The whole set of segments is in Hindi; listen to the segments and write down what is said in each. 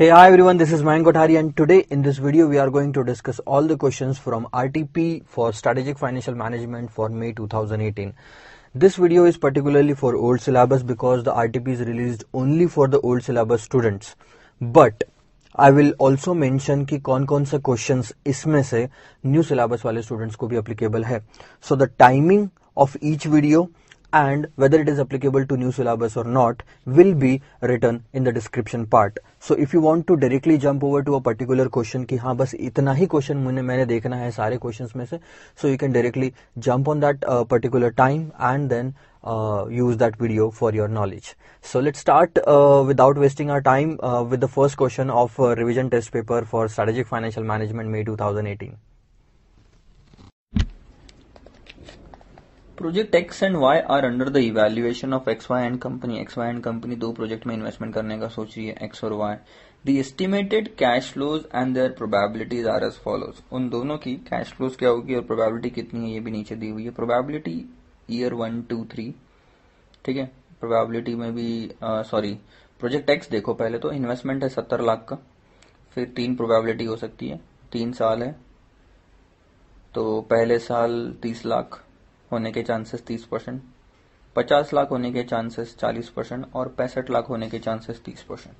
Hey, hi everyone, this is Mayank Kothari and today in this video we are going to discuss all the questions from RTP for Strategic Financial Management for May 2018. This video is particularly for old syllabus because the RTP is released only for the old syllabus students. But I will also mention कि कौन कौन से क्वेश्चंस इसमें से न्यू सिलेबस वाले स्टूडेंट्स को भी अप्लीकेबल है so the timing of each video and whether it is applicable to new syllabus or not will be written in the description part. So if you want to directly jump over to a particular question कि हाँ बस इतना ही question मैंने मैंने देखना है सारे questions में से so you can directly jump on that uh, particular time and then uh, use that video for your knowledge. So let's start uh, without wasting our time uh, with the first question of uh, revision test paper for strategic financial management May 2018. Project X and Y are under the evaluation of X Y and company X Y and company दो प्रोजेक्ट में इन्वेस्टमेंट करने का सोच रही है एक्स और Y the estimated cash flows and their probabilities are as follows उन दोनों की कैश फ्लोज क्या होगी और प्रोबेबिलिटी कितनी है, ये भी नीचे दी हुई है। Probability year one two three ठीक है? प्रोबेबिलिटी में भी सॉरी प्रोजेक्ट एक्स देखो पहले तो इन्वेस्टमेंट है सत्तर लाख का। फिर तीन प्रोबेबिलिटी हो सकती है। तीन साल है। तो पहले साल तीस लाख। होने के चांसेस तीस परसेंट, पचास लाख होने के चांसेस चालीस परसेंट और पैंसठ लाख होने के चांसेस तीस परसेंट।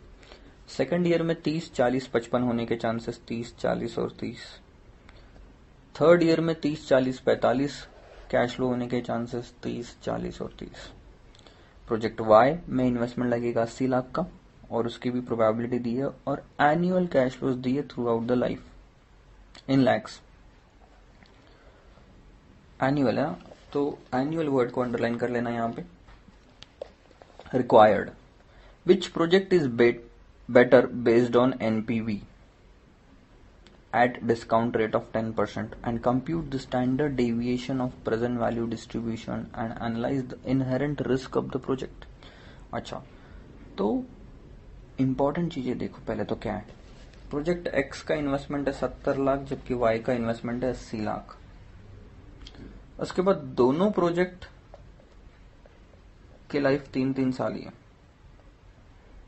सेकेंड ईयर में तीस, चालीस, पचपन होने के चांसेस तीस, चालीस और तीस। थर्ड ईयर में तीस, चालीस, पैंतालीस कैश फ्लो होने के चांसेस तीस, चालीस और तीस। प्रोजेक्ट वाई में इन्वेस्टमेंट लगेगा अस्सी लाख का और उसकी भी प्रोबेबिलिटी दी है और एनुअल कैश फ्लोज दी है throughout the life in lakhs annual है। तो एनुअल वर्ड को अंडरलाइन कर लेना यहाँ पे। Required which project is better based on NPV at discount rate of 10% and compute the standard deviation of present value distribution and analyze the inherent risk of the project. अच्छा तो इंपॉर्टेंट चीज़ें देखो पहले तो क्या है? प्रोजेक्ट एक्स का इन्वेस्टमेंट है सत्तर लाख जबकि वाई का इन्वेस्टमेंट है अस्सी लाख। उसके बाद दोनों प्रोजेक्ट की लाइफ तीन तीन साल ही है।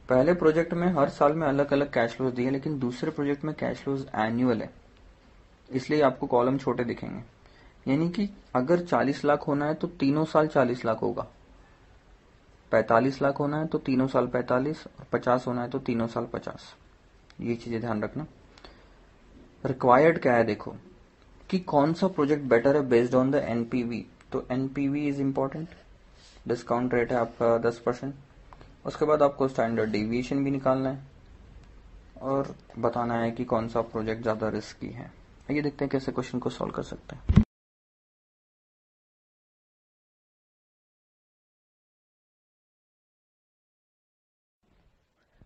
पहले प्रोजेक्ट में हर साल में अलग अलग कैश फ्लोज दिए, लेकिन दूसरे प्रोजेक्ट में कैश फ्लोज एनुअल है। इसलिए आपको कॉलम छोटे दिखेंगे। यानी कि अगर 40 लाख होना है तो तीनों साल 40 लाख होगा। 45 लाख होना है तो तीनों साल 45 और 50 होना है तो तीनों साल 50 ये चीज़ें ध्यान रखना। रिक्वायर्ड क्या है देखो? कि कौन सा प्रोजेक्ट बेटर है बेस्ड ऑन द एनपीवी तो NPV is important discount rate है आपका दस परसेंट. उसके बाद आपको स्टैंडर्ड डेविएशन भी निकालना है और बताना है कि कौन सा प्रोजेक्ट ज़्यादा रिस्की है. आइए देखते हैं कैसे क्वेश्चन को सॉल्व कर सकते हैं.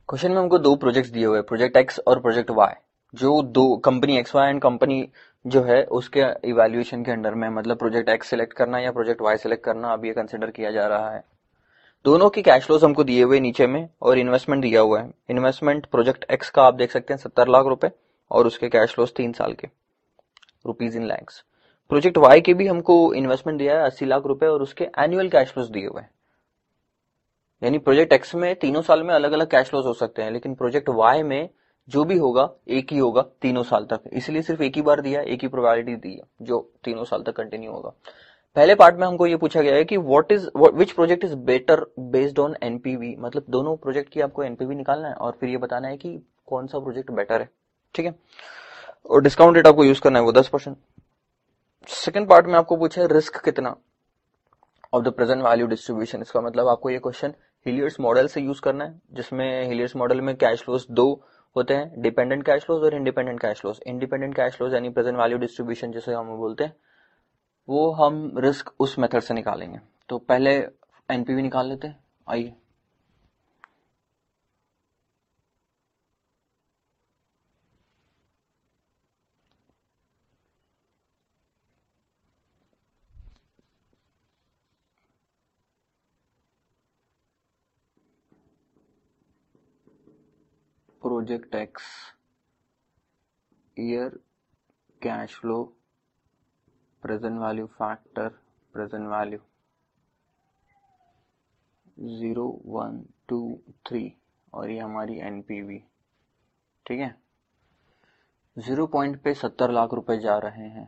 क्वेश्चन में हमको दो प्रोजेक्ट्स दिए हुए प्रोजेक्ट एक्स और प्रोजेक्ट वाई जो दो company X Y and company जो है, उसके इवेल्युएशन के अंडर में मतलब प्रोजेक्ट एक्स सिलेक्ट करना या प्रोजेक्ट वाई सिलेक्ट करना अभी कंसिडर किया जा रहा है। दोनों की कैश फ्लोज हमको दिए हुए नीचे में और इन्वेस्टमेंट दिया हुआ है। इन्वेस्टमेंट प्रोजेक्ट एक्स का आप देख सकते हैं, सत्तर लाख रुपए और उसके कैश फ्लोज तीन साल के rupees in lakhs project Y के भी हमको इन्वेस्टमेंट दिया है, अस्सी लाख रुपए और उसके एनुअल कैश फ्लोज दिए हुए हैं। यानी प्रोजेक्ट एक्स में तीनों साल में अलग अलग कैश फ्लोज हो सकते हैं, लेकिन प्रोजेक्ट वाई में जो भी होगा, एक ही होगा तीनों साल तक। इसलिए सिर्फ़ एक ही बार दिया, एक ही प्रोबेबिलिटी दी है जो तीनों साल तक कंटिन्यू होगा। पहले पार्ट में हमको ये पूछा गया है कि what is which project is better based on NPV मतलब दोनों प्रोजेक्ट की आपको एनपीवी निकालना है और फिर ये बताना है कि कौन सा प्रोजेक्ट बेटर है। ठीक है? और डिस्काउंट रेट आपको यूज़ करना है वो दस परसेंट सेकेंड पार्ट में आपको पूछा है रिस्क कितना of the present value distribution इसका मतलब आपको ये क्वेश्चन हिलियर्स मॉडल से यूज़ करना है, जिसमें हिलियर्स मॉडल में कैश फ्लोस दो होते हैं डिपेंडेंट कैश फ्लोज और independent cash flows independent cash flows यानी प्रेजेंट वैल्यू डिस्ट्रीब्यूशन जिसे हम बोलते हैं, वो हम रिस्क उस मेथड से निकालेंगे। तो पहले एनपीवी निकाल लेते हैं, आइए। Project X, year, cash flow, present value factor, present value zero one two three और ये हमारी एनपीवी ठीक है? ज़ीरो पॉइंट पे सत्तर लाख रुपए जा रहे हैं।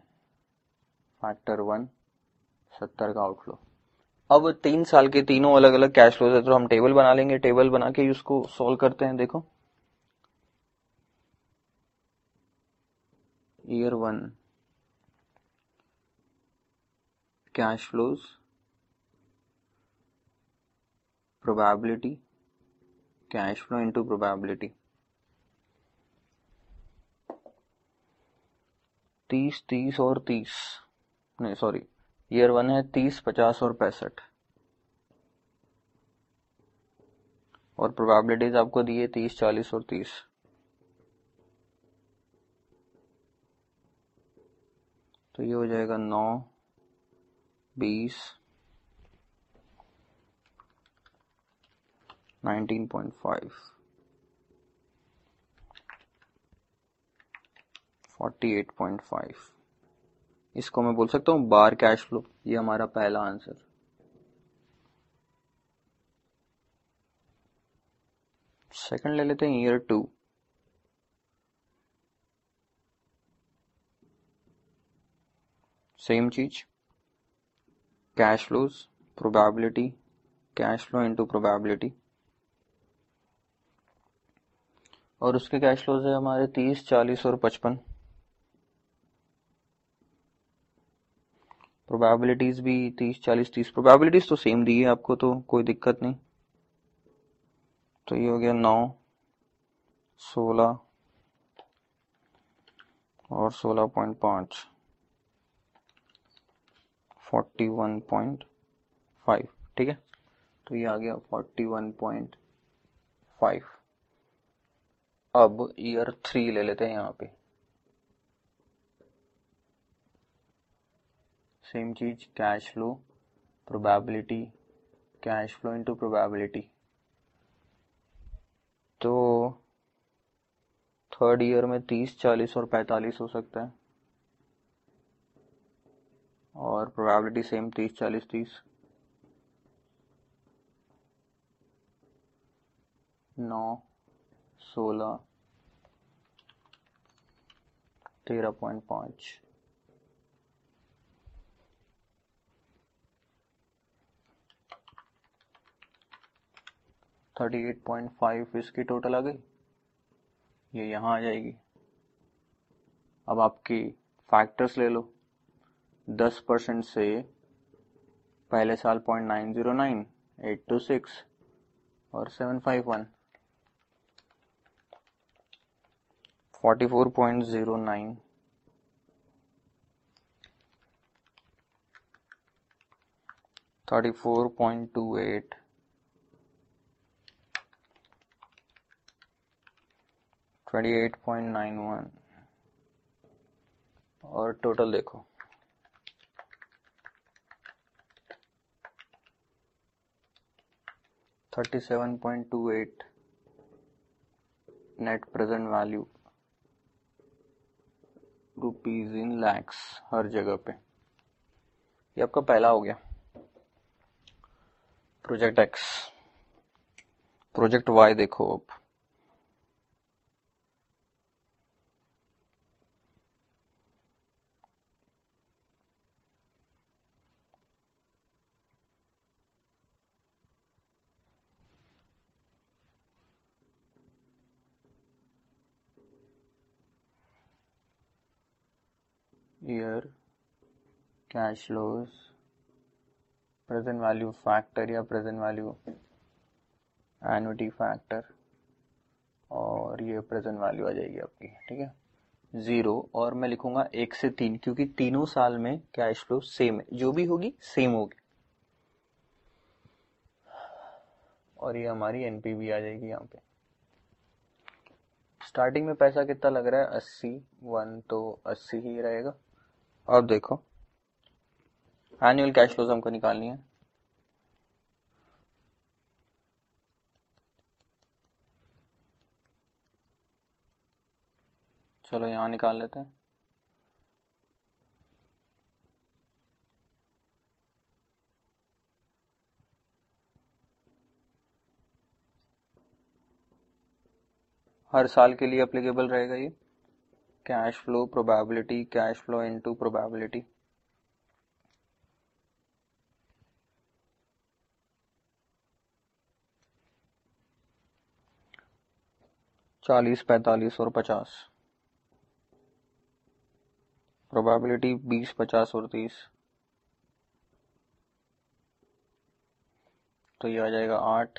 फैक्टर वन सत्तर का आउटफ्लो अब तीन साल के तीनों अलग अलग कैश फ्लोज है तो हम टेबल बना लेंगे। टेबल बना के उसको सॉल्व करते हैं, देखो। Year one cash flows probability. Cash flow into probability. तीस तीस और तीस. नहीं सॉरी ईयर वन है तीस, पचास और पैंसठ. और प्रोबेबिलिटीज आपको दी है तीस, चालीस और तीस. तो ये हो जाएगा नौ, बीस 19.5 48.5 इसको मैं बोल सकता हूँ बार कैश फ्लो, ये हमारा पहला आंसर। सेकंड ले लेते हैं ईयर टू। सेम चीज़ cash flows probability cash flow into probability और उसके कैश फ्लोज है हमारे तीस, चालीस और पचपन। प्रोबेबिलिटीज भी तीस, चालीस, तीस। प्रोबेबिलिटीज तो सेम दी है आपको तो कोई दिक्कत नहीं। तो ये हो गया नौ, सोलह और सोलह पॉइंट पाँच। फोर्टी वन पॉइंट फाइव ठीक है? तो ये आ गया फोर्टी वन पॉइंट फाइव अब ईयर थ्री ले लेते हैं यहाँ पे। सेम चीज़ cash flow probability cash flow into probability तो थर्ड ईयर में तीस, चालीस और पैंतालीस हो सकता है। और प्रोबेबिलिटी सेम तीस, चालीस, तीस। नौ, सोलह, तेरह पॉइंट पाँच। थर्टी एट पॉइंट फाइव, इसकी टोटल आ गई? ये यहाँ आ जाएगी। अब आपकी फैक्टर्स ले लो। दस परसेंट से पहले साल point nine zero nine, eight two six और seven five one. Forty four point zero nine. Thirty four point two eight twenty eight point nine one. और टोटल देखो। Thirty seven point two eight net present value rupees in lakhs हर जगह पे। ये आपका पहला हो गया। प्रोजेक्ट एक्स प्रोजेक्ट वाई देखो अब year, cash flows, present value factor या present value, annuity factor, और ये प्रेजेंट वैल्यू आ जाएगी आपकी, ठीक है? ज़ीरो और मैं लिखूँगा एक से तीन, क्योंकि तीनों साल में कैश फ्लो सेम है। जो भी होगी सेम होगी। और ये हमारी एनपीवी आ जाएगी यहाँ पे। स्टार्टिंग में पैसा कितना लग रहा है? अस्सी वन तो अस्सी ही रहेगा। अब देखो। एनुअल कैश फ्लोज हमको निकालनी है। चलो यहाँ निकाल लेते हैं। हर साल के लिए अप्लीकेबल रहेगा ये। Cash flow probability cash flow into probability चालीस, पैतालीस और पचास। प्रोबेबिलिटी बीस, पचास और तीस। तो ये आ जाएगा आठ,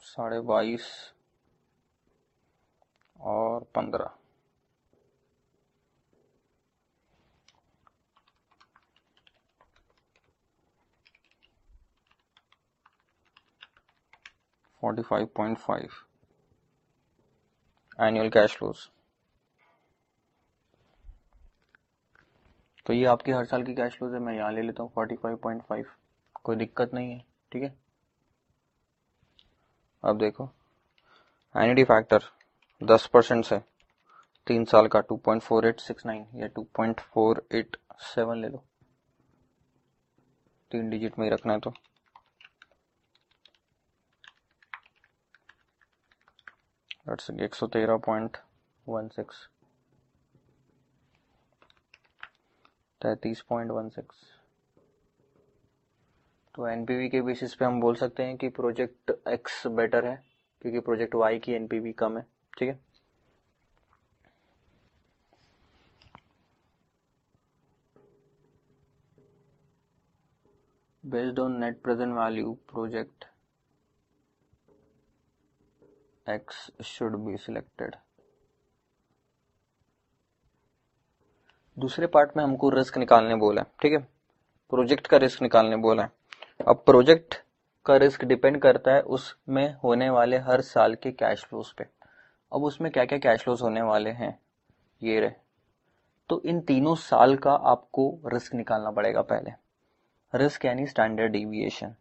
साढ़े बाईस और पंद्रह। Forty five point five annual cash flows तो ये आपकी हर साल की कैश फ्लोज है, मैं यहाँ ले लेता हूँ फोर्टी फाइव पॉइंट फाइव कोई दिक्कत नहीं है, ठीक है? अब देखो। एनिटी फैक्टर दस परसेंट से। तीन साल का two point four eight six nine, या two point four eight seven ले लो। तीन डिजिट में ही रखना है तो। एक सौ तेरह पॉइंट वन सिक्स। तैतीस पॉइंट वन सिक्स। तो एनपीवी के बेसिस पे हम बोल सकते हैं कि प्रोजेक्ट एक्स बेटर है, क्योंकि प्रोजेक्ट वाई की एनपीवी कम है। ठीक है। Based on net present value project x should be selected दूसरे पार्ट में हमको रिस्क निकालने बोला है, ठीक है। प्रोजेक्ट का रिस्क निकालने बोला है। अब प्रोजेक्ट का रिस्क डिपेंड करता है उसमें होने वाले हर साल के कैश फ्लोज पे। अब उसमें क्या क्या कैश फ्लोज होने वाले हैं? ये रहे। तो इन तीनों साल का आपको रिस्क निकालना पड़ेगा पहले। रिस्क यानी स्टैंडर्ड डिविएशन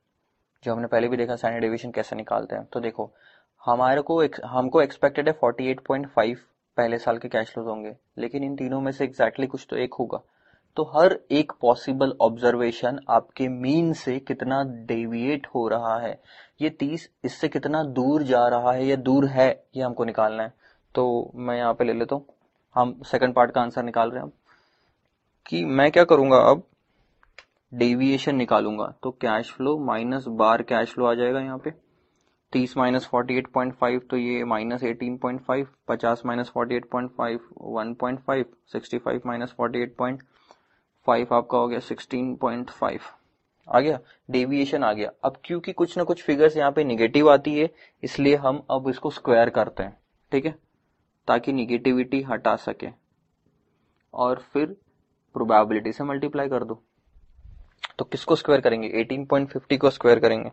जो हमने पहले भी देखा स्टैंडर्ड डिविएशन कैसे निकालते हैं? तो देखो, हमारे को हमको एक्सपेक्टेड है 48.5 पहले साल के कैश फ्लोज होंगे, लेकिन इन तीनों में से एग्जैक्टली exactly कुछ तो एक होगा। तो हर एक पॉसिबल ऑब्जर्वेशन आपके मीन से कितना डेविएट हो रहा है। ये तीस इससे कितना दूर जा रहा है, या दूर है, ये हमको निकालना है। तो मैं यहाँ पे ले लेता हूँ। हम सेकंड पार्ट का आंसर निकाल रहे हैं कि मैं क्या करूँगा अब? डेविएशन निकालूँगा। तो cash flow minus bar cash flow आ जाएगा यहाँ पे। तीस minus forty eight point five तो ये माइनस एटीन पॉइंट फाइव पचास minus forty eight point five one point five sixty five minus forty eight point five आपका हो गया सिक्सटीन पॉइंट फाइव आ गया डेविएशन आ गया। अब क्योंकि कुछ ना कुछ फिगर्स यहाँ पे निगेटिव आती है, इसलिए हम अब इसको स्क्वायर करते हैं, ठीक है? ताकि निगेटिविटी हटा सके। और फिर प्रोबेबिलिटी से मल्टीप्लाई कर दो। तो किसको स्क्वायर करेंगे? 18.50 को स्क्वायर करेंगे।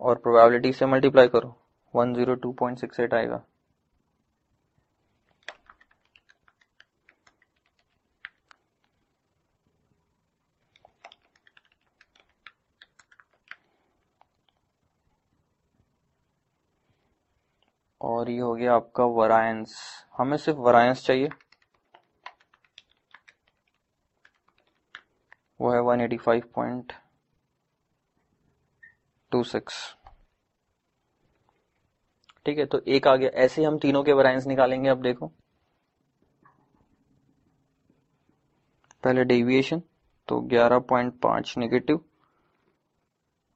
और प्रोबेबिलिटी से मल्टीप्लाई करो। 102.68 आएगा। और ये हो गया आपका वरायंस। हमें सिर्फ़ वरायंस चाहिए। वो है 185.26 ठीक है तो एक आ गया। ऐसे हम तीनों के वरायंस निकालेंगे, अब देखो। पहले डेविएशन तो 11.5 negative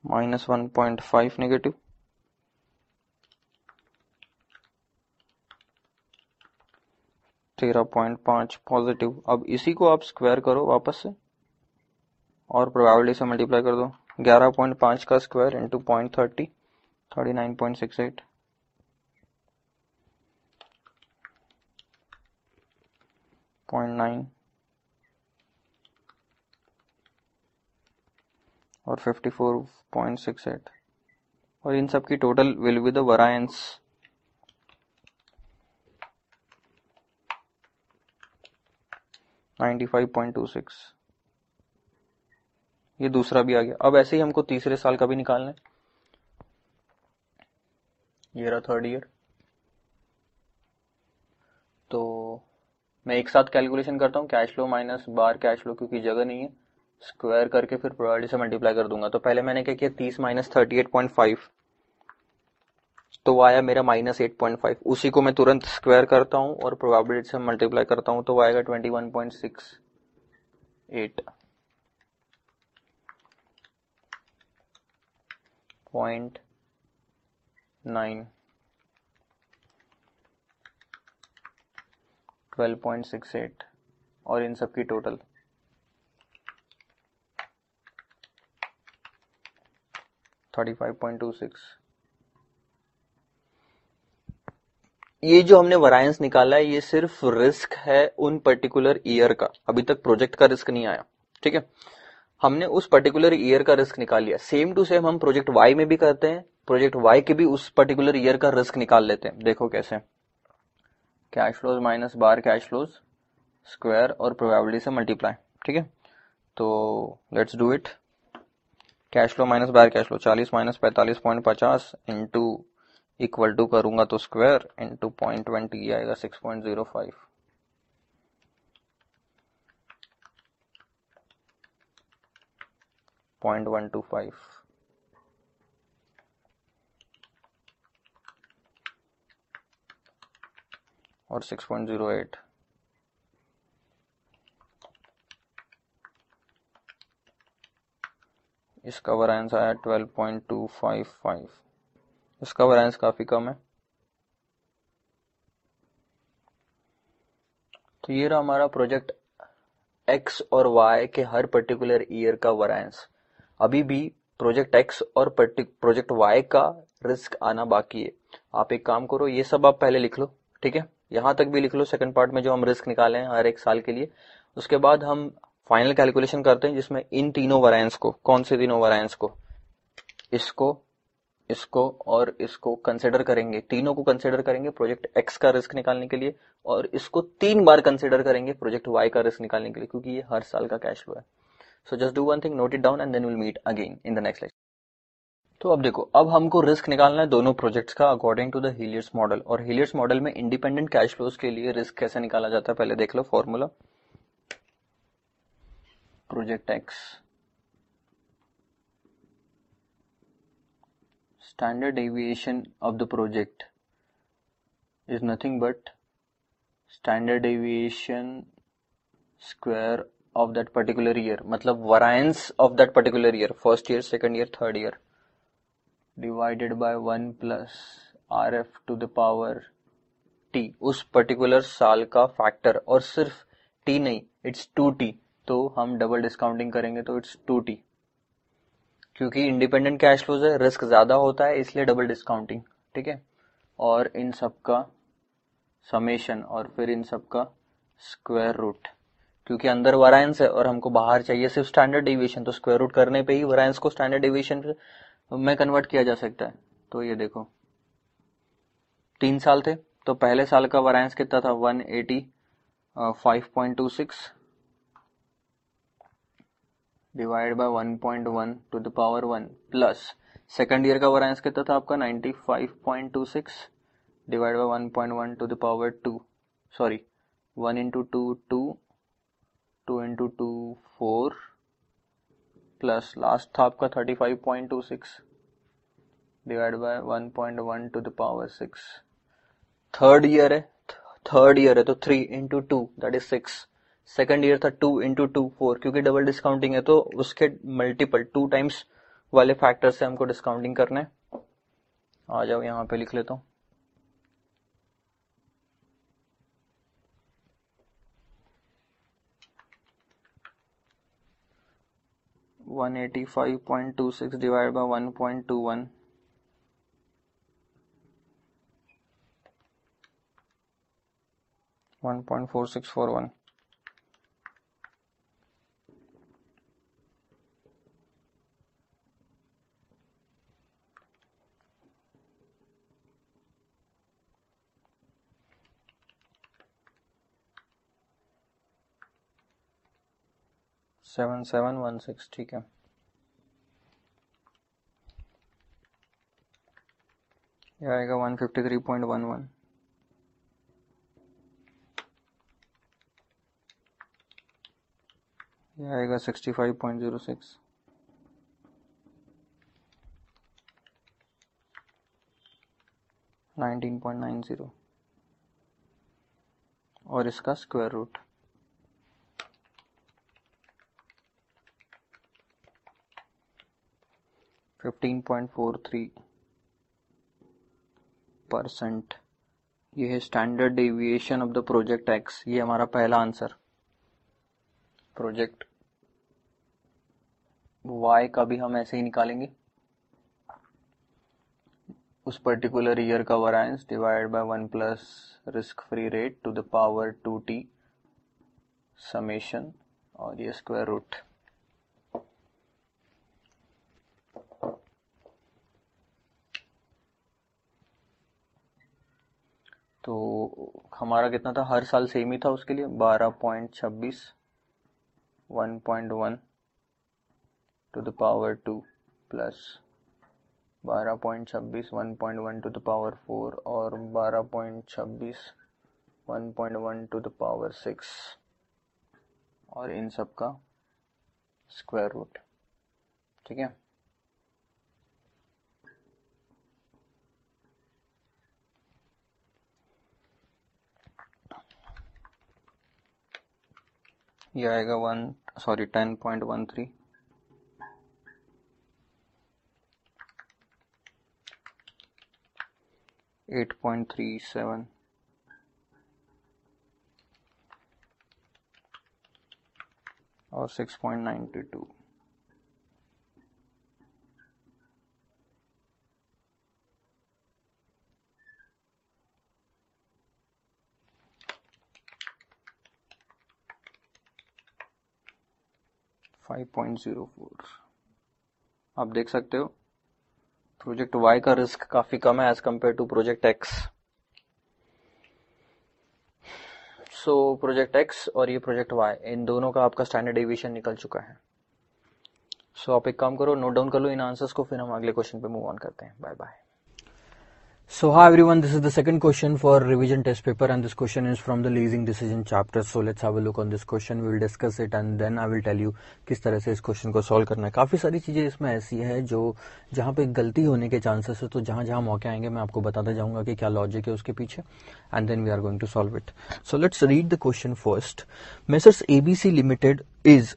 minus one point five negative तेरह पॉइंट पाँच पॉजिटिव। अब इसी को आप स्क्वायर करो वापस से और प्रोबेबिलिटी से मल्टीप्लाई कर दो। ग्यारह पॉइंट पाँच का square into point thirty thirty nine point six eight. Point nine और fifty four point six eight. और इन सब की total will be the variance ninety five point two six. ये दूसरा भी आ गया। अब ऐसे ही हमको तीसरे साल का भी निकालना है। ये रहा थर्ड ईयर तो मैं एक साथ कैलकुलेशन करता हूँ cash flow minus bar cash flow क्योंकि जगह नहीं है। स्क्वायर करके फिर प्रोबेबिलिटी से मल्टीप्लाई कर दूँगा। तो पहले मैंने क्या किया? तीस minus thirty eight point five तो आया मेरा माइनस एट पॉइंट फाइव उसी को मैं तुरंत स्क्वायर करता हूँ और प्रोबेबिलिटी से मल्टीप्लाई करता हूँ तो आएगा twenty one point six eight point nine twelve point six eight और इन सब की total thirty five point two six ये जो हमने वरायंस निकाला है, ये सिर्फ़ रिस्क है उन पर्टिकुलर ईयर का। अभी तक प्रोजेक्ट का रिस्क नहीं आया, ठीक है? हमने उस पर्टिकुलर ईयर का रिस्क निकाल लिया। सेम टू सेम हम प्रोजेक्ट वाई में भी करते हैं प्रोजेक्ट वाई के भी उस पर्टिकुलर ईयर का रिस्क निकाल लेते हैं। देखो कैसे। Cash flows minus bar cash flows square और प्रोबेबिलिटी से मल्टीप्लाई ठीक है? तो let's do it cash flow minus bar cash flow चालीस माइनस पैंतालीस पॉइंट पचास इंटू इक्वल टू करूँगा तो स्क्वायर इंटू पॉइंट ट्वेंटी आएगा six point zero five point one two five और सिक्स पॉइंट ज़ीरो एट इसका वरांस आया twelve point two five five इसका वरांस काफ़ी कम है। तो ये रहा हमारा प्रोजेक्ट एक्स और वाई के हर पर्टिकुलर ईयर का वरांस अभी भी प्रोजेक्ट एक्स और प्रोजेक्ट वाई का रिस्क आना बाकी है। आप एक काम करो, ये सब आप पहले लिख लो, ठीक है? यहाँ तक भी लिख लो सेकंड पार्ट में जो हम रिस्क निकाले हैं हर एक साल के लिए। उसके बाद हम फाइनल कैलकुलेशन करते हैं जिसमें इन तीनों वरायंस को, कौन से तीनों वरायंस को, इसको इसको और इसको कंसिडर करेंगे, तीनों को कंसिडर करेंगे प्रोजेक्ट एक्स का रिस्क निकालने के लिए और इसको तीन बार कंसिडर करेंगे प्रोजेक्ट वाई का रिस्क निकालने के लिए, क्योंकि ये हर साल का कैश फ्लो है। So just do one thing note it down and then will meet again in the next lecture तो अब देखो, अब हमको रिस्क निकालना है दोनों प्रोजेक्ट्स का according to the Hillier's model और हिलियर्स मॉडल में इंडिपेंडेंट कैश फ्लोज के लिए रिस्क कैसे निकाला जाता है, पहले देख लो formula project X standard deviation of the project is nothing but standard deviation square of that particular year मतलब variance of that particular year first year second year third year divided by 1 plus rf to the power t उस पर्टिकुलर साल का फैक्टर और सिर्फ़ t नहीं इट्स 2t तो हम डबल डिस्काउंटिंग करेंगे तो इट्स 2t क्योंकि इंडिपेंडेंट कैश फ्लोज है रिस्क ज़्यादा होता है, इसलिए डबल डिस्काउंटिंग ठीक है? और इन सब का समेशन और फिर इन सब का स्क्वायर रूट क्योंकि अंदर वरायंस है और हमको बाहर चाहिए सिर्फ़ स्टैंडर्ड डिविएशन तो स्क्वायर रूट करने पे ही वरायंस को स्टैंडर्ड डिविएशन में कन्वर्ट किया जा सकता है। तो ये देखो, तीन साल थे तो पहले साल का वरायंस कितना था? One eighty five point two six divide by 1.1 to the power 1 plus second year का वरांस कितना था आपका? 95.26 divide by 1.1 to the power 2 sorry 1 into two two two into two four plus last था आपका 35.26 divide by 1.1 to the power 6 third year है थर्ड ईयर है तो three into two that is six second year था टू इंटू टू फोर क्योंकि डबल डिस्काउंटिंग है तो उसके मल्टीपल टू टाइम्स वाले फैक्टर से हमको डिस्काउंटिंग करना है। आ जाओ, यहाँ पे लिख लेता हूँ। One eighty five point two six divide by one point two one one point four six four one seven seven one six ठीक है। यह आएगा one fifty three point one one यह आएगा sixty five point zero six 19.90 और इसका square root fifteen point four three percent ये है standard deviation of the project X ये हमारा पहला आंसर प्रोजेक्ट वाई का भी हम ऐसे ही निकालेंगे। उस पर्टिकुलर ईयर का variance divide by one plus risk free rate to the power to T summation और ये स्क्वायर रूट तो हमारा कितना था? हर साल सेम ही था उसके लिए? बारह पॉइंट छब्बीस, one point one to the power two plus बारह पॉइंट छब्बीस, one point one to the power four और बारह पॉइंट छब्बीस, one point one to the power six और इन सब का स्क्वायर रूट ठीक है? ये आएगा one sorry ten point one three eight point three seven और six point ninety two five point zero four आप देख सकते हो प्रोजेक्ट वाई का रिस्क काफ़ी कम है as compared to project X so project X और ये प्रोजेक्ट वाई इन दोनों का आपका स्टैंडर्ड डेविएशन निकल चुका है। सो so, आप एक काम करो नोट डाउन कर लो इन आंसर्स को फिर हम अगले क्वेश्चन पे मूव ऑन करते हैं। Bye bye So hi everyone, this is the second question for revision test paper and this question is from the leasing decision chapter. So let's have a look on this question. We will discuss it and then I will tell you किस तरह से इस क्वेश्चन को सॉल्व करना है काफ़ी सारी चीज़ें इसमें ऐसी है जो जहाँ पे गलती होने के चांसेस है तो जहाँ जहाँ मौके आएँगे मैं आपको बताता जाऊँगा कि क्या लॉजिक है उसके पीछे and then we are going to solve it so let's read the question first messrs ABC limited is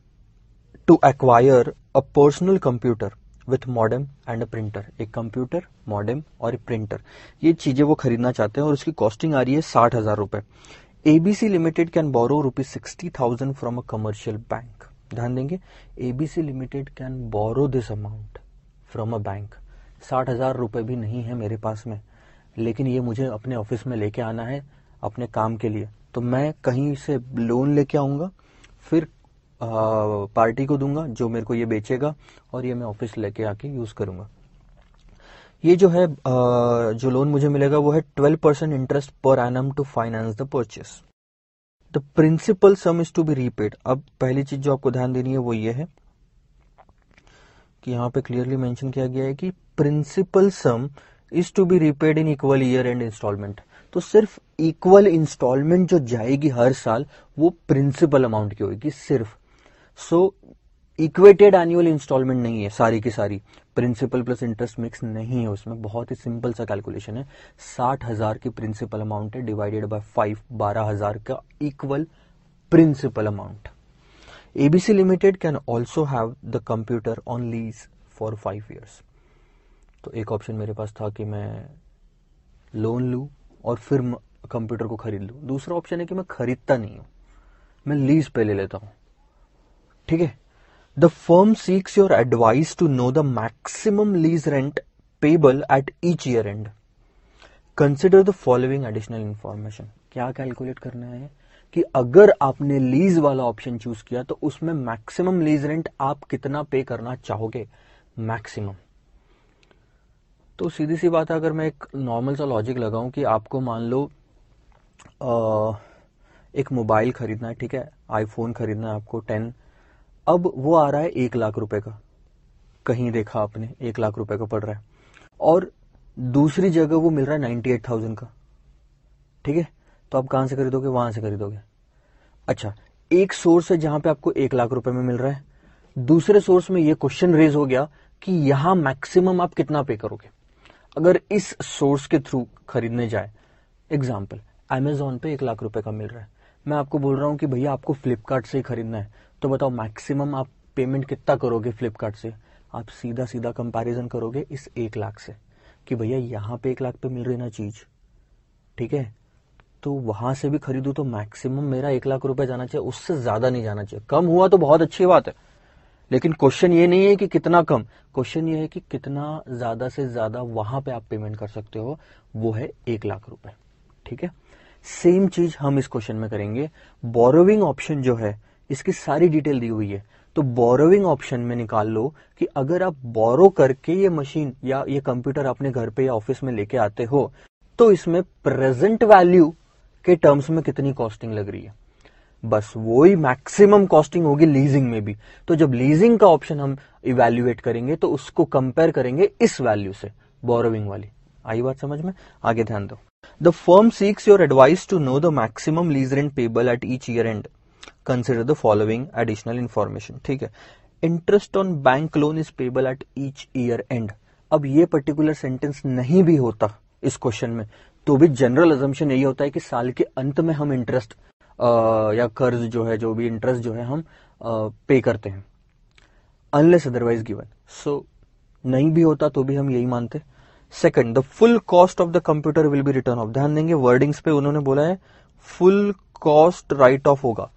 to acquire a personal computer with modem and a printer एक कंप्यूटर मॉडम और प्रिंटर ये चीज़ें वो खरीदना चाहते हैं और उसकी कॉस्टिंग आ रही है साठ हज़ार रुपए. ABC limited can borrow rupees sixty thousand from a commercial bank ध्यान देंगे ABC limited can borrow this amount from a bank साठ हज़ार रुपए भी नहीं है मेरे पास में, लेकिन ये मुझे अपने ऑफ़िस में लेके आना है अपने काम के लिए. तो मैं कहीं से लोन लेके आऊँगा, फिर पार्टी को दूँगा, जो मेरे को ये बेचेगा, और ये मैं ऑफ़िस लेके आके यूज़ करूँगा। ये जो है जो लोन मुझे मिलेगा, वो है twelve percent interest per annum to finance the purchase. The principal sum is to be repaid. अब पहली चीज़ जो आपको ध्यान देनी है, वो ये है कि यहाँ पे क्लियरली मेंशन किया गया है कि principal sum is to be repaid in equal year end installment. तो सिर्फ़ इक्वल इंस्टॉलमेंट जो जाएगी हर साल, वो प्रिंसिपल अमाउंट की होगी, सिर्फ़। सो इक्वेटेड एनुअल इंस्टॉलमेंट नहीं है, सारी की सारी। प्रिंसिपल प्लस इंटरेस्ट मिक्स नहीं है उसमें, बहुत ही सिंपल सा कैलकुलेशन है। साठ हज़ार की प्रिंसिपल अमाउंट है डिवाइडेड बाय फाइव बारह हज़ार का equal principal amount ABC limited can also have the computer on lease for five years तो एक ऑप्शन मेरे पास था कि मैं लोन लू और फिर कंप्यूटर को खरीद लू। दूसरा ऑप्शन है कि मैं खरीदता नहीं हूँ। मैं लीज पे ले लेता हूँ। ठीक है? The firm seeks your advice to know the maximum lease rent payable at each year and consider the following additional information क्या कैलकुलेट करना है? कि अगर आपने लीज वाला ऑप्शन चूज़ किया तो उसमें मैक्सिमम लीज रेंट आप कितना पे करना चाहोगे? मैक्सिमम तो सीधी सी बात है अगर मैं एक नॉर्मल सा लॉजिक लगाऊँ कि आपको मान लो आ, एक मोबाइल खरीदना है ठीक है? आईफोन खरीदना है आपको टेन अब वो आ रहा है एक लाख रुपए का। कहीं देखा आपने, एक लाख रुपए का पड़ रहा है। और दूसरी जगह वो मिल रहा है नाइन्टी एट थाउज़ेंड का। ठीक है? तो आप कहाँ से खरीदोगे? वहाँ से खरीदोगे। अच्छा एक सोर्स है जहाँ पे आपको एक लाख रुपए में मिल रहा है। दूसरे सोर्स में ये क्वेश्चन रेज हो गया कि यहाँ मैक्सिमम आप कितना पे करोगे। अगर इस सोर्स के थ्रू खरीदने जाए एग्ज़ाम्पल अमेजोन पे एक लाख रुपए का मिल रहा है। मैं आपको बोल रहा हूँ कि भैया आपको फ्लिपकार्ट से ही खरीदना है। तो बताओ मैक्सिमम आप पेमेंट कितना करोगे फ्लिपकार्ट से? आप सीधा सीधा कंपैरिजन करोगे इस एक लाख से कि भैया यहाँ पे एक लाख पे मिल रही ना चीज़। ठीक है? तो वहाँ से भी खरीदू तो मैक्सिमम मेरा एक लाख रुपए जाना चाहिए, उससे ज़्यादा नहीं जाना चाहिए। कम हुआ तो बहुत अच्छी बात है। लेकिन क्वेश्चन ये नहीं है कि कितना कम। क्वेश्चन ये है कि कितना ज़्यादा से ज़्यादा वहाँ पे आप पेमेंट कर सकते हो, वो है एक लाख रुपए। ठीक है? सेम चीज़ हम इस क्वेश्चन में करेंगे। बोरोविंग ऑप्शन जो है इसकी सारी डिटेल दी हुई है। तो बोरोविंग ऑप्शन में निकाल लो कि अगर आप बोरो करके ये मशीन या ये कंप्यूटर अपने घर पे या ऑफ़िस में लेके आते हो तो इसमें प्रेजेंट वैल्यू के टर्म्स में कितनी कॉस्टिंग लग रही है। बस वो ही मैक्सिमम कॉस्टिंग होगी लीजिंग में भी। तो जब लीजिंग का ऑप्शन हम इवेल्युएट करेंगे तो उसको कंपेयर करेंगे इस वैल्यू से बोरोविंग वाली। आई बात समझ में? आगे ध्यान दो। The firm seeks your advice to know the maximum lease rent payable at each year and consider the following additional information ठीक है? Interest on bank loan is payable at each year end अब ये पर्टिकुलर सेंटेंस नहीं भी होता इस क्वेश्चन में तो भी जनरल एजम्पन यही होता है कि साल के अंत में हम इंटरेस्ट या कर्ज जो है, जो भी इंटरेस्ट जो है हम पे करते हैं। अनलेस अदरवाइज़ गिवन सो नहीं भी होता तो भी हम यही मानते second the full cost of the computer will be written off ध्यान देंगे वर्डिंग्स पे उन्होंने बोला है फुल कॉस्ट राइट ऑफ़ होगा।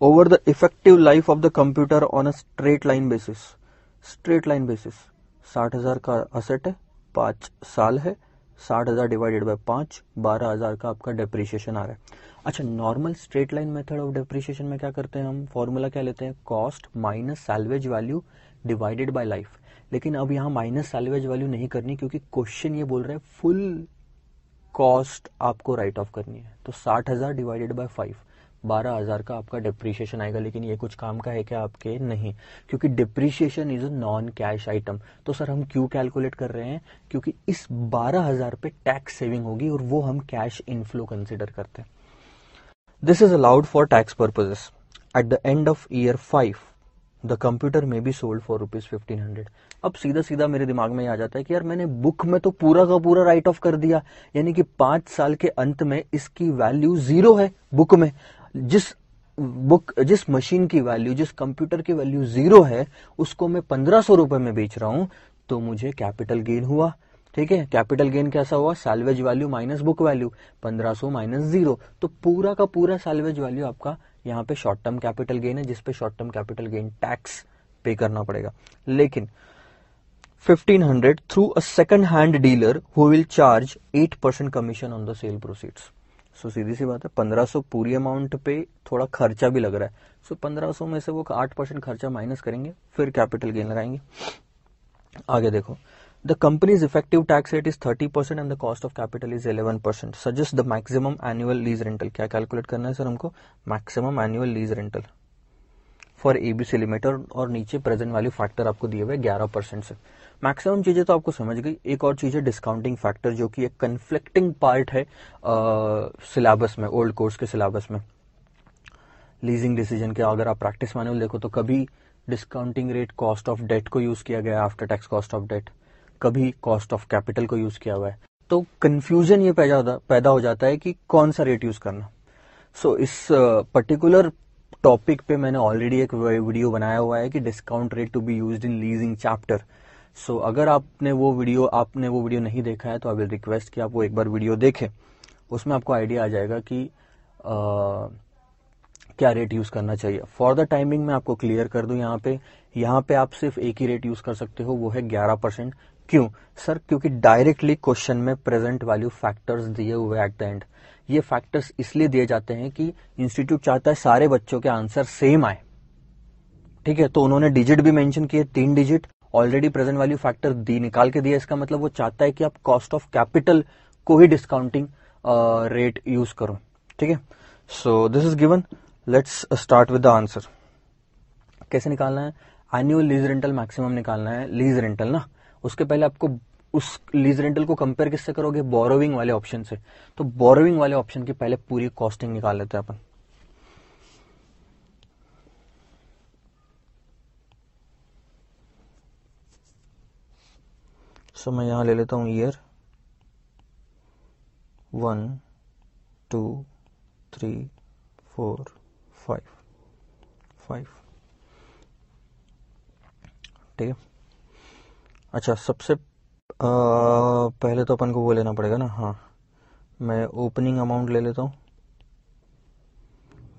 Over the effective life of the computer on a straight line basis straight line basis साठ हज़ार का असेट है, पाँच साल है, साठ हज़ार डिवाइडेड बाय पाँच, बारह हज़ार का आपका डेप्रिशिएशन आ रहा है। अच्छा normal straight line method of depreciation में क्या करते हैं हम? फॉर्मूला क्या लेते हैं? Cost minus salvage value divided by life लेकिन अब यहाँ माइनस सैलवेज वैल्यू नहीं करनी क्योंकि क्वेश्चन ये बोल रहा है फुल कॉस्ट आपको राइट ऑफ़ करनी है। तो साठ हज़ार डिवाइडेड बाय फाइव बारह हज़ार का आपका डिप्रिशिएशन आएगा, लेकिन ये कुछ काम का है क्या आपके? नहीं, क्योंकि depreciation is a non cash item तो सर, हम क्यों कैलकुलेट कर रहे हैं? क्योंकि इस बारह हज़ार पे टैक्स सेविंग होगी और वो हम कैश इनफ्लो कंसिडर करते हैं। This is allowed for tax purposes at the end of year five the computer may be sold for rupees fifteen hundred अब सीधा सीधा मेरे दिमाग में आ जाता है कि यार, मैंने बुक में तो पूरा का पूरा राइट ऑफ़ कर दिया। यानी कि पाँच साल के अंत में इसकी वैल्यू ज़ीरो है बुक में। जिस बुक, जिस मशीन की वैल्यू, जिस कंप्यूटर की वैल्यू ज़ीरो है, उसको मैं पंद्रह सौ रुपए में बेच रहा हूँ तो मुझे कैपिटल गेन हुआ। ठीक है? कैपिटल गेन कैसा हुआ? Salvage value minus book value पंद्रह सो माइनस ज़ीरो तो पूरा का पूरा सैलवेज वैल्यू आपका यहाँ पे शॉर्ट टर्म कैपिटल गेन है जिसपे short term capital gain tax पे करना पड़ेगा। लेकिन 1500 through a second hand dealer who will charge 8 percent commission on the sale proceeds so सीधी सी बात है 1500 पूरी अमाउंट पे थोड़ा खर्चा भी लग रहा है। सो so, 1500 में से वो 8 परसेंट खर्चा माइनस करेंगे फिर कैपिटल गेन लगाएँगे। आगे देखो The company's effective tax rate is 30% and the cost of capital is 11%. Suggest the maximum annual lease rental. क्या कैलकुलेट करना है सर हमको? Maximum annual lease rental for ABC limited और नीचे प्रेजेंट वैल्यू फैक्टर आपको दिए हुए ग्यारह परसेंट से। मैक्सिमम चीज़ें तो आपको समझ गई। एक और चीज़ है डिस्काउंटिंग फैक्टर जो कि एक कन्फ्लिक्टिंग पार्ट है सिलेबस में ओल्ड कोर्स के सिलेबस में। लीजिंग डिसीज़न के अगर आप प्रैक्टिस मैनुअल देखो तो कभी discounting rate cost of debt को यूज़ किया गया after tax cost of debt कभी कॉस्ट ऑफ़ कैपिटल को यूज़ किया हुआ है। तो कंफ्यूजन ये पैदा हो जाता है कि कौन सा रेट यूज़ करना। सो so, इस पर्टिकुलर टॉपिक पे मैंने ऑलरेडी एक वीडियो बनाया हुआ है कि discount rate to be used in leasing chapter so so, अगर आपने वो वीडियो आपने वो वीडियो नहीं देखा है तो आई विल रिक्वेस्ट कि आप वो एक बार वीडियो देखें। उसमें आपको आइडिया आ जाएगा कि आ, क्या रेट यूज़ करना चाहिए। फॉर द टाइमिंग मैं आपको क्लियर कर दूँ यहाँ पे। यहाँ पे आप सिर्फ़ एक ही रेट यूज़ कर सकते हो वो है ग्यारह परसेंट। क्यों? सर क्योंकि डायरेक्टली क्वेश्चन में प्रेजेंट वैल्यू फैक्टर्स दिए हुए एट द एंड ये फैक्टर्स इसलिए दिए जाते हैं कि इंस्टीट्यूट चाहता है सारे बच्चों के आंसर सेम आए। ठीक है? तो उन्होंने डिजिट भी मेंशन किए तीन digit already present value factor दी, निकाल के दिया, इसका मतलब वो चाहता है कि आप कॉस्ट ऑफ़ कैपिटल को ही डिस्काउंटिंग रेट यूज़ करो। ठीक है? So this is given let's start with the answer कैसे निकालना है? एनुअल लीज रेंटल मैक्सिमम निकालना है। लीज रेंटल ना? उसके पहले आपको उस लीज रेंटल को कंपेयर किससे करोगे? बोरोविंग वाले ऑप्शन से। तो बोरोविंग वाले ऑप्शन की पहले पूरी कॉस्टिंग निकाल लेते हैं अपन। सो मैं यहाँ ले लेता हूँ year one two three four five five ठीक है? अच्छा सबसे पहले तो अपन को वो लेना पड़ेगा ना? हाँ. मैं ओपनिंग अमाउंट ले लेता हूँ.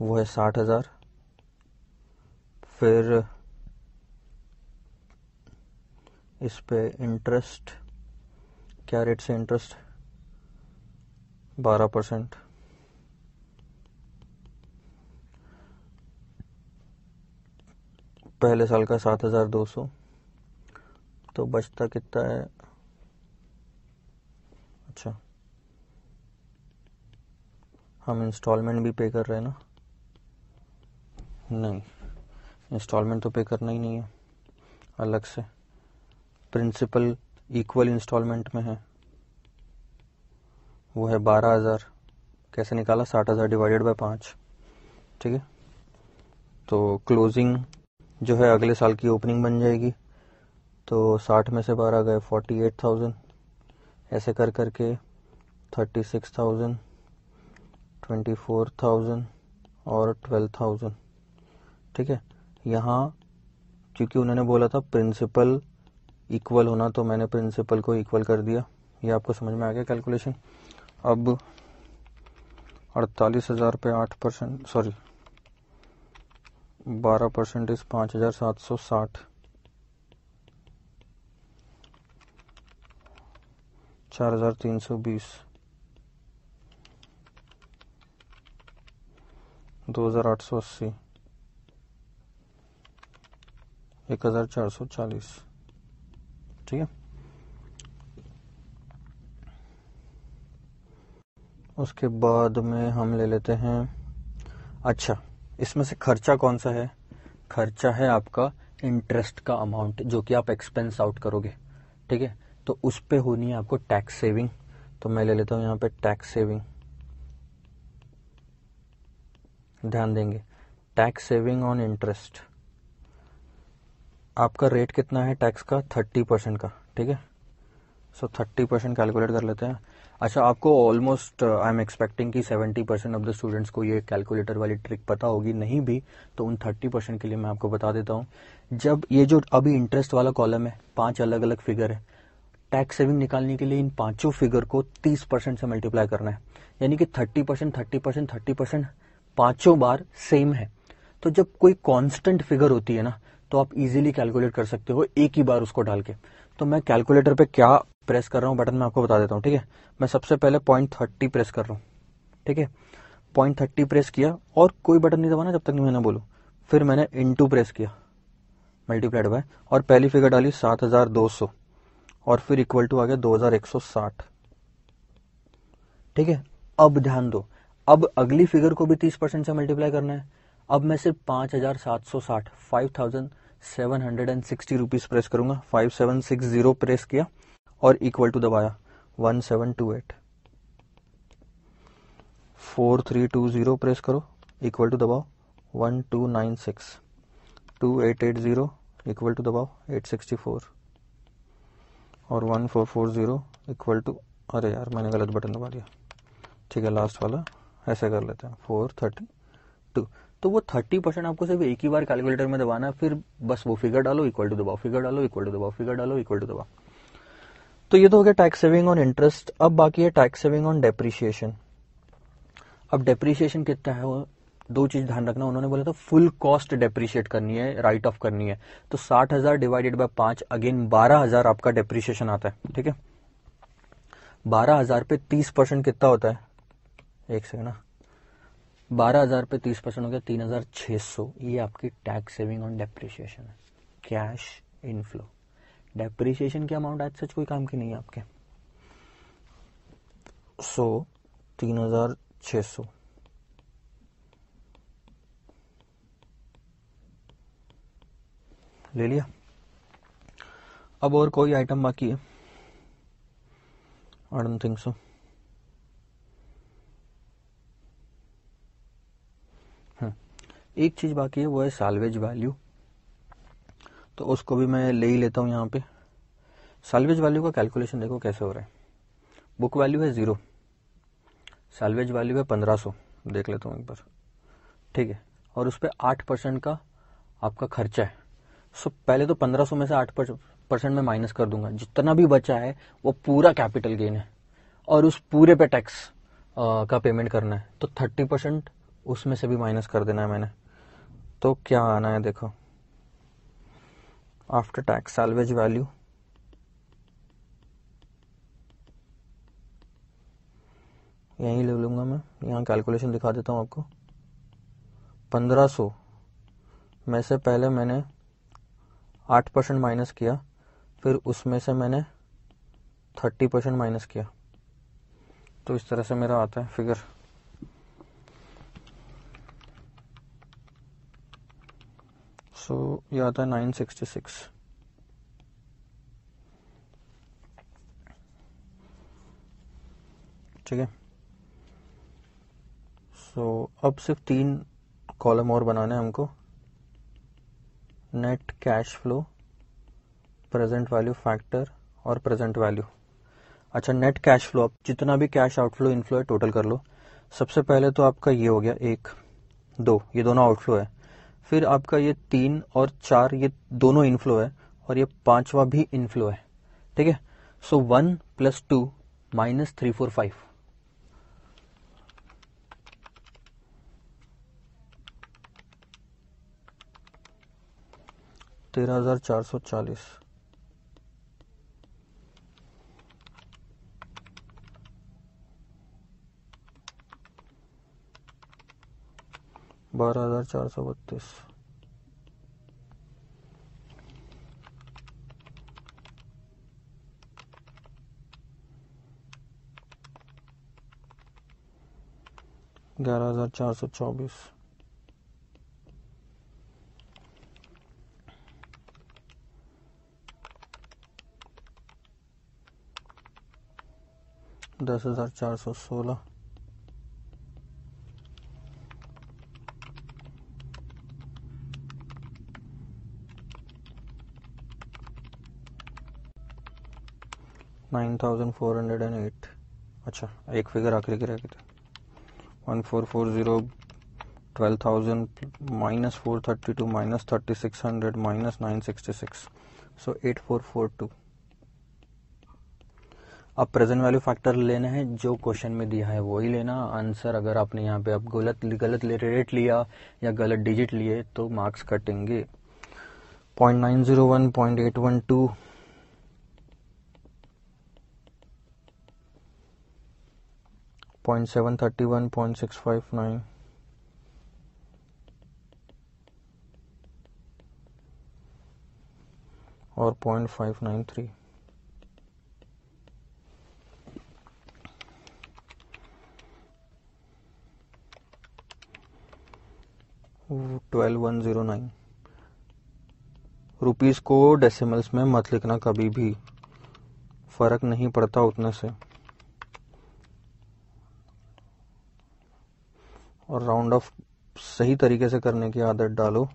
वो है साठ हज़ार. फिर इस पे इंटरेस्ट क्या रेट से इंटरेस्ट बारह परसेंट पहले साल का सात हज़ार दो सौ। तो बचता कितना है? अच्छा। हम इंस्टॉलमेंट भी पे कर रहे हैं ना? नहीं। इंस्टॉलमेंट तो पे करना ही नहीं है। अलग से। प्रिंसिपल इक्वल इंस्टॉलमेंट में है। वो है बारह हज़ार। कैसे निकाला? साठ हज़ार डिवाइडेड बाय पाँच। ठीक है? तो क्लोजिंग जो है अगले साल की ओपनिंग बन जाएगी। तो साठ में से बारह गए फोर्टी एट थाउज़ेंड ऐसे कर करके thirty six thousand twenty four thousand और ट्वेल्व थाउज़ेंड ठीक है? यहाँ, क्योंकि उन्होंने बोला था प्रिंसिपल इक्वल होना तो मैंने प्रिंसिपल को इक्वल कर दिया। ये आपको समझ में आ गया कैलकुलेशन अब अड़तालीस हज़ार पे आठ परसेंट सॉरी बारह परसेंट इस पाँच हज़ार सात सौ साठ। चार हज़ार तीन सौ बीस। दो हज़ार आठ सौ अस्सी। एक हज़ार चार सौ चालीस। ठीक है। उसके बाद में हम ले लेते हैं। अच्छा इसमें से खर्चा कौन सा है? खर्चा है आपका इंटरेस्ट का अमाउंट जो कि आप एक्सपेंस आउट करोगे। ठीक है? तो उस पर होनी है आपको टैक्स सेविंग तो मैं ले लेता हूँ यहाँ पे टैक्स सेविंग ध्यान देंगे। टैक्स सेविंग ऑन इंटरेस्ट आपका रेट कितना है टैक्स का? थर्टी परसेंट का, ठीक है? सो थर्टी परसेंट कैलकुलेट कर लेते हैं। अच्छा आपको ऑलमोस्ट आई एम एक्सपेक्टिंग कि seventy percent of the students को ये कैलकुलेटर वाली ट्रिक पता होगी, नहीं भी तो उन थर्टी परसेंट के लिए मैं आपको बता देता हूँ। जब ये जो अभी इंटरेस्ट वाला कॉलम है, पाँच अलग अलग फिगर है टैक्स सेविंग निकालने के लिए इन पाँचों फिगर को 30 परसेंट से मल्टीप्लाई करना है। यानी कि 30 percent thirty percent thirty percent पाँचों बार सेम है। तो जब कोई कांस्टेंट फिगर होती है ना तो आप इजीली कैलकुलेट कर सकते हो एक ही बार उसको डाल के। तो मैं कैलकुलेटर पे क्या प्रेस कर रहा हूँ बटन मैं आपको बता देता हूँ, ठीक है? मैं सबसे पहले पॉइंट थर्टी प्रेस कर रहा हूँ, ठीक है? पॉइंट थर्टी प्रेस किया और कोई बटन नहीं दबाना जब तक नहीं मैं ना बोलू। फिर मैंने इंटू प्रेस किया मल्टीप्लाइड बाय और पहली फिगर डाली सात हज़ार दो सौ और फिर इक्वल टू आ गया 2160 ठीक है? अब ध्यान दो। अब अगली फिगर को भी 30 परसेंट से मल्टीप्लाई करना है। अब मैं सिर्फ़ पाँच हज़ार सात सौ साठ, five thousand seven hundred and sixty rupees press करूँगा। Five seven six zero press किया और इक्वल टू दबाया। One seven two eight. Four three two zero press करो इक्वल टू दबाओ। One two nine six. Two eight eight zero equal to दबाओ। Eight sixty four. और one four four zero equal to अरे यार, मैंने गलत बटन दबा दिया। ठीक है लास्ट वाला। ऐसे कर लेते हैं। Four thirty two. तो वो थर्टी परसेंट आपको सिर्फ़ एक ही बार कैलकुलेटर में दबाना है, फिर बस वो फिगर डालो इक्वल टू दबाओ फिगर डालो इक्वल टू दबाओ फिगर डालो इक्वल टू दबाओ। तो ये तो हो गया टैक्स सेविंग ऑन इंटरेस्ट अब बाकी है टैक्स सेविंग ऑन डेप्रिशिएशन अब डेप्रिशिएशन कितना है वो, दो चीज़ ध्यान रखना, उन्होंने बोला था फुल कॉस्ट डेप्रिशिएट करनी है राइट ऑफ़ करनी है। तो साठ हज़ार डिवाइडेड बाय पाँच अगेन बारह हज़ार आपका डेप्रिशिएशन आता है, ठीक है? बारह हज़ार पे तीस परसेंट कितना होता है? एक सेकंड ना बारह हज़ार पे तीस परसेंट हो गया, तीन हज़ार छह सौ। ये आपकी टैक्स सेविंग ऑन डेप्रिशिएशन है। Cash inflow. डेप्रिशिएशन की अमाउंट आज सच कोई काम की नहीं है आपके। सो, तीन हज़ार छह सौ। ले लिया। अब और कोई आइटम बाकी है? आई डोंट थिंक सो एक चीज़ बाकी है, वो है सालवेज वैल्यू तो उसको भी मैं ले ही लेता हूँ यहाँ पे। सालवेज वैल्यू का कैलकुलेशन देखो कैसे हो रहा है। बुक वैल्यू है ज़ीरो सैलवेज वैल्यू है पंद्रह सौ। देख लेता हूँ एक बार। ठीक है। और उस पर आठ परसेंट का आपका खर्चा है। सो पहले तो पंद्रह सौ में से आठ परसेंट में माइनस कर दूँगा। जितना भी बचा है, वो पूरा कैपिटल गेन है। और उस पूरे पे टैक्स का पेमेंट करना है। तो थर्टी परसेंट उसमें से भी माइनस कर देना है मैंने। तो क्या आना है देखो। आफ्टर टैक्स सैलवेज वैल्यू यहीं ले लूँगा मैं, यहाँ कैलकुलेशन दिखा देता हूँ आपको। पंद्रह सौ। में से पहले मैंने आठ परसेंट माइनस किया, फिर उसमें से मैंने थर्टी परसेंट माइनस किया। तो इस तरह से मेरा आता है फिगर सो ये आता है नाइन सिक्सटी सिक्स। ठीक है? सो अब सिर्फ़ तीन कॉलम और बनाने हैं हमको। Net cash flow present value factor और प्रेजेंट वैल्यू अच्छा नेट कैश फ्लो आप जितना भी कैश आउटफ्लो इनफ्लो है टोटल कर लो। सबसे पहले तो आपका ये हो गया एक, दो, ये दोनों आउटफ्लो है। फिर आपका ये तीन और चार, ये दोनों इनफ्लो है और ये पांचवा भी इनफ्लो है। ठीक है? So one plus two minus three four five तेरह हज़ार चार सौ चालीस। बारह हज़ार चार सौ बत्तीस। ग्यारह हज़ार चार सौ चौबीस। दस हज़ार चार सौ सोलह। Nine thousand four hundred and eight. अच्छा एक फिगर आखिरी की रह गई थी। One four four zero, twelve thousand, minus four thirty two, minus thirty six hundred, minus nine sixty six. So eight four four two. अब प्रेजेंट वैल्यू फैक्टर लेना है, जो क्वेश्चन में दिया है, वही लेना। आंसर अगर आपने यहाँ पे अब गलत गलत रेट लिया या गलत डिजिट लिए तो मार्क्स कटेंगे। Point nine zero one, point eight one two point seven thirty one point six five nine और point five nine three twelve one zero nine rupees को डेसिमल्स में मत लिखना कभी भी। फ़र्क नहीं पड़ता उतने से। और राउंड ऑफ़ सही तरीके से करने की आदत डालो।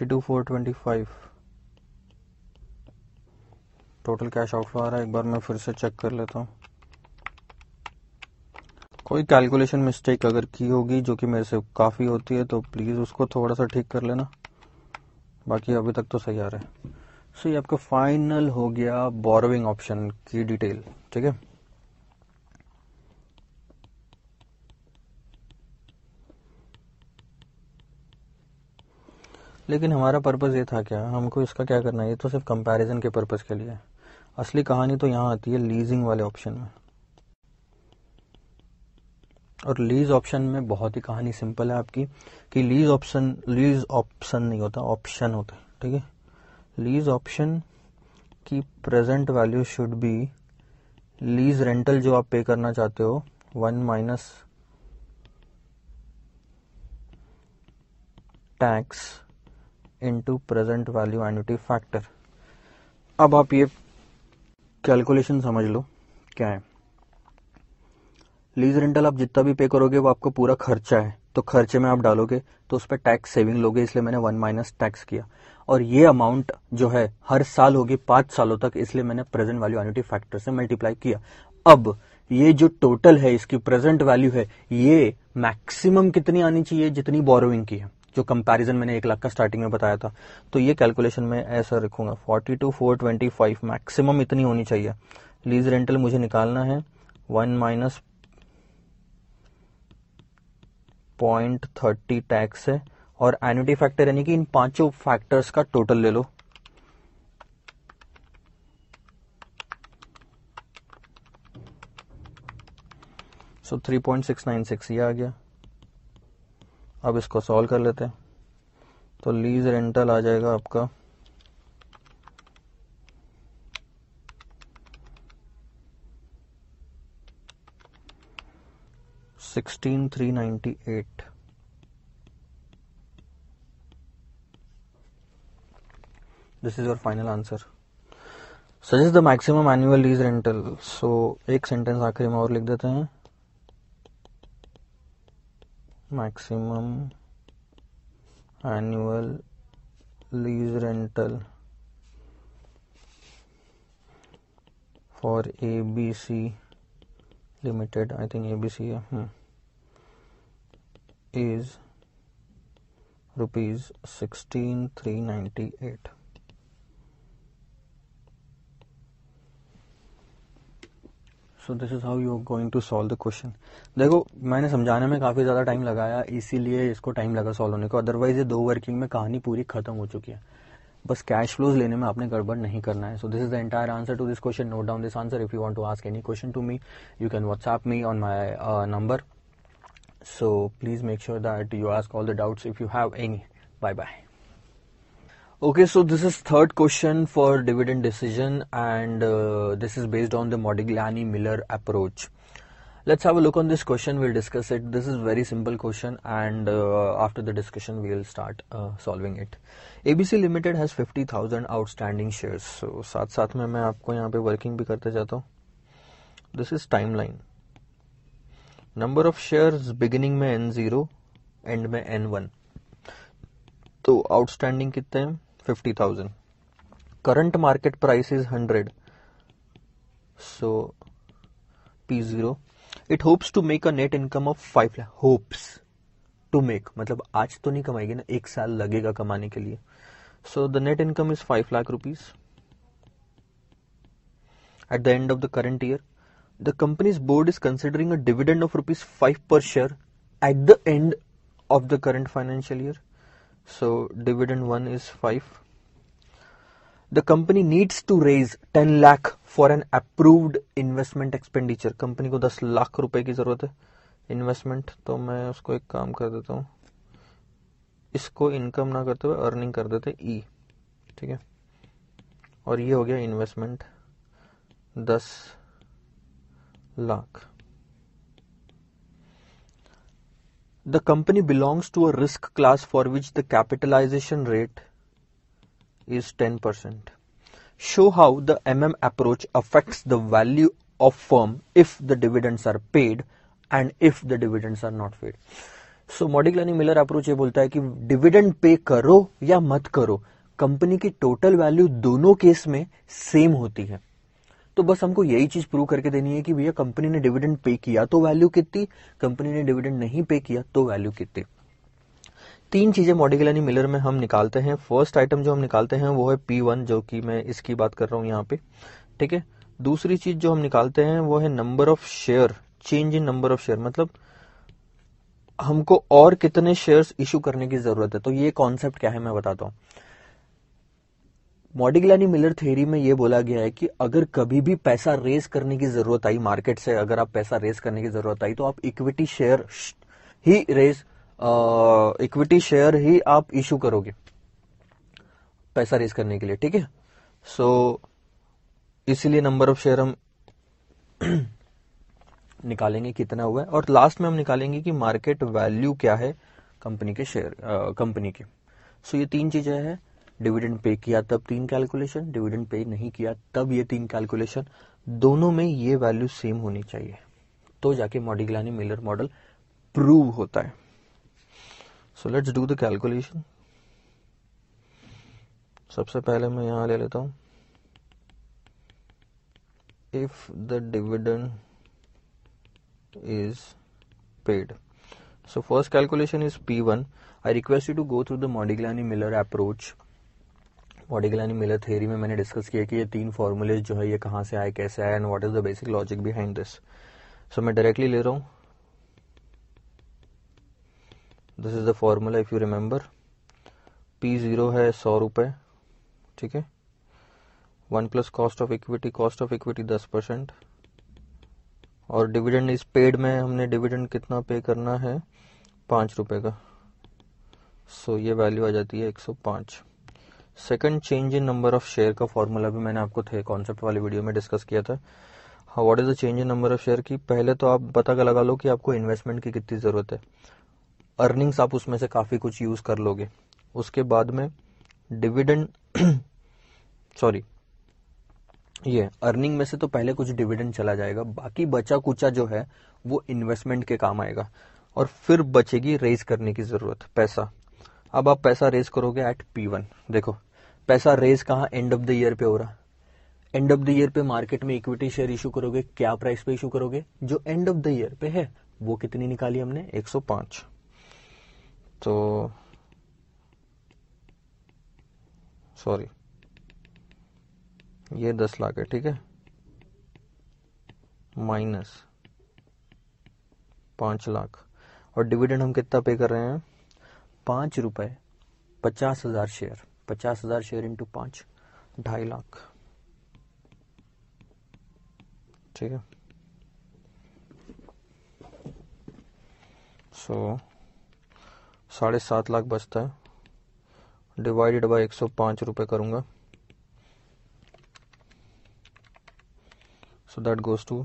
Forty four twenty five total cash outflow आ रहा है एक बार मैं फिर से चेक कर लेता हूँ। कोई कैलकुलेशन मिस्टेक अगर की होगी जो कि मेरे से काफ़ी होती है तो प्लीज़ उसको थोड़ा सा ठीक कर लेना। बाकी अभी तक तो सही आ रहा है। सो so, ये आपका फाइनल हो गया बोरोविंग ऑप्शन की डिटेल ठीक है? लेकिन हमारा पर्पज़ ये था क्या? हमको इसका क्या करना है? ये तो सिर्फ़ कंपैरिजन के पर्पज़ के लिए। असली कहानी तो यहाँ आती है लीजिंग वाले ऑप्शन में। और लीज ऑप्शन में बहुत ही कहानी सिंपल है आपकी कि लीज ऑप्शन लीज ऑप्शन नहीं होता ऑप्शन होता है, ठीक है? लीज ऑप्शन की present value should be lease rental जो आप पे करना चाहते हो one minus tax into present value annuity factor अब आप ये कैलकुलेशन समझ लो, क्या है? लीज रेंटल आप जितना भी पे करोगे, वो आपको पूरा खर्चा है। तो खर्चे में आप डालोगे तो उस पर टैक्स सेविंग लोगे, इसलिए मैंने वन माइनस टैक्स किया। और ये अमाउंट जो है, हर साल होगी, पाँच सालों तक, इसलिए मैंने प्रेजेंट वैल्यू एन्युटी फैक्टर से मल्टीप्लाई किया। अब ये जो टोटल है, इसकी प्रेजेंट वैल्यू है, ये मैक्सिमम कितनी आनी चाहिए, जितनी बोरोइंग की है? जो कंपैरिजन मैंने एक लाख का स्टार्टिंग में बताया था तो ये कैलकुलेशन में ऐसा रखूँगा forty two four twenty five maximum इतनी होनी चाहिए। लीज रेंटल मुझे निकालना है one minus point thirty tax है, और एन्युटी फैक्टर यानी कि इन पाँचों फैक्टर्स का टोटल ले लो। So three point six nine six ये आ गया। अब इसको सॉल्व कर लेते हैं। तो लीज रेंटल आ जाएगा आपका। Sixteen three ninety eight this is your final answer suggest the maximum annual lease rental so एक सेंटेंस आखिरी में और लिख देते हैं। Maximum annual lease rental for ABC Limited, I think ABC hmm, is rupees 16398. So this is how you are going to solve the question देखो, मैंने समझाने में काफ़ी ज़्यादा टाइम लगाया, इसीलिए इसको टाइम लगा सॉल्व होने को। अदरवाइज़ ये दो वर्किंग में कहानी पूरी खत्म हो चुकी है। बस कैश फ्लोज लेने में आपने गड़बड़ नहीं करना है। So this is the entire answer to this question note down this answer if you want to ask any question to me you can WhatsApp me on my number so please make sure that you ask all the doubts if you have any bye bye Okay, so this is third question for dividend decision and uh, this is based on the Modigliani-Miller approach. Let's have a look on this question, we'll discuss it. This is very simple question and uh, after the discussion we'll start uh, solving it. ABC Limited has 50,000 outstanding shares. So साथ साथ में मैं आपको यहाँ पे working भी करते जाता हूँ. This is timeline. Number of shares beginning में N0, end में N1. तो outstanding कितने हैं? Fifty thousand current market price is hundred so P zero it hopes to make a net income of five hopes to make मतलब आज तो नहीं कमाएगी ना, एक साल लगेगा कमाने के लिए. So the net income is five lakh rupees at the end of the current year the company's board is considering a dividend of rupees five per share at the end of the current financial year So dividend 1 is 5. The company needs to raise 10 lakh for an approved investment expenditure. Company को 10 लाख रुपए की ज़रूरत है। इन्वेस्टमेंट तो मैं उसको एक काम कर देता हूँ। इसको इनकम ना करते हुए अर्निंग कर देते ई e, ठीक है? और ये हो गया investment 10 lakh. The company belongs to a risk class for which the capitalization rate is 10%. Show how the MM approach affects the value of firm if the dividends are paid and if the dividends are not paid. So Modigliani Miller approach ये बोलता है कि डिविडेंड पे करो या मत करो कंपनी की टोटल वैल्यू दोनों केस में सेम होती है तो बस हमको यही चीज़ प्रूव करके देनी है कि भैया कंपनी ने डिविडेंड पे किया तो वैल्यू कितनी? कंपनी ने डिविडेंड नहीं पे किया तो वैल्यू कितनी? तीन चीज़ें मॉडिकल यानी मिलर में हम निकालते हैं। फ़र्स्ट आइटम जो हम निकालते हैं वो है पी वन जो कि मैं इसकी बात कर रहा हूँ यहाँ पे। ठीक है? दूसरी चीज़ जो हम निकालते हैं वो है number of share change in number of share मतलब हमको और कितने शेयर्स इशू करने की ज़रूरत है। तो ये कॉन्सेप्ट क्या है मैं बताता हूँ। मॉडिग्लानी मिलर थ्योरी में यह बोला गया है कि अगर कभी भी पैसा रेस करने की ज़रूरत आई मार्केट से अगर आप पैसा रेस करने की ज़रूरत आई तो आप इक्विटी शेयर ही रेस इक्विटी शेयर ही आप इशू करोगे पैसा रेस करने के लिए ठीक है? सो इसीलिए नंबर ऑफ़ शेयर हम निकालेंगे कितना हुआ है। और लास्ट में हम निकालेंगे कि मार्केट वैल्यू क्या है कंपनी के शेयर कंपनी के। सो so, ये तीन चीज़ें हैं। डिविडेंड पे किया, तब तीन कैलकुलेशन डिविडेंड पे नहीं किया, तब ये तीन कैलकुलेशन दोनों में ये वैल्यू सेम होनी चाहिए तो जाके मॉडिग्लानी मिलर मॉडल प्रूव होता है so let's do the calculation सबसे पहले मैं यहाँ ले लेता हूँ if the dividend is paid. So first calculation is P1. I request you to go through the Modigliani Miller approach. Modigliani Miller theory में मैंने डिस्कस किया कि ये तीन फॉर्मूलेज जो है ये कहाँ से आए कैसे आए and what is the basic logic behind this so मैं डायरेक्टली ले रहा हूँ। This is the formula if you remember P zero है सौ रुपए ठीक है? One plus cost of equity cost of equity दस परसेंट और डिविडेंड इस पेड में हमने डिविडेंड कितना पे करना है? पाँच रुपए का। सो so, ये वैल्यू आ जाती है एक सौ पाँच। Second change in number of share का फॉर्मूला भी मैंने आपको थे कॉन्सेप्ट वाली वीडियो में डिस्कस किया था। हाँ what is the change in number of share की? पहले तो आप पता का लगा लो कि आपको इन्वेस्टमेंट की कितनी ज़रूरत है। अर्निंग्स आप उसमें से काफ़ी कुछ यूज़ कर लोगे। उसके बाद में डिविडेंड सॉरी ये अर्निंग में से तो पहले कुछ डिविडेंड चला जाएगा। बाकी बचा कुचा जो है, वो इन्वेस्टमेंट के काम आएगा। और फिर बचेगी रेज करने की ज़रूरत, पैसा। अब आप पैसा रेज करोगे एट पी वन देखो पैसा रेज कहा एंड ऑफ़ द ईयर पे हो रहा? एंड ऑफ़ द ईयर पे मार्केट में इक्विटी शेयर इशू करोगे, क्या प्राइस पे इशू करोगे? जो एंड ऑफ़ द ईयर पे है, वो कितनी निकाली हमने? 105 तो सॉरी ये दस लाख है, ठीक है? माइनस पाँच लाख। और डिविडेंड हम कितना पे कर रहे हैं? पाँच रुपए, पचास हज़ार शेयर पचास हज़ार शेयर इंटू पाँच, ढाई लाख। ठीक है? सो साढ़े सात लाख बचता है। डिवाइडेड बाय एक सौ पाँच रुपए करूँगा। So that goes to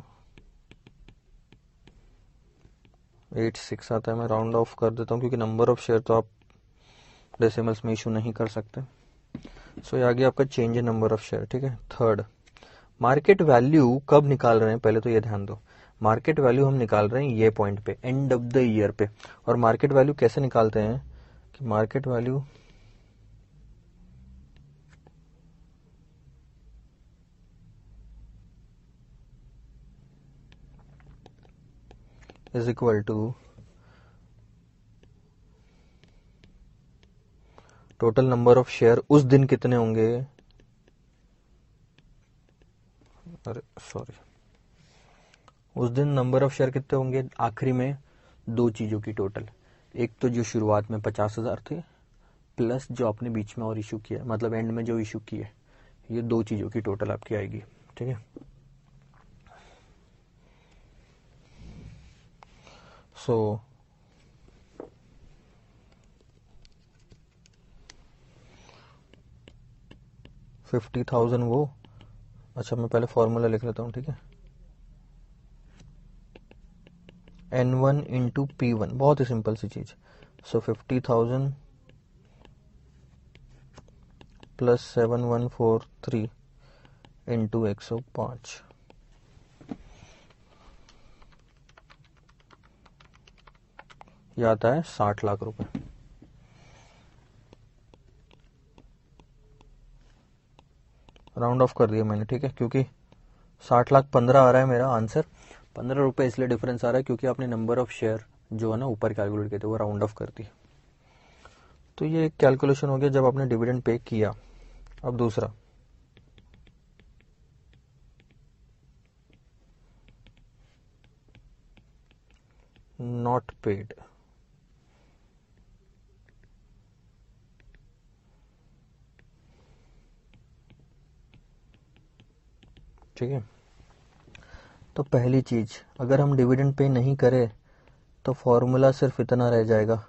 eight six आता है। मैं राउंड ऑफ़ कर देता हूँ, क्योंकि नंबर ऑफ़ शेयर तो आप डेसिमल्स में इशू नहीं कर सकते। सो so, ये आगे आपका change in number of share ठीक है? थर्ड मार्केट वैल्यू कब निकाल रहे हैं? पहले तो ये ध्यान दो। मार्केट वैल्यू हम निकाल रहे हैं ये पॉइंट पे एंड ऑफ़ द ईयर पे। और मार्केट वैल्यू कैसे निकालते हैं? कि market value is equal to total number of share उस दिन कितने होंगे? अरे सॉरी उस दिन नंबर ऑफ़ शेयर कितने होंगे? आखिरी में दो चीज़ों की टोटल एक तो जो शुरुआत में पचास हज़ार थे प्लस जो आपने बीच में और इशू किया मतलब एंड में जो इशू किए, ये दो चीज़ों की टोटल आपकी आएगी, ठीक है? So फिफ्टी थाउज़ेंड वो। अच्छा मैं पहले फॉर्मूला लिख लेता हूँ, ठीक है? N one into P one बहुत ही सिंपल सी चीज़। So fifty thousand plus seven one four three into एक सौ पाँच। ये आता है साठ लाख रुपए। राउंड ऑफ़ कर दिया मैंने, ठीक है? क्योंकि साठ लाख पंद्रह आ रहा है मेरा आंसर। पंद्रह रुपए इसलिए डिफरेंस आ रहा है क्योंकि आपने नंबर ऑफ़ शेयर जो है ना ऊपर कैलकुलेट किए थे, वो राउंड ऑफ़ कर दी तो ये एक कैलकुलेशन हो गया जब आपने डिविडेंड पे किया। अब दूसरा। नॉट पेड ठीक है? तो पहली चीज़, अगर हम डिविडेंड पे नहीं करें तो फॉर्मूला सिर्फ़ इतना रह जाएगा।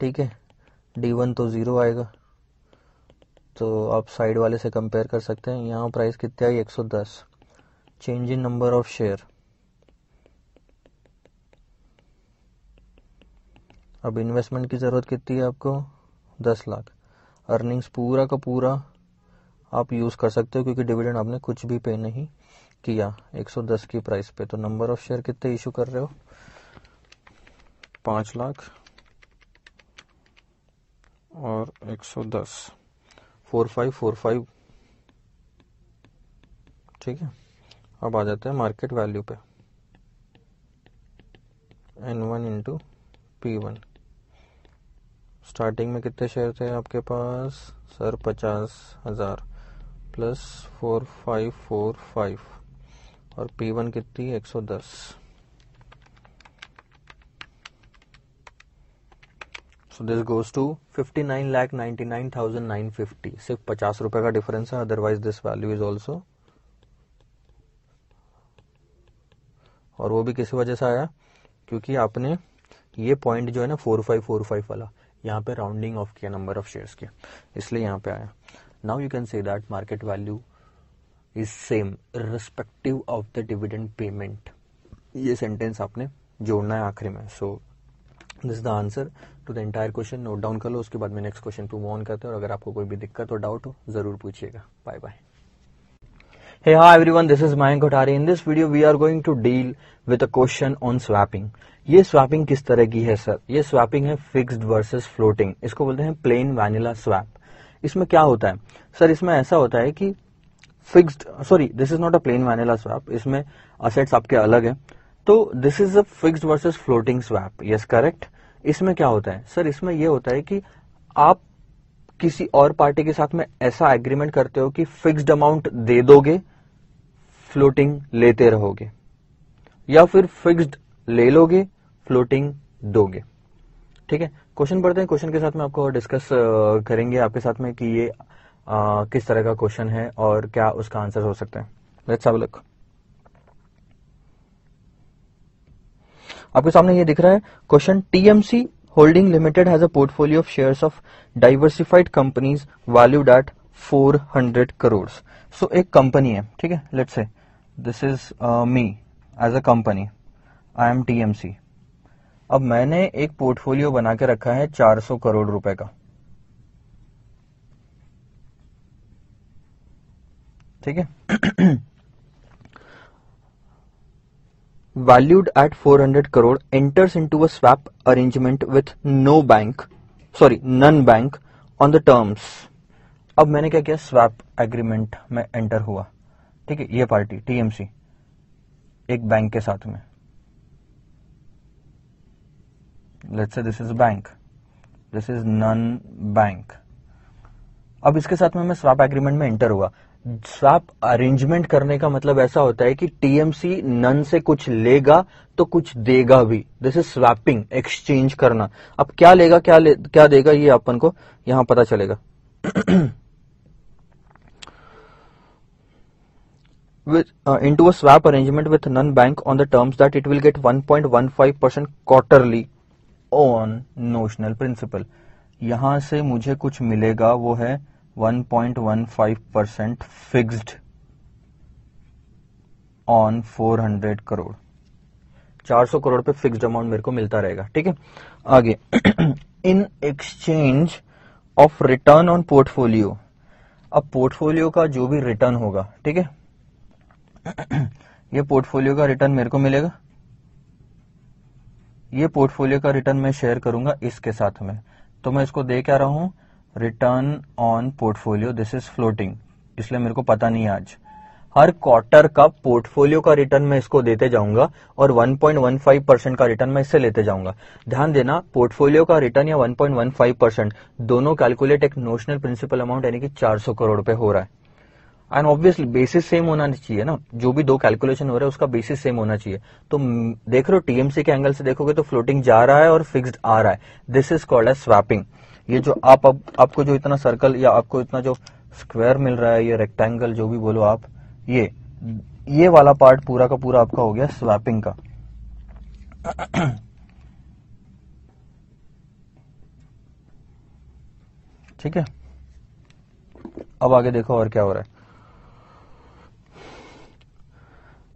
ठीक है? डी वन तो ज़ीरो आएगा। तो आप साइड वाले से कंपेयर कर सकते हैं। यहाँ प्राइस कितने आई? 110 change in number of share अब इन्वेस्टमेंट की ज़रूरत कितनी है आपको? 10 लाख। अर्निंग्स पूरा का पूरा आप यूज़ कर सकते हो, क्योंकि डिविडेंड आपने कुछ भी पे नहीं किया। 110 की प्राइस पे। तो नंबर ऑफ़ शेयर कितने इशू कर रहे हो? पाँच लाख और 110 फोर फाइव फोर फाइव। ठीक है? अब आ जाते हैं मार्केट वैल्यू पे। N one into P one starting में कितने शेयर थे आपके पास? सर, पचास हज़ार। Plus four five four five और पी वन कितनी एक सौ दस। So this goes to fifty nine lakh ninety nine thousand nine fifty सिर्फ़ पचास रुपए का डिफरेंस है otherwise this value is also और वो भी किसी वजह से आया? क्योंकि आपने ये पॉइंट जो है ना फोर फाइव फोर फाइव वाला, यहाँ पे राउंडिंग ऑफ़ किया नंबर ऑफ़ शेयर्स के। इसलिए यहाँ पे आया। Now you can say that market value is same respective of the dividend payment ये सेंटेंस आपने जोड़ना है आखिरी में। So this the answer to the entire question note down कर लो उसके बाद में नेक्स्ट क्वेश्चन पे मूव ऑन करते हैं। और अगर आपको कोई भी दिक्कत और डाउट हो ज़रूर पूछिएगा। Bye bye Hey hi everyone, this is Mayank Kothari. In this video, we are going to deal with a question on swapping. ये स्वैपिंग किस तरह की है सर ये स्वैपिंग है फिक्स्ड वर्सेस फ्लोटिंग इसको बोलते हैं प्लेन वैनिला स्वैप इसमें क्या होता है? सर, इसमें ऐसा होता है कि fixed sorry this is not a plain vanilla swap इसमें असेट्स आपके अलग है। तो this is a fixed versus floating swap yes correct इसमें क्या होता है? सर, इसमें यह होता है कि आप किसी और पार्टी के साथ में ऐसा एग्रीमेंट करते हो कि फिक्स्ड अमाउंट दे दोगे फ्लोटिंग लेते रहोगे, या फिर फिक्स्ड ले लोगे फ्लोटिंग दोगे। ठीक है क्वेश्चन पढ़ते हैं क्वेश्चन के साथ में आपको डिस्कस करेंगे आपके साथ में कि ये आ, किस तरह का क्वेश्चन है और क्या उसका आंसर हो सकता है। लेट्स हैव लुक आपके सामने ये दिख रहा है question TMC holding limited has a portfolio of shares of diversified companies valued at 400 crore so एक कंपनी है ठीक है let's say this is me as a company I am TMC अब मैंने एक पोर्टफोलियो बना के रखा है 400 करोड़ रुपए का। ठीक है? Valued at 400 crore enters into a swap arrangement with no bank sorry non bank on the terms अब मैंने क्या किया? स्वैप एग्रीमेंट में एंटर हुआ। ठीक है? ये पार्टी टीएमसी एक बैंक के साथ में। Let's say this is bank this is non bank अब इसके साथ में मैं स्वैप एग्रीमेंट में एंटर हुआ। स्वैप अरेंजमेंट करने का मतलब ऐसा होता है कि टीएमसी नन से कुछ लेगा तो कुछ देगा भी। दिस इज़ स्वैपिंग एक्सचेंज करना। अब क्या लेगा क्या ले, क्या देगा ये अपन को? यहाँ पता चलेगा। With uh, into a swap arrangement with non bank on the terms that it will get 1.15 percent quarterly. On notional principal यहाँ से मुझे कुछ मिलेगा, वो है 1.15 percent fixed on 400 crore 400 crore पे फिक्स्ड अमाउंट मेरे को मिलता रहेगा, ठीक है? आगे। In exchange of return on portfolio अब पोर्टफोलियो का जो भी रिटर्न होगा, ठीक है? ये पोर्टफोलियो का रिटर्न मेरे को मिलेगा? ये पोर्टफोलियो का रिटर्न मैं शेयर करूँगा इसके साथ में। तो मैं इसको दे क्या रहा हूँ। Return on portfolio this is floating इसलिए मेरे को पता नहीं आज। हर क्वार्टर का पोर्टफोलियो का रिटर्न मैं इसको देते जाऊँगा और 1.15 परसेंट का रिटर्न मैं इससे लेते जाऊँगा। ध्यान देना पोर्टफोलियो का रिटर्न या 1.15 परसेंट दोनों कैलकुलेट एक नोशनल प्रिंसिपल अमाउंट यानी कि 400 करोड़ रुपए हो रहा है। एंड ऑब्वियसली बेसिस सेम होना चाहिए ना। जो भी दो कैलकुलेशन हो रहा है, उसका बेसिस सेम होना चाहिए। तो देख रहे हो टीएमसी के एंगल से देखोगे तो फ्लोटिंग जा रहा है और फिक्स्ड आ रहा है। This is called as swapping ये जो आप अब आपको जो इतना सर्कल या आपको इतना जो स्क्वायर मिल रहा है, ये रेक्टेंगल जो भी बोलो आप, ये ये वाला पार्ट पूरा का पूरा आपका हो गया स्वैपिंग का। ठीक है? अब आगे देखो और क्या हो रहा है।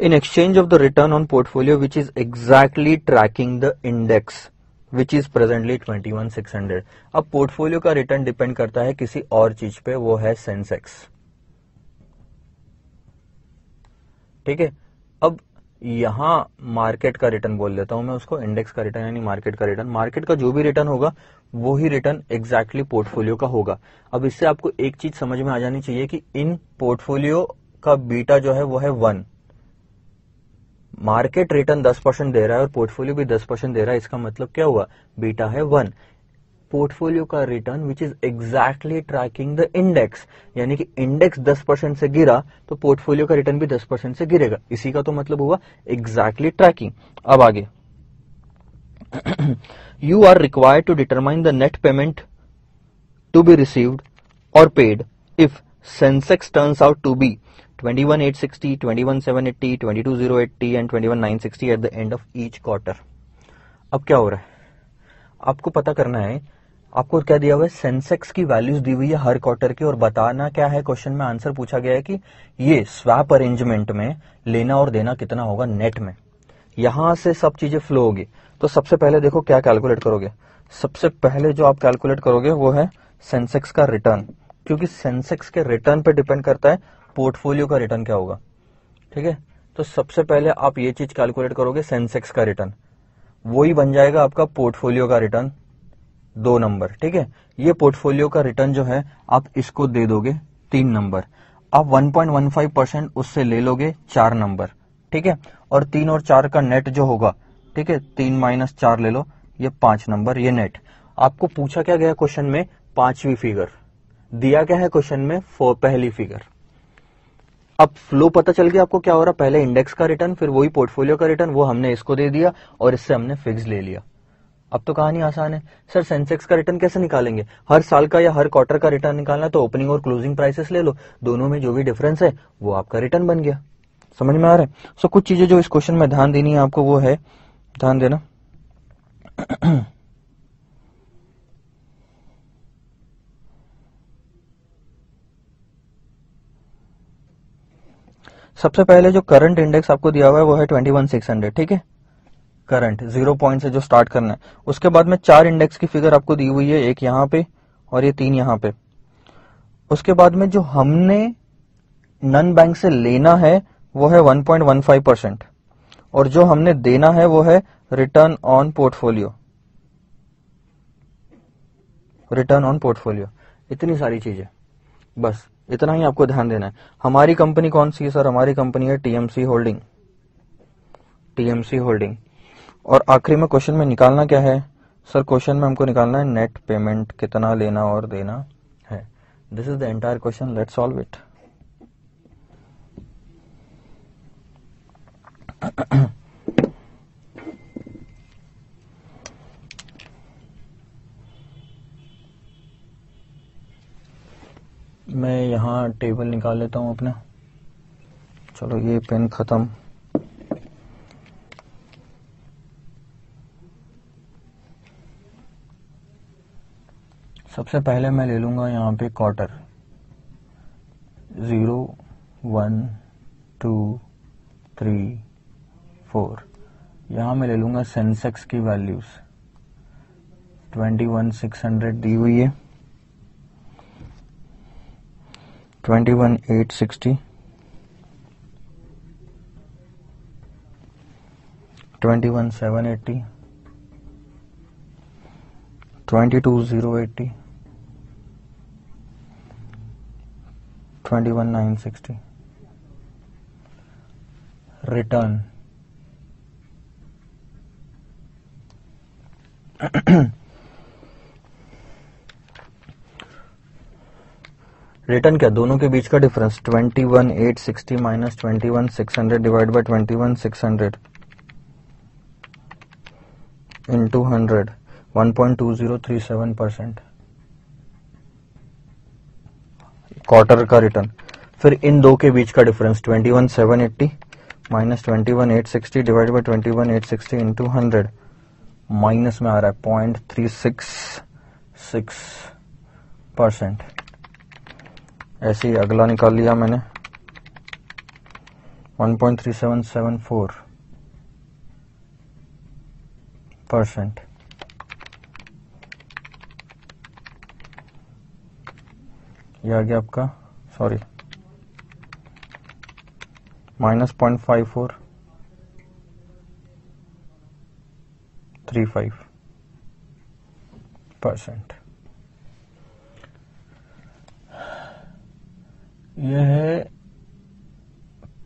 In exchange of the return on portfolio, which is exactly tracking the index, which is presently 21600 अब पोर्टफोलियो का रिटर्न डिपेंड करता है किसी और चीज़ पे, वो है सेंसेक्स ठीक है? अब यहाँ मार्केट का रिटर्न बोल देता हूँ मैं उसको। इंडेक्स का रिटर्न यानी मार्केट का रिटर्न मार्केट का जो भी रिटर्न होगा, वो ही रिटर्न एग्जैक्टली पोर्टफोलियो का होगा। अब इससे आपको एक चीज़ समझ में आ जानी चाहिए कि इन पोर्टफोलियो का बीटा जो है, वो है वन मार्केट रिटर्न 10 परसेंट दे रहा है और पोर्टफोलियो भी 10 परसेंट दे रहा है, इसका मतलब क्या हुआ? बीटा है वन। पोर्टफोलियो का return which is exactly tracking the index यानी कि इंडेक्स 10 परसेंट से गिरा तो पोर्टफोलियो का रिटर्न भी 10 परसेंट से गिरेगा। इसी का तो मतलब हुआ एग्जैक्टली ट्रैकिंग अब आगे। You are required to determine the net payment to be received और paid if Sensex turns out to be 21860, 21780, 22080 and 21960 at the end of each quarter. अब क्या हो रहा है? आपको पता करना है आपको क्या दिया हुआ है? सेंसेक्स की वैल्यूज़ दी हुई है हर क्वार्टर की और बताना क्या है? क्वेश्चन में आंसर पूछा गया है कि ये स्वैप अरेंजमेंट में लेना और देना कितना होगा नेट में। यहाँ से सब चीज़ें फ्लो होगी। तो सबसे पहले देखो क्या कैलकुलेट करोगे। सबसे पहले जो आप कैलकुलेट करोगे वो है सेंसेक्स का रिटर्न क्योंकि सेंसेक्स के रिटर्न पे डिपेंड करता है पोर्टफोलियो का रिटर्न क्या होगा? ठीक है? तो सबसे पहले आप ये चीज़ कैलकुलेट करोगे, सेंसेक्स का रिटर्न। वो ही बन जाएगा आपका पोर्टफोलियो का रिटर्न, दो नंबर। ठीक है? ये पोर्टफोलियो का रिटर्न जो है, आप इसको दे दोगे, तीन नंबर। आप 1.15 परसेंट उससे ले लोगे, चार नंबर। ठीक है? और तीन और चार का नेट जो होगा, ठीक है? तीन माइनस चार ले लो, ये पाँच नंबर, ये नेट। आपको पूछा क्या गया क्वेश्चन में? पांचवी फिगर। दिया क्या है क्वेश्चन में? पहली फिगर। अब फ्लो पता चल गया आपको क्या हो रहा पहले इंडेक्स का रिटर्न फिर वही पोर्टफोलियो का रिटर्न वो हमने इसको दे दिया और इससे हमने फिक्स ले लिया। अब तो कहानी आसान है। सर सेंसेक्स का रिटर्न कैसे निकालेंगे? हर साल का या हर क्वार्टर का रिटर्न निकालना तो ओपनिंग और क्लोजिंग प्राइसेस ले लो। दोनों में जो भी डिफरेंस है, वो आपका रिटर्न बन गया। समझ में आ रहा है? सो कुछ चीज़ें जो इस क्वेश्चन में ध्यान देनी है आपको, वो है। ध्यान देना। सबसे पहले जो करंट इंडेक्स आपको दिया हुआ है, वो है ट्वेंटी वन सिक्स हंड्रेड ठीक है? करंट ज़ीरो पॉइंट से जो स्टार्ट करना है। उसके बाद में चार इंडेक्स की फिगर आपको दी हुई है, एक यहाँ पे और ये तीन यहाँ पे। उसके बाद में जो हमने नन बैंक से लेना है, वो है 1.15 परसेंट और जो हमने देना है, वो है return on portfolio return on portfolio इतनी सारी चीज़ें। बस। इतना ही आपको ध्यान देना है। हमारी कंपनी कौन सी है, सर? हमारी कंपनी है टीएमसी होल्डिंग। TMC holding. और आखिरी में क्वेश्चन में निकालना क्या है? सर, क्वेश्चन में हमको निकालना है नेट पेमेंट कितना लेना और देना है। This is the entire question let solve it मैं यहाँ टेबल निकाल लेता हूँ अपना। चलो, ये पेन ख़त्म। सबसे पहले मैं ले लूँगा यहाँ पे quarter zero one two three four यहाँ मैं ले लूँगा सेंसेक्स की values twenty one six hundred दी हुई है। twenty-one eight sixty, twenty-one seven eighty, twenty-two zero eighty, twenty-one nine sixty. Return. Return क्या। दोनों के बीच का difference twenty one eight sixty minus twenty one six hundred divide by twenty one six hundred into hundred one point two zero three seven percent quarter का रिटर्न फिर इन दो के बीच का difference twenty one seven eighty minus twenty one eight sixty divide by twenty one eight sixty into hundred minus में आ रहा है point three six six percent ऐसे ही अगला निकाल लिया मैंने। One point three seven seven four percent ये आ गया आपका sorry minus point five four three five percent यह है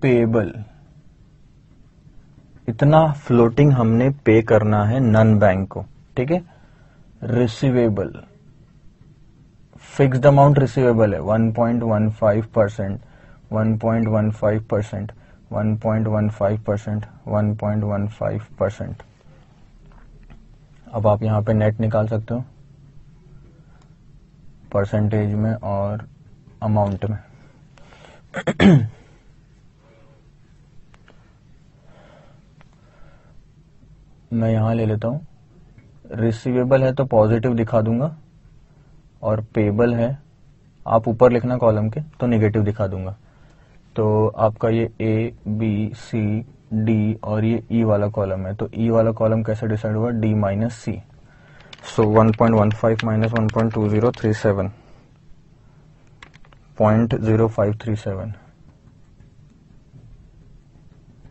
पेबल इतना फ्लोटिंग हमने पे करना है नन बैंक को, ठीक है? रिसीवेबल फिक्स्ड अमाउंट रिसीवेबल है 1.15 परसेंट 1.15 परसेंट 1.15 परसेंट 1.15 परसेंट अब आप यहाँ पे नेट निकाल सकते हो परसेंटेज में और अमाउंट में। मैं यहाँ ले लेता हूँ। रिसीवेबल है तो पॉजिटिव दिखा दूँगा और पेबल है, आप ऊपर लिखना कॉलम के तो नेगेटिव दिखा दूँगा। तो आपका ये ए बी सी डी और ये ई e वाला कॉलम है। तो ई e वाला कॉलम कैसे डिसाइड हुआ? D minus C so 1.15 minus 1.2037 point two zero five three seven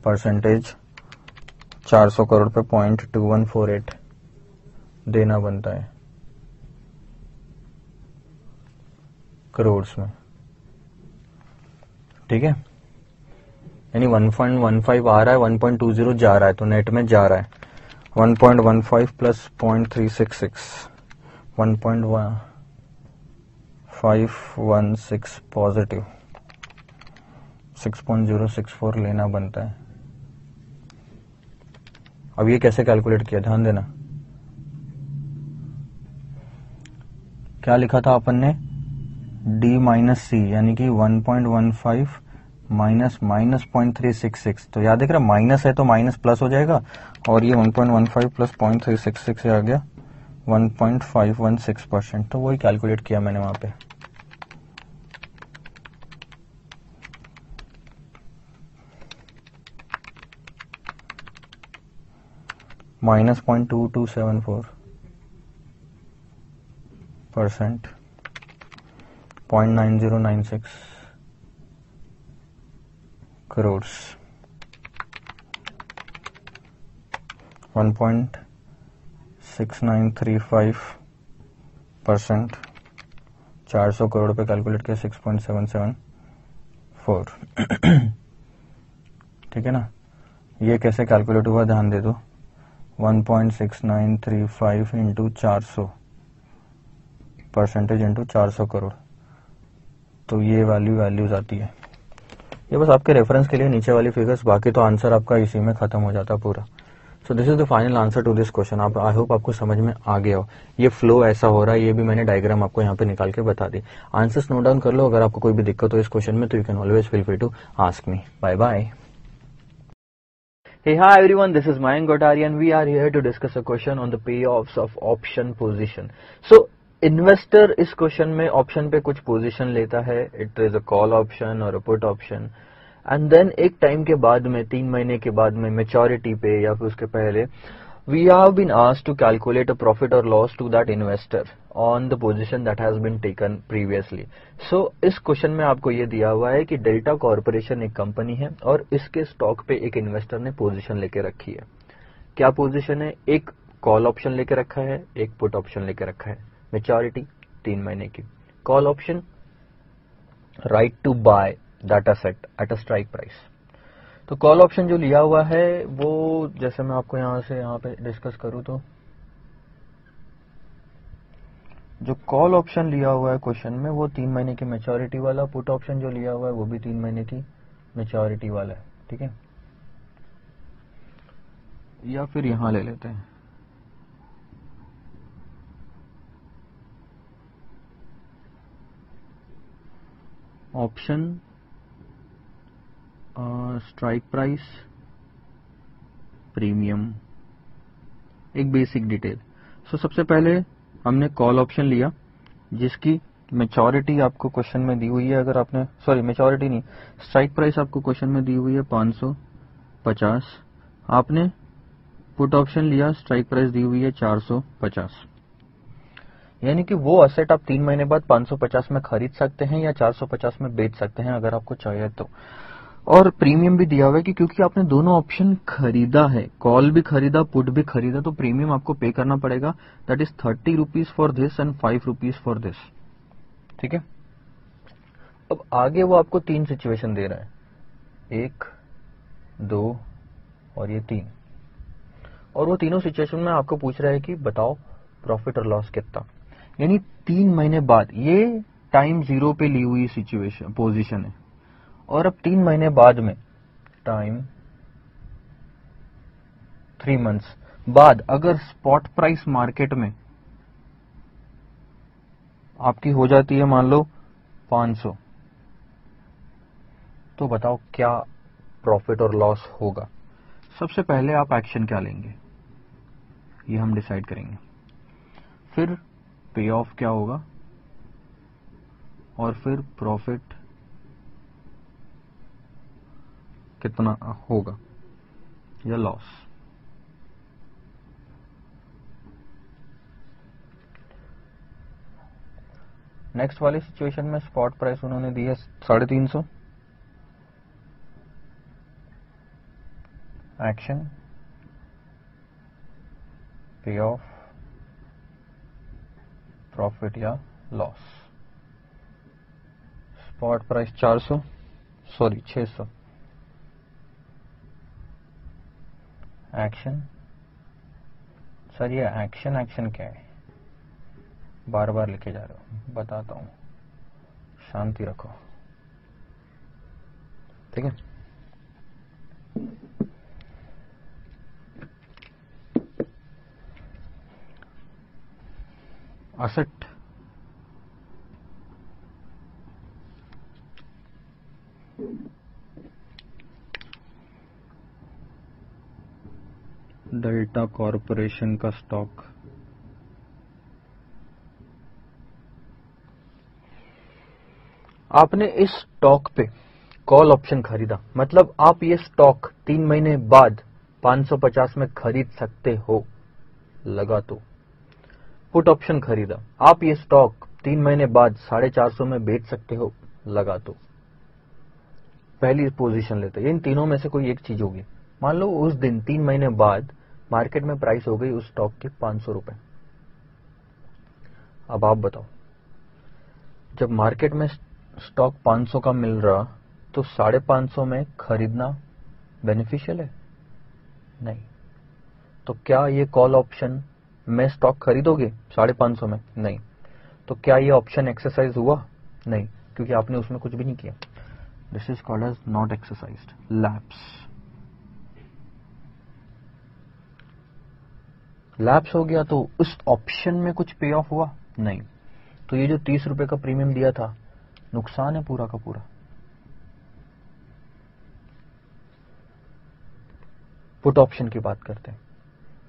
percentage चार सौ करोड़ पे point two one four eight देना बनता है। करोड़ में। ठीक है? यानी 1.15 आ रहा है 1.20 जा रहा है तो नेट में जा रहा है। 1.15 plus point three six six one point five one six positive six point zero six four लेना बनता है। अब ये कैसे कैलकुलेट किया? ध्यान देना। क्या लिखा था अपन ने? डी माइनस सी यानी कि 1.15 minus minus point three six six तो याद देख रहा माइनस है तो माइनस प्लस हो जाएगा, और ये 1.15 plus point three six six आ गया 1.516 परसेंट तो वही कैलकुलेट किया मैंने वहाँ पे। Minus point two two seven four percent point nine zero nine six crore one point six nine three five percent चार सौ करोड़ पे कैलकुलेट किया six point seven seven four. ठीक है ना? ये कैसे कैलकुलेट हुआ? ध्यान दे दो। One point six nine three five into चार सौ परसेंटेज इंटू चार सौ करोड़ तो ये वैल्यू वैल्यूज़ आती है। ये बस आपके रेफरेंस के लिए नीचे वाली फिगर्स बाकी तो आंसर आपका इसी में खत्म हो जाता पूरा। So this is the final answer to this question आप आई होप आपको समझ में आ गया हो। ये फ्लो ऐसा हो रहा है, ये भी मैंने डायग्राम आपको यहाँ पे निकाल के बता दी। आंसर्स नोट डाउन कर लो, अगर आपको कोई भी दिक्कत हो इस क्वेश्चन में तो you can always feel free to ask me bye bye Hey, hi everyone, this is Mayank Gotari and we are here to discuss a question on the payoffs of option position. So, investor इस क्वेश्चन में ऑप्शन पे कुछ पोजीशन लेता है it is a call option और a put option and then एक टाइम के बाद में तीन महीने के बाद में मेच्योरिटी पे या फिर उसके पहले we have been asked to calculate a profit और loss to that investor on the position that has been taken previously so इस क्वेश्चन में आपको ये दिया हुआ है कि डेल्टा कॉरपोरेशन एक कंपनी है और इसके स्टॉक पे एक इन्वेस्टर ने पोजीशन लेके रखी है। क्या पोजीशन है? एक कॉल ऑप्शन लेके रखा है, एक पुट ऑप्शन लेके रखा है। मेच्योरिटी तीन महीने की। Call option right to buy data set at a strike price तो कॉल ऑप्शन जो लिया हुआ है, वो जैसे मैं आपको यहाँ से यहाँ पे डिस्कस करूँ तो? जो कॉल ऑप्शन लिया हुआ है क्वेश्चन में, वो तीन महीने की मेच्योरिटी वाला पुट ऑप्शन जो लिया हुआ है, वो भी तीन महीने की मेच्योरिटी वाला है, ठीक है? या फिर यहाँ ले लेते हैं। ऑप्शन स्ट्राइक प्राइस प्रीमियम एक बेसिक डिटेल सो so, सबसे पहले हमने कॉल ऑप्शन लिया जिसकी मेचोरिटी आपको क्वेश्चन में दी हुई है अगर आपने सॉरी मेचोरिटी नहीं स्ट्राइक प्राइस आपको क्वेश्चन में दी हुई है 550 आपने पुट ऑप्शन लिया स्ट्राइक प्राइस दी हुई है 450 यानी कि वो असेट आप तीन महीने बाद 550 में खरीद सकते हैं या 450 में बेच सकते हैं अगर आपको चाहिए तो. और प्रीमियम भी दिया हुआ है कि क्योंकि आपने दोनों ऑप्शन खरीदा है कॉल भी खरीदा पुट भी खरीदा तो प्रीमियम आपको पे करना पड़ेगा। That is thirty rupees for this and five rupees for this ठीक है? अब आगे वो आपको तीन सिचुएशन दे रहा है। एक, दो और ये तीन। और वो तीनों सिचुएशन में आपको पूछ रहा है कि बताओ प्रॉफिट और लॉस कितना। यानी तीन महीने बाद, ये टाइम ज़ीरो पे ली हुई सिचुएशन पोजीशन है। और अब तीन महीने बाद में टाइम थ्री मंथ्स बाद अगर स्पॉट प्राइस मार्केट में आपकी हो जाती है मान लो 500 तो बताओ क्या प्रॉफिट और लॉस होगा। सबसे पहले आप एक्शन क्या लेंगे? ये हम डिसाइड करेंगे। फिर पे ऑफ़ क्या होगा? और फिर प्रॉफिट कितना होगा? या लॉस नेक्स्ट वाली सिचुएशन में स्पॉट प्राइस उन्होंने दी है साढ़े तीन सौ। एक्शन पे ऑफ़ प्रॉफिट या loss spot price 400 sorry 600 action sir, ये एक्शन एक्शन क्या है? बार बार लिखे जा रहे हो। बताता हूँ। शांति रखो। ठीक है? asset डेल्टा कॉरपोरेशन का स्टॉक। आपने इस स्टॉक पे कॉल ऑप्शन खरीदा। मतलब आप ये स्टॉक तीन महीने बाद 550 में खरीद सकते हो, लगा तो। पुट ऑप्शन खरीदा। आप ये स्टॉक तीन महीने बाद साढ़े चार सौ में बेच सकते हो, लगा तो। पहली पोजीशन लेते। इन तीनों में से कोई एक चीज़ होगी। मान लो उस दिन तीन महीने बाद मार्केट में प्राइस हो गई उस स्टॉक की पाँच सौ रुपए। अब आप बताओ, जब मार्केट में स्टॉक 500 का मिल रहा तो साढ़े पाँच सौ में खरीदना बेनिफिशियल है? नहीं। तो क्या ये कॉल ऑप्शन में स्टॉक खरीदोगे साढ़े पाँच सौ में? नहीं। तो क्या ये ऑप्शन एक्सरसाइज हुआ? नहीं, क्योंकि आपने उसमें कुछ भी नहीं किया। This is called as not exercise lapse lapse हो गया तो उस ऑप्शन में कुछ पे ऑफ़ हुआ? नहीं। तो ये जो तीस रुपए का प्रीमियम दिया था, नुकसान है पूरा का पूरा। पुट ऑप्शन की बात करते हैं।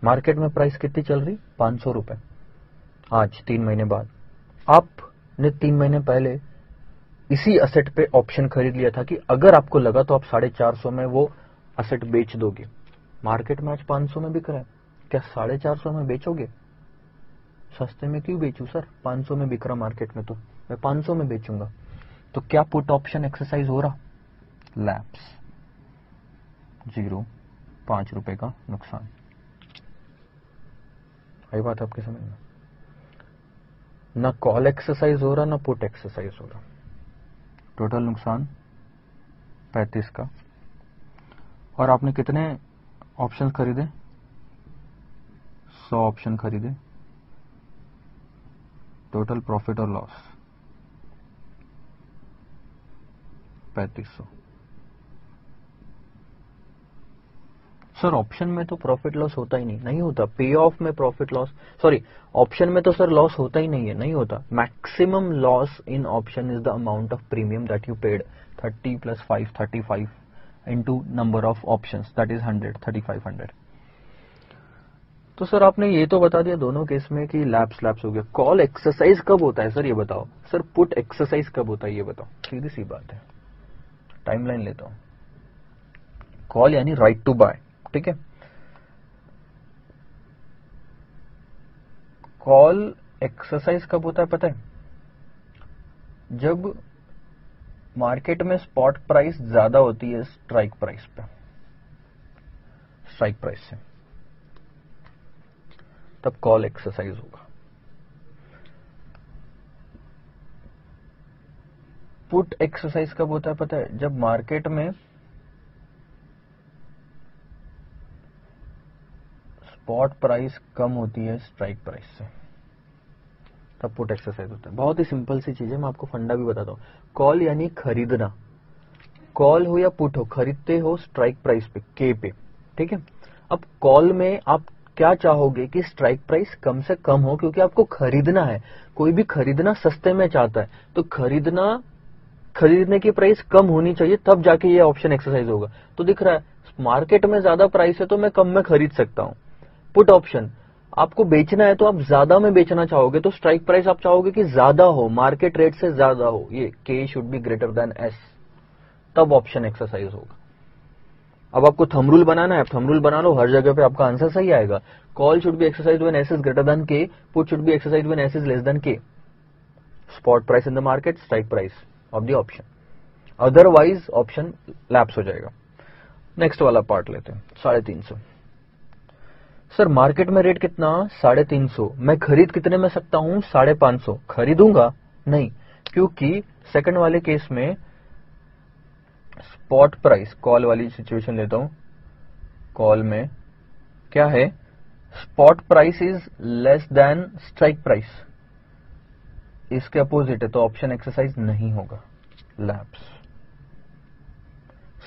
मार्केट में प्राइस कितनी चल रही? पाँच सौ रुपए। आज, तीन महीने बाद। आपने तीन महीने पहले इसी असेट पे ऑप्शन खरीद लिया था कि अगर आपको लगा तो आप साढ़े चार सौ में वो असेट बेच दोगे। मार्केट में आज पाँच सौ में बिक रहा है। क्या साढ़े चार सौ में बेचोगे? सस्ते में क्यों बेचू सर? पाँच सौ में बिक रहा मार्केट में तो। मैं पाँच सौ में बेचूँगा। तो क्या पुट ऑप्शन एक्सरसाइज हो रहा? लैप्स ज़ीरो पाँच रुपए का नुकसान। आई बात आपके समझ में? ना कॉल एक्सरसाइज हो रहा, ना पुट एक्सरसाइज हो रहा। टोटल नुकसान पैंतीस का। और आपने कितने ऑप्शन खरीदे? सौ ऑप्शन खरीदे। टोटल प्रॉफिट और लॉस पैंतीस सौ। सर ऑप्शन में तो प्रॉफिट लॉस होता ही नहीं। नहीं होता। पे ऑफ़ में प्रॉफिट लॉस सॉरी ऑप्शन में तो सर लॉस होता ही नहीं है। नहीं होता। Maximum loss in option is the amount of premium that you paid thirty plus five thirty five into number of option that is hundred thirty five hundred तो सर आपने ये तो बता दिया दोनों केस में कि लैप्स लैप्स हो गया। कॉल एक्सरसाइज कब होता है? सर ये बताओ। सर पुट एक्सरसाइज कब होता है ये बताओ। सीधी सी बात है। टाइमलाइन लेता हूँ। कॉल यानी राइट टू बाय ठीक है? कॉल एक्सरसाइज कब होता है पता है? जब मार्केट में स्पॉट प्राइस ज़्यादा होती है स्ट्राइक प्राइस पे। स्ट्राइक प्राइस से। तब कॉल एक्सरसाइज होगा। पुट एक्सरसाइज कब होता है पता है? जब मार्केट में स्पॉट प्राइस कम होती है स्ट्राइक प्राइस से। तब पुट एक्सरसाइज होता है। बहुत ही सिंपल सी चीज़ है, मैं आपको फंडा भी बताता हूँ। कॉल यानी खरीदना। कॉल हो या पुट हो, खरीदते हो स्ट्राइक प्राइस पे के पे। ठीक है? अब कॉल में आप क्या चाहोगे कि स्ट्राइक प्राइस कम से कम हो? क्योंकि आपको खरीदना है। कोई भी खरीदना सस्ते में चाहता है तो खरीदना, खरीदने की प्राइस कम होनी चाहिए, तब जाके ये ऑप्शन एक्सरसाइज होगा। तो दिख रहा है मार्केट में ज़्यादा प्राइस है तो मैं कम में खरीद सकता हूँ। पुट ऑप्शन आपको बेचना है तो आप ज़्यादा में बेचना चाहोगे तो स्ट्राइक प्राइस आप चाहोगे कि ज़्यादा हो मार्केट रेट से ज़्यादा हो, ये K should be greater than S तब ऑप्शन एक्सरसाइज होगा। अब आपको थम रूल बनाना है थम रूल बना लो, हर जगह पे आपका आंसर सही आएगा। Call should be exercise when S is greater than K put should be exercise when S is less than K spot price in the market strike price of the option otherwise option lapse हो जाएगा। नेक्स्ट वाला पार्ट लेते हैं, साढ़े तीन सौ। सर मार्केट में रेट कितना? साढ़े तीन सौ। मैं खरीद कितने में सकता हूँ? साढ़े पाँच सौ। खरीदूँगा? नहीं, क्योंकि सेकंड वाले केस में स्पॉट प्राइस कॉल वाली सिचुएशन लेता हूँ। कॉल में क्या है? Spot price is less than strike price इसके अपोजिट है तो ऑप्शन एक्सरसाइज नहीं होगा। लैप्स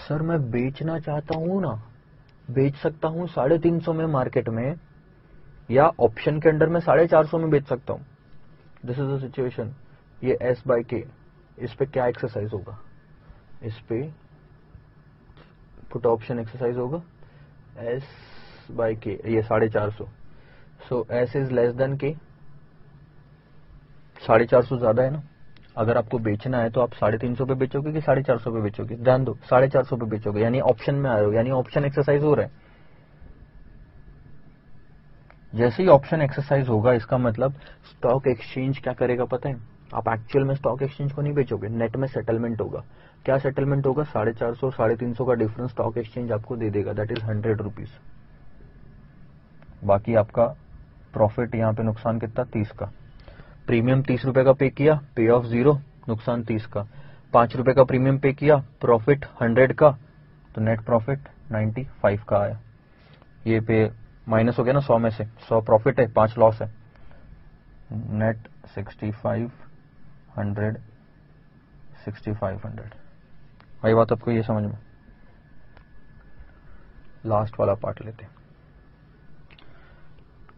सर मैं बेचना चाहता हूँ ना। बेच सकता हूँ साढ़े तीन सौ में मार्केट में, या ऑप्शन के अंडर में साढ़े चार सौ में बेच सकता हूँ। दिस इज़ द सिचुएशन ये एस बाय के इस पे क्या एक्सरसाइज होगा? इस पे पुट ऑप्शन एक्सरसाइज होगा। एस बाय के ये साढ़े चार सौ। So S is less than K साढ़े चार सौ ज़्यादा है ना? अगर आपको बेचना है तो आप साढ़े तीन सौ पे बेचोगे कि साढ़े चार सौ पे बेचोगे? ध्यान दो, साढ़े चार सौ पे बेचोगे, यानी ऑप्शन में आ रहे हो, यानी ऑप्शन एक्सरसाइज हो रहा है। जैसे ही ऑप्शन एक्सरसाइज होगा, इसका मतलब स्टॉक एक्सचेंज क्या करेगा पता है? आप एक्चुअल में स्टॉक एक्सचेंज को नहीं बेचोगे नेट में सेटलमेंट होगा। क्या सेटलमेंट होगा? साढ़े चार सौ, साढ़े तीन सौ का डिफरेंस स्टॉक एक्सचेंज आपको दे देगा। दैट इज़ हंड्रेड रुपीज़ बाकी आपका प्रॉफिट यहाँ पे नुकसान कितना? तीस का। प्रीमियम तीस रुपए का पे किया पे ऑफ़ ज़ीरो नुकसान तीस का। पाँच रुपए का प्रीमियम पे किया प्रॉफिट हंड्रेड का तो नेट प्रॉफिट नाइन्टी फाइव का आया। ये पे माइनस हो गया ना सौ में से। सौ प्रॉफिट है, पाँच लॉस है। Net sixty five hundred sixty five hundred वही बात आपको ये समझ में। लास्ट वाला पार्ट लेते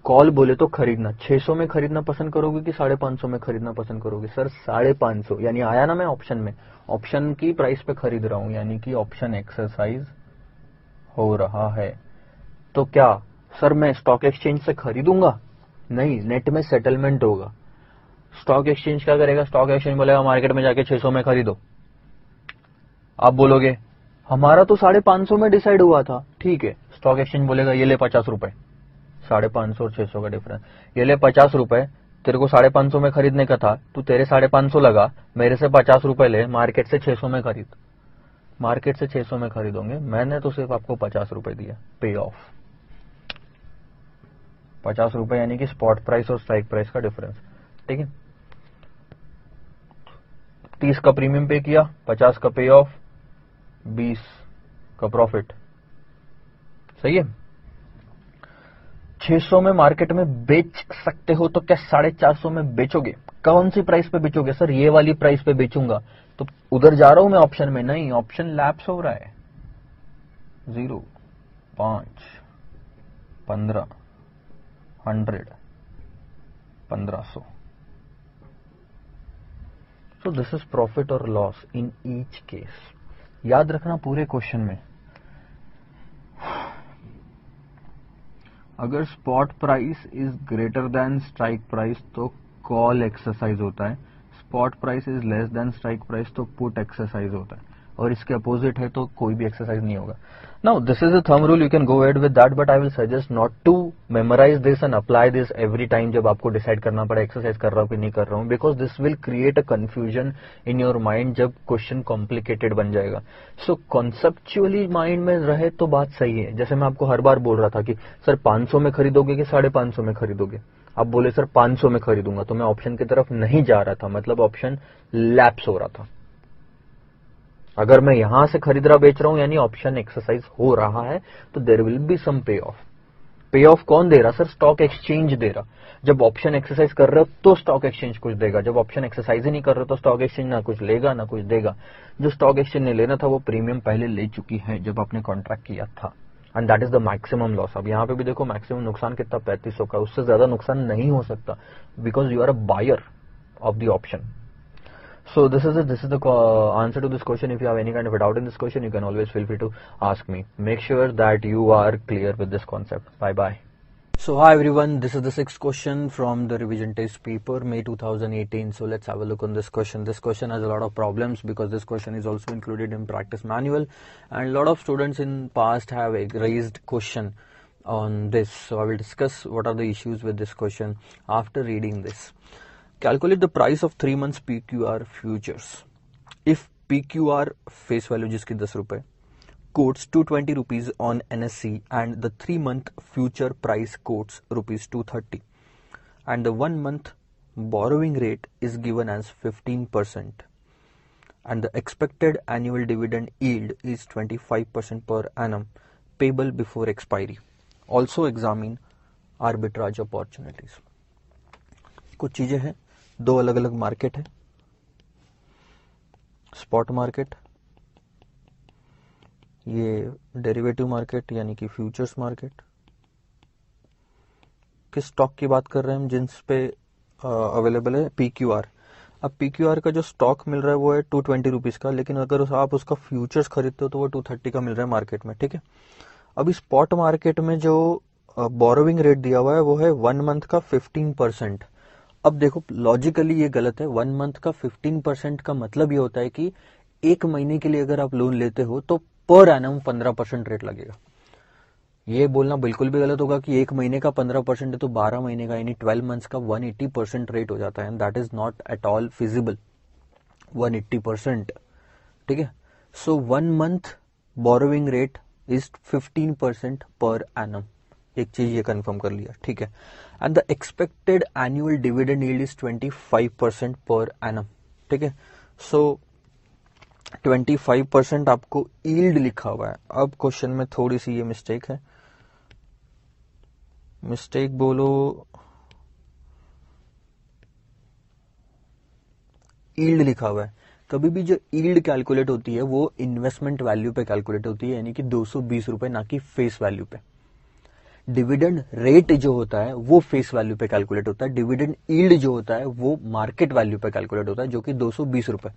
कॉल बोले तो खरीदना। 600 में खरीदना पसंद करोगे कि साढ़े पाँच सौ में खरीदना पसंद करोगे? सर साढ़े पाँच सौ। यानी आया ना मैं ऑप्शन में। ऑप्शन की प्राइस पे खरीद रहा हूँ। यानी कि ऑप्शन एक्सरसाइज हो रहा है। तो क्या सर मैं स्टॉक एक्सचेंज से खरीदूँगा? नहीं नेट में सेटलमेंट होगा। स्टॉक एक्सचेंज क्या करेगा? स्टॉक एक्सचेंज बोलेगा, मार्केट में जाके 600 में खरीदो। आप बोलोगे, हमारा तो साढ़े पाँच सौ में डिसाइड हुआ था। ठीक है स्टॉक एक्सचेंज बोलेगा, ये ले पचास रुपए। साढ़े पाँच सौ और छह सौ का डिफरेंस ये ले पचास रुपए, तेरे को साढ़े पाँच सौ में खरीदने का था, तू तेरे साढ़े पाँच सौ लगा, मेरे से पचास रुपए ले मार्केट से छह सौ में खरीद। मार्केट से छह सौ में खरीदोगे, मैंने तो सिर्फ़ आपको पचास रुपए दिया पे ऑफ़ पचास रुपए यानी कि स्पॉट प्राइस और स्ट्राइक प्राइस का डिफरेंस ठीक है? तीस का प्रीमियम पे किया, पचास का पे ऑफ़ बीस का प्रॉफिट सही है? 600 में मार्केट में बेच सकते हो तो क्या साढ़े चार सौ में बेचोगे? कौन सी प्राइस पे बेचोगे सर? ये वाली प्राइस पे बेचूँगा। तो उधर जा रहा हूँ मैं ऑप्शन में। नहीं ऑप्शन लैप्स हो रहा है। ज़ीरो पाँच, पंद्रह हंड्रेड पंद्रह सौ। सो दिस इज़ प्रॉफिट और लॉस इन ईच केस याद रखना पूरे क्वेश्चन में। अगर spot price is greater than strike price तो कॉल एक्सरसाइज होता है। Spot price is less than strike price तो पुट एक्सरसाइज होता है। और इसके अपोजिट है तो कोई भी एक्सरसाइज नहीं होगा। Now this is a thumb rule you can go ahead with that but I will suggest not to memorise this and apply this every time जब आपको डिसाइड करना पड़े एक्सरसाइज कर रहा हूँ कि नहीं कर रहा हूँ because this will create a confusion in your mind जब क्वेश्चन कॉम्प्लिकेटेड बन जाएगा। सो कॉन्सेप्चुअली माइंड में रहे तो बात सही है। जैसे मैं आपको हर बार बोल रहा था कि, सर 500 में खरीदोगे कि साढ़े में खरीदोगे? आप बोले, सर 500 में खरीदूँगा। तो मैं ऑप्शन की तरफ़ नहीं जा रहा था। मतलब ऑप्शन लैप्स हो रहा था। अगर मैं यहाँ से खरीद रहा बेच रहा हूँ, यानी ऑप्शन एक्सरसाइज हो रहा है तो there will be some pay off pay off कौन दे रहा? सर स्टॉक एक्सचेंज दे रहा। जब ऑप्शन एक्सरसाइज कर रहे हो तो स्टॉक एक्सचेंज कुछ देगा। जब ऑप्शन एक्सरसाइज ही नहीं कर रहे तो स्टॉक एक्सचेंज ना कुछ लेगा, ना कुछ देगा। जो स्टॉक एक्सचेंज ने लेना था, वो प्रीमियम पहले ले चुकी है, जब आपने कॉन्ट्रैक्ट किया था। And that is the maximum loss अब यहाँ पे भी देखो मैक्सिमम नुकसान कितना पैंतीस का उससे ज़्यादा नुकसान नहीं हो सकता because you are a buyer of the option So this is it. This is the answer to this question. If you have any kind of a doubt in this question, you can always feel free to ask me. Make sure that you are clear with this concept. Bye bye. So hi everyone, this is the sixth question from the revision test paper May 2018. So let's have a look on this question. This question has a lot of problems because this question is also included in practice manual and a lot of students in past have raised question on this. So I will discuss what are the issues with this question after reading this. Calculate the price of three months PQR futures. If PQR face value जिसकी दस रुपए quotes 220 rupees on NSE and the three month future price quotes rupees 230 and the one month borrowing rate is given as 15% and the expected annual dividend yield is 25% per annum payable before expiry. Also examine arbitrage opportunities. कुछ चीजें हैं दो अलग अलग मार्केट है। स्पॉट मार्केट, ये डेरिवेटिव मार्केट यानी कि फ्यूचर्स मार्केट। किस स्टॉक की बात कर रहे हैं हम जिस पे अवेलेबल है? पी क्यू आर अब पी क्यू आर का जो स्टॉक मिल रहा है वो है टू ट्वेंटी रुपीज़ का, लेकिन अगर आप उसका फ्यूचर्स खरीदते हो तो वो टू थर्टी का मिल रहा है मार्केट में, ठीक है? अभी स्पॉट मार्केट में जो बोरोविंग रेट दिया हुआ है वो है वन मंथ का फिफ्टीन परसेंट। अब देखो लॉजिकली ये गलत है। वन मंथ का फिफ्टीन परसेंट का मतलब ये होता है कि एक महीने के लिए अगर आप लोन लेते हो तो पर एनम पंद्रह परसेंट रेट लगेगा। ये बोलना बिल्कुल भी गलत होगा कि एक महीने का पंद्रह परसेंट है तो बारह महीने का, यानी ट्वेल्व मंथ्स का वन एट्टी परसेंट रेट हो जाता है and that is not at all feasible one eighty percent ठीक है? So one month borrowing rate is fifteen percent per annum एक चीज़ ये कंफर्म कर लिया, ठीक है? And the expected annual dividend yield is 25 percent per annum ठीक है? सो 25 परसेंट आपको ईल्ड लिखा हुआ है। अब क्वेश्चन में थोड़ी सी ये मिस्टेक है। मिस्टेक बोलो ईल्ड लिखा हुआ है। कभी भी जो ईल्ड कैलकुलेट होती है, वो इन्वेस्टमेंट वैल्यू पे कैलकुलेट होती है, यानी कि दो सौ बीस रुपए ना कि फेस वैल्यू पे। डिविडेंड रेट जो होता है, वो फेस वैल्यू पे कैलकुलेट होता है, डिविडेंड ईल्ड जो होता है, वो मार्केट वैल्यू पे कैलकुलेट होता है, जो कि दो सौ बीस रुपए।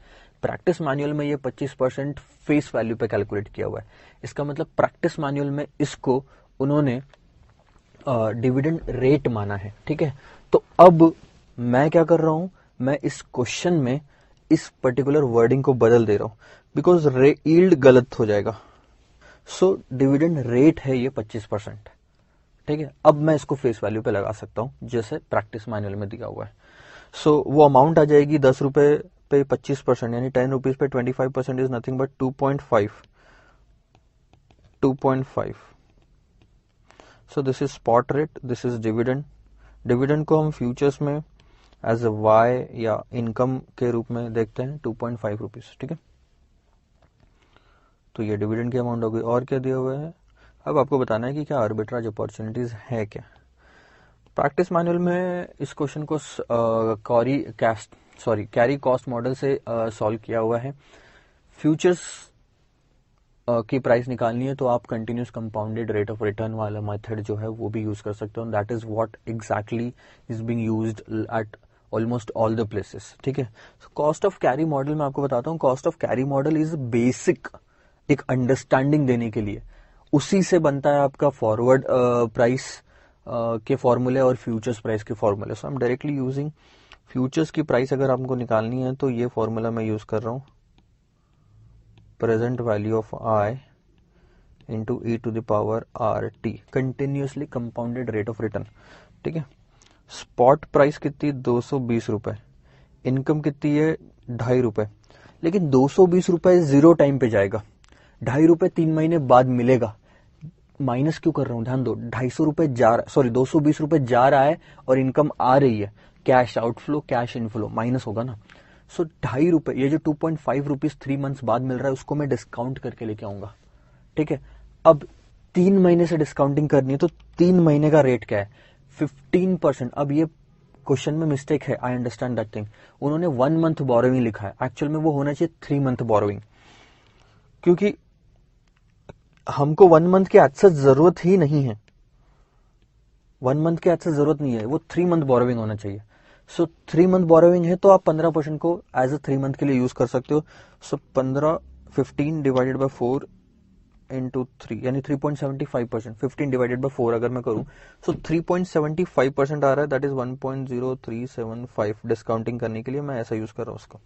प्रैक्टिस मैनुअल में ये पच्चीस परसेंट फेस वैल्यू पे कैलकुलेट किया हुआ है। इसका मतलब प्रैक्टिस मैनुअल में इसको उन्होंने डिविडेंड रेट माना है, ठीक है? तो अब मैं क्या कर रहा हूँ? मैं इस क्वेश्चन में इस पर्टिकुलर वर्डिंग को बदल दे रहा हूँ बिकॉज़ ईल्ड गलत हो जाएगा। सो डिविडेंड रेट है ये पच्चीस परसेंट। ठीक है? अब मैं इसको फेस वैल्यू पे लगा सकता हूँ जैसे प्रैक्टिस मैनुअल में दिया हुआ है। सो so, वो अमाउंट आ जाएगी दस रुपए पे पच्चीस परसेंट यानी टेन रुपीज़ पे twenty five percent is nothing but two point five two point five so this is spot rate this is dividend dividend को हम फ्यूचर्स में एज ए वाई या इनकम के रूप में देखते हैं टू पॉइंट फाइव रुपीज़ ठीक है? तो ये डिविडेंड की अमाउंट हो गई। और क्या दिया हुआ है? अब आपको बताना है कि क्या आर्बिट्राज अपॉर्चुनिटीज़ है क्या? प्रैक्टिस मैनुअल में इस क्वेश्चन को carry cost sorry carry cost model से सॉल्व किया हुआ है। फ्यूचर्स की प्राइस निकालनी है तो आप continuous compounded rate of return वाला मेथड जो है वो भी यूज़ कर सकते हो। That is what exactly is being used at almost all the places ठीक है? कॉस्ट ऑफ़ कैरी मॉडल मैं आपको बताता हूँ। Cost of carry model is basic एक अंडरस्टैंडिंग देने के लिए। उसी से बनता है आपका फॉरवर्ड प्राइस के फॉर्मूले और फ्यूचर्स प्राइस के फॉर्मूले so I am directly using futures की प्राइस अगर आपको निकालनी है तो ये फॉर्मूला मैं यूज़ कर रहा हूँ। Present value of I into e to the power r t continuously compounded rate of return ठीक है? स्पॉट प्राइस कितनी? दो सौ बीस रुपए। इनकम कितनी है? ढाई रुपए। लेकिन दो सौ बीस रुपए ज़ीरो टाइम पे जाएगा। ढाई रुपए तीन महीने बाद मिलेगा। माइनस क्यों कर रहा हूँ? ध्यान दो, ढाई सौ रुपए जा सॉरी दो सौ बीस रुपए जा रहा है और इनकम आ रही है। Cash outflow cash inflow minus होगा ना। सो ढाई रुपए, ये जो two point five rupees three months बाद मिल रहा है, उसको मैं डिस्काउंट करके लेके आऊँगा। ठीक है? अब तीन महीने से डिस्काउंटिंग करनी है तो तीन महीने का रेट क्या है? फिफ्टीन परसेंट अब ये क्वेश्चन में मिस्टेक है आई अंडरस्टैंड दैट थिंग उन्होंने वन मंथ बोरोइंग लिखा है। एक्चुअल में वो होना चाहिए थ्री मंथ बोरोइंग क्योंकि हमको वन मंथ की आज से ज़रूरत ही नहीं है। वन मंथ की आज से ज़रूरत नहीं है। वो थ्री मंथ बोरोविंग होना चाहिए। सो थ्री मंथ बोरोविंग है तो आप पंद्रह परसेंट को एज अ थ्री मंथ के लिए यूज़ कर सकते हो। सो पंद्रह fifteen divided by four into three यानी three point seventy five percent fifteen divided by four अगर मैं करूँ so three point seventy five percent आ रहा है। That is one point zero three seven five discounting करने के लिए मैं ऐसा यूज़ कर रहा हूँ उसको।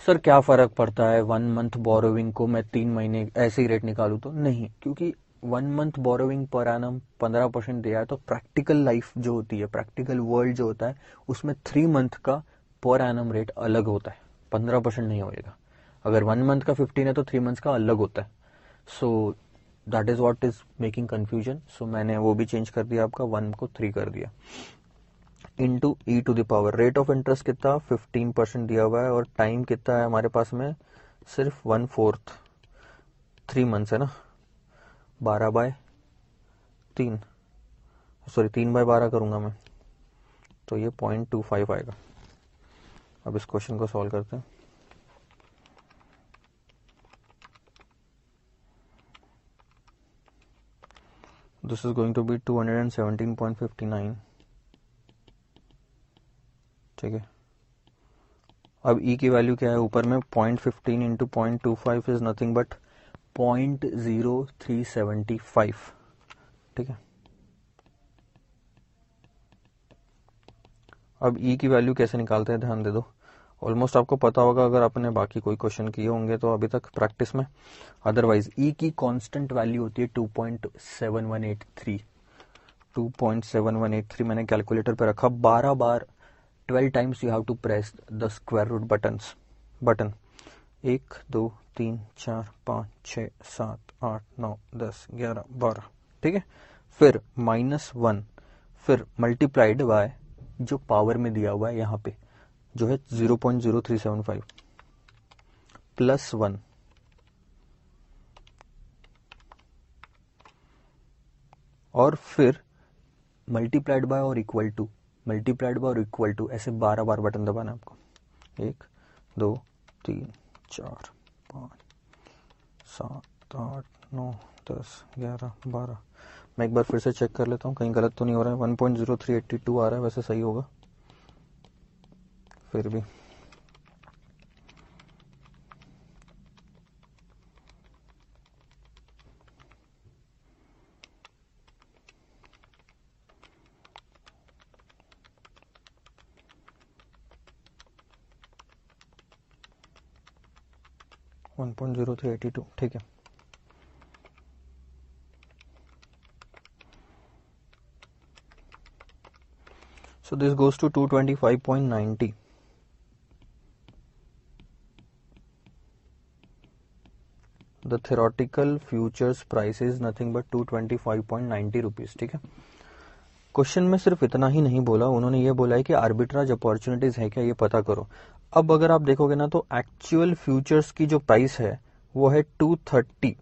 सर, क्या फ़र्क पड़ता है वन मंथ बोरोविंग को मैं तीन महीने ऐसे ही रेट निकालू? तो नहीं, क्योंकि one month borrowing per annum पंद्रह परसेंट दिया है तो प्रैक्टिकल लाइफ जो होती है प्रैक्टिकल वर्ल्ड जो होता है, उसमें थ्री मंथ का पर एनम रेट अलग होता है। पंद्रह परसेंट नहीं होएगा। अगर वन मंथ का फिफ्टीन है तो थ्री मंथ का अलग होता है। So that is what is making confusion so मैंने वो भी चेंज कर दिया आपका वन को थ्री कर दिया। Into e to the power rate of interest कितना? फिफ्टीन परसेंट दिया हुआ है और टाइम कितना है हमारे पास में? सिर्फ़ वन फोर्थ थ्री मंथ्स है ना? बारह बाय तीन. सॉरी तीन बाय बारह करूँगा मैं। तो ये पॉइंट टू फाइव आएगा। अब इस क्वेश्चन को सॉल्व करते हैं। This is going to be two hundred and seventeen point fifty 217.59 ठीक है। अब e की वैल्यू क्या है? ऊपर में point fifteen into point two five is nothing but point zero three seventy five ठीक है। अब ई e की वैल्यू कैसे निकालते हैं? ध्यान दे दो। ऑलमोस्ट आपको पता होगा, अगर आपने बाकी कोई क्वेश्चन किए होंगे तो अभी तक प्रैक्टिस में। अदरवाइज़ ई e की कांस्टेंट वैल्यू होती है two point seven one eight three two point seven one eight three मैंने कैलकुलेटर पे रखा, बारह बार twelve times you have to press the square root button button एक, दो, तीन, चार, पाँच, छ, सात, आठ, नौ, दस, ग्यारह, बारह। ठीक है? फिर माइनस वन फिर मल्टीप्लाइड बाय जो पावर में दिया हुआ है यहाँ पे, जो है zero point zero three seven five plus one और फिर मल्टीप्लाइड बाय और इक्वल टू मल्टीप्लाइड बाय और इक्वल टू ऐसे बारह बार बटन दबाना है आपको। एक, दो, तीन, चार, पाँच, सात, आठ, नौ, दस, ग्यारह, बारह। मैं एक बार फिर से चेक कर लेता हूँ, कहीं गलत तो नहीं हो रहा है। One point zero three eighty two आ रहा है, वैसे सही होगा। फिर भी। One point zero three eighty two ठीक है। So this goes to 225.90 the theoretical futures price is nothing but 225.90 rupees, ठीक है। क्वेश्चन में सिर्फ़ इतना ही नहीं बोला, उन्होंने ये बोला है कि आर्बिट्राज अपॉर्चुनिटीज़ है क्या, ये पता करो। अब अगर आप देखोगे ना तो एक्चुअल फ्यूचर्स की जो प्राइस है, वो है 230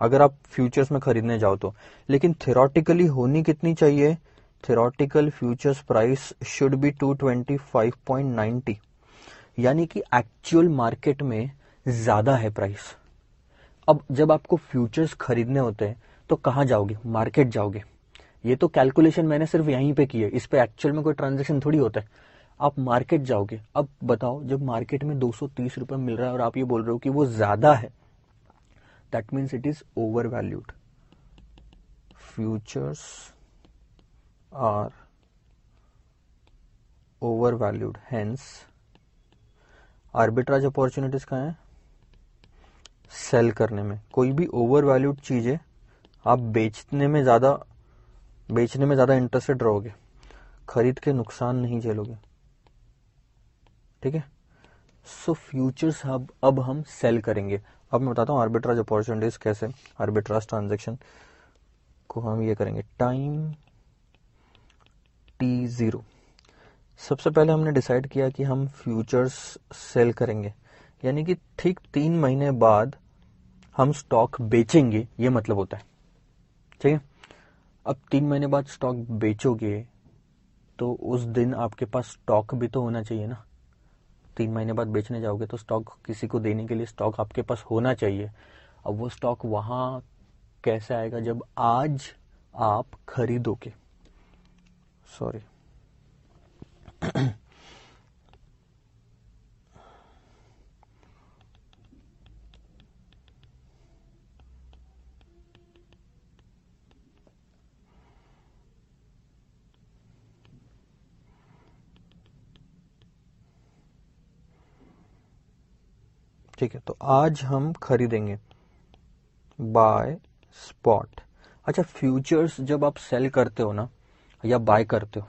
अगर आप फ्यूचर्स में खरीदने जाओ तो। लेकिन थेरोटिकली होनी कितनी चाहिए? Theoretical futures price should be 225.90 यानी कि एक्चुअल मार्केट में ज़्यादा है प्राइस अब जब आपको फ्यूचर्स खरीदने होते हैं तो कहाँ जाओगे? मार्केट जाओगे। ये तो कैलकुलेशन मैंने सिर्फ़ यहीं पे की है। इस पे एक्चुअल में कोई ट्रांजेक्शन थोड़ी होता है। आप मार्केट जाओगे, अब बताओ, जब मार्केट में दो सौ मिल रहा है और आप ये बोल रहे हो कि वो ज़्यादा है that means it is over valued futures are over valued hence arbitrage opportunities कहाँ है? सेल करने में। कोई भी ओवर वैल्यूड चीज़ है आप बेचने में ज़्यादा, बेचने में ज़्यादा इंटरेस्टेड रहोगे, खरीद के नुकसान नहीं झेलोगे। ठीक है? सो फ्यूचर्स अब अब हम सेल करेंगे। अब मैं बताता हूँ आर्बिट्राज अपॉर्चुनिटीज़ कैसे आर्बिट्राज ट्रांजेक्शन को हम ये करेंगे। टाइम टी ज़ीरो सबसे पहले हमने डिसाइड किया कि हम फ्यूचर्स सेल करेंगे। यानी कि ठीक तीन महीने बाद हम स्टॉक बेचेंगे, ये मतलब होता है। ठीक है? अब तीन महीने बाद स्टॉक बेचोगे तो उस दिन आपके पास स्टॉक भी तो होना चाहिए ना। तीन महीने बाद बेचने जाओगे तो स्टॉक किसी को देने के लिए स्टॉक आपके पास होना चाहिए। अब वो स्टॉक वहाँ कैसे आएगा जब आज आप खरीदोगे? सॉरी ठीक है तो आज हम खरीदेंगे। बाय स्पॉट अच्छा फ्यूचर्स जब आप सेल करते हो ना, या बाय करते हो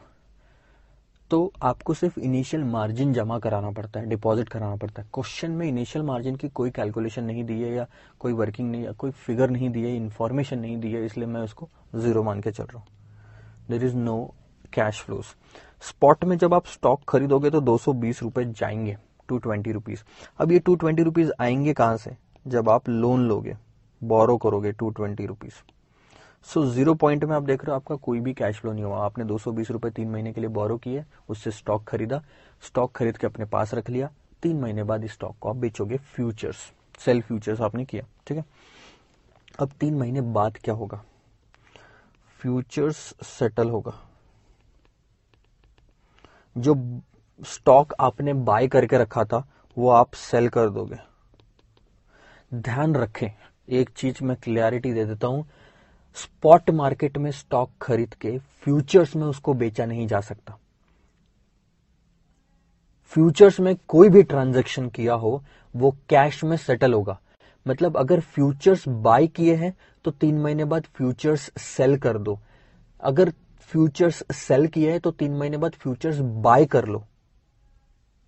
तो आपको सिर्फ़ इनिशियल मार्जिन जमा कराना पड़ता है डिपॉजिट कराना पड़ता है। क्वेश्चन में इनिशियल मार्जिन की कोई कैलकुलेशन नहीं दी है, या कोई वर्किंग नहीं, या कोई फिगर नहीं दी है इन्फॉर्मेशन नहीं दी है, इसलिए मैं उसको ज़ीरो मान के चल रहा हूँ। There is no cash flows spot में जब आप स्टॉक खरीदोगे तो दो सौ जाएँगे। टू ट्वेंटी रुपीज़ अब ये टू ट्वेंटी रुपीज़ आएँगे कहाँ से? जब आप लोन लोगे बोरो करोगे two twenty rupees so zero point में आप देख रहे हो, आपका कोई भी कैश फ्लो नहीं हुआ। आपने दो सौ बीस रुपए तीन महीने के लिए बोरो किए, उससे स्टॉक खरीदा स्टॉक खरीद के अपने पास रख लिया। तीन महीने बाद इस स्टॉक को आप बेचोगे फ्यूचर्स सेल फ्यूचर्स आपने किया, ठीक है? अब तीन महीने बाद क्या होगा? फ्यूचर्स सेटल होगा। जो स्टॉक आपने बाय करके रखा था, वो आप सेल कर दोगे। ध्यान रखें, एक चीज़ मैं क्लियरिटी दे देता हूँ स्पॉट मार्केट में स्टॉक खरीद के फ्यूचर्स में उसको बेचा नहीं जा सकता। फ्यूचर्स में कोई भी ट्रांजैक्शन किया हो, वो कैश में सेटल होगा। मतलब अगर फ्यूचर्स बाय किए हैं तो तीन महीने बाद फ्यूचर्स सेल कर दो। अगर फ्यूचर्स सेल किए हैं तो तीन महीने बाद फ्यूचर्स बाय कर लो।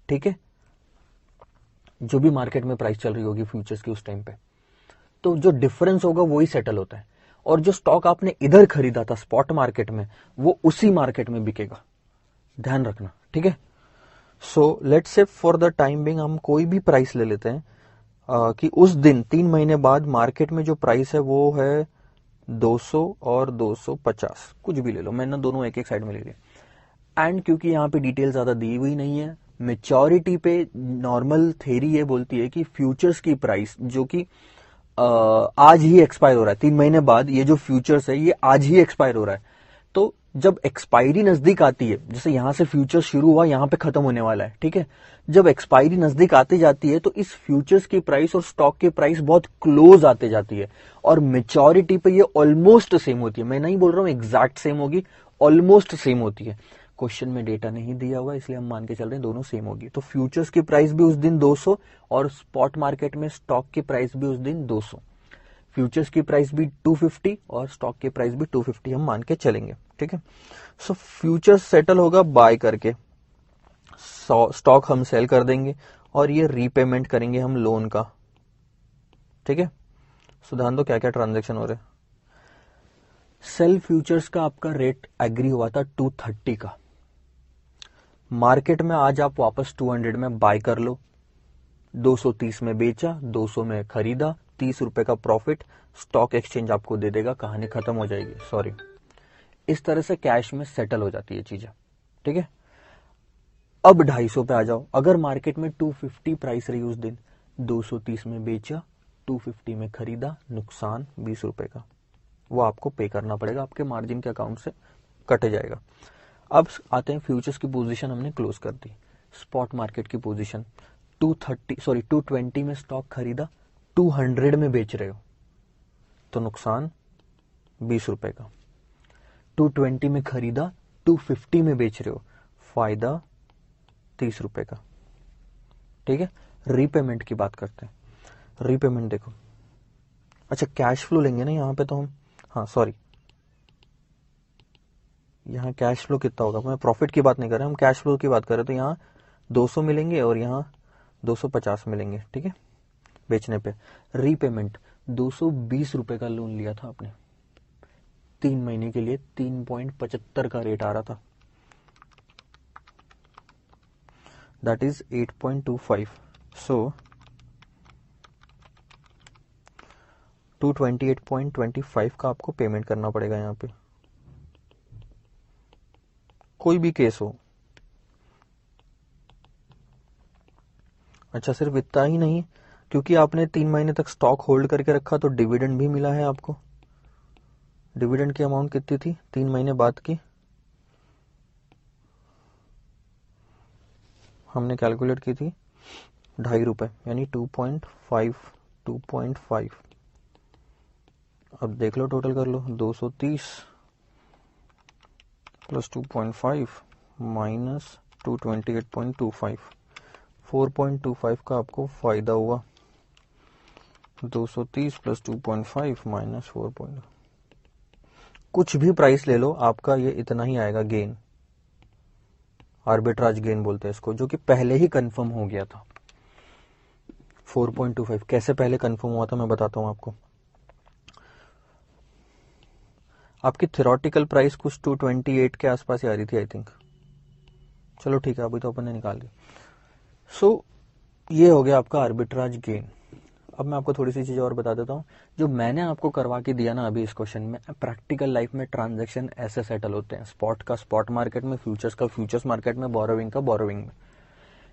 ठीक है? जो भी मार्केट में प्राइस चल रही होगी फ्यूचर्स की उस टाइम पे। तो जो डिफरेंस होगा वही सेटल होता है। और जो स्टॉक आपने इधर खरीदा था स्पॉट मार्केट में वो उसी मार्केट में बिकेगा। ध्यान रखना ठीक है? So let's say for the time being हम कोई भी प्राइस ले लेते हैं आ, कि उस दिन तीन महीने बाद मार्केट में जो प्राइस है वो है 200 और 250 कुछ भी ले लो मैंने दोनों एक एक साइड में ले लिया एंड क्योंकि यहाँ पे डिटेल ज़्यादा दी हुई नहीं है मेच्योरिटी पे नॉर्मल थेरी ये बोलती है कि फ्यूचर्स की प्राइस जो कि आज ही एक्सपायर हो रहा है, तीन महीने बाद ये जो फ्यूचर्स है, ये आज ही एक्सपायर हो रहा है। तो जब एक्सपायरी नज़दीक आती है, जैसे यहाँ से फ्यूचर शुरू हुआ, यहाँ पे खत्म होने वाला है, ठीक है? जब एक्सपायरी नज़दीक आती जाती है तो इस फ्यूचर्स की प्राइस और स्टॉक की प्राइस बहुत क्लोज आते जाती है, और मेच्योरिटी पे ये ऑलमोस्ट सेम होती है। मैं नहीं बोल रहा हूँ एग्जैक्ट सेम होगी ऑलमोस्ट सेम होती है। क्वेश्चन में डेटा नहीं दिया हुआ, इसलिए हम मान के चल रहे हैं दोनों सेम होगी। तो फ्यूचर्स की प्राइस भी उस दिन 200 और स्पॉट मार्केट में स्टॉक की प्राइस भी उस दिन 200 फ्यूचर्स की प्राइस भी 250 और स्टॉक की प्राइस भी 250 हम मान के चलेंगे, ठीक है? सो फ्यूचर्स सेटल होगा बाय करके। स्टॉक हम सेल कर देंगे और ये रीपेमेंट करेंगे हम लोन का, ठीक है? सुधान दो क्या क्या ट्रांजेक्शन हो रहे सेल फ्यूचर्स का आपका रेट एग्री हुआ था 230 का। मार्केट में आज आप वापस 200 में बाय कर लो। 230 में बेचा 200 में खरीदा, तीस रुपए का प्रॉफिट स्टॉक एक्सचेंज आपको दे देगा, कहानी खत्म हो जाएगी सॉरी इस तरह से कैश में सेटल हो जाती है चीज़ें, ठीक है? अब 250 पे आ जाओ। अगर मार्केट में 250 प्राइस रही उस दिन 230 में बेचा 250 में खरीदा, नुकसान बीस रुपए का। वो आपको पे करना पड़ेगा, आपके मार्जिन के अकाउंट से कट जाएगा। अब आते हैं फ्यूचर्स की पोजीशन हमने क्लोज कर दी। स्पॉट मार्केट की पोजीशन 230 सॉरी 220 में स्टॉक खरीदा 200 में बेच रहे हो। तो नुकसान बीस रुपए का। 220 में खरीदा टू फिफ्टी में बेच रहे हो। फ़ायदा तीस रुपए का। ठीक है? रीपेमेंट की बात करते हैं। रीपेमेंट देखो। अच्छा कैश फ्लो लेंगे ना यहाँ पे तो हम। हाँ सॉरी यहाँ कैश फ्लो कितना होगा? मैं प्रॉफिट की बात नहीं कर रहे, हम कैश फ्लो की बात कर रहे तो यहाँ 200 मिलेंगे और यहाँ 250 मिलेंगे, ठीक है? बेचने पे। रीपेमेंट 220 रुपए का लोन लिया था आपने। तीन महीने के लिए तीन पॉइंट पचहत्तर का रेट आ रहा था। दैट इज़ 8.25 सो 228.25 का आपको पेमेंट करना पड़ेगा यहाँ पे। कोई भी केस हो। अच्छा सिर्फ़ इतना ही नहीं, क्योंकि आपने तीन महीने तक स्टॉक होल्ड करके रखा तो डिविडेंड भी मिला है आपको। डिविडेंड की अमाउंट कितनी थी? तीन महीने बाद की। हमने कैलकुलेट की थी ढाई रुपए, यानी two point five two point five अब देख लो टोटल कर लो, दो सौ तीस। Point five minus two twenty eight point two five four point two five का आपको फ़ायदा हुआ। दो सौ तीस plus two point five minus four point कुछ भी प्राइस ले लो, आपका ये इतना ही आएगा गेन आर्बिट्राज गेन बोलते हैं इसको, जो कि पहले ही कंफर्म हो गया था। 4.25 कैसे पहले कंफर्म हुआ था मैं बताता हूँ आपको। आपकी थेरोटिकल प्राइस कुछ 228 के आसपास ही आ रही थी आई थिंक चलो ठीक है अभी तो अपन ने निकाल ली सो so, ये हो गया आपका आर्बिट्राज गेन अब मैं आपको थोड़ी सी चीज़ें और बता देता हूँ। जो मैंने आपको करवा के दिया ना अभी इस क्वेश्चन में प्रैक्टिकल लाइफ में ट्रांजेक्शन ऐसे सेटल होते हैं। स्पॉट का स्पॉट मार्केट में फ्यूचर्स का फ्यूचर्स मार्केट में बोरोविंग का बोरोविंग में।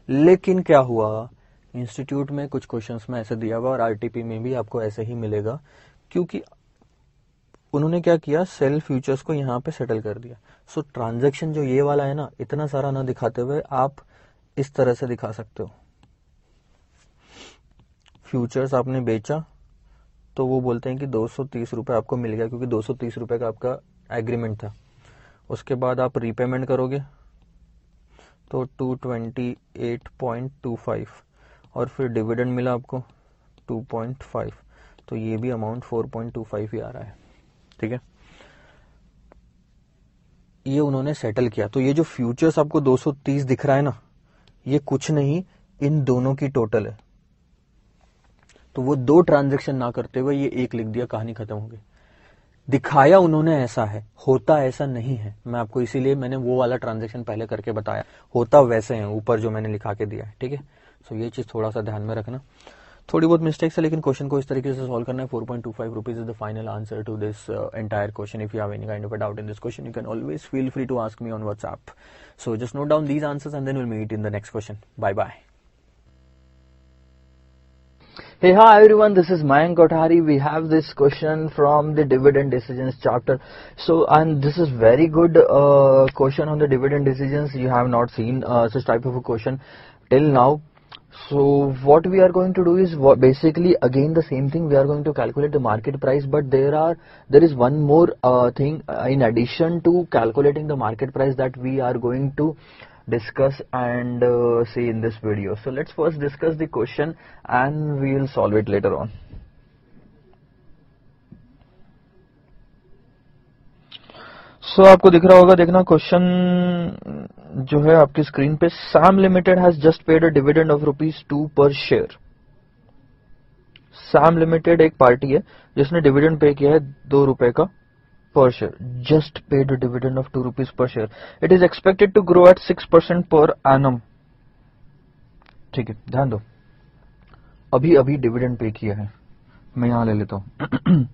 लेकिन क्या हुआ? इंस्टीट्यूट में कुछ क्वेश्चंस में ऐसे दिया हुआ और आरटीपी में भी आपको ऐसे ही मिलेगा। क्योंकि उन्होंने क्या किया? सेल फ्यूचर्स को यहाँ पे सेटल कर दिया। सो so, ट्रांजेक्शन जो ये वाला है ना इतना सारा ना दिखाते हुए आप इस तरह से दिखा सकते हो। फ्यूचर्स आपने बेचा तो वो बोलते हैं कि दो सौ आपको मिल गया क्योंकि दो सौ का आपका एग्रीमेंट था। उसके बाद आप रीपेमेंट करोगे तो 228.25 और फिर डिविडेंड मिला आपको 2.5 तो ये भी अमाउंट 4.25 ही आ रहा है। ठीक है? ये उन्होंने सेटल किया। तो ये जो फ्यूचर्स आपको 230 दिख रहा है ना, ये कुछ नहीं, इन दोनों की टोटल है। तो वो दो ट्रांजेक्शन ना करते हुए ये एक लिख दिया, कहानी खत्म हो गई। दिखाया उन्होंने ऐसा है, होता ऐसा नहीं है। मैं आपको इसीलिए मैंने वो वाला ट्रांजेक्शन पहले करके बताया, होता वैसे है, ऊपर जो मैंने लिखा के दिया है, ठीक है? सो ये चीज़ थोड़ा सा ध्यान में रखना। थोड़ी बहुत मिस्टेक्स है लेकिन क्वेश्चन को इस तरीके से सॉल्व करना है 4.25 point two five rupees is the final answer to this entire question if you have any kind of a doubt in this question you can always feel free to ask me on WhatsApp so just note down these answers and then will meet in the next question bye bye Hey, hi everyone, this is Mayank Kothari. We have this question from the dividend decisions chapter. So, and this is very good uh, question on the dividend decisions. You have not seen uh, such type of a question till now. So what we are going to do is basically again the same thing. We are going to calculate the market price, but there are there is one more uh, thing uh, in addition to calculating the market price that we are going to discuss and uh, see in this video. So let's first discuss the question and we will solve it later on. So so, आपको दिख रहा होगा देखना क्वेश्चन जो है आपकी स्क्रीन पे Sam limited has just paid a dividend of rupees two per share Sam limited एक पार्टी है जिसने डिविडेंड पे किया है दो रुपए का per share just paid dividend of two rupees per share it is expected to grow at six percent per annum ठीक है ध्यान दो। अभी अभी डिविडेंड पे किया है। मैं यहाँ ले लेता हूँ।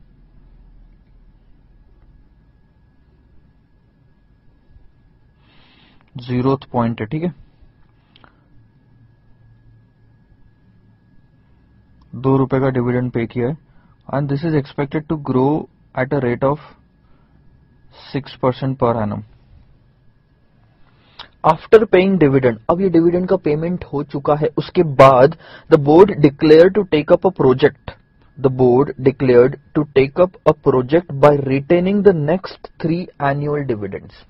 जीरोथ पॉइंट है, ठीक है? दो रुपए का डिविडेंड पे किया है। And this is expected to grow at a rate of six percent per annum after paying dividend अब ये डिविडेंड का पेमेंट हो चुका है, उसके बाद the board declare to take up a project the board declared to take up a project by retaining the next three annual dividends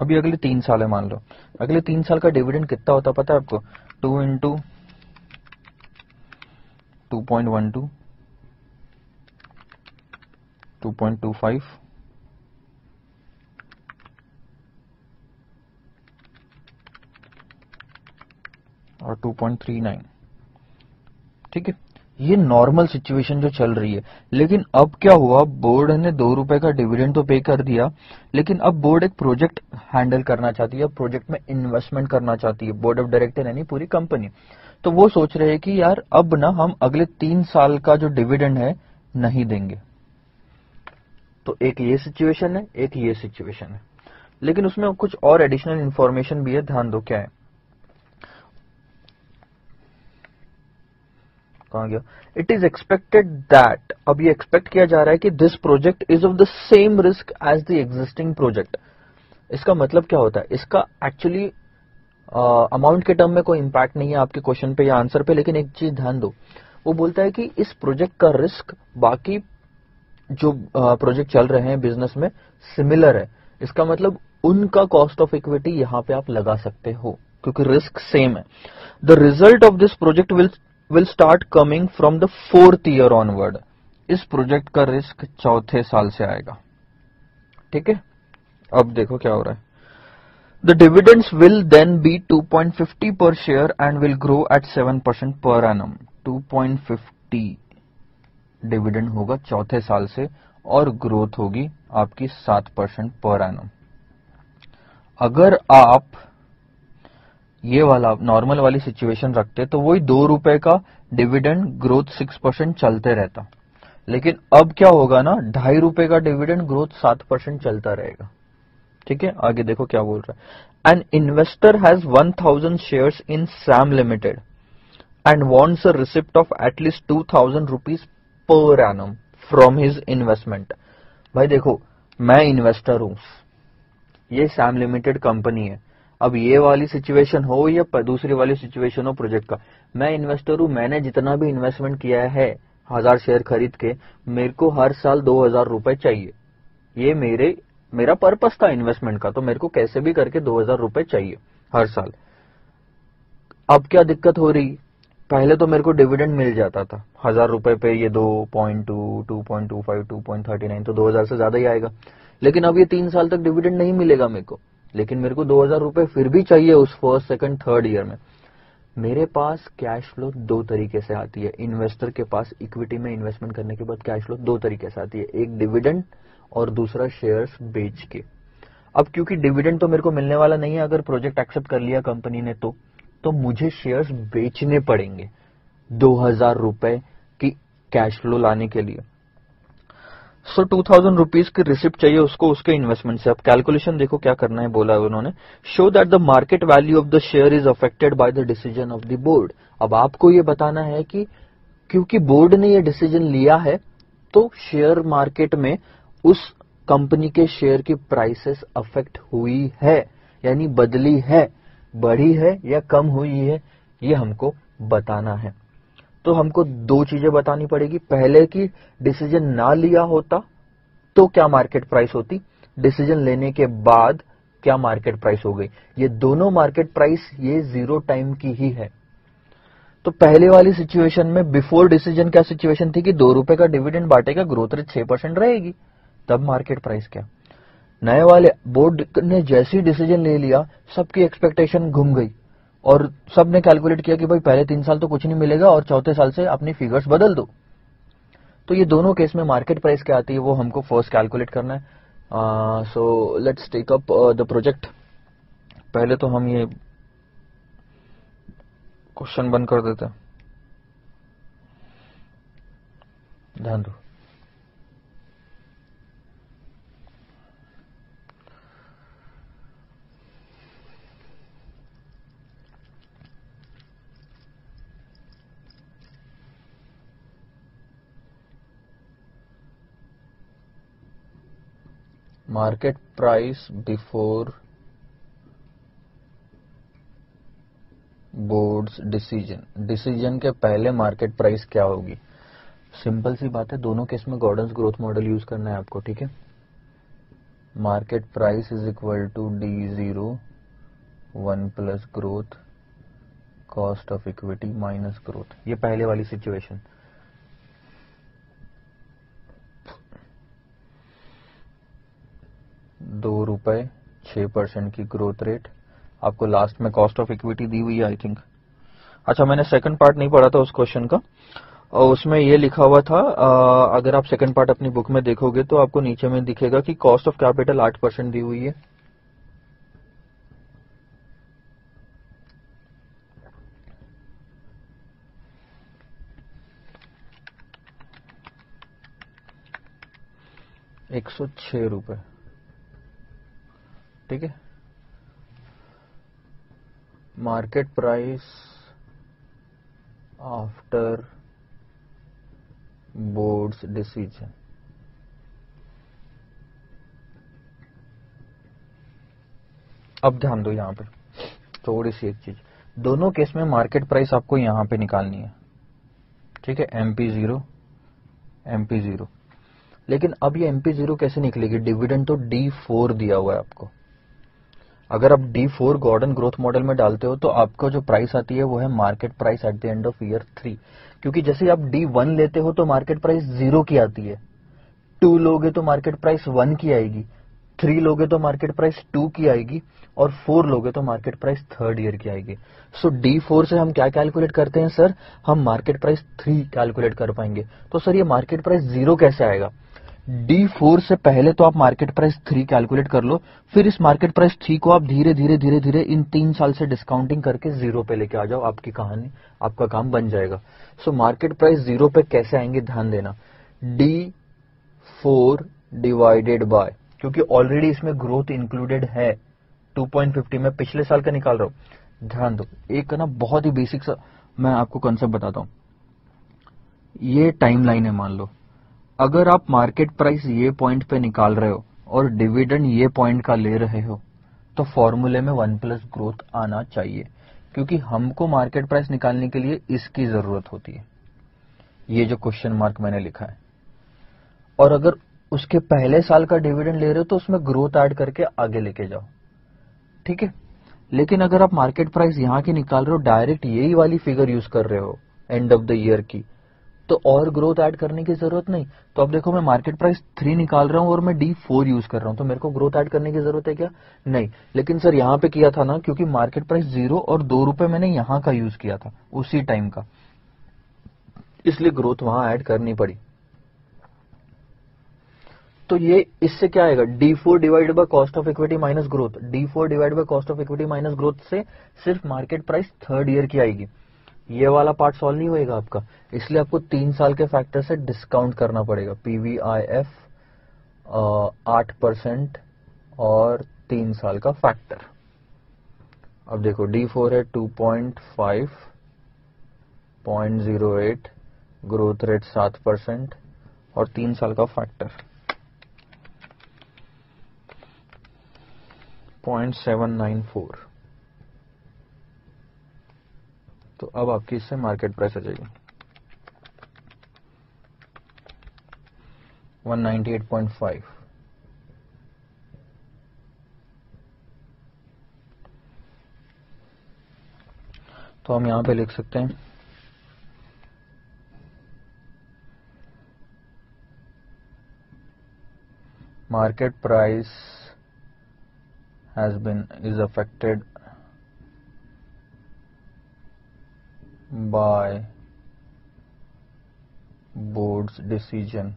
अभी अगले तीन साल है, मान लो। अगले तीन साल का डिविडेंड कितना होता पता है आपको? Two into two point one two two point two five और टू पॉइंट थ्री नाइन ठीक है? ये नॉर्मल सिचुएशन जो चल रही है। लेकिन अब क्या हुआ? बोर्ड ने दो रुपए का डिविडेंड तो पे कर दिया, लेकिन अब बोर्ड एक प्रोजेक्ट हैंडल करना चाहती है प्रोजेक्ट में इन्वेस्टमेंट करना चाहती है बोर्ड ऑफ़ डायरेक्टर यानी पूरी कंपनी तो वो सोच रहे हैं कि यार, अब ना हम अगले तीन साल का जो डिविडेंड है, नहीं देंगे। तो एक ये सिचुएशन है, एक ये सिचुएशन है। लेकिन उसमें कुछ और एडिशनल इन्फॉर्मेशन भी है, ध्यान दो क्या है। कहा गया। इट इज़ एक्सपेक्टेड दैट अब ये एक्सपेक्ट किया जा रहा है कि this project is of the same risk as the existing project इसका मतलब क्या होता है? इसका एक्चुअली अमाउंट के टर्म में कोई इंपैक्ट नहीं है आपके क्वेश्चन पे या आंसर पे लेकिन एक चीज़ ध्यान दो। वो बोलता है कि इस प्रोजेक्ट का रिस्क बाकी जो प्रोजेक्ट uh, चल रहे हैं बिज़नेस में सिमिलर है। इसका मतलब उनका कॉस्ट ऑफ़ इक्विटी यहाँ पे आप लगा सकते हो क्योंकि रिस्क सेम है। The result of this project will will start coming from the fourth year onward इस प्रोजेक्ट का रिस्क चौथे साल से आएगा। ठीक है? अब देखो क्या हो रहा है। The dividends will then be 2.50 per share and will grow at 7 percent per annum 2.50 dividend होगा चौथे साल से और ग्रोथ होगी आपकी 7 परसेंट पर एनम अगर आप ये वाला नॉर्मल वाली सिचुएशन रखते तो वही दो रुपए का डिविडेंड ग्रोथ सिक्स परसेंट चलते रहता। लेकिन अब क्या होगा ना, ढाई रुपए का डिविडेंड ग्रोथ सात परसेंट चलता रहेगा। ठीक है? आगे देखो क्या बोल रहा है। An investor has one thousand share in Sam limited and wants a receipt of at least two thousand rupees per annum from his investment भाई देखो, मैं इन्वेस्टर हूँ। ये सैम लिमिटेड कंपनी है। अब ये वाली सिचुएशन हो या दूसरी वाली सिचुएशन हो प्रोजेक्ट का। मैं इन्वेस्टर हूँ, मैंने जितना भी इन्वेस्टमेंट किया है हज़ार शेयर खरीद के, मेरे को हर साल दो हज़ार रुपए चाहिए। ये मेरे, मेरा पर्पस था इन्वेस्टमेंट का तो मेरे को कैसे भी करके दो हज़ार रुपए चाहिए हर साल। अब क्या दिक्कत हो रही? पहले तो मेरे को डिविडेंड मिल जाता था। हज़ार रुपए पे ये दो point two two point two five two point thirty nine तो दो हज़ार से ज़्यादा ही आएगा। लेकिन अब ये तीन साल तक डिविडेंड नहीं मिलेगा मेरे को। लेकिन मेरे को दो हज़ार रुपए फिर भी चाहिए उस फ़र्स्ट सेकंड थर्ड ईयर में। मेरे पास कैश फ्लो दो तरीके से आती है। इन्वेस्टर के पास इक्विटी में इन्वेस्टमेंट करने के बाद कैश फ्लो दो तरीके से आती है। एक डिविडेंड और दूसरा शेयर्स बेच के। अब क्योंकि डिविडेंड तो मेरे को मिलने वाला नहीं है, अगर प्रोजेक्ट एक्सेप्ट कर लिया कंपनी ने तो तो मुझे शेयर्स बेचने पड़ेंगे दो हज़ार रुपए की कैश फ्लो लाने के लिए। सो टू थाउज़ेंड रुपीज़ की रिसिप्ट चाहिए, उसको उसके इन्वेस्टमेंट से। अब कैलकुलेशन देखो क्या करना है, बोला उन्होंने। Show that the market value of the share is affected by the decision of the board अब आपको ये बताना है कि क्योंकि बोर्ड ने ये डिसीज़न लिया है तो शेयर मार्केट में उस कंपनी के शेयर की प्राइसेस अफेक्ट हुई है, यानी बदली है, बढ़ी है या कम हुई है, ये हमको बताना है। तो हमको दो चीज़ें बतानी पड़ेगी। पहले की डिसीज़न ना लिया होता तो क्या मार्केट प्राइस होती? डिसीज़न लेने के बाद क्या मार्केट प्राइस हो गई? ये दोनों मार्केट प्राइस ये ज़ीरो टाइम की ही है। तो पहले वाली सिचुएशन में बिफोर डिसीज़न क्या सिचुएशन थी कि दो रुपए का डिविडेंड बांटेगा ग्रोथ रेट छह परसेंट रहेगी। तब मार्केट प्राइस क्या? नए वाले बोर्ड ने जैसी डिसीज़न ले लिया, सबकी एक्सपेक्टेशन घूम गई। और सबने कैलकुलेट किया कि भाई पहले तीन साल तो कुछ नहीं मिलेगा और चौथे साल से अपनी फिगर्स बदल दो। तो ये दोनों केस में मार्केट प्राइस क्या आती है, वो हमको फ़र्स्ट कैलकुलेट करना है। So let's take up the project पहले तो हम ये क्वेश्चन बंद कर देते हैं। ध्यान दो। Market price before board's decision. Decision के पहले मार्केट प्राइस क्या होगी? सिंपल सी बात है, दोनों केस में गॉर्डन्स ग्रोथ मॉडल यूज़ करना है आपको, ठीक है? Market price is equal to D zero, one plus growth, cost of equity minus growth. ये पहले वाली सिचुएशन। दो रुपए छह परसेंट की ग्रोथ रेट आपको लास्ट में कॉस्ट ऑफ़ इक्विटी दी हुई है आई थिंक अच्छा मैंने सेकंड पार्ट नहीं पढ़ा था उस क्वेश्चन का। और उसमें ये लिखा हुआ था आ, अगर आप सेकंड पार्ट अपनी बुक में देखोगे तो आपको नीचे में दिखेगा कि कॉस्ट ऑफ़ कैपिटल आठ परसेंट दी हुई है। एक सौ छह रुपए। ठीक है? Market price after board's decision अब ध्यान दो यहाँ पे, थोड़ी सी एक चीज़। दोनों केस में मार्केट प्राइस आपको यहाँ पे निकालनी है। ठीक है? एमपी ज़ीरो एमपी ज़ीरो लेकिन अब ये एमपी ज़ीरो कैसे निकलेगी? डिविडेंड तो डी फोर दिया हुआ है आपको। अगर आप D four Gordon growth model में डालते हो तो आपको जो प्राइस आती है वो है market price at the end of year three क्योंकि जैसे आप डी वन लेते हो तो मार्केट प्राइस ज़ीरो की आती है। टू लोगे तो मार्केट प्राइस वन की आएगी। थ्री लोगे तो मार्केट प्राइस टू की आएगी। और फोर लोगे तो मार्केट प्राइस थर्ड ईयर की आएगी। सो so, डी फोर से हम क्या कैलकुलेट करते हैं सर हम मार्केट प्राइस थ्री कैलकुलेट कर पाएँगे। तो सर ये मार्केट प्राइस ज़ीरो कैसे आएगा? डी फोर से पहले तो आप मार्केट प्राइस थ्री कैलकुलेट कर लो, फिर इस मार्केट प्राइस थ्री को आप धीरे धीरे धीरे धीरे इन तीन साल से डिस्काउंटिंग करके ज़ीरो पे लेके आ जाओ, आपकी कहानी, आपका काम बन जाएगा। सो मार्केट प्राइस ज़ीरो पे कैसे आएँगे, ध्यान देना। डी फोर डिवाइडेड बाय क्योंकि ऑलरेडी इसमें ग्रोथ इंक्लूडेड है 2.50 में पिछले साल का निकाल रहा हूँ। ध्यान दो, एक ना बहुत ही बेसिक सा मैं आपको कंसेप्ट बताता हूँ। ये टाइम लाइन है, मान लो। अगर आप मार्केट प्राइस ये पॉइंट पे निकाल रहे हो और डिविडेंड ये पॉइंट का ले रहे हो तो फॉर्मूले में वन प्लस ग्रोथ आना चाहिए, क्योंकि हमको मार्केट प्राइस निकालने के लिए इसकी ज़रूरत होती है। ये जो क्वेश्चन मार्क मैंने लिखा है। और अगर उसके पहले साल का डिविडेंड ले रहे हो तो उसमें ग्रोथ ऐड करके आगे लेके जाओ। ठीक है? लेकिन अगर आप मार्केट प्राइस यहाँ की निकाल रहे हो, डायरेक्ट यही वाली फिगर यूज़ कर रहे हो एंड ऑफ़ द ईयर की तो और ग्रोथ ऐड करने की ज़रूरत नहीं। तो अब देखो मैं मार्केट प्राइस थ्री निकाल रहा हूँ और मैं डी फोर यूज़ कर रहा हूँ। तो मेरे को ग्रोथ ऐड करने की ज़रूरत है क्या? नहीं। लेकिन सर यहाँ पे किया था ना, क्योंकि मार्केट प्राइस ज़ीरो और दो रुपए मैंने यहाँ का यूज़ किया था, उसी टाइम का। इसलिए ग्रोथ वहाँ ऐड करनी पड़ी। तो ये इससे क्या आएगा? D four divide by cost of equity minus growth D four divide by cost of equity minus growth से सिर्फ़ मार्केट प्राइस थर्ड ईयर की आएगी। ये वाला पार्ट सॉल्व नहीं होएगा आपका। इसलिए आपको तीन साल के फैक्टर से डिस्काउंट करना पड़ेगा। पीवीआईएफ आठ परसेंट और तीन साल का फैक्टर अब देखो डी फोर है two point five point zero eight growth rate सात परसेंट और तीन साल का factor point seven nine four तो अब आपकी इससे मार्केट प्राइस आ जाएगी। 198.5 तो हम यहाँ पे लिख सकते हैं। Market price has been is affected by board's decision.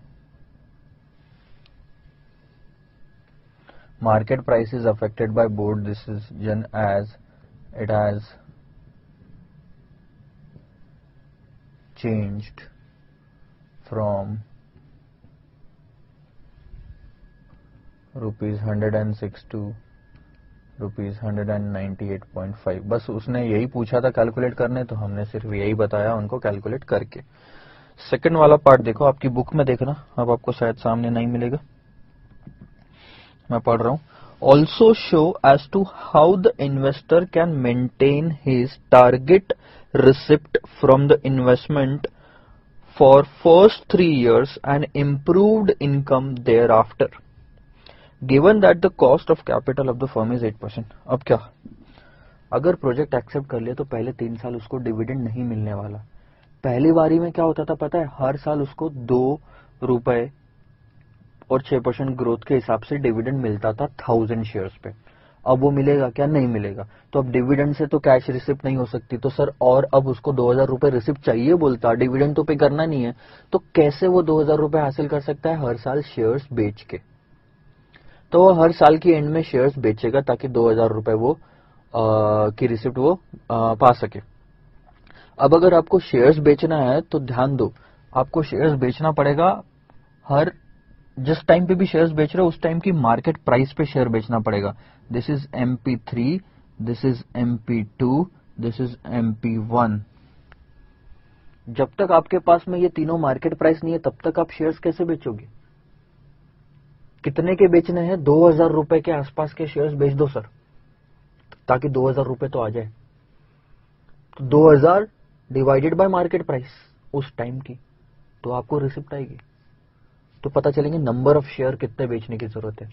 Market price is affected by board decision as it has changed from rupees 106 to rupees hundred and ninety eight point five बस उसने यही पूछा था कैलकुलेट करने तो हमने सिर्फ़ यही बताया उनको कैलकुलेट करके। सेकंड वाला पार्ट देखो, आपकी बुक में देखना, अब आपको शायद सामने नहीं मिलेगा। मैं पढ़ रहा हूँ। Also show as to how the investor can maintain his target receipt from the investment for first three and improved income thereafter given that the cost of capital of the firm is eight percent अब क्या? अगर प्रोजेक्ट एक्सेप्ट कर ले तो पहले तीन साल उसको डिविडेंड नहीं मिलने वाला। पहली बारी में क्या होता था पता है? हर साल उसको दो रुपए और छह परसेंट ग्रोथ के हिसाब से डिविडेंड मिलता था थाउज़ेंड शेयर्स पे। अब वो मिलेगा क्या? नहीं मिलेगा। तो अब डिविडेंड से तो कैश रिसिप्ट नहीं हो सकती। तो सर, और अब उसको दो हज़ार रुपए रिसिप्ट चाहिए बोलता। डिविडेंड तो पे करना नहीं है। तो कैसे वो दो हज़ार रुपए हासिल कर सकता है? हर साल शेयर्स बेच के। तो वो हर साल की एंड में शेयर्स बेचेगा ताकि दो हज़ार रुपए वो आ, की रिसिप्ट वो आ, पा सके। अब अगर आपको शेयर्स बेचना है तो ध्यान दो आपको शेयर्स बेचना पड़ेगा हर जिस टाइम पे भी शेयर्स बेच रहे हो उस टाइम की मार्केट प्राइस पे शेयर बेचना पड़ेगा। This is M P three this is M P two this is M P one जब तक आपके पास में ये तीनों मार्केट प्राइस नहीं है तब तक आप शेयर्स कैसे बेचोगे? कितने के बेचने हैं? दो हज़ार रुपए के आसपास के शेयर्स बेच दो सर ताकि दो हज़ार रुपए तो आ जाए। तो दो हज़ार डिवाइडेड बाय मार्केट प्राइस उस टाइम की तो आपको रिसिप्ट आएगी। तो पता चलेंगे नंबर ऑफ़ शेयर कितने बेचने की ज़रूरत है।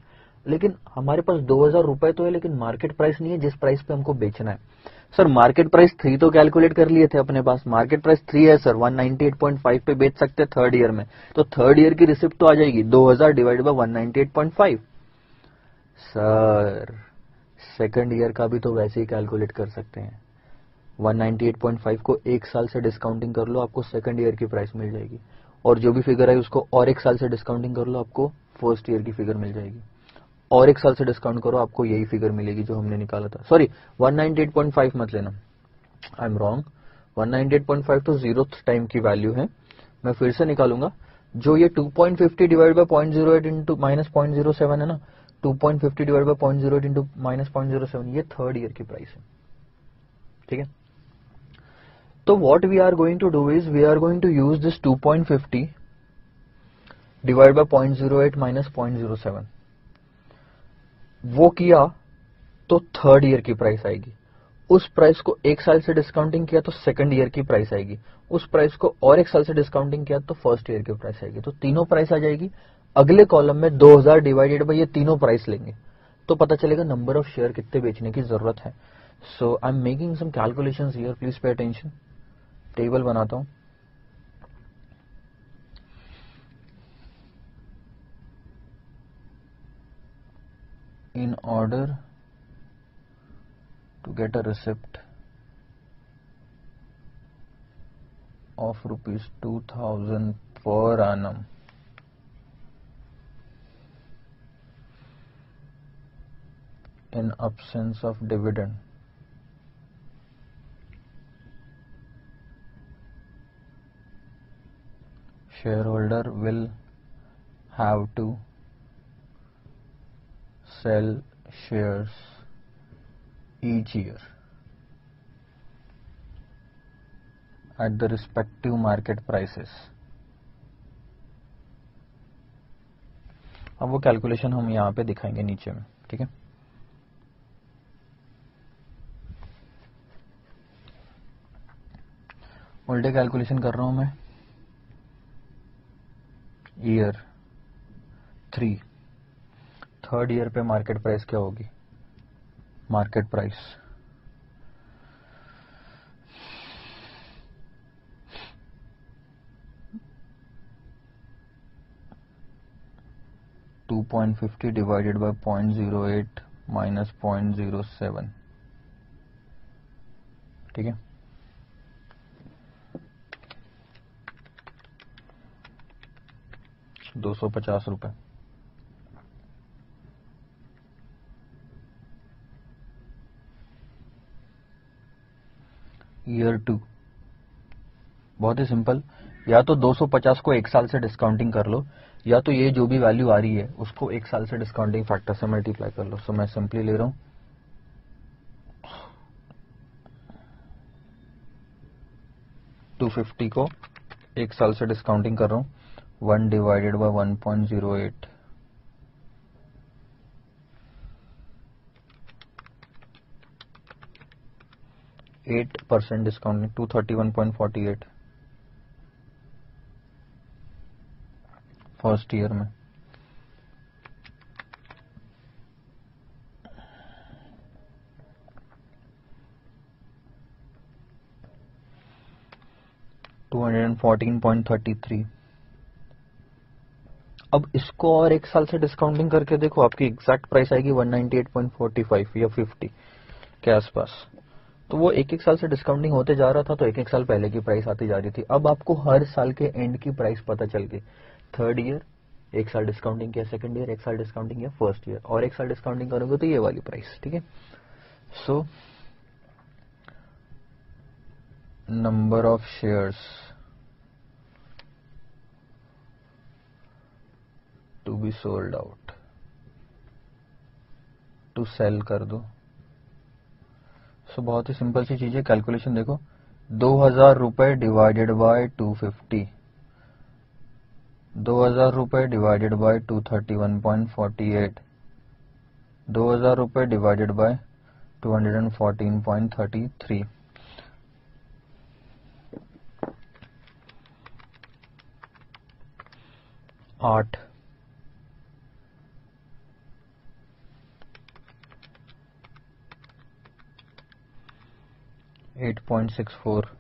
लेकिन हमारे पास दो हज़ार रुपए तो है, लेकिन मार्केट प्राइस नहीं है, जिस प्राइस पे हमको बेचना है। सर मार्केट प्राइस थ्री तो कैलकुलेट कर लिए थे अपने पास। मार्केट प्राइस थ्री है सर 198.5 पे बेच सकते हैं थर्ड ईयर में। तो थर्ड ईयर की रिसिप्ट तो आ जाएगी 2000 divide by 198.5 sir second year का भी तो वैसे ही कैलकुलेट कर सकते हैं। 198.5 को एक साल से डिस्काउंटिंग कर लो, आपको सेकंड ईयर की प्राइस मिल जाएगी। और जो भी फिगर है उसको और एक साल से डिस्काउंटिंग कर लो, आपको फ़र्स्ट ईयर की फिगर मिल जाएगी। और एक साल से डिस्काउंट करो, आपको यही फिगर मिलेगी जो हमने निकाला था। सॉरी 198.5 मत लेना आई एम रॉन्ग 198.5 तो ज़ीरो टाइम की वैल्यू है। मैं फिर से निकालूँगा। जो ये 2.50 divide point zero eight into minus point zero seven है ना 2.50 divide by point zero eight into minus point zero seven ये थर्ड ईयर की प्राइस है। ठीक है? तो what we are going to do is we are going to use this 2.50 divided by 0.08 minus 0.07 वो किया तो थर्ड ईयर की प्राइस आएगी। उस प्राइस को एक साल से डिस्काउंटिंग किया तो सेकंड ईयर की प्राइस आएगी। उस प्राइस को और एक साल से डिस्काउंटिंग किया तो फ़र्स्ट ईयर की प्राइस आएगी। तो तीनों प्राइस आ जाएगी। अगले कॉलम में 2000 डिवाइडेड बाई ये तीनों प्राइस लेंगे। तो पता चलेगा नंबर ऑफ़ शेयर कितने बेचने की ज़रूरत है। So I am making some calculation here please pay attention table बनाता हूँ। In order to get a receipt of rupees 2000 per annum. In absence of dividend. Shareholder will have to sell shares each year at the respective market prices अब वो कैलकुलेशन हम यहाँ पे दिखाएँगे नीचे में ठीक है उल्टे कैलकुलेशन कर रहा हूँ मैं ईयर थ्री थर्ड ईयर पे मार्केट प्राइस क्या होगी? Market price two point fifty divided by point zero eight minus point zero seven ठीक है? दो सौ पचास रुपए। ईयर टू बहुत ही सिंपल या तो 250 को एक साल से डिस्काउंटिंग कर लो, या तो ये जो भी वैल्यू आ रही है, उसको एक साल से डिस्काउंटिंग फैक्टर से मल्टीप्लाई कर लो. सो मैं सिंपली ले रहा हूँ. टू फिफ्टी को एक साल से डिस्काउंटिंग कर रहा हूँ. Eight percent discount two thirty one point forty eight first year में. Two hundred and fourteen point thirty three अब इसको और एक साल से डिस्काउंटिंग करके देखो, आपकी एग्जैक्ट प्राइस आएगी 198.45 या 50 के आसपास। तो वो एक एक साल से डिस्काउंटिंग होते जा रहा था तो एक एक साल पहले की प्राइस आती जा रही थी। अब आपको हर साल के एंड की प्राइस पता चल गई। थर्ड ईयर एक साल डिस्काउंटिंग किया सेकंड ईयर एक साल डिस्काउंटिंग किया फ़र्स्ट ईयर और एक साल डिस्काउंटिंग करोगे तो ये वाली प्राइस ठीक है? So number of shares to be sold out to sell कर दो। सो बहुत ही सिंपल सी चीज़ है कैलकुलेशन देखो। दो हज़ार रुपए डिवाइडेड बाय टू फिफ्टी दो हज़ार रुपए divided by two thirty one point forty eight दो हज़ार रुपए divided by two hundred and fourteen point thirty three आठ। Eight point six four.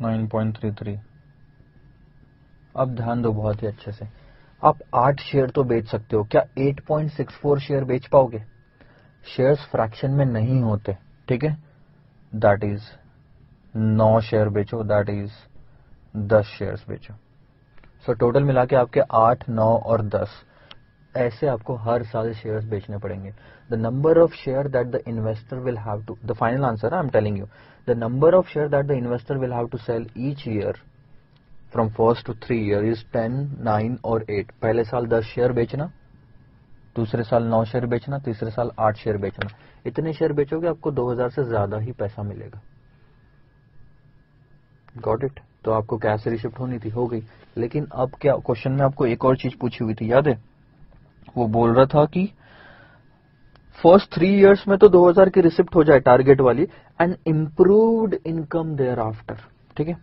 Nine point three three. अब ध्यान दो बहुत ही अच्छे से। आप आठ शेयर तो बेच सकते हो। क्या eight point six four share बेच पाओगे? शेयर्स फ्रैक्शन में नहीं होते ठीक है? दैट इज़ नौ शेयर बेचो दैट इज़ दस शेयर्स बेचो। सो so, टोटल मिला के आपके आठ नौ और दस। ऐसे आपको हर साल शेयर्स बेचने पड़ेंगे। The number of share that the investor will have to the final answer I am telling you the number of share that the investor will have to sell each year from first to three year is ten nine और एट पहले साल दस शेयर बेचना, दूसरे साल नौ शेयर बेचना, तीसरे साल आठ शेयर बेचना। इतने शेयर बेचोगे आपको दो हज़ार से ज़्यादा ही पैसा मिलेगा। गॉट इट तो आपको कैश रिशिफ्ट होनी थी? हो गई। लेकिन अब क्या क्वेश्चन में आपको एक और चीज़ पूछी हुई थी, याद है? वो बोल रहा था कि फ़र्स्ट थ्री इयर्स में तो 2000 की रिसिप्ट हो जाए टारगेट वाली and improved income thereafter ठीक है?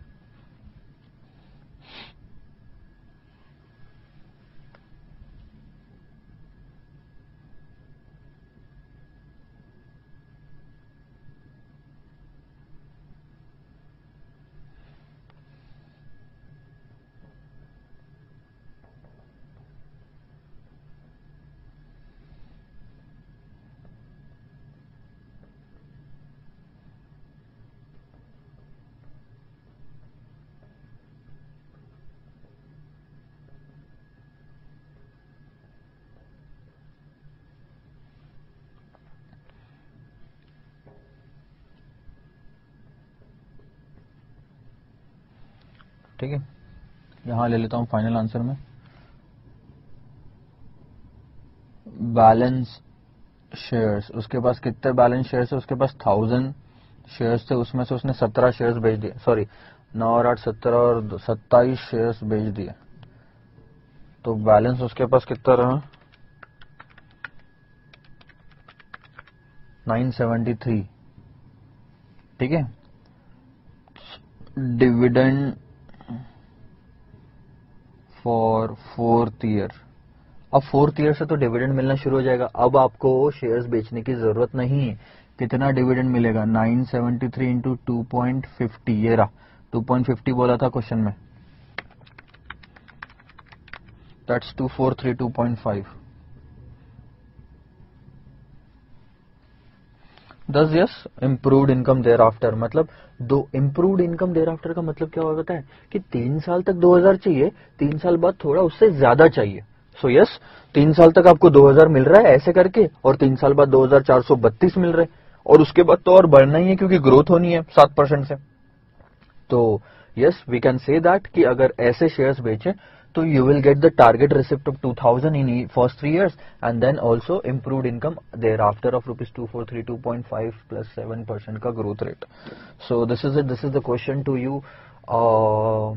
ठीक है? यहाँ ले लेता हूँ फाइनल आंसर में। बैलेंस शेयर्स उसके पास कितने बैलेंस शेयर्स है? उसके पास थाउज़ेंड शेयर्स थे, उसमें से उसने सत्रह शेयर्स बेच दिए। सॉरी नौ और आठ, सत्रह और सत्ताईस शेयर्स बेच दिए। तो बैलेंस उसके पास कितना रहा? नाइन सेवेंटी थ्री ठीक है? डिविडेंड फॉर फोर्थ ईयर अब फोर्थ ईयर से तो डिविडेंड मिलना शुरू हो जाएगा। अब आपको शेयर्स बेचने की ज़रूरत नहीं है। कितना डिविडेंड मिलेगा? 973 seventy three into two point fifty ये रहा। टू पॉइंट फिफ्टी बोला था क्वेश्चन में। That's two four three two point five दस yes improved income thereafter मतलब दो इम्प्रूवड इनकम देर आफ्टर का मतलब क्या होता है? कि तीन साल तक दो हज़ार चाहिए तीन साल बाद थोड़ा उससे ज़्यादा चाहिए। सो so यस yes, तीन साल तक आपको दो हज़ार मिल रहा है ऐसे करके और तीन साल बाद दो हज़ार चार सौ बत्तीस मिल रहे और उसके बाद तो और बढ़ना ही है क्योंकि ग्रोथ होनी है सात परसेंट से। तो yes we can say that कि अगर ऐसे शेयर्स बेचे So you will get the target receipt of 2000 in first three years and then also improved income thereafter of rupees 2432.5 plus 7 percent ka growth rate. So this is it. This is the question to you. Uh,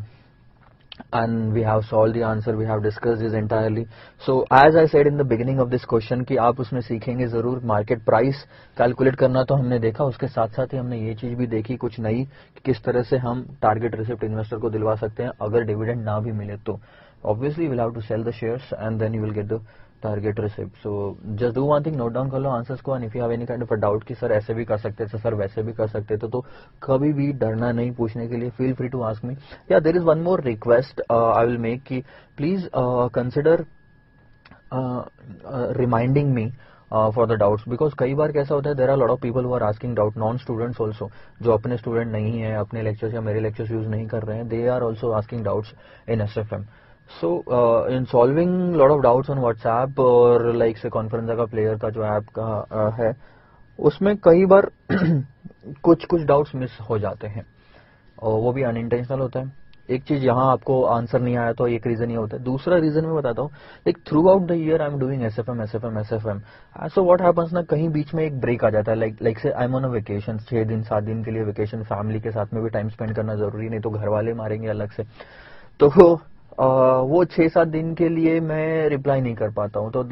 and we have solved the answer we have discussed this entirely so as i said in the beginning of this question कि आप उसमें सीखेंगे ज़रूर मार्केट प्राइस कैलकुलेट करना तो हमने देखा उसके साथ साथ ही हमने ये चीज़ भी देखी कुछ नई कि किस तरह से हम टारगेट रिसिप्ट इन्वेस्टर को दिलवा सकते हैं अगर डिविडेंड ना भी मिले तो obviously you will have to sell the shares and then you will get the target receipt so just do one thing note down कर लो आंसर्स को and if you have any kind of a doubt कि सर ऐसे भी कर सकते थे सर वैसे भी कर सकते थे तो कभी भी डरना नहीं पूछने के लिए feel free to ask me या there is one more request I will make कि please consider reminding me for the doubts because कई बार कैसा होता है there are lot of people who are asking doubt non students also जो अपने स्टूडेंट नहीं है, अपने लेक्चर्स या मेरे लेक्चर्स यूज़ नहीं कर रहे हैं they are also asking doubts in S F M so in solving lot of doubts on WhatsApp और लाइक से कॉन्फ्रेंस का प्लेयर का जो ऐप का है उसमें कई बार कुछ कुछ डाउट्स मिस हो जाते हैं। और वो भी अनइंटेंशनल होता है। एक चीज़ यहाँ आपको आंसर नहीं आया तो एक रीजन ये होता है। दूसरा रीजन मैं बताता हूँ। Like throughout the year I am doing S F M S F M S F M so what happens ना, कहीं बीच में एक ब्रेक आ जाता है। लाइक लाइक से I am on a vacation छह दिन, सात दिन के लिए वेकेशन फैमिली के साथ में भी टाइम स्पेंड करना ज़रूरी नहीं तो घर वाले मारेंगे अलग से। तो वो छह सात दिन के लिए मैं रिप्लाई नहीं कर पाता हूँ। तो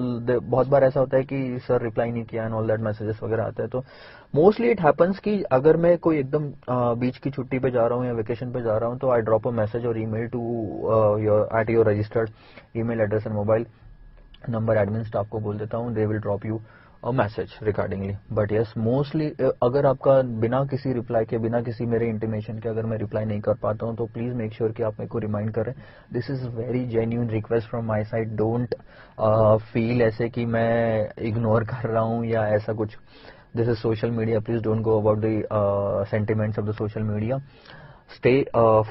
बहुत बार ऐसा होता है कि सर रिप्लाई नहीं किया एंड ऑल दैट मैसेजेस वगैरह आते हैं। तो मोस्टली इट हैपन्स कि अगर मैं कोई एकदम बीच की छुट्टी पे जा रहा हूँ या वेकेशन पे जा रहा हूँ तो आई ड्रॉप अ मैसेज और email to your at your registered email address and mobile number admin staff को बोल देता हूँ। They will drop you message regardingly but yes mostly अगर आपका बिना किसी रिप्लाई के, बिना किसी मेरे इंटीमेशन के अगर मैं रिप्लाई नहीं कर पाता हूँ तो प्लीज़ मेक श्योर कि आप मेरे को रिमाइंड करें। This is very genuine request from my side don't feel ऐसे कि मैं इग्नोर कर रहा हूँ या ऐसा कुछ। This is social media please don't go about the sentiments of the social media stay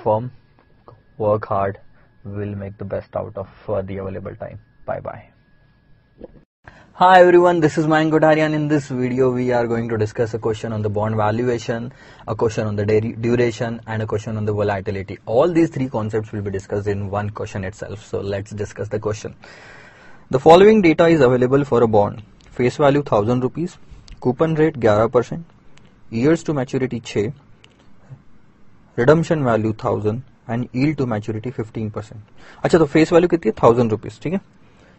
firm work hard will make the best out of the available time bye bye Hi everyone, this is Mayank Kothari and in this video we are going to discuss a question on the bond valuation, a question on the duration and a question on the volatility. All these three concepts will be discussed in one question itself. So let's discuss the question. The following data is available for a bond. Face value 1000 rupees, coupon rate 11%, years to maturity 6, redemption value 1000 and yield to maturity 15%. अच्छा तो फेस वैल्यू कितनी है थाउजेंड रुपीज ठीक है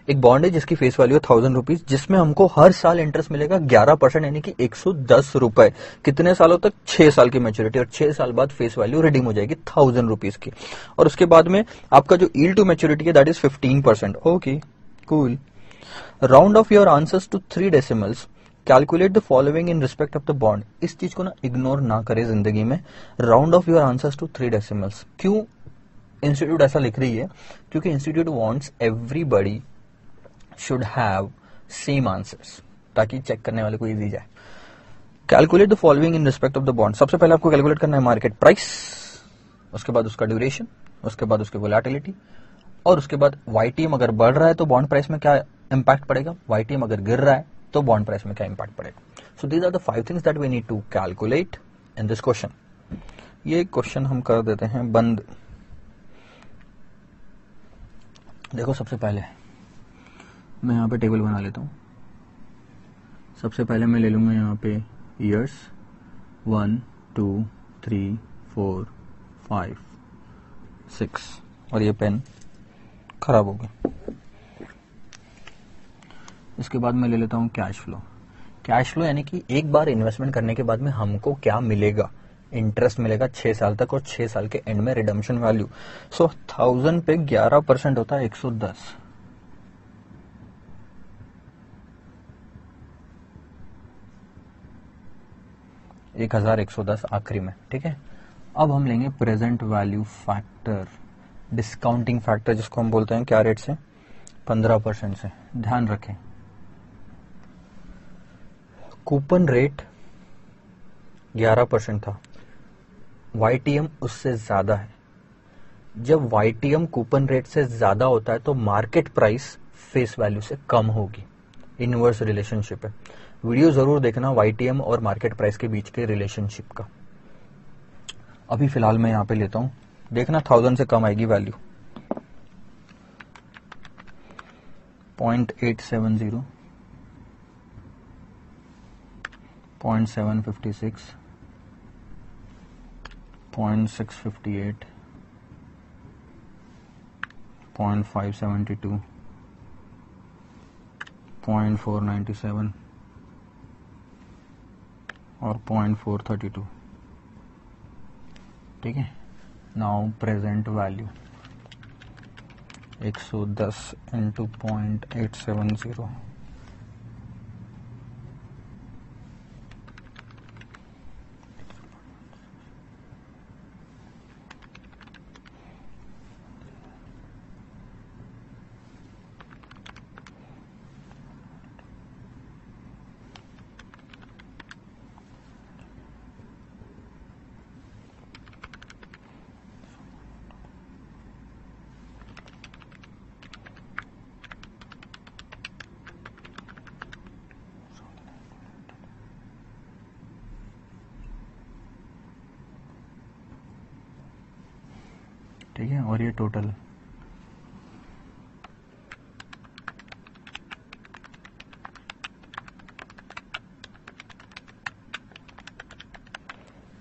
एक बॉन्ड है जिसकी फेस वैल्यू है थाउज़ेंड रुपीज़ जिसमें हमको हर साल इंटरेस्ट मिलेगा ग्यारह परसेंट यानी कि एक सौ दस रुपए। कितने सालों तक? छह साल की मेच्योरिटी और छह साल बाद फेस वैल्यू रिडीम हो जाएगी थाउज़ेंड रुपीज़ की। और उसके बाद में आपका जो ईल टू मेच्योरिटी है that is fifteen percent okay cool round off your answers to three decimals calculate the following in respect of the bond इस चीज़ को ना इग्नोर ना करे ज़िंदगी में। Round off your answers to three decimals क्यों इंस्टीट्यूट ऐसा लिख रही है? क्योंकि institute wants everybody should have same answers ताकि चेक करने वाले को इजी जाए। Calculate the following in respect of the bond सबसे पहले आपको कैलकुलेट करना है मार्केट प्राइस उसके बाद उसका ड्यूरेशन उसके बाद उसकी वोलेटिलिटी और उसके बाद वाईटीएम अगर बढ़ रहा है तो बॉन्ड प्राइस में क्या इंपैक्ट पड़ेगा? वाईटीएम अगर गिर रहा है तो बॉन्ड प्राइस में क्या इंपैक्ट पड़ेगा? So these are the five things that we need to calculate in this question ये क्वेश्चन हम कर देते हैं बंद। देखो सबसे पहले। मैं यहाँ पे टेबल बना लेता हूँ। सबसे पहले मैं ले लूँगा यहाँ पे years one two three four five six और ये पेन खराब हो गया। इसके बाद मैं ले लेता हूँ कैश फ्लो कैश फ्लो यानी कि एक बार इन्वेस्टमेंट करने के बाद में हमको क्या मिलेगा? इंटरेस्ट मिलेगा छह साल तक और छह साल के एंड में रिडम्शन वैल्यू सो थाउज़ेंड पे ग्यारह परसेंट होता है एक सौ दस। एक हज़ार एक सौ दस आखिरी में, ठीक है? अब हम लेंगे present value factor discounting factor जिसको हम बोलते हैं, क्या रेट से? पंद्रह परसेंट से। ध्यान रखें। कूपन रेट ग्यारह परसेंट था। वाईटीएम उससे ज़्यादा है। जब वाईटीएम कूपन रेट से ज़्यादा होता है तो मार्केट प्राइस फेस वैल्यू से कम होगी। इनवर्स रिलेशनशिप है। वीडियो ज़रूर देखना वाईटीएम और मार्केट प्राइस के बीच के रिलेशनशिप का। अभी फ़िलहाल मैं यहाँ पे लेता हूँ। देखना थाउज़ेंड से कम आएगी value point eight seven zero point seven fifty six point six fifty eight point five seventy two point four ninety seven और पॉइंट फोर थर्टी टू ठीक है? नाउ प्रेजेंट वैल्यू एक सौ दस into point eight seven zero ठीक है और ये total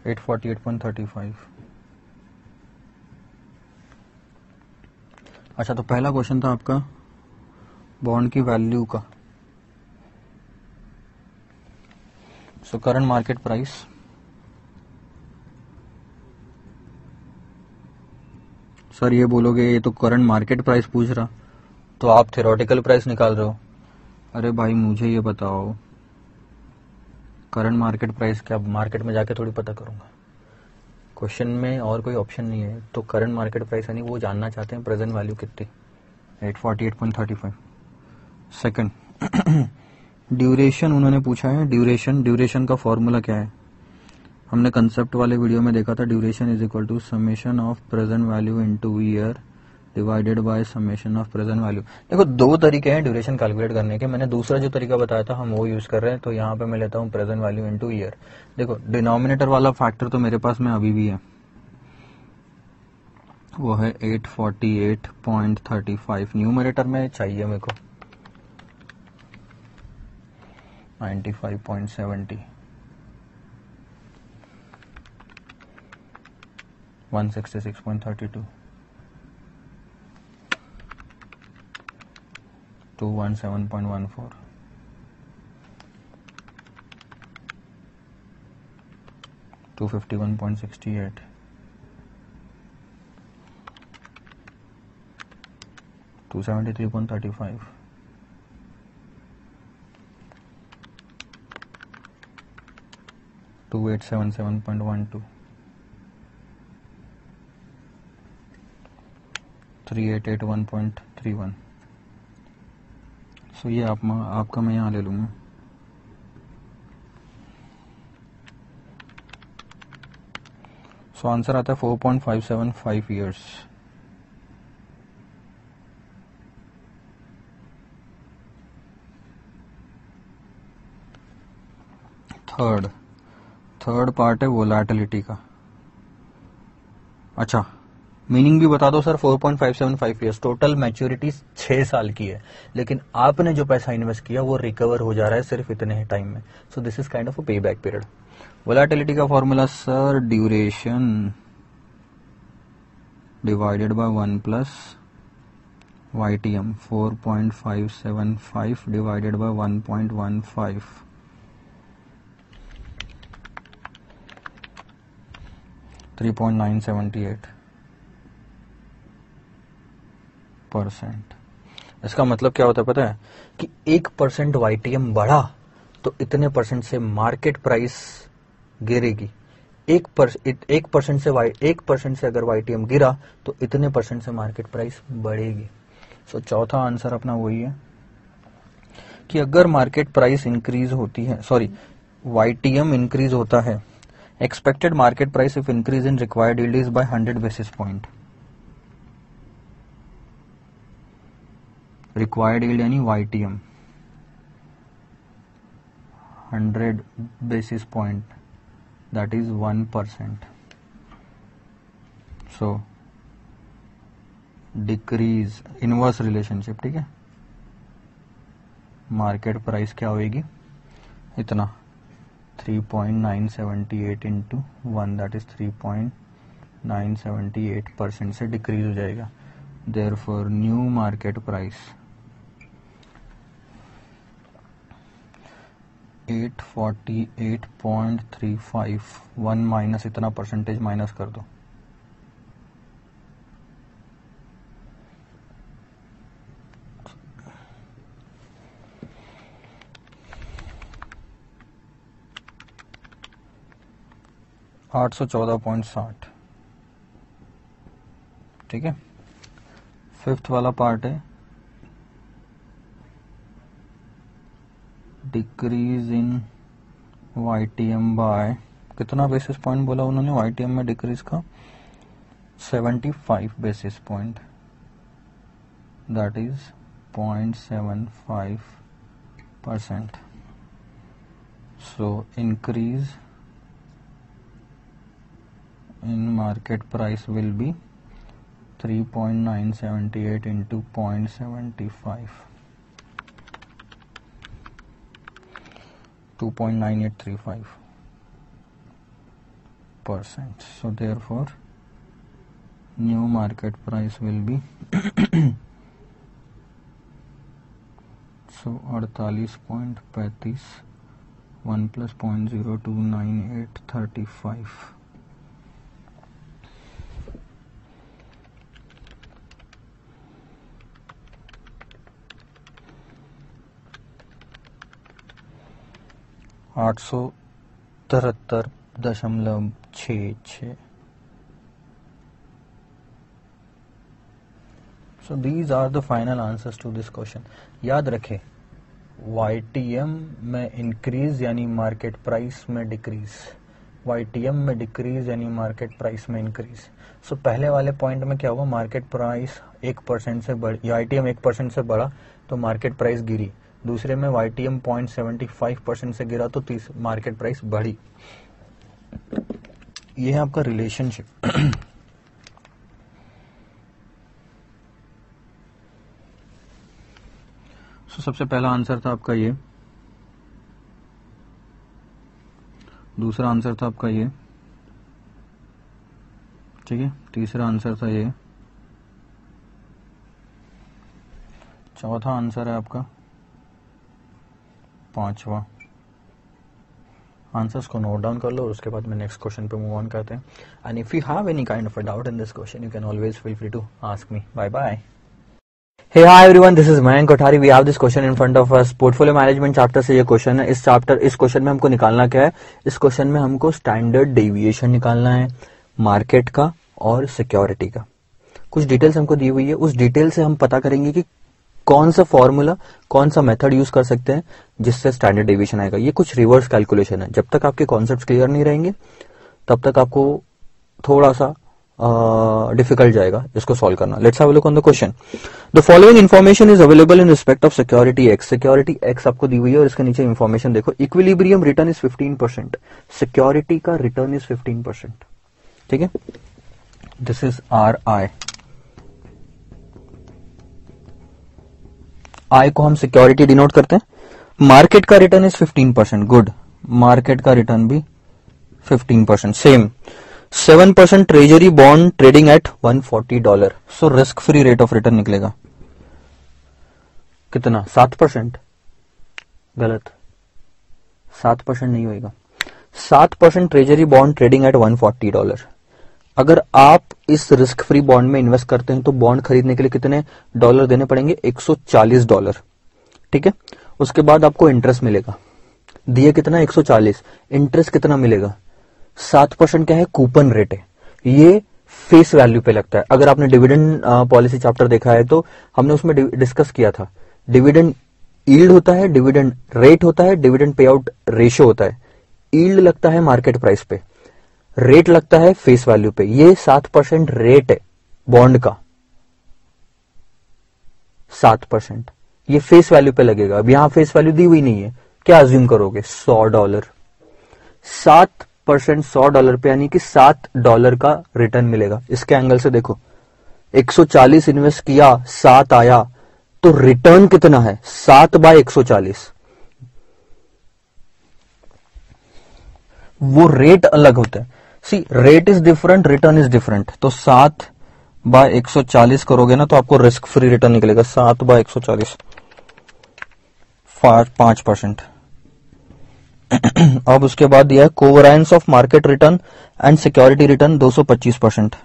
eight forty eight point thirty five अच्छा तो पहला क्वेश्चन था आपका बॉन्ड की वैल्यू का। So current market price sir, ये बोलोगे, ये तो करंट मार्केट प्राइस पूछ रहा। तो आप थेरोटिकल प्राइस निकाल रहे हो। अरे भाई, मुझे ये बताओ। करंट मार्केट प्राइस क्या मार्केट में जाके थोड़ी पता करूँगा। क्वेश्चन में और कोई ऑप्शन नहीं है। तो करंट मार्केट प्राइस यानी वो जानना चाहते हैं प्रेजेंट वैल्यू कितनी। Eight forty eight point thirty five second duration उन्होंने पूछा है। ड्यूरेशन ड्यूरेशन का फॉर्मूला क्या है? हमने कंसेप्ट वाले वीडियो में देखा था duration is equal to summation of present value into year divided by summation of present value देखो, दो तरीके हैं ड्यूरेशन कैलकुलेट करने के। मैंने दूसरा जो तरीका बताया था, हम वो यूज़ कर रहे हैं तो यहाँ पे मैं लेता हूँ present value into year देखो डिनोमिनेटर वाला फैक्टर तो मेरे पास में अभी भी है। वो है 848.35 न्यूमरेटर में चाहिए मेरे को। 95.70 166.32 217.14 251.68 273.35 2877.12 3881.31 सो ये आप आपका मैं यहाँ ले लूँगा। सो आंसर आता है 4.575 इयर्स थर्ड थर्ड पार्ट है वोलाटिलिटी का। अच्छा। मीनिंग भी बता दो सर 4.575 इयर्स टोटल मैच्योरिटी छह साल की है। लेकिन आपने जो पैसा इन्वेस्ट किया, वो रिकवर हो जा रहा है सिर्फ़ इतने ही टाइम में। So this is kind of payback period volatility का formula sir duration divided by one plus Y T M four point five seven five divided by one point one five three point nine seventy eight percent. इसका मतलब क्या होता है पता है? कि एक परसेंट वाईटीएम बढ़ा तो इतने परसेंट से मार्केट प्राइस गिरेगी। एक पर, एक परसेंट से वाई एक परसेंट से अगर वाईटीएम गिरा तो इतने परसेंट से मार्केट प्राइस बढ़ेगी। सो so, चौथा आंसर अपना वही है कि अगर मार्केट प्राइस इंक्रीज होती है सॉरी वाईटीएम इंक्रीज होता है expected market price if increase in yield is by 100 basis point required yield यानी YTM 100 basis point that is 1% so decrease inverse relationship ठीक है मार्केट प्राइस क्या होएगी इतना 3.978 into one that is 3.978 percent से डिक्रीज हो जाएगा therefore new market price eight forty eight point three five one minus इतना परसेंटेज माइनस कर दो। आठ सौ चौदह पॉइंट साठ। ठीक है? फिफ्थ वाला पार्ट है। Decrease in Y T M by कितना बेसिस पॉइंट बोला उन्होंने वाई टी एम में डिक्रीज का? 75 basis point that is 0.75 percent so increase in market price will be three point nine seventy eight into point seventy five 2.9835 percent. So therefore new market price will be so 48.35 1 plus 0.02985 आठ सौ तिहत्तर दशमलव छ so these are the final answers to this question याद रखें वाईटीएम में इंक्रीज यानी मार्केट प्राइस में डिक्रीज वाईटीएम में डिक्रीज यानी मार्केट प्राइस में इंक्रीज सो so, पहले वाले पॉइंट में क्या हुआ? मार्केट प्राइस एक परसेंट से बढ़ी एम एक परसेंट से बढ़ा तो मार्केट प्राइस गिरी। दूसरे में Y T M point seventy five percent से गिरा तो मार्केट प्राइस बढ़ी। ये है आपका रिलेशनशिप सो सबसे पहला आंसर था आपका ये। दूसरा आंसर था आपका ये। ठीक है? तीसरा आंसर था ये। चौथा आंसर है आपका। पांचवा। आंसर्स को नोट डाउन कर लो और उसके बाद में नेक्स्ट क्वेश्चन पे मूव ऑन करते हैं। And if you have any kind of a doubt in this question you can always feel free to ask me bye bye Hey, hi everyone, this is Mayank Kothari. We have this question in front of us. Portfolio management chapter से ये क्वेश्चन है। इस चैप्टर इस क्वेश्चन में हमको निकालना क्या है? इस क्वेश्चन में हमको स्टैंडर्ड डेविएशन निकालना है। मार्केट का और सिक्योरिटी का। कुछ डिटेल्स हमको दी हुई है। उस डिटेल से हम पता करेंगे कि कौन सा फॉर्मूला कौन सा मेथड यूज़ कर सकते हैं जिससे स्टैंडर्ड डेविएशन आएगा? ये कुछ रिवर्स कैलकुलेशन है। जब तक आपके कॉन्सेप्ट क्लियर नहीं रहेंगे तब तक आपको थोड़ा सा डिफ़िकल्ट uh, जाएगा इसको सॉल्व करना। Let's have look on the question the following information is available in respect of security X security X आपको दी हुई है और इसके नीचे इन्फॉर्मेशन देखो। Equilibrium return is 15 percent security का रिटर्न इज़ 15 परसेंट ठीक है? This is R I I को हम सिक्योरिटी डिनोट करते हैं। मार्केट का return is 15 percent good market का रिटर्न भी 15 percent same seven percent treasury bond trading at one forty dollar so risk free rate of return निकलेगा। कितना? सात परसेंट। गलत। सात परसेंट नहीं होगा सात percent treasury bond trading at one forty dollar अगर आप इस रिस्क फ्री बॉन्ड में इन्वेस्ट करते हैं तो बॉन्ड खरीदने के लिए कितने डॉलर देने पड़ेंगे? 140 डॉलर ठीक है? उसके बाद आपको इंटरेस्ट मिलेगा। दिए कितना? 140 इंटरेस्ट कितना मिलेगा? सात परसेंट क्या है? कूपन रेट है। ये फेस वैल्यू पे लगता है। अगर आपने डिविडेंड पॉलिसी चैप्टर देखा है तो हमने उसमें डिस्कस किया था। डिविडेंड ईल्ड होता है डिविडेंड रेट होता है डिविडेंड पे आउट रेशियो होता है। ईल्ड लगता है मार्केट प्राइस पे। रेट लगता है फेस वैल्यू पे। ये सात परसेंट रेट है बॉन्ड का। सात परसेंट। ये फेस वैल्यू पे लगेगा। अब यहाँ फेस वैल्यू दी हुई नहीं है। क्या अज्यूम करोगे? सौ डॉलर सात परसेंट सौ डॉलर पे यानी कि सात डॉलर का रिटर्न मिलेगा। इसके एंगल से देखो। 140 इन्वेस्ट किया, सात आया तो रिटर्न कितना है? सात बाय 140 वो रेट अलग होता है। See rate is different return is different तो सात बाय 140 करोगे ना तो आपको रिस्क फ्री रिटर्न निकलेगा। सात बाय 140 पाँच परसेंट अब उसके बाद दिया है of market return and security return 225 percent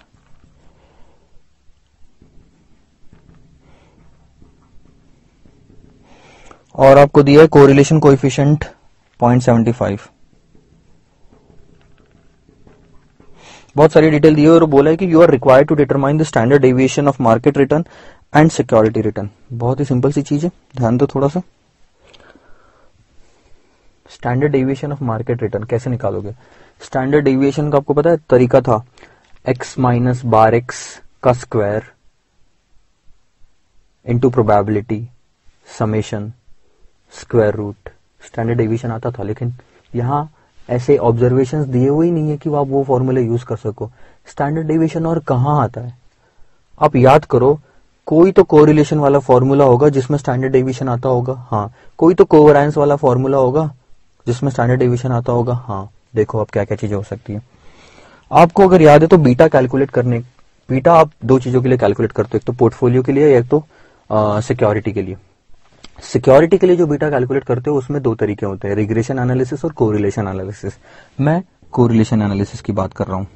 और आपको दिया है कोरिलेशन कोएफिशिएंट 0.75 बहुत सारी डिटेल दी है और बोला है कि you are required to determine the standard deviation of market return and security return बहुत ही सिंपल सी चीज़ है। ध्यान दो थोड़ा सा। Standard deviation of market return कैसे निकालोगे? स्टैंडर्ड डेविएशन का आपको पता है, तरीका था। एक्स माइनस बार एक्स का square into probability summation square root standard deviation आता था, लेकिन यहाँ ऐसे ऑब्जर्वेशन दिए हुए ही नहीं है कि आप वो फॉर्मूले यूज़ कर सको। स्टैंडर्ड डेविएशन और कहाँ आता है? आप याद करो, कोई तो कोरिलेशन वाला फॉर्मूला होगा जिसमें स्टैंडर्ड डेविएशन आता होगा। हाँ कोई तो कोवरायंस वाला फॉर्मूला होगा जिसमें स्टैंडर्ड डेविएशन आता होगा। हाँ देखो अब क्या क्या चीज़ें हो सकती है। आपको अगर याद है तो बीटा कैलकुलेट करने बीटा आप दो चीज़ों के लिए कैलकुलेट करते हो, एक तो पोर्टफोलियो के लिए, एक तो सिक्योरिटी के लिए। सिक्योरिटी के लिए जो बीटा कैलकुलेट करते हो, उसमें दो तरीके होते हैं रिग्रेशन एनालिसिस और कोरिलेशन एनालिसिस मैं कोरिलेशन एनालिसिस की बात कर रहा हूँ।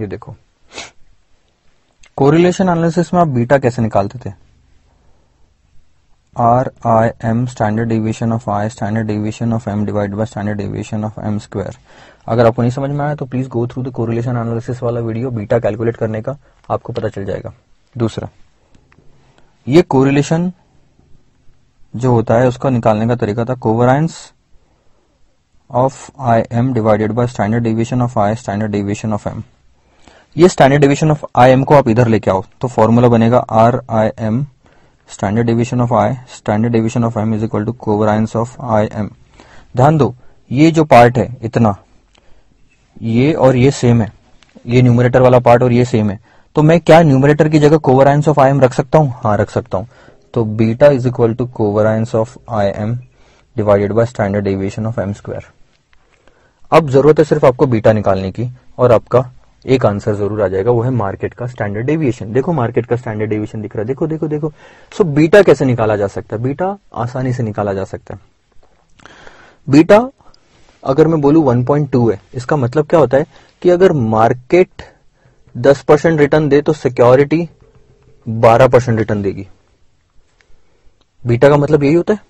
ये देखो। कोरिलेशन एनालिसिस में आप बीटा कैसे निकालते थे? R I M standard deviation of I standard deviation of M divide by standard deviation of M square अगर आपको नहीं समझ में आया तो please go through the correlation analysis वाला वीडियो बीटा कैलकुलेट करने का आपको पता चल जाएगा। दूसरा, ये कोरिलेशन जो होता है, उसका निकालने का तरीका था covariance of I M divided by standard deviation of I standard deviation of M ये standard deviation of I M को आप इधर लेके आओ तो फॉर्मूला बनेगा R I M standard deviation of I standard deviation of M is equal to covariance of I M ध्यान दो, ये जो पार्ट है, इतना, ये और ये सेम है, ये न्यूमरेटर वाला पार्ट और ये सेम है तो मैं क्या न्यूमरेटर की जगह कोवराइंस ऑफ़ आई एम रख सकता हूँ? हाँ रख सकता हूँ। तो beta is equal to covariance of I M divided by standard deviation of M square अब ज़रूरत है सिर्फ़ आपको बीटा निकालने की और आपका एक आंसर ज़रूर आ जाएगा, वो है मार्केट का स्टैंडर्ड डेविएशन देखो मार्केट का स्टैंडर्ड डेविएशन दिख रहा है। देखो देखो देखो। सो बीटा कैसे निकाला जा सकता है? बीटा आसानी से निकाला जा सकता है। बीटा अगर मैं बोलू 1.2 है, इसका मतलब क्या होता है कि अगर मार्केट 10 परसेंट रिटर्न दे तो सिक्योरिटी 12 परसेंट रिटर्न देगी। बीटा का मतलब यही होता है।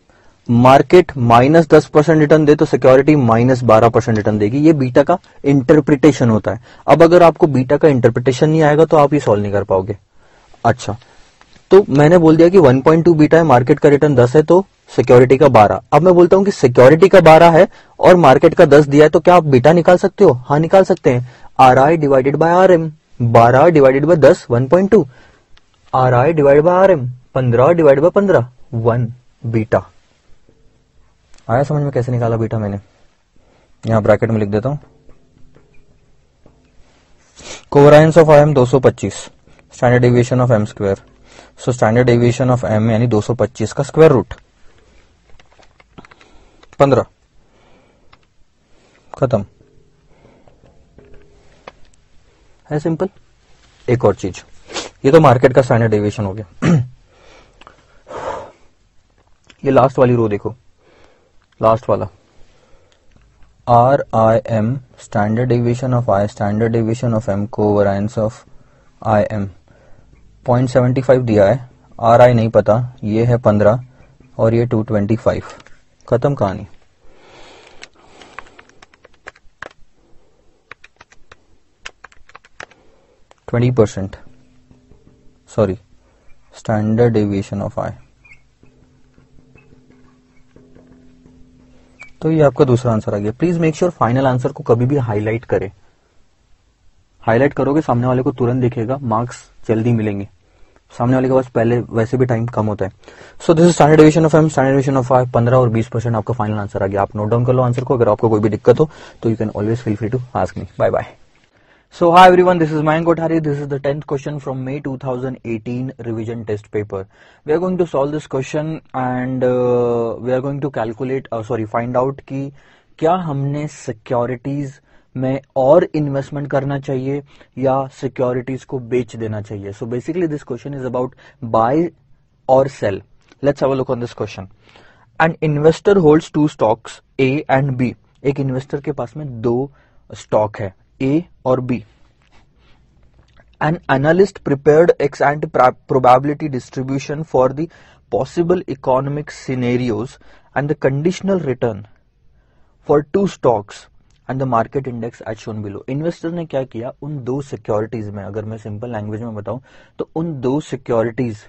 मार्केट माइनस दस परसेंट रिटर्न दे तो सिक्योरिटी माइनस बारह परसेंट रिटर्न देगी। ये बीटा का इंटरप्रिटेशन होता है। अब अगर आपको बीटा का इंटरप्रिटेशन नहीं आएगा तो आप ये सॉल्व नहीं कर पाओगे। अच्छा। तो मैंने बोल दिया कि 1.2 बीटा है, मार्केट का रिटर्न 10 है तो सिक्योरिटी का 12 अब मैं बोलता हूँ कि सिक्योरिटी का 12 है और मार्केट का 10 दिया है तो क्या आप बीटा निकाल सकते हो? हाँ निकाल सकते हैं। R I divided by R M बारह डिवाइडेड बाय दस, one point two. R I divide by R M पंद्रह डिवाइड बाय पंद्रह, वन बीटा। आया समझ में कैसे निकाला बीटा मैंने? यहाँ ब्रैकेट में लिख देता हूँ। Covariance of I M 225 standard deviation of M square so standard deviation of M यानी 225 का स्क्वायर रूट पंद्रह। खत्म। है सिंपल एक और चीज़। ये तो मार्केट का स्टैंडर्ड डेविएशन हो गया। ये लास्ट वाली रो देखो। लास्ट वाला। R I M standard division of I standard division of M covariance of I M point seventy five दिया है। आर आई नहीं पता। ये है पंद्रह और ये टू ट्वेंटी फाइव खत्म कहानी। Twenty percent sorry standard deviation of I तो ये आपका दूसरा आंसर आ गया। Please make sure final answer को कभी भी हाईलाइट करें। हाईलाइट करोगे, सामने वाले को तुरंत दिखेगा मार्क्स जल्दी मिलेंगे। सामने वाले के पास पहले वैसे भी टाइम कम होता है। So this standard division of M standard division of five पंद्रह और बीस परसेंट आपका फाइनल आंसर आ गया। आप नोट डाउन कर लो आंसर को, अगर आपको कोई भी दिक्कत हो तो you can always feel free to ask me bye bye So hi everyone, this is Mayank Kothari. This is the 10th question from May 2018 revision test paper. We are going to solve this question and uh, we are going to calculate, uh, sorry, find out कि क्या हमने सिक्योरिटीज में और इन्वेस्टमेंट करना चाहिए या सिक्योरिटीज को बेच देना चाहिए so basically this question is about buy और sell let's have a look on this question an investor holds two stocks A and B एक इन्वेस्टर के पास में दो स्टॉक है ए और B an analyst prepared ex ante probability distribution for the possible economic scenarios and the conditional return for two stocks and the market index as shown below investor ने क्या किया उन दो सिक्योरिटीज में अगर मैं सिंपल लैंग्वेज में बताऊँ तो उन दो सिक्योरिटीज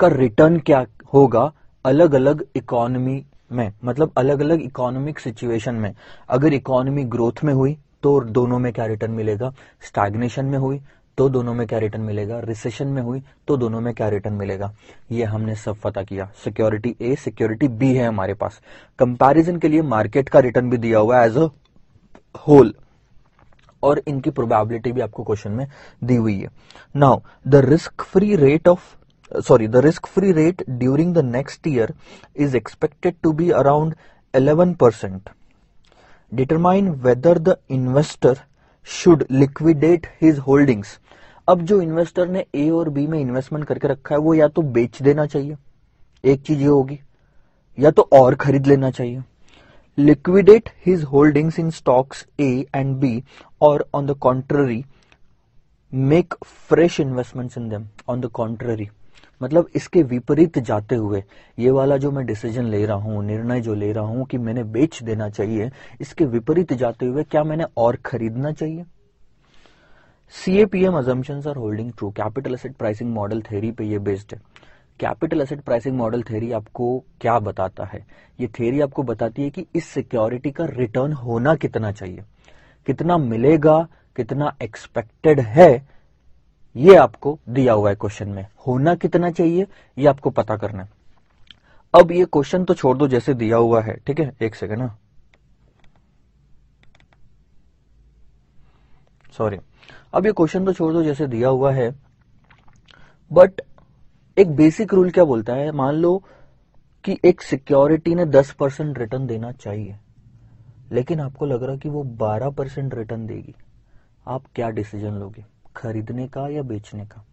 का रिटर्न क्या होगा अलग अलग इकोनॉमी में मतलब अलग अलग इकोनॉमिक सिचुएशन में अगर इकोनॉमी ग्रोथ में हुई तो दोनों में क्या रिटर्न मिलेगा? स्टैग्नेशन में हुई तो दोनों में क्या रिटर्न मिलेगा? रिसेशन में हुई तो दोनों में क्या रिटर्न मिलेगा? ये हमने सब पता किया। सिक्योरिटी ए सिक्योरिटी बी है हमारे पास। कंपैरिजन के लिए मार्केट का रिटर्न भी दिया हुआ एज अ होल और इनकी प्रोबेबिलिटी भी आपको क्वेश्चन में दी हुई है। Now the risk free rate of sorry, the risk free rate during the next year is expected to be around 11% determine whether the investor should liquidate his holdings. अब जो इन्वेस्टर ने ए और बी में इन्वेस्टमेंट करके रखा है, वो या तो बेच देना चाहिए। एक चीज़ ये होगी, या तो और खरीद लेना चाहिए। Liquidate his holdings in stocks A and B और on the contrary make fresh investments in them on the contrary मतलब इसके विपरीत जाते हुए, ये वाला जो मैं डिसीज़न ले रहा हूँ, निर्णय जो ले रहा हूँ कि मैंने बेच देना चाहिए, इसके विपरीत जाते हुए क्या मैंने और खरीदना चाहिए? CAPM assumption are holding true capital asset pricing model theory पे ये बेस्ड है। Capital asset pricing model theory आपको क्या बताता है? ये थेरी आपको बताती है कि इस सिक्योरिटी का रिटर्न होना कितना चाहिए। कितना मिलेगा, कितना एक्सपेक्टेड है ये आपको दिया हुआ है क्वेश्चन में। होना कितना चाहिए, ये आपको पता करना है। अब ये क्वेश्चन तो छोड़ दो, जैसे दिया हुआ है, ठीक है? एक सेकेंड ना सॉरी अब ये क्वेश्चन तो छोड़ दो, जैसे दिया हुआ है। बट एक बेसिक रूल क्या बोलता है? मान लो कि एक सिक्योरिटी ने 10 परसेंट रिटर्न देना चाहिए, लेकिन आपको लग रहा कि वो 12 परसेंट रिटर्न देगी। आप क्या डिसीज़न लोगे? खरीदने का या बेचने का?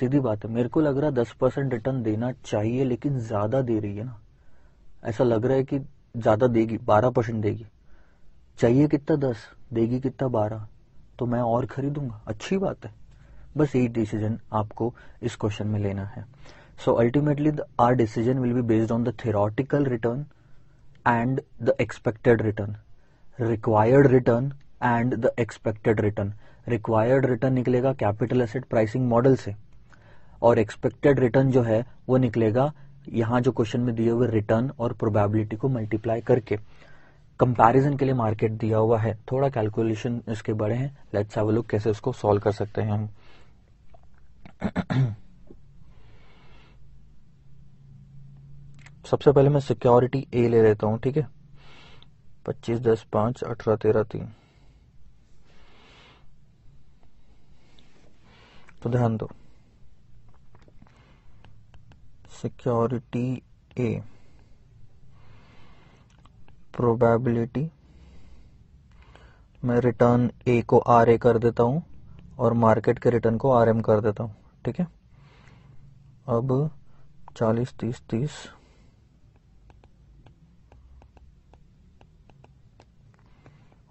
सीधी बात है, मेरे को लग रहा है दस परसेंट रिटर्न देना चाहिए, लेकिन ज़्यादा दे रही है ना। ऐसा लग रहा है कि ज़्यादा देगी, बारह परसेंट देगी। चाहिए कितना दस? देगी कितना बारह? तो मैं और खरीदूँगा। अच्छी बात है। बस यही डिसीज़न आपको इस क्वेश्चन में लेना है। So ultimately our decision will be based on the theoretical return and the expected return required return and the expected return required return निकलेगा कैपिटल एसेट प्राइसिंग मॉडल से। और एक्सपेक्टेड रिटर्न जो है, वो निकलेगा यहाँ जो क्वेश्चन में दिए हुए रिटर्न और प्रोबेबिलिटी को मल्टीप्लाई करके। कंपैरिजन के लिए मार्केट दिया हुआ है। थोड़ा कैलकुलेशन इसके बड़े हैं। लेट्स हैव लुक कैसे उसको सॉल्व कर सकते हैं हम। सबसे पहले मैं सिक्योरिटी ए ले लेता हूँ, ठीक है? पच्चीस दस पाँच अठारह तेरह तीन। तो ध्यान दो सिक्योरिटी ए प्रोबेबिलिटी मैं रिटर्न ए को आर ए कर देता हूँ और मार्केट के रिटर्न को आर एम कर देता हूँ, ठीक है? अब चालीस, तीस तीस।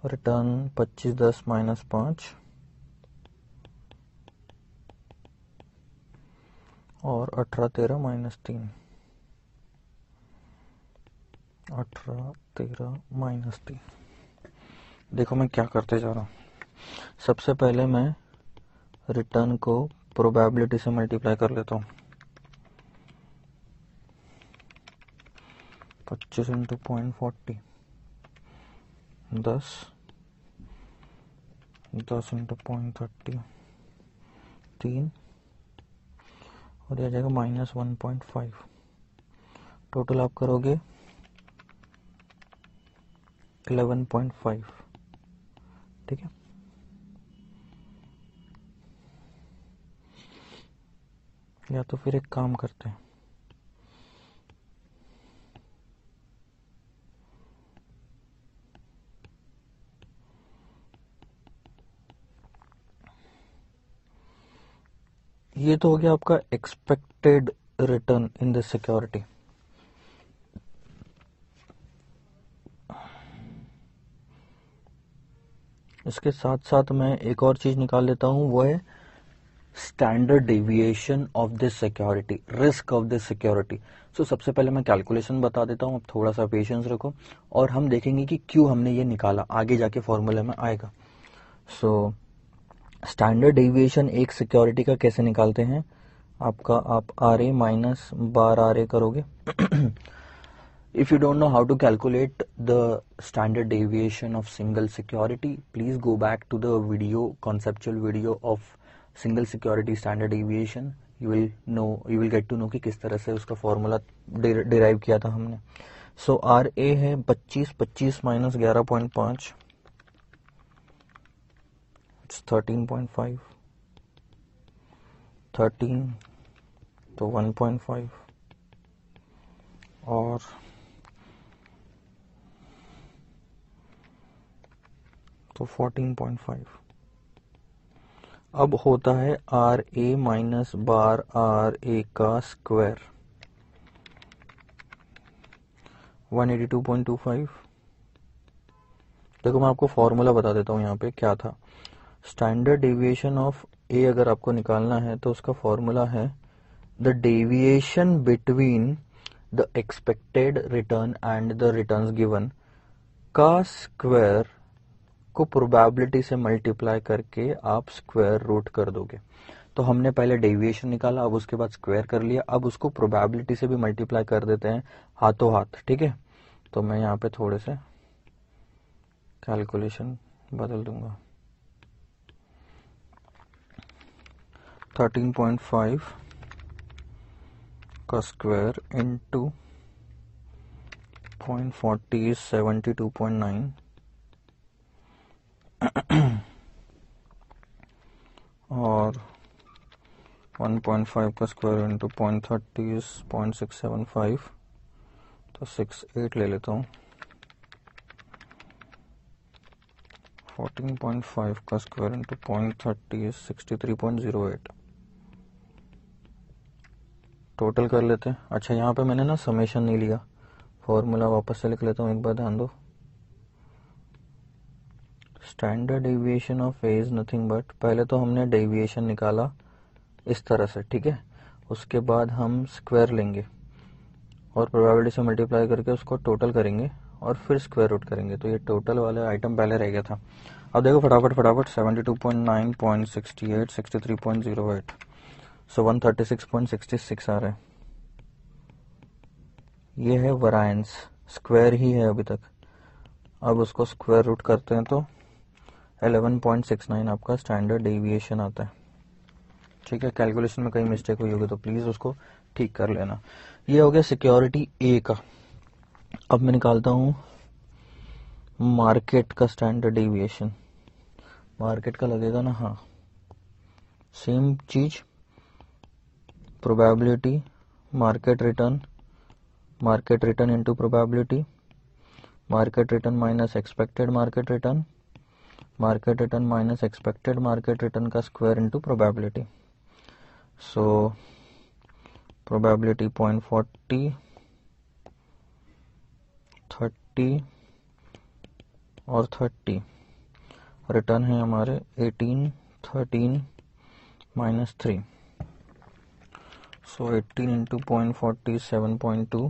रिटर्न पच्चीस, दस, माइनस पाँच। और अठारह तेरह माइनस तीन। अठारह तेरह माइनस तीन। देखो मैं क्या करते जा रहा हूँ। सबसे पहले मैं रिटर्न को प्रोबेबिलिटी से मल्टीप्लाई कर लेता हूँ। पच्चीस इंटू पॉइंट फोर्टी दस। दस इंटू पॉइंट थर्टी तीन। और यह जाएगा minus one point five. Total आप करोगे इलेवन पॉइंट फाइव। ठीक है? या तो फिर एक काम करते हैं। ये तो हो गया आपका expected return in the security इसके साथ साथ मैं एक और चीज़ निकाल लेता हूँ, वो है standard deviation of this security risk of this security so सबसे पहले मैं कैलकुलेशन बता देता हूँ, अब थोड़ा सा पेशेंस रखो, और हम देखेंगे कि क्यों हमने ये निकाला, आगे जाके फॉर्मूले में आएगा। सो स्टैंडर्ड डेविएशन एक सिक्योरिटी का कैसे निकालते हैं? आपका, आप R A minus bar R A करोगे। If you don't know how to calculate the standard deviation of single security please go back to the video conceptual video of single security standard deviation you will know you will get to know कि किस तरह से उसका फॉर्मूला डिराइव किया था हमने। सो आर ए है 25 25 माइनस ग्यारह पॉइंट पाँच। थर्टीन पॉइंट फाइव थर्टीन तो वन पॉइंट फाइव और तो 14.5 अब होता है R A minus bar R A का स्क्वायर 182.25 देखो मैं आपको फॉर्मूला बता देता हूँ यहाँ पे क्या था। स्टैंडर्ड डेविएशन ऑफ़ ए अगर आपको निकालना है तो उसका फॉर्मूला है the deviation between the expected return and the return given का स्क्वायर को प्रोबेबिलिटी से मल्टीप्लाई करके आप स्क्वायर रूट कर दोगे। तो हमने पहले डेविएशन निकाला, अब उसके बाद स्क्वायर कर लिया, अब उसको प्रोबेबिलिटी से भी मल्टीप्लाई कर देते हैं, हाथों हाथ, ठीक है? तो मैं यहाँ पे थोड़े से कैलकुलेशन बदल दूँगा। 13.5 का square seventy two point nine और 1.5 का square into point thirty is point six seven five तो सिक्स एट ले लेता हूँ। फोर्टीन पॉइंट फाइव का square into point thirty is sixty three point zero eight total कर लेते हैं। अच्छा यहाँ पे मैंने ना समेशन नहीं लिया। फॉर्मूला वापस से लिख लेता हूँ, एक बार ध्यान दो। Standard deviation of A is nothing but पहले तो हमने डेविएशन निकाला इस तरह से, ठीक है? उसके बाद हम स्क्वायर लेंगे। और प्रोबेबिलिटी से मल्टीप्लाई करके उसको टोटल करेंगे और फिर स्क्वायर रूट करेंगे। तो ये टोटल वाला आइटम पहले रह गया था। अब देखो फटाफट फटाफट 72.9.68 63.08 सो 136.66 आ रहा है। ये है वरायंस स्क्वायर ही है अभी तक। अब उसको स्क्वायर रूट करते हैं तो 11.69 आपका स्टैंडर्ड डेविएशन आता है। ठीक है कैलकुलेशन में कहीं मिस्टेक हुई होगी तो प्लीज़ उसको ठीक कर लेना। ये हो गया सिक्योरिटी ए का। अब मैं निकालता हूँ मार्केट का स्टैंडर्ड डेविएशन मार्केट का लगेगा ना हाँ। सेम चीज़। Probability market return market return into probability market return minus expected market return market return minus expected market return का square into probability. So, probability 0.40 30 और 30 रिटर्न है हमारे 18 13 minus three so 18 into point forty seven point two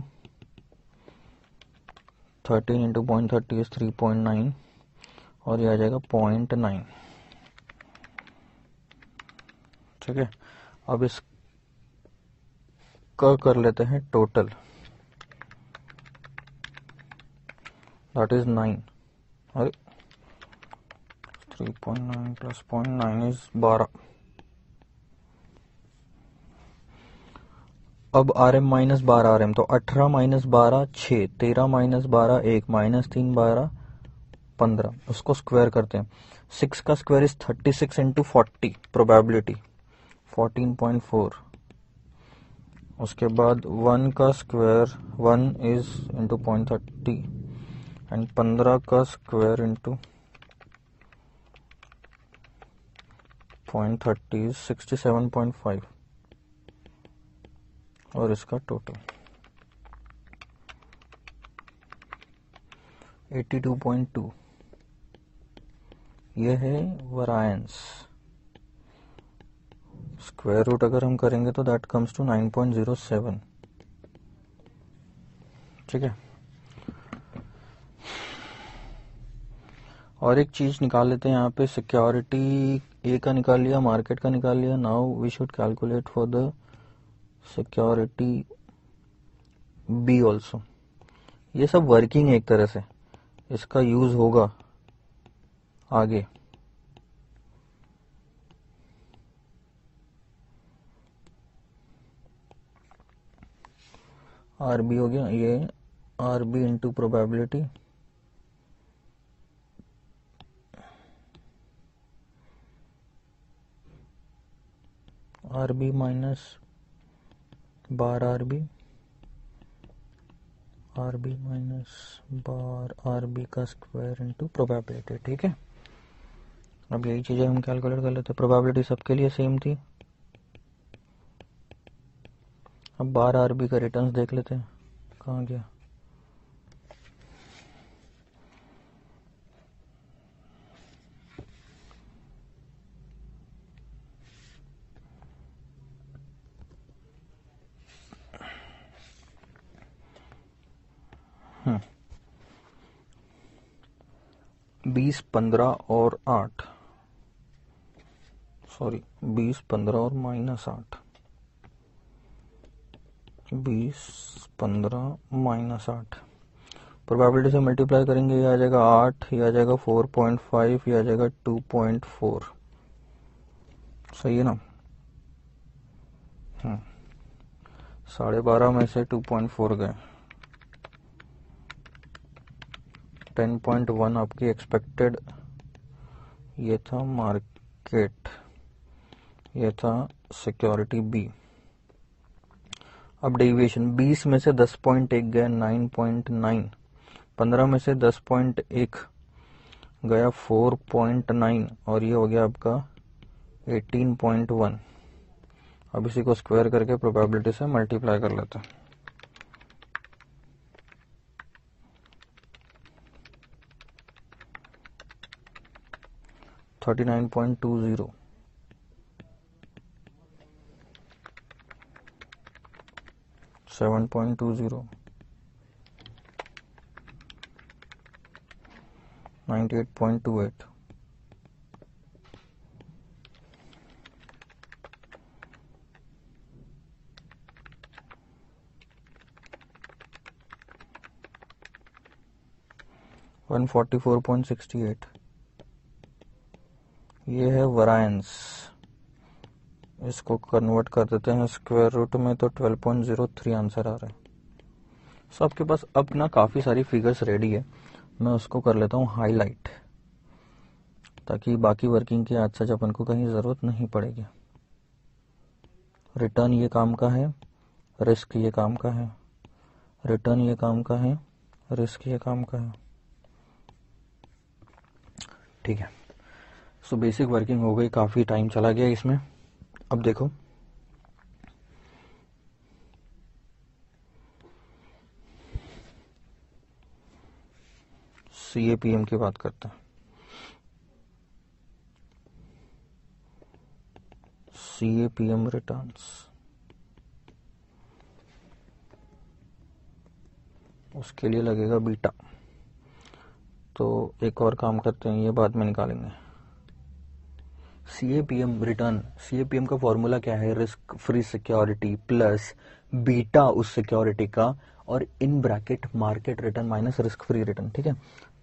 thirteen into point thirty is three point nine और ये आ जाएगा पॉइंट नाइन ठीक है? अब इस का कर लेते हैं टोटल दैट इज़ नाइन अरे three point nine plus point nine is बारह. अब आर एम माइनस बारह आर एम तो अठारह माइनस बारह छ तेरह माइनस बारह एक, माइनस तीन बारह पंद्रह, उसको स्क्वायर करते हैं। सिक्स का square is thirty six into forty probability fourteen point four उसके बाद वन का square one is into point thirty and पंद्रह का square into point thirty sixty seven point five और इसका total eighty two point two यह है वरायंस स्क्वायर रूट अगर हम करेंगे तो दैट कम्स टू 9.07 ठीक है? और एक चीज़ निकाल लेते हैं यहाँ पे। सिक्योरिटी ए का निकाल लिया मार्केट का निकाल लिया। Now we should calculate for the security B also ये सब वर्किंग है एक तरह से। इसका यूज़ होगा आगे। आर बी हो गया, ये R B into probability R B minus bar R B. R B minus bar R B का स्क्वायर इंटू प्रोबेबिलिटी ठीक है? अब यही चीज़ें हम कैलकुलेट कर लेते प्रोबेबिलिटी सबके लिए सेम थी। अब बार आर बी का रिटर्न देख लेते हैं। कहाँ गया? बीस, पंद्रह और आठ। सॉरी बीस, पंद्रह और माइनस आठ। बीस, पंद्रह, माइनस आठ। प्रोबेबिलिटी से मल्टीप्लाई करेंगे, ये आ जाएगा आठ, ये आ जाएगा फोर पॉइंट फाइव ये आ जाएगा टू पॉइंट फोर सही है ना? हम्म। साढ़े बारह में से टू पॉइंट फोर गए। टेन पॉइंट वन आपकी एक्सपेक्टेड ये था मार्केट ये था सिक्योरिटी बी अब डेविएशन 20 में से 10.1 गया 9.9 15 में से 10.1 गया 4.9 और ये हो गया आपका 18.1 अब इसी को स्क्वायर करके प्रोबेबिलिटी से मल्टीप्लाई कर लेते हैं। 39.20. Seven point two zero, ninety eight point two eight, one forty four point sixty eight. ये है वरायंस इसको कन्वर्ट कर देते हैं स्क्वायर रूट में तो 12.03 आंसर आ रहा है। सो आपके पास अब ना काफ़ी सारी फिगर्स रेडी है। मैं उसको कर लेता हूँ हाईलाइट ताकि बाकी वर्किंग की आज सच अपन को कहीं ज़रूरत नहीं पड़ेगी। रिटर्न ये काम का है रिस्क ये काम का है। रिटर्न ये काम का है रिस्क ये काम का है। ठीक है। सो बेसिक वर्किंग हो गई, काफ़ी टाइम चला गया इसमें। अब देखो। सी ए पी एम की बात करते हैं। C A P M returns उसके लिए लगेगा बीटा तो एक और काम करते हैं, ये बाद में निकालेंगे। C A P M return C A P M का फॉर्मूला क्या है? Risk free security plus beta उस सिक्योरिटी का और in bracket market return minus risk free return ठीक है?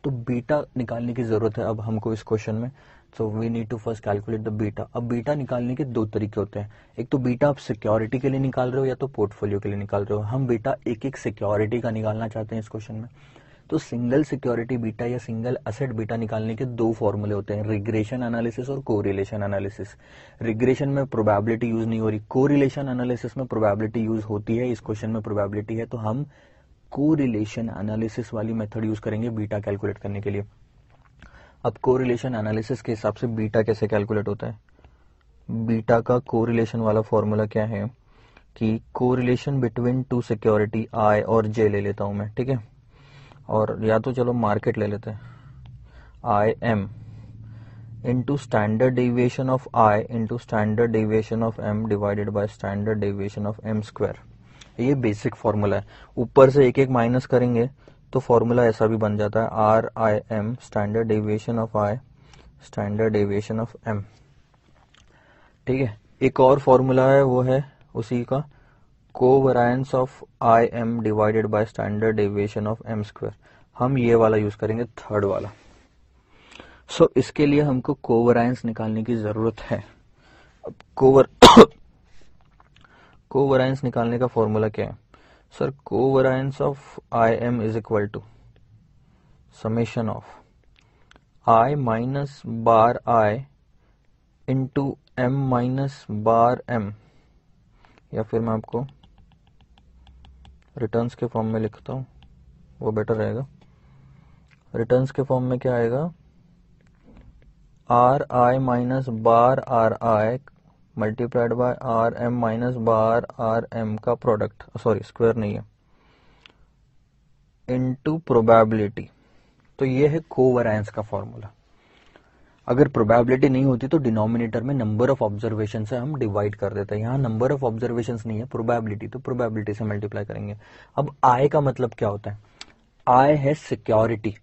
तो बीटा निकालने की ज़रूरत है अब हमको इस क्वेश्चन में। So we need to first calculate the beta अब बीटा निकालने के दो तरीके होते हैं। एक तो बीटा आप सिक्योरिटी के लिए निकाल रहे हो या तो पोर्टफोलियो के लिए निकाल रहे हो? हम बीटा एक एक सिक्योरिटी का निकालना चाहते हैं इस क्वेश्चन में। तो सिंगल सिक्योरिटी बीटा या सिंगल असेट बीटा निकालने के दो फॉर्मूले होते हैं रिग्रेशन एनालिसिस और कोरिलेशन एनालिसिस रिग्रेशन में प्रोबेबिलिटी यूज़ नहीं हो रही. कोरिलेशन एनालिसिस में प्रोबेबिलिटी यूज़ होती है, इस क्वेश्चन में प्रोबेबिलिटी है तो हम कोरिलेशन एनालिसिस वाली मेथड यूज़ करेंगे बीटा कैलकुलेट करने के लिए. अब कोरिलेशन एनालिसिस के हिसाब से बीटा कैसे कैलकुलेट होता है? बीटा का कोरिलेशन वाला फॉर्मूला क्या है? कि correlation between two security I और जे ले लेता हूँ मैं, ठीक है? और या तो चलो मार्केट ले लेते हैं। I M into standard deviation of i into standard deviation of m divided by standard deviation of m square ये बेसिक फॉर्मूला है। ऊपर से एक एक माइनस करेंगे तो फॉर्मूला ऐसा भी बन जाता है। R I M standard deviation of I standard deviation of M ठीक है? एक और फॉर्मूला है, वो है उसी का। Covariance of I M divided by standard deviation of M square हम ये वाला यूज़ करेंगे थर्ड वाला। सो so, इसके लिए हमको कोवरायंस निकालने की ज़रूरत है। अब कोवर कोवरायंस निकालने का फॉर्मूला क्या है? Sir covariance of I M is equal to summation of I minus bar I into M minus bar M या फिर मैं आपको रिटर्न्स के फॉर्म में लिखता हूँ, वो बेटर रहेगा। रिटर्न्स के फॉर्म में क्या आएगा? R I minus bar R I multiplied by R M minus bar R M का प्रोडक्ट सॉरी स्क्वायर नहीं है। इनटू प्रोबेबिलिटी तो ये है कोवरायंस का फॉर्मूला अगर प्रोबेबिलिटी नहीं होती तो डिनोमिनेटर में नंबर ऑफ़ ऑब्जर्वेशन से हम डिवाइड कर देते हैं। यहाँ नंबर ऑफ़ ऑब्जर्वेशन नहीं है प्रोबेबिलिटी तो प्रोबेबिलिटी से मल्टीप्लाई करेंगे। अब आय का मतलब क्या होता है? आय है सिक्योरिटी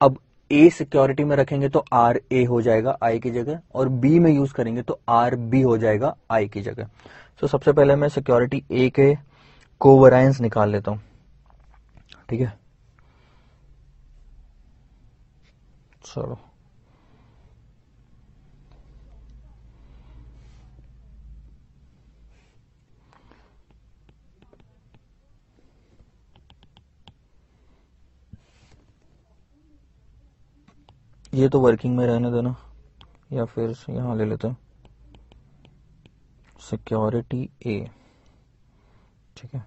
अब ए सिक्योरिटी में रखेंगे तो आर ए हो जाएगा आई की जगह और बी में यूज़ करेंगे तो आर बी हो जाएगा आई की जगह। सो so, सबसे पहले मैं सिक्योरिटी ए के कोवरायंस निकाल लेता हूँ। ठीक है? चलो। ये तो वर्किंग में रहने देना। या फिर यहाँ ले लेते हैं। सिक्योरिटी ए ठीक है।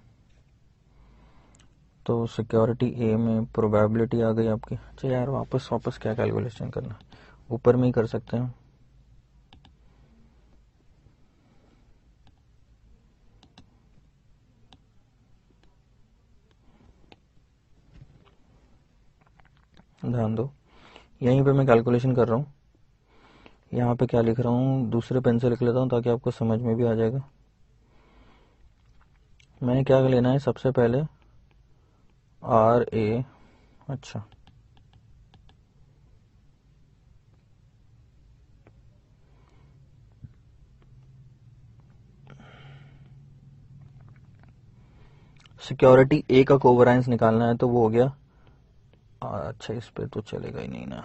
तो सिक्योरिटी ए में प्रोबेबिलिटी आ गई आपकी। अच्छा यार, वापस वापस क्या कैलकुलेशन करना ऊपर में ही कर सकते हैं। ध्यान दो। यहीं पे मैं कैलकुलेशन कर रहा हूँ। यहाँ पे क्या लिख रहा हूँ? दूसरे पेन से लिख लेता हूँ ताकि आपको समझ में भी आ जाएगा। मैंने क्या लेना है? सबसे पहले आर ए अच्छा। सिक्योरिटी ए का कोवराइंस निकालना है तो वो हो गया अच्छा इस पे तो चलेगा ही नहीं ना।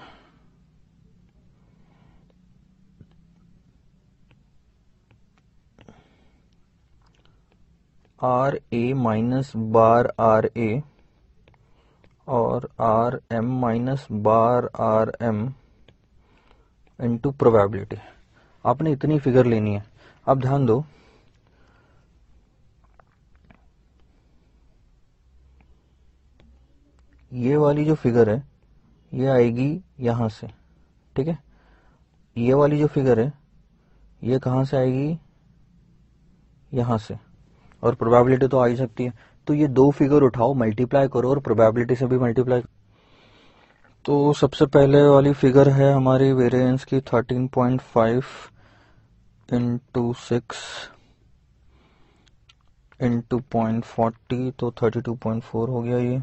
R A minus bar R A और R M minus bar R M into probability आपने इतनी फिगर लेनी है। अब ध्यान दो ये वाली जो फिगर है, ये आएगी यहाँ से, ठीक है? ये वाली जो फिगर है, ये कहाँ से आएगी? यहाँ से। और प्रोबेबिलिटी तो आ ही सकती है। तो ये दो फिगर उठाओ मल्टीप्लाई करो और प्रोबेबिलिटी से भी मल्टीप्लाई तो सबसे पहले वाली फिगर है हमारी वेरिएंस की 13.5 point five into six into point forty तो 32.4 हो गया ये।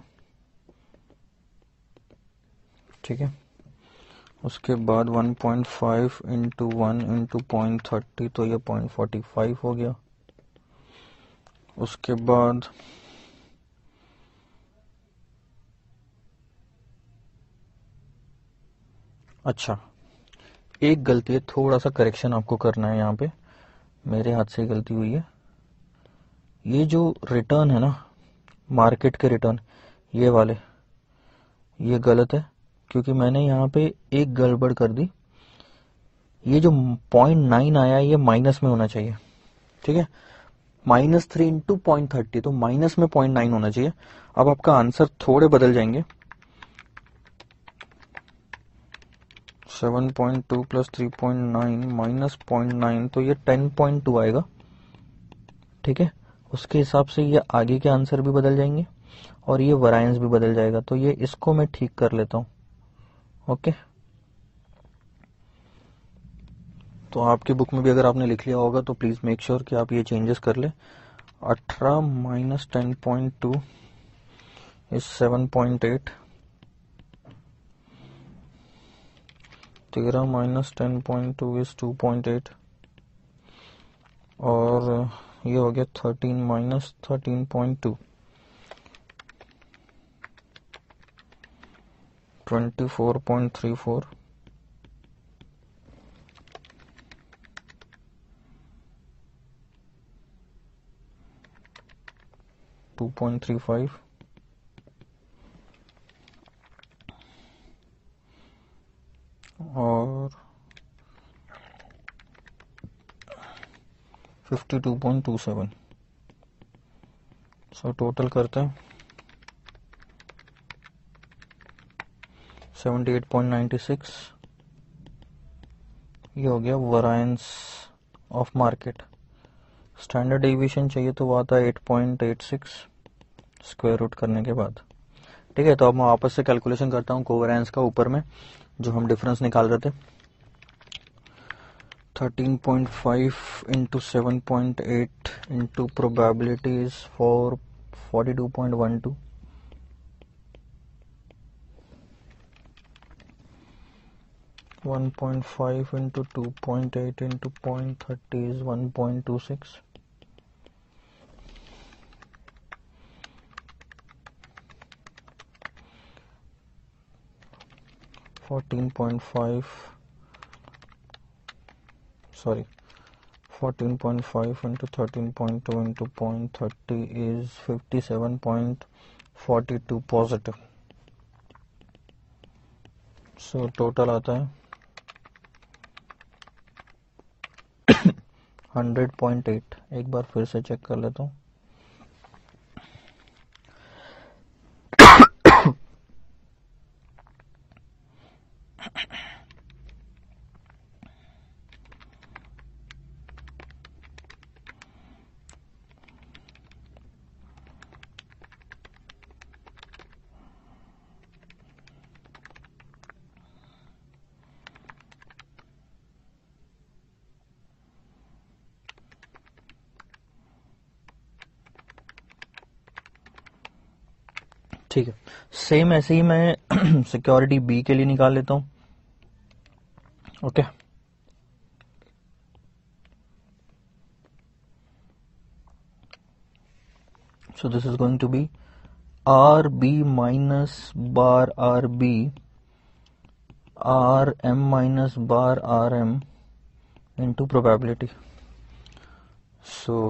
ठीक है? उसके बाद 1.5 point five into one into point thirty तो ये पॉइंट फोर्टी फाइव हो गया। उसके बाद अच्छा एक गलती है, थोड़ा सा करेक्शन आपको करना है यहाँ पे। मेरे हाथ से गलती हुई है। ये जो रिटर्न है ना मार्केट के रिटर्न ये वाले, ये गलत है। क्योंकि मैंने यहाँ पे एक गड़बड़ कर दी। ये जो पॉइंट नाइन आया, ये माइनस में होना चाहिए। ठीक है? Minus three into point thirty तो माइनस में पॉइंट नाइन होना चाहिए। अब आपका आंसर थोड़े बदल जाएँगे। Seven point two plus three point nine minus point nine तो ये टेन पॉइंट टू आएगा। ठीक है? उसके हिसाब से ये आगे के आंसर भी बदल जाएँगे और ये वरायंस भी बदल जाएगा। तो ये इसको मैं ठीक कर लेता हूँ। ओके। तो आपकी बुक में भी अगर आपने लिख लिया होगा तो प्लीज़ मेक श्योर कि आप ये चेंजेस कर ले। अठारह minus ten point two is seven point eight. तेरह minus ten point two is two point eight. और ये हो गया thirteen minus thirteen point two. Twenty four point three four two point three five और fifty two point two seven so total करते हैं। Seventy eight point ninety six ये हो गया variance of market standard deviation चाहिए तो वो आता है एट पॉइंट स्क्वायर रूट करने के बाद। ठीक है तो अब मैं वापस से कैलकुलेशन करता हूँ कोवरेंस का ऊपर में, जो हम डिफरेंस निकाल रहे थे। 13.5 into 7.8 into probability is for 42.12 1.5 into 2.8 into 0.30 is 1.26 14.5 sorry 14.5 into 13.2 into 0.30 is 57.42 positive so total आता है 100.8 एक बार फिर से चेक कर लेता हूँ ठीक है सेम ऐसे ही मैं सिक्योरिटी बी के लिए निकाल लेता हूँ। Okay so this is going to be R B minus bar R B R M minus bar R M into probability so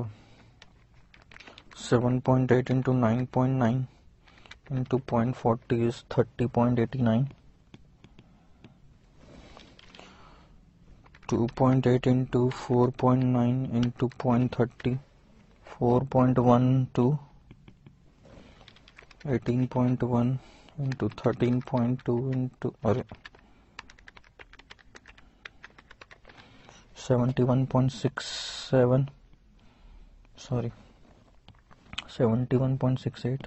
seven point eight into nine point nine into 0.40 is 30.89 2.8 into 4.9 into 0.30 4.1 18.1 into 13.2 into sorry. 71.67 sorry 71.68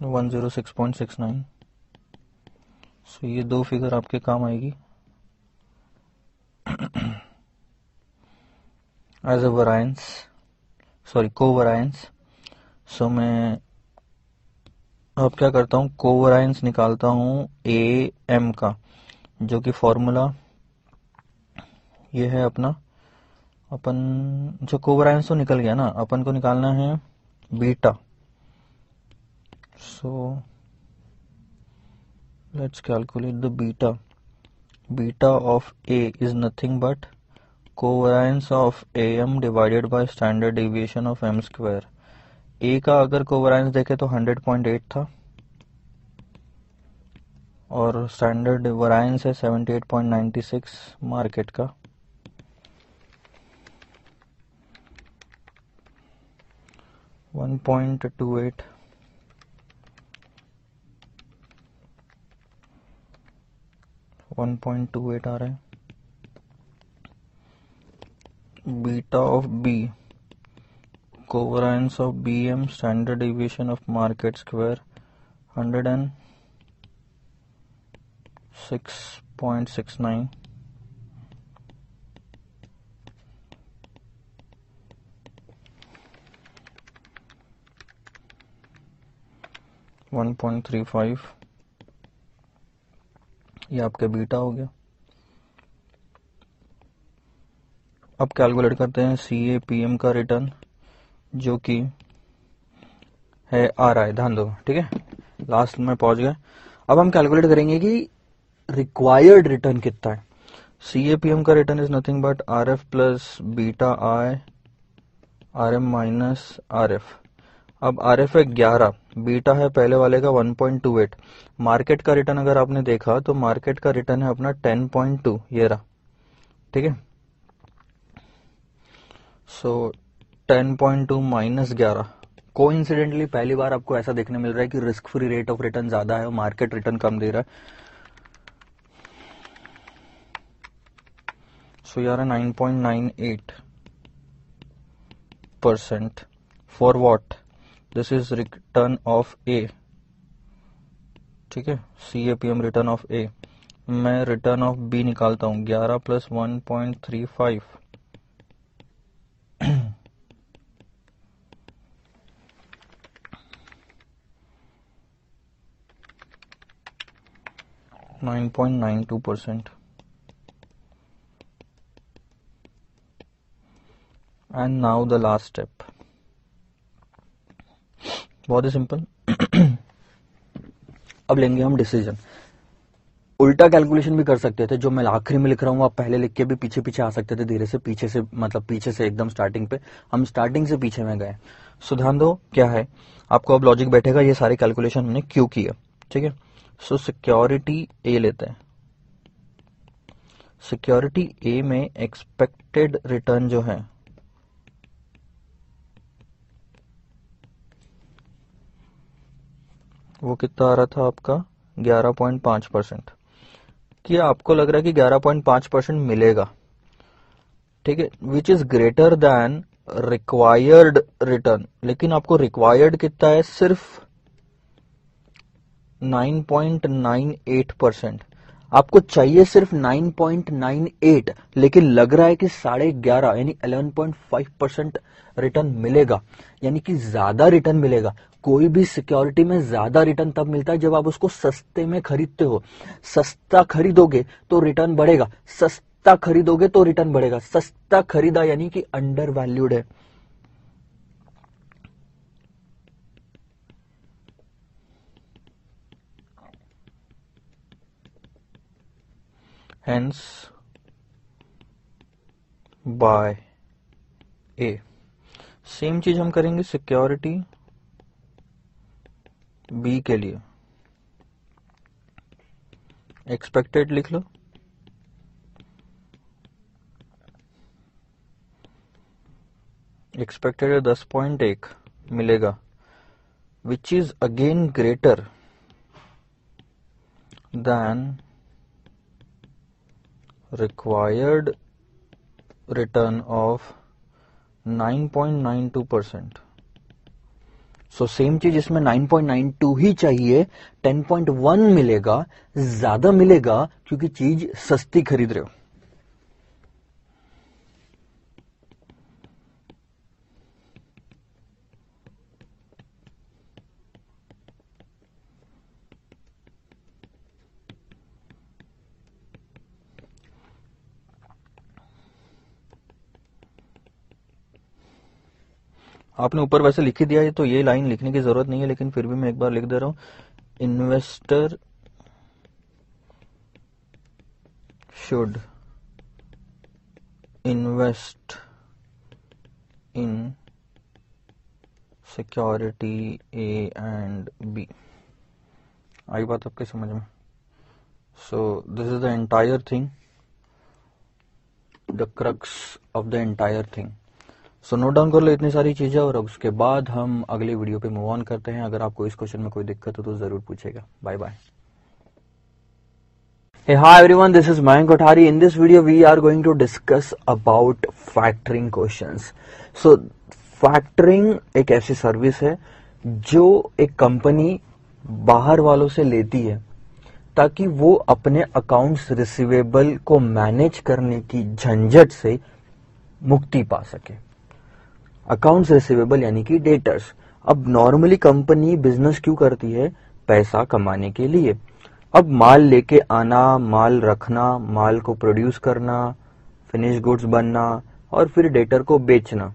one zero six point six nine so ये दो फिगर आपके काम आएगी। एज अ वरायंस सॉरी को वरायंस सो मैं अब क्या करता हूँ? को वरायंस निकालता हूँ ए एम का, जो कि फॉर्मूला ये है अपना। अपन, जो कोवरायंस तो निकल गया ना, अपन को निकालना है beta so let's calculate the beta beta of a is nothing but covariance of am divided by standard deviation of m square a का अगर कोवराइंस देखे तो 100.8 था और स्टैंडर्ड वरायंस है 78.96 मार्केट का one point two eight one point two eight आ रहा है beta of B covariance of BM standard deviation of market square 106.69 1.35 ये आपके बीटा हो गया। अब कैलकुलेट करते हैं सी ए पी एम का रिटर्न जो कि है आर आई ध्यान दो, ठीक है? लास्ट में पहुँच गए। अब हम कैलकुलेट करेंगे कि रिक्वायर्ड रिटर्न कितना है। सी ए पी एम का return is nothing but R F plus beta I R M minus R F अब आर एफ़ ग्यारह, बीटा है पहले वाले का one point two eight. Market का रिटर्न अगर आपने देखा तो मार्केट का रिटर्न है अपना टेन पॉइंट टू, ये रहा। ठीक है? So ten point two minus ग्यारह। को इंसिडेंटली पहली बार आपको ऐसा देखने मिल रहा है कि risk free rate of return ज़्यादा है और मार्केट रिटर्न कम दे रहा है। सो यार nine point nine eight percent for what this is return of A ठीक है? C A P M return of A मैं रिटर्न ऑफ़ बी निकालता हूँ। ग्यारह plus one point three five nine point nine two percent and now the last step बहुत ही सिंपल अब लेंगे हम डिसीज़न उल्टा कैलकुलेशन भी कर सकते थे, जो मैं आखिरी में लिख रहा हूँ, आप पहले लिख के भी पीछे पीछे आ सकते थे, धीरे से पीछे से मतलब पीछे से एकदम स्टार्टिंग पे। हम स्टार्टिंग से पीछे में गए। सो ध्यान दो, क्या है? आपको अब लॉजिक बैठेगा, ये सारे कैलकुलेशन हमने क्यों किया? ठीक है? सो सिक्योरिटी ए लेते हैं। सिक्योरिटी ए में एक्सपेक्टेड रिटर्न जो है वो कितना आ रहा था आपका? 11.5 परसेंट। क्या आपको लग रहा है कि 11.5 परसेंट मिलेगा। ठीक है? Which is greater than required return लेकिन आपको रिक्वायर्ड कितना है? सिर्फ़ 9.98 परसेंट। आपको चाहिए सिर्फ़ 9.98 लेकिन लग रहा है कि साढ़े ग्यारह, यानी 11.5 परसेंट रिटर्न मिलेगा। यानी कि ज़्यादा रिटर्न मिलेगा। कोई भी सिक्योरिटी में ज़्यादा रिटर्न तब मिलता है जब आप उसको सस्ते में खरीदते हो। सस्ता खरीदोगे तो रिटर्न बढ़ेगा। सस्ता खरीदोगे तो रिटर्न बढ़ेगा। सस्ता खरीदा यानी कि अंडर वैल्यूड है। Hence बाय ए सेम चीज़ हम करेंगे सिक्योरिटी बी के लिए। एक्सपेक्टेड लिख लो। एक्सपेक्टेड दस पॉइंट एक मिलेगा। Which is again greater than required return of 9.92 percent so same चीज़ इसमें 9.92 ही चाहिए 10.1 मिलेगा, ज़्यादा मिलेगा, क्योंकि चीज़ सस्ती खरीद रहे हो। आपने ऊपर वैसे लिख ही दिया है तो ये लाइन लिखने की ज़रूरत नहीं है, लेकिन फिर भी मैं एक बार लिख दे रहा हूँ। Investor should invest in security A and B. आई बात आपके समझ में। So this is the entire thing the crux of the entire thing so note down कर लो इतनी सारी चीज़ें और उसके बाद हम अगले वीडियो पे मूव ऑन करते हैं अगर आपको इस क्वेश्चन में कोई दिक्कत हो तो ज़रूर पूछेगा bye bye Hey, hi everyone, this is Mayank Kothari. In this video, we are going to discuss about factoring questions. So, factoring एक ऐसी सर्विस है जो एक कंपनी बाहर वालों से लेती है ताकि वो अपने अकाउंट्स रिसीवेबल को मैनेज करने की झंझट से मुक्ति पा सके अकाउंट्स रिसीवेबल यानी कि डेटर्स अब नॉर्मली कंपनी बिज़नेस क्यों करती है? पैसा कमाने के लिए। अब माल लेके आना, माल रखना, माल को प्रोड्यूस करना फिनिश गुड्स बनना और फिर डेटर को बेचना।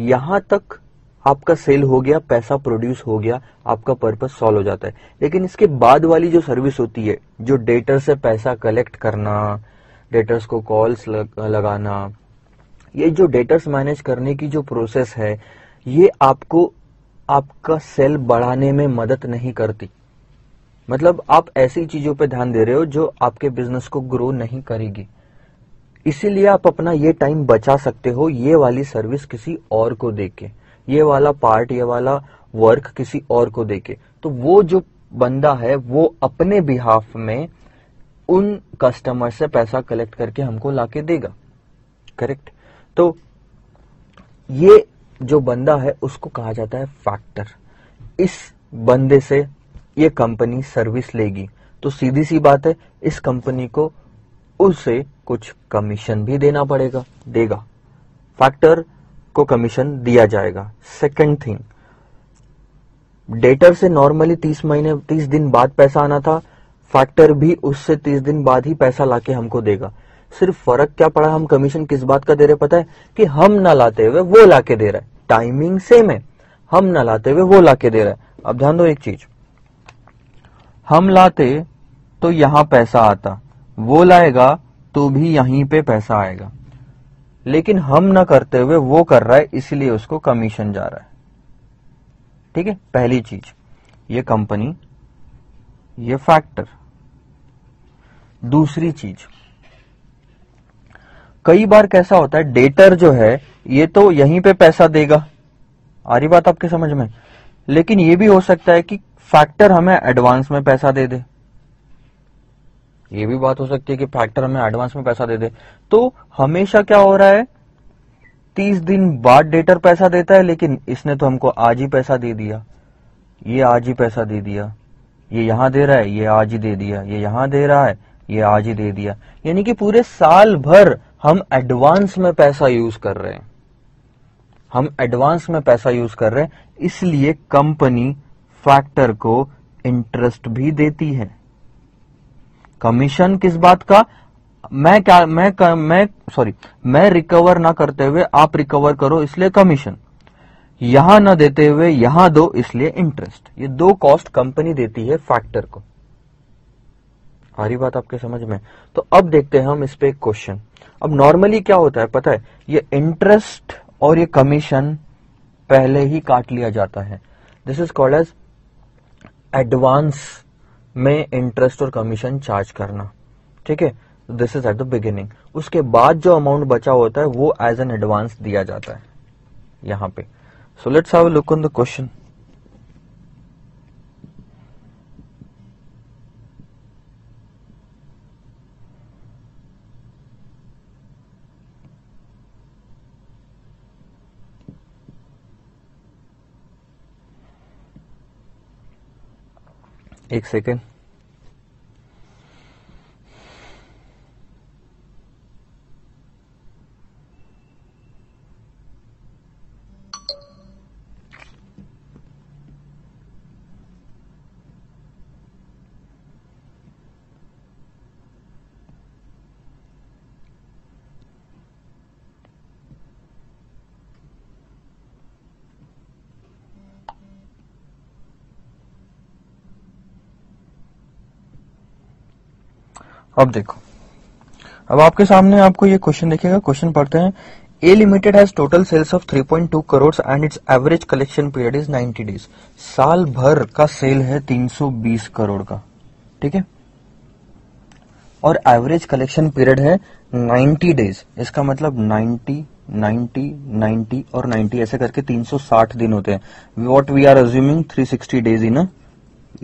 यहाँ तक आपका सेल हो गया, पैसा प्रोड्यूस हो गया, आपका पर्पज सॉल्व हो जाता है। लेकिन इसके बाद वाली जो सर्विस होती है, जो डेटर से पैसा कलेक्ट करना डेटर्स को कॉल्स लगाना ये जो डेटर्स मैनेज करने की जो प्रोसेस है, ये आपको आपका सेल बढ़ाने में मदद नहीं करती। मतलब आप ऐसी चीज़ों पे ध्यान दे रहे हो जो आपके बिज़नेस को ग्रो नहीं करेगी। इसीलिए आप अपना ये टाइम बचा सकते हो, ये वाली सर्विस किसी और को देके ये वाला पार्ट ये वाला वर्क किसी और को देके तो वो जो बंदा है, वो अपने बिहाफ में उन कस्टमर से पैसा कलेक्ट करके हमको लाके देगा। करेक्ट तो ये जो बंदा है, उसको कहा जाता है फैक्टर इस बंदे से ये कंपनी सर्विस लेगी। तो सीधी सी बात है, इस कंपनी को उसे कुछ कमीशन भी देना पड़ेगा, देगा। फैक्टर को कमीशन दिया जाएगा। सेकंड थिंग डेटर से नॉर्मली तीस महीने, तीस दिन बाद पैसा आना था फैक्टर भी उससे तीस दिन बाद ही पैसा लाके हमको देगा। सिर्फ़ फ़र्क क्या पड़ा? हम कमीशन किस बात का दे रहे पता है? कि हम ना लाते हुए वो लाके दे रहा है। टाइमिंग सेम है। हम ना लाते हुए वो लाके दे रहा है। अब ध्यान दो एक चीज़। हम लाते तो यहाँ पैसा आता। वो लाएगा तो भी यहीं पे पैसा आएगा। लेकिन हम ना करते हुए वो कर रहा है, इसलिए उसको कमीशन जा रहा है। ठीक है? पहली चीज़। ये कंपनी ये फैक्टर दूसरी चीज़। कई बार कैसा होता है डेटर जो है, ये तो यहीं पे पैसा देगा। आ रही बात आपके समझ में? लेकिन ये भी हो सकता है कि फैक्टर हमें एडवांस में पैसा दे दे। ये भी बात हो सकती है कि फैक्टर हमें एडवांस में पैसा दे दे। तो हमेशा क्या हो रहा है? तीस दिन बाद डेटर पैसा देता है, लेकिन इसने तो हमको आज ही पैसा दे दिया। ये आज ही पैसा दे दिया। ये यहाँ दे रहा है, ये आज ही दे दिया। ये यहाँ दे रहा है, ये आज ही दे दिया। यानी कि पूरे साल भर हम एडवांस में पैसा यूज़ कर रहे हैं। हम एडवांस में पैसा यूज़ कर रहे हैं, इसलिए कंपनी फैक्टर को इंटरेस्ट भी देती है। कमीशन किस बात का? मैं क्या, मैं मैं सॉरी मैं रिकवर ना करते हुए आप रिकवर करो, इसलिए कमीशन यहाँ ना देते हुए, यहाँ दो, इसलिए इंटरेस्ट ये दो कॉस्ट कंपनी देती है फैक्टर को। आ रही बात आपके समझ में? तो अब देखते हैं हम इस पे एक क्वेश्चन अब नॉर्मली क्या होता है, पता है, ये इंटरेस्ट और ये कमीशन पहले ही काट लिया जाता है। This is called as advance में इंटरेस्ट और कमीशन चार्ज करना। ठीक है? This is at the beginning उसके बाद जो अमाउंट बचा होता है, वो एज एन एडवांस दिया जाता है। यहाँ पे। So let's have look on the question एक सेकेंड। अब देखो। अब आपके सामने आपको ये क्वेश्चन देखेगा। क्वेश्चन पढ़ते हैं। A limited has total sales of 3.2 crore and its average collection period is 90 days साल भर का सेल है 320 करोड़ का। ठीक है? और एवरेज कलेक्शन पीरियड है 90 डेज़ इसका मतलब 90 90 90 और 90 ऐसे करके 360 दिन होते हैं। What we are assuming 360 days in a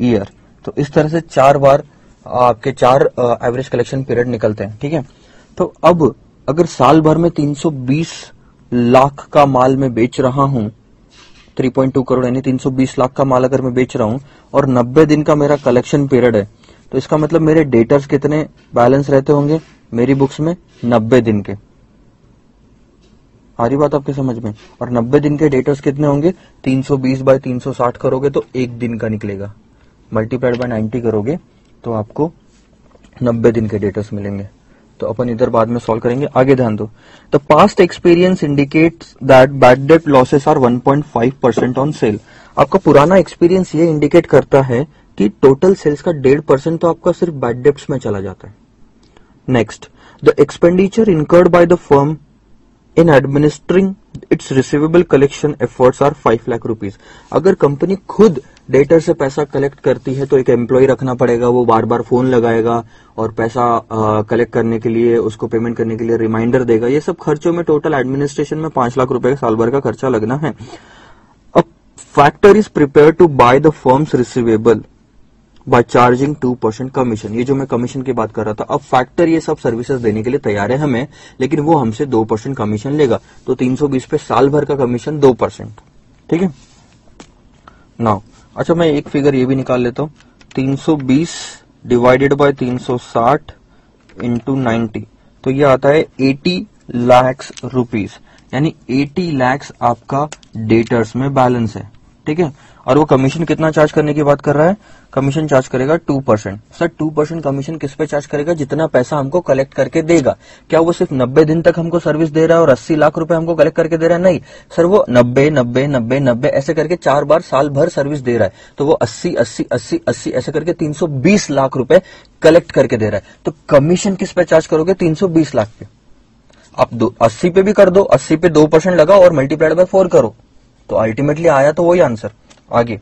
year तो इस तरह से चार बार आपके चार एवरेज कलेक्शन पीरियड निकलते हैं, ठीक है? तो अब अगर साल भर में 320 लाख का माल मैं बेच रहा हूँ 3.2 करोड़ यानी 320 लाख का माल अगर मैं बेच रहा हूँ, और 90 दिन का मेरा कलेक्शन पीरियड है तो इसका मतलब मेरे डेटर्स कितने बैलेंस रहते होंगे? मेरी बुक्स में 90 दिन के। आ रही बात आपके समझ में? और 90 दिन के डेटर्स कितने होंगे? 320 बाय 360 करोगे तो एक दिन का निकलेगा। मल्टीप्लाइड बाय 90 करोगे। तो आपको 90 दिन के डेटर्स मिलेंगे। तो अपन इधर बाद में सॉल्व करेंगे। आगे ध्यान दो। The past experience indicates that bad debt losses are 1.5 percent on sale आपका पुराना एक्सपीरियंस ये इंडिकेट करता है कि टोटल सेल्स का डेढ़ परसेंट तो आपका सिर्फ़ बैड डेप्स में चला जाता है। Next the expenditure incurred by the firm in administering its receivable collection efforts are five lakh rupees अगर कंपनी खुद डेटर से पैसा कलेक्ट करती है तो एक एम्प्लॉय रखना पड़ेगा, वो बार बार फ़ोन लगाएगा और पैसा कलेक्ट करने के लिए, उसको पेमेंट करने के लिए रिमाइंडर देगा। ये सब खर्चों में टोटल एडमिनिस्ट्रेशन में पाँच लाख रुपए साल भर का खर्चा लगना है। अब factor is prepare to buy the firm's receivable by charging two percent commission ये जो मैं कमीशन की बात कर रहा था, अब फैक्टर ये सब सर्विसेज़ देने के लिए तैयार है हमें, लेकिन वो हमसे दो परसेंट कमीशन लेगा। तो 320 पे साल भर का कमीशन दो परसेंट ठीक है? नाउ अच्छा मैं एक फिगर ये भी निकाल लेता हूँ। 320 डिवाइडेड बाय 360 इंटू नाइन्टी तो ये आता है 80 लाख रुपीस यानी 80 लाख आपका डेटर्स में बैलेंस है। ठीक है? और वो कमीशन कितना चार्ज करने की बात कर रहा है? कमीशन चार्ज करेगा two percent sir two percent commission किस पे चार्ज करेगा? जितना पैसा हमको कलेक्ट करके देगा। क्या वो सिर्फ़ नब्बे दिन तक हमको सर्विस दे रहा है और अस्सी लाख रुपए हमको कलेक्ट करके दे रहा है? नहीं। सर वो नब्बे नब्बे नब्बे नब्बे ऐसे करके चार बार साल भर सर्विस दे रहा है। तो वो अस्सी अस्सी अस्सी अस्सी ऐसे करके तीन सौ बीस लाख रुपए कलेक्ट करके दे रहा है। तो कमीशन किस पे चार्ज करोगे? तीन सौ बीस लाख पे। आप दो, अस्सी पे भी कर दो, अस्सी पे दो परसेंट लगाओ और मल्टीप्लाइड बाय फोर करो। तो अल्टीमेटली आया तो वही आंसर आगे।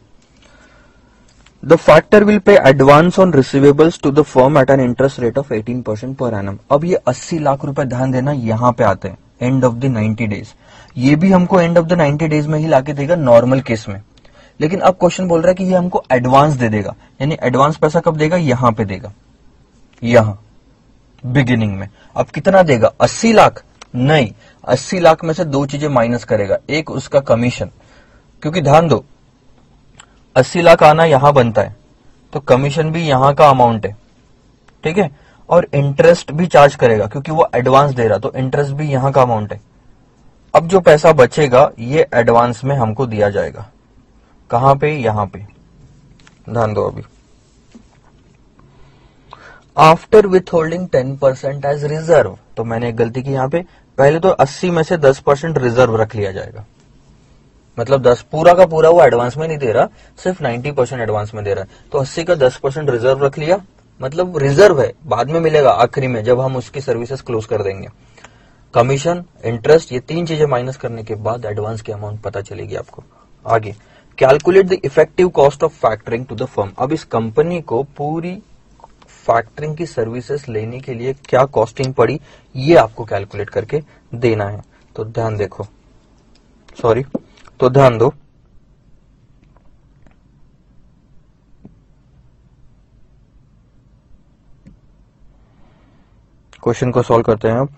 The factor will pay advance on receivables to the firm at an interest rate of 18 percent per annum अब ये 80 लाख रुपए ध्यान देना यहाँ पे आते हैं। एंड ऑफ़ द 90 डेज़ ये भी हमको एंड ऑफ़ द 90 डेज़ में ही लाके देगा नॉर्मल केस में। लेकिन अब क्वेश्चन बोल रहा है कि ये हमको एडवांस दे देगा। यानी एडवांस पैसा कब देगा? यहाँ पे देगा। यहाँ। बिगिनिंग में। अब कितना देगा? 80 लाख। नहीं। 80 लाख में से दो चीज़ें माइनस करेगा। एक उसका कमीशन क्योंकि ध्यान दो अस्सी लाख आना यहाँ बनता है। तो कमीशन भी यहाँ का अमाउंट है। ठीक है? और इंटरेस्ट भी चार्ज करेगा, क्योंकि वो एडवांस दे रहा तो इंटरेस्ट भी यहाँ का अमाउंट है। अब जो पैसा बचेगा, ये एडवांस में हमको दिया जाएगा। कहाँ पे? यहाँ पे। ध्यान दो अभी। After withholding ten percent as reserve तो मैंने एक गलती की यहाँ पे। पहले तो 80 में से 10 परसेंट रिज़र्व रख लिया जाएगा। मतलब दस, पूरा का पूरा वो एडवांस में नहीं दे रहा, सिर्फ़ नाइन्टी परसेंट एडवांस में दे रहा है। तो अस्सी का दस परसेंट रिज़र्व रख लिया। मतलब रिज़र्व है, बाद में मिलेगा आखिरी में, जब हम उसकी सर्विसेज़ क्लोज कर देंगे। कमीशन इंटरेस्ट ये तीन चीज़ें माइनस करने के बाद एडवांस की अमाउंट पता चलेगी आपको। आगे calculate the effective cost of factoring to the firm अब इस कंपनी को पूरी फैक्टरिंग की सर्विसेज़ लेने के लिए क्या कॉस्टिंग पड़ी, ये आपको कैलकुलेट करके देना है। तो ध्यान देखो। सॉरी तो ध्यान दो। क्वेश्चन को सॉल्व करते हैं अब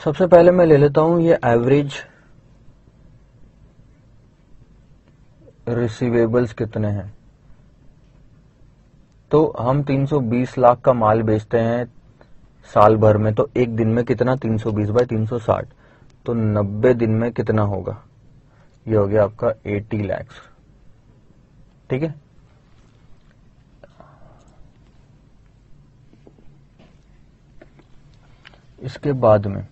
सबसे पहले मैं ले लेता हूँ ये एवरेज रिसीवेबल्स कितने हैं? तो हम 320 लाख का माल बेचते हैं साल भर में तो एक दिन में कितना? 320 बाय 360 तो 90 दिन में कितना होगा? ये हो गया आपका 80 लैक्स ठीक है? इसके बाद में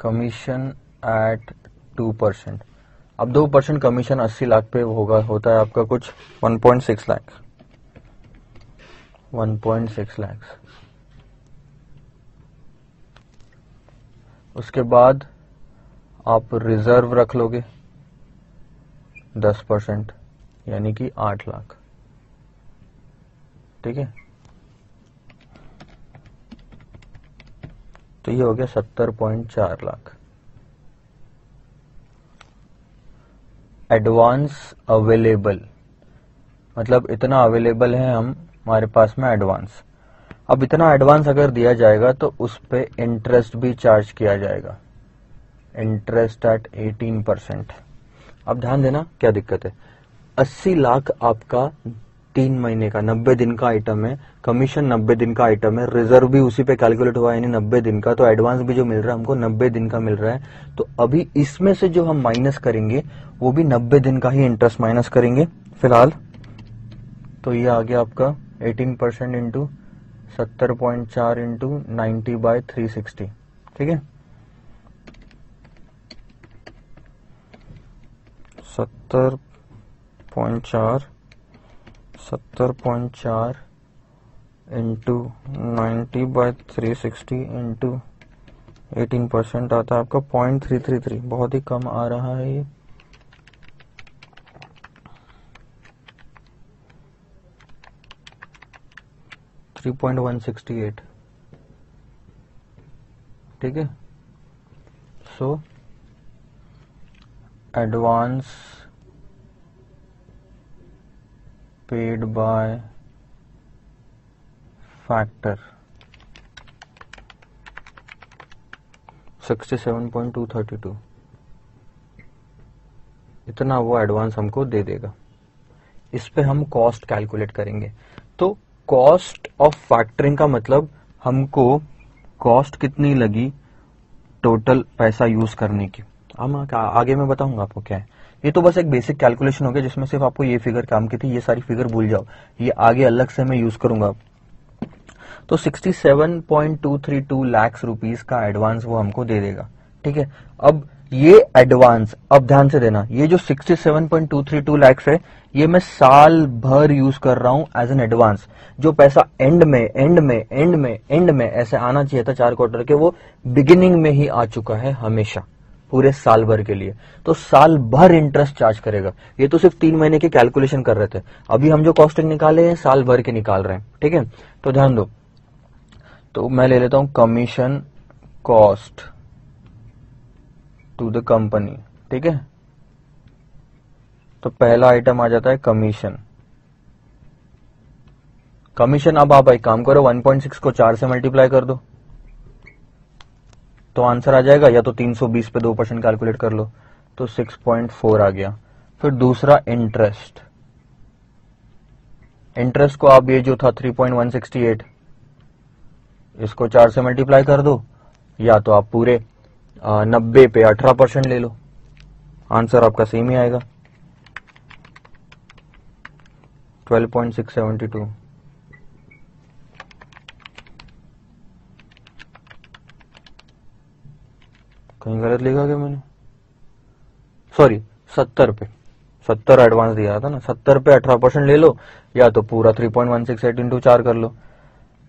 कमीशन एट टू परसेंट अब दो परसेंट कमीशन अस्सी लाख पे होगा, होता है आपका कुछ one point six lakhs one point six lakhs उसके बाद आप रिज़र्व रख लोगे दस परसेंट यानी कि आठ लाख. ठीक है? तो ये हो गया सत्तर पॉइंट चार लाख. एडवांस अवेलेबल मतलब इतना अवेलेबल है हम, हमारे पास में एडवांस अब इतना एडवांस अगर दिया जाएगा तो उस पर इंटरेस्ट भी चार्ज किया जाएगा. इंटरेस्ट एट 18 परसेंट अब ध्यान देना, क्या दिक्कत है? 80 लाख आपका तीन महीने का 90 दिन का आइटम है कमीशन 90 दिन का आइटम है रिज़र्व भी उसी पे कैलकुलेट हुआ यानी 90 दिन का तो एडवांस भी जो मिल रहा है, हमको 90 दिन का मिल रहा है. तो अभी इसमें से जो हम माइनस करेंगे वो भी 90 दिन का ही इंटरेस्ट माइनस करेंगे, फ़िलहाल। तो ये आ गया आपका 18 परसेंट इंटू सत्तर पॉइंट चार into ninety by three sixty ठीक है? सत्तर पॉइंट चार, सत्तर पॉइंट चार into ninety by three sixty into eighteen percent आता है आपका पॉइंट थ्री थ्री थ्री बहुत ही कम आ रहा है ये। 3.168 ठीक है? So advance paid by factor 67.232 इतना वो एडवांस हमको दे देगा। इस पे हम कॉस्ट कैलकुलेट करेंगे। कॉस्ट ऑफ़ फैक्टरिंग का मतलब हमको कॉस्ट कितनी लगी टोटल पैसा यूज़ करने की। हम आगे मैं बताऊँगा आपको क्या है। ये तो बस एक बेसिक कैलकुलेशन हो गया, जिसमें सिर्फ़ आपको ये फिगर काम की थी, ये सारी फिगर भूल जाओ। ये आगे अलग से मैं यूज़ करूँगा। तो 67.232 लाख रुपीस का एडवांस वो हमको दे देगा। ठीक है? अब ये एडवांस अब ध्यान से देना, ये जो 67.232 लैक्स है, ये मैं साल भर यूज़ कर रहा हूँ एज एन एडवांस जो पैसा एंड में एंड में एंड में एंड में, ऐसे आना चाहिए था चार क्वार्टर के, वो बिगिनिंग में ही आ चुका है हमेशा, पूरे साल भर के लिए। तो साल भर इंटरेस्ट चार्ज करेगा। ये तो सिर्फ़ तीन महीने के कैलकुलेशन कर रहे थे। अभी हम जो कॉस्टिंग निकाले हैं, साल भर के निकाल रहे हैं, ठीक है? तो ध्यान दो। तो मैं ले लेता हूँ commission cost to the company ठीक है? तो पहला आइटम आ जाता है कमीशन कमीशन अब आप एक काम करो 1.6 को चार से मल्टीप्लाई कर दो। तो आंसर आ जाएगा, या तो 320 पे दो परसेंट कैलकुलेट कर लो। तो 6.4 आ गया। फिर दूसरा इंटरेस्ट इंटरेस्ट को आप ये जो था 3.168 इसको चार से मल्टीप्लाई कर दो, या तो आप पूरे नब्बे पे अठारह परसेंट ले लो। आंसर आपका सेम ही आएगा। Twelve point six seventy two कहीं गलत लिखा क्या मैंने? सॉरी सत्तर पे। सत्तर एडवांस दिया था ना। सत्तर पे अठारह परसेंट ले लो, या तो पूरा three point one six eight into चार कर लो।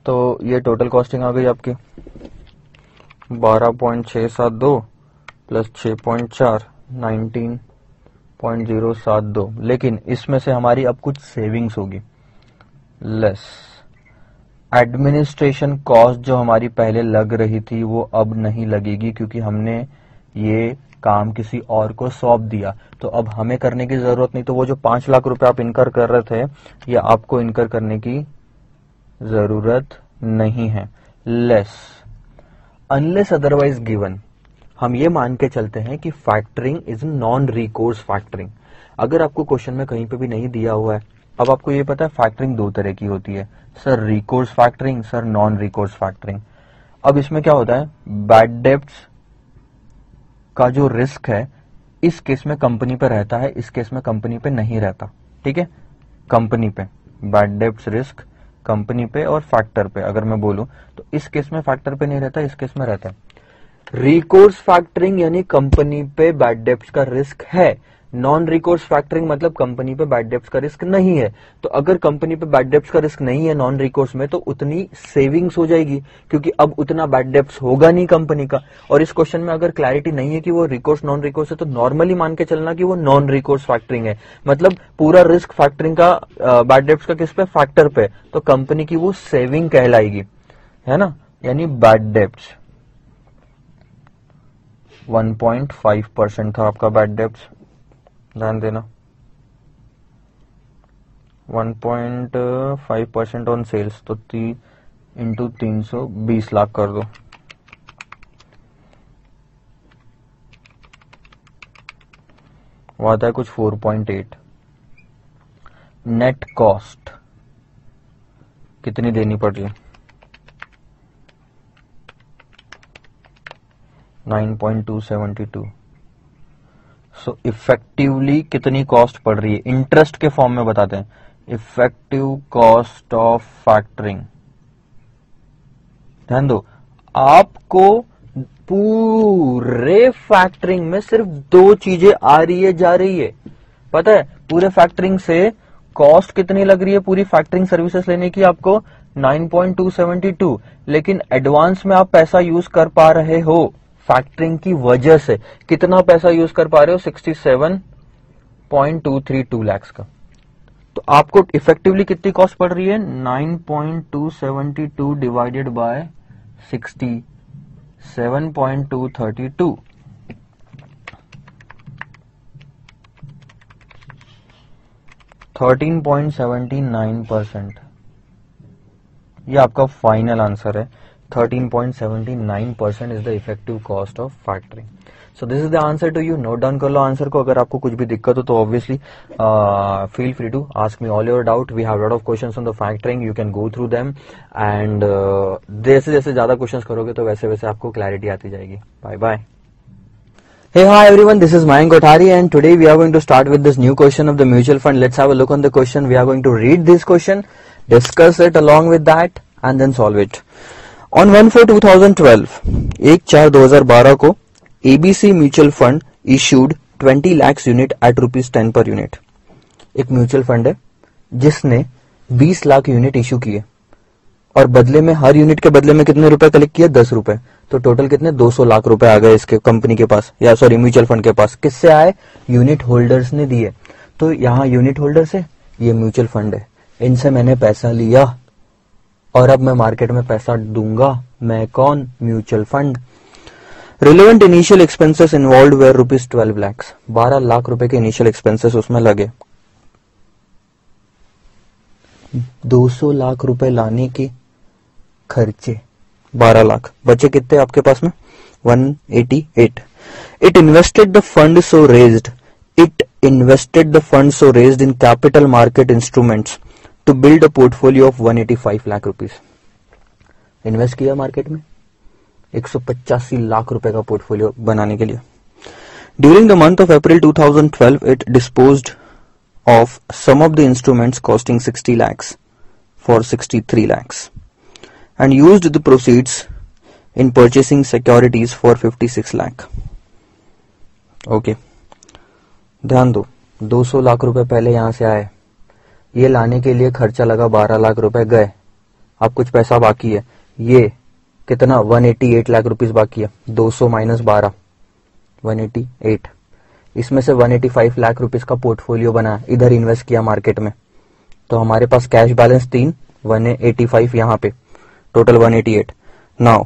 तो ये टोटल कॉस्टिंग आ गई आपकी। बारह पॉइंट छ सात दो प्लस छ पॉइंट चार, नाइनटीन पॉइंट ज़ीरो सात दो। लेकिन इसमें से हमारी अब कुछ सेविंग्स होगी। लेस, एडमिनिस्ट्रेशन कॉस्ट जो हमारी पहले लग रही थी, वो अब नहीं लगेगी क्योंकि हमने ये काम किसी और को सौंप दिया। तो अब हमें करने की ज़रूरत नहीं तो वो जो पाँच लाख रुपए आप इनकर कर रहे थे, ये आपको इनकर करने की ज़रूरत नहीं है। लेस अनलेस अदरवाइज़ गिवन हम ये मान के चलते हैं कि factoring is non recourse factoring अगर आपको क्वेश्चन में कहीं पे भी नहीं दिया हुआ है, अब आपको ये पता है फैक्टरिंग दो तरह की होती है। Sir recourse factoring sir non recourse factoring अब इसमें क्या होता है? बैड डेप्ट का जो रिस्क है, इस केस में कंपनी पे रहता है, इस केस में कंपनी पे नहीं रहता। ठीक है? कंपनी पे। बैड डेप्ट रिस्क कंपनी पे और फैक्टर पे, अगर मैं बोलूँ तो इस केस में फैक्टर पे नहीं रहता, इस केस में रहता है। रिकोर्स फैक्टरिंग यानी कंपनी पे बैड डेप्ट का रिस्क है। नॉन रिकोर्स फैक्टरिंग मतलब कंपनी पे बैड डेप्ट का रिस्क नहीं है। तो अगर कंपनी पे बैड डेप्ट का रिस्क नहीं है नॉन रिकोर्स में तो उतनी सेविंग्स हो जाएगी, क्योंकि अब उतना बैड डेप्ट होगा नहीं कंपनी का। और इस क्वेश्चन में अगर क्लैरिटी नहीं है कि वो रिकोर्स नॉन रिकोर्स है तो नॉर्मली मान के चलना कि वो नॉन रिकोर्स फैक्टरिंग है। मतलब पूरा रिस्क फैक्टरिंग का बैड डेप्ट का किस पे? फैक्टर पे। तो कंपनी की वो सेविंग कहलाएगी। है ना? यानी बैड डेप्ट 1.5 परसेंट था आपका बैड डेप्ट ध्यान देना। 1.5 परसेंट ऑन सेल्स तो तीन इंटू तीन सौ बीस लाख कर दो। वो आता है कुछ 4.8 नेट कॉस्ट कितनी देनी पड़ रही है 9.272 सो इफेक्टिवली कितनी कॉस्ट पड़ रही है? इंटरेस्ट के फॉर्म में बताते हैं। इफ़ेक्टिव कॉस्ट ऑफ़ फैक्टरिंग ध्यान दो। आपको पूरे फैक्टरिंग में सिर्फ़ दो चीज़ें आ रही है, जा रही है। पता है, पूरे फैक्टरिंग से कॉस्ट कितनी लग रही है? पूरी फैक्टरिंग सर्विसेज़ लेने की आपको 9.272 लेकिन एडवांस में आप पैसा यूज़ कर पा रहे हो। फैक्टरिंग की वजह से कितना पैसा यूज़ कर पा रहे हो? 67.232 लैक्स का। तो आपको इफेक्टिवली कितनी कॉस्ट पड़ रही है? 9.272 डिवाइडेड बाय 60 7.232 13.79 परसेंट ये आपका फाइनल आंसर है। 13.79 percent is the effective cost of factoring so this is the answer to you note down कर लो आंसर को अगर आपको कुछ भी दिक्कत हो तो obviously feel free to ask me all your doubt we have lot of questions on the factoring you can go through them and जैसे जैसे ज्यादा क्वेश्चंस करोगे तो वैसे वैसे आपको क्लैरिटी आती जाएगी bye bye Hey, hi everyone, this is Mayank Kothari and today we are going to start with this new question of the mutual fund. Let's have a look on the question. We are going to read this question, discuss it along with that and then solve it. On 1 4 2012, 1 4 2012 को ABC mutual fund issued twenty lakhs unit at rupees ten per unit एक म्यूचुअल फंड है जिसने 20 लाख यूनिट इश्यू किए। और बदले में हर यूनिट के बदले में कितने रुपए कलेक्ट किए? दस रुपए। तो टोटल कितने? 200 लाख रुपए आ गए इसके कंपनी के पास या सॉरी म्यूचुअल फंड के पास। किससे आए? यूनिट होल्डर्स ने दिए। तो यहाँ यूनिट होल्डर्स है ये म्यूचुअल फंड है। इनसे मैंने पैसा लिया। और अब मैं मार्केट में पैसा दूँगा। मैं कौन? Mutual fund relevant initial expenses involve where rupees twelve lakhs बारह लाख रुपए के इनिशियल एक्सपेंसेस उसमें लगे। 200 लाख रुपए लाने के खर्चे। 12 लाख। बचे कितने आपके पास में? 188 it invested the fund so raised it invested the fund so raised in capital market instruments to build a portfolio of 185 lakh rupees invest किया मार्केट में एक लाख रुपए का पोर्टफोलियो बनाने के लिए। During the month of April 2012 it dispose of some of the instruments costing 60 lakhs for 63 lakhs and use the proceeds in purchasing securities for fifty six lakhs okay ध्यान दो सौ लाख रुपए पहले यहाँ से आए। ये लाने के लिए खर्चा लगा 12 लाख रुपए, गए। अब कुछ पैसा बाकी है। ये कितना? 188 लाख रुपीस बाकी है। 200 माइनस बारह। 188 इसमें से 185 लाख रुपीस का पोर्टफोलियो बना इधर इन्वेस्ट किया मार्केट में। तो हमारे पास कैश बैलेंस तीन 185 यहाँ पे। Total 188 now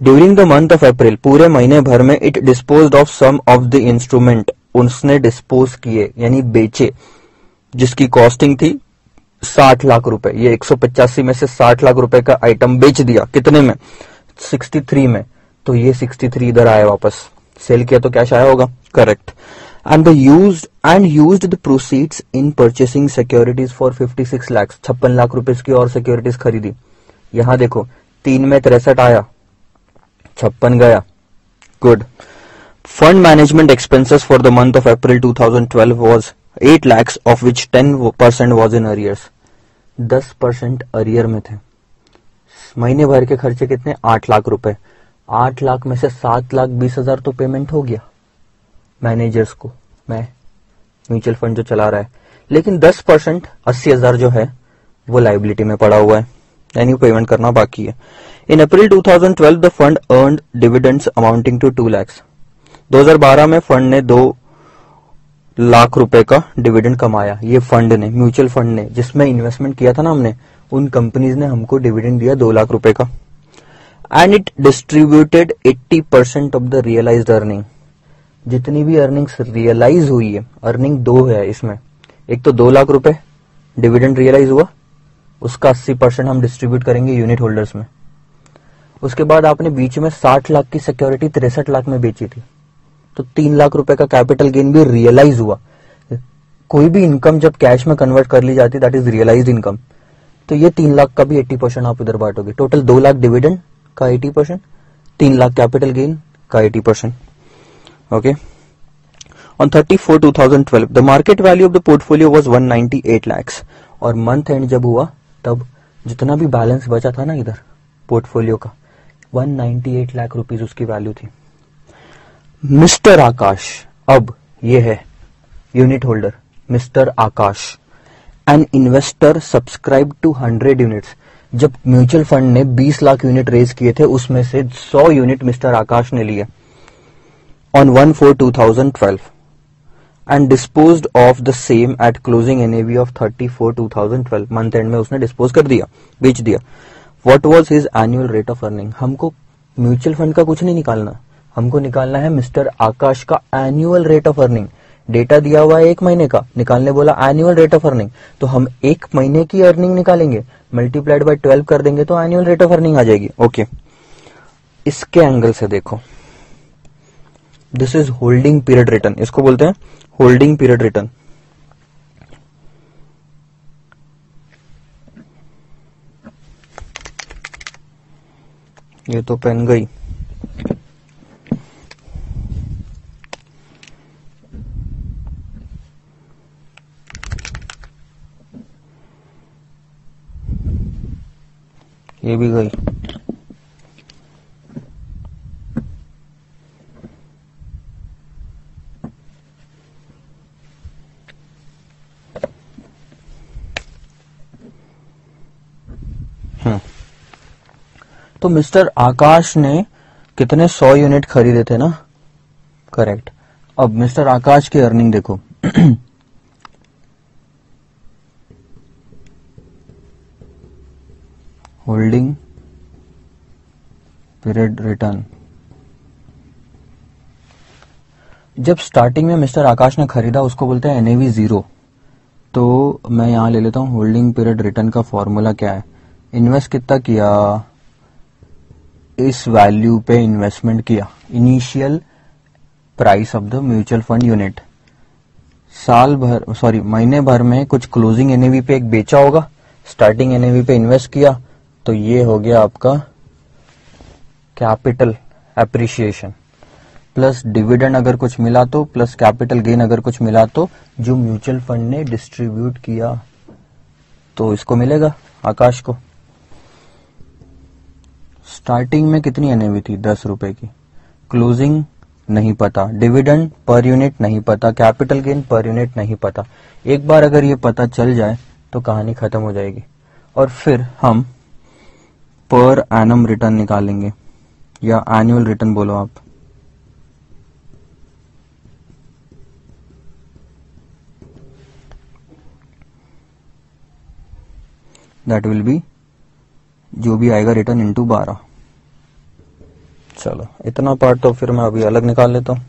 during the month of April पूरे महीने भर में it dispose of some of the instrument उसने डिस्पोज किए, यानी बेचे, जिसकी कॉस्टिंग थी साठ लाख रुपए, ये एक सौ पचासी में से साठ लाख रुपए का आइटम बेच दिया। कितने में? 63 में। तो ये 63 इधर आया वापस। सेल किया तो कैश आया होगा। Correct and the used, and used the proceeds in purchasing securities for 56 lakhs. छप्पन लाख रुपए की और सिक्योरिटीज खरीदी। यहाँ देखो, तीन में तिरसठ आया। छप्पन गया। Good fund management expenses for the month of April 2012 was 8 lakhs of which 10 percent was in arrears 10 percent arrear में थे। महीने भर के खर्चे कितने? आठ लाख रुपए। आठ लाख में से सात लाख बीस हज़ार तो पेमेंट हो गया मैनेजर्स को। मैं म्यूचुअल फंड जो चला रहा है। लेकिन 10 परसेंट, अस्सी हज़ार जो है, वो लाइबिलिटी में पड़ा हुआ है। यानी पेमेंट करना बाकी है। In April 2012 the fund earn dividends amounting to two lakhs 2012 में फंड ने दो लाख रुपए का डिविडेंड कमाया। ये फंड ने म्यूचुअल फंड ने, जिसमें इन्वेस्टमेंट किया था ना हमने, उन कंपनीज़ ने हमको डिविडेंड दिया दो लाख रुपए का। And it distributed 80 percent of the realized earning जितनी भी अर्निंग्स रियलाइज़ हुई है अर्निंग दो है इसमें। एक तो दो लाख रुपए डिविडेंड रियलाइज़ हुआ, उसका अस्सी परसेंट हम डिस्ट्रीब्यूट करेंगे यूनिट होल्डर्स में। उसके बाद आपने बीच में साठ लाख की सिक्योरिटी तिरसठ लाख में बेची थी। तो तीन लाख रुपए का कैपिटल गेन भी रियलाइज़ हुआ। कोई भी इनकम जब कैश में कन्वर्ट कर ली जाती दैट इज़ रियलाइज़ इनकम तो ये तीन लाख का भी एट्टी परसेंट आप इधर बांटोगे। टोटल दो लाख डिविडेंड का एटी परसेंट तीन लाख कैपिटल गेन का eighty percent okay On 34 2012, the market value of the portfolio was 198 lakhs और मंथ एंड जब हुआ तब जितना भी बैलेंस बचा था ना इधर पोर्टफोलियो का 198 लाख रुपीस उसकी वैल्यू थी। मिस्टर आकाश, अब ये है unit holder mister Akash. An investor subscribe to 100 units जब म्यूचुअल फंड ने 20 लाख यूनिट रेज किए थे, उसमें से 100 यूनिट मिस्टर आकाश ने लिए। On one four two thousand twelve and dispose of the same at closing NAV of thirty four two thousand twelve month end में उसने डिस्पोज कर दिया, बेच दिया। What was his annual rate of earning हमको म्यूचुअल फंड का कुछ नहीं निकालना। हमको निकालना है मिस्टर आकाश का annual rate of earning data दिया हुआ है एक महीने का। निकालने बोला एनुअल रेट ऑफ़ अर्निंग तो हम एक महीने की अर्निंग निकालेंगे। मल्टीप्लाइड बाय ट्वेल्व कर देंगे तो एनुअल रेट ऑफ़ अर्निंग आ जाएगी। ओके. इसके एंगल से देखो। This is holding period return इसको बोलते हैं होल्डिंग पीरियड रिटर्न ये तो पेन गई। ये भी गई तो मिस्टर आकाश ने कितने सौ यूनिट खरीदे थे ना? करेक्ट। अब मिस्टर आकाश की अर्निंग देखो। होल्डिंग पीरियड रिटर्न जब स्टार्टिंग में मिस्टर आकाश ने खरीदा, उसको बोलते हैं एनएवी ज़ीरो तो मैं यहाँ ले लेता हूँ होल्डिंग पीरियड रिटर्न का फॉर्मूला क्या है? इन्वेस्ट कितना किया? इस वैल्यू पे इन्वेस्टमेंट किया। Initial price of the mutual fund unit साल भर सॉरी महीने भर में कुछ क्लोजिंग एनएवी पे एक बेचा होगा। स्टार्टिंग एनएवी पे इन्वेस्ट किया। तो ये हो गया आपका कैपिटल एप्रिशिएशन प्लस डिविडेंड अगर कुछ मिला तो प्लस कैपिटल गेन अगर कुछ मिला तो जो म्यूचुअल फंड ने डिस्ट्रीब्यूट किया तो इसको मिलेगा आकाश को। स्टार्टिंग में कितनी एनएवी थी? दस रुपए की। क्लोजिंग नहीं पता। डिविडेंड पर यूनिट नहीं पता। कैपिटल गेन पर यूनिट नहीं पता। एक बार अगर ये पता चल जाए तो कहानी खत्म हो जाएगी। और फिर हम पर एनम रिटर्न निकालेंगे, या एनुअल रिटर्न बोलो आप। दैट विल बी जो भी आएगा रिटर्न इंटू बारह। चलो, इतना पार्ट तो फिर मैं अभी अलग निकाल लेता हूँ।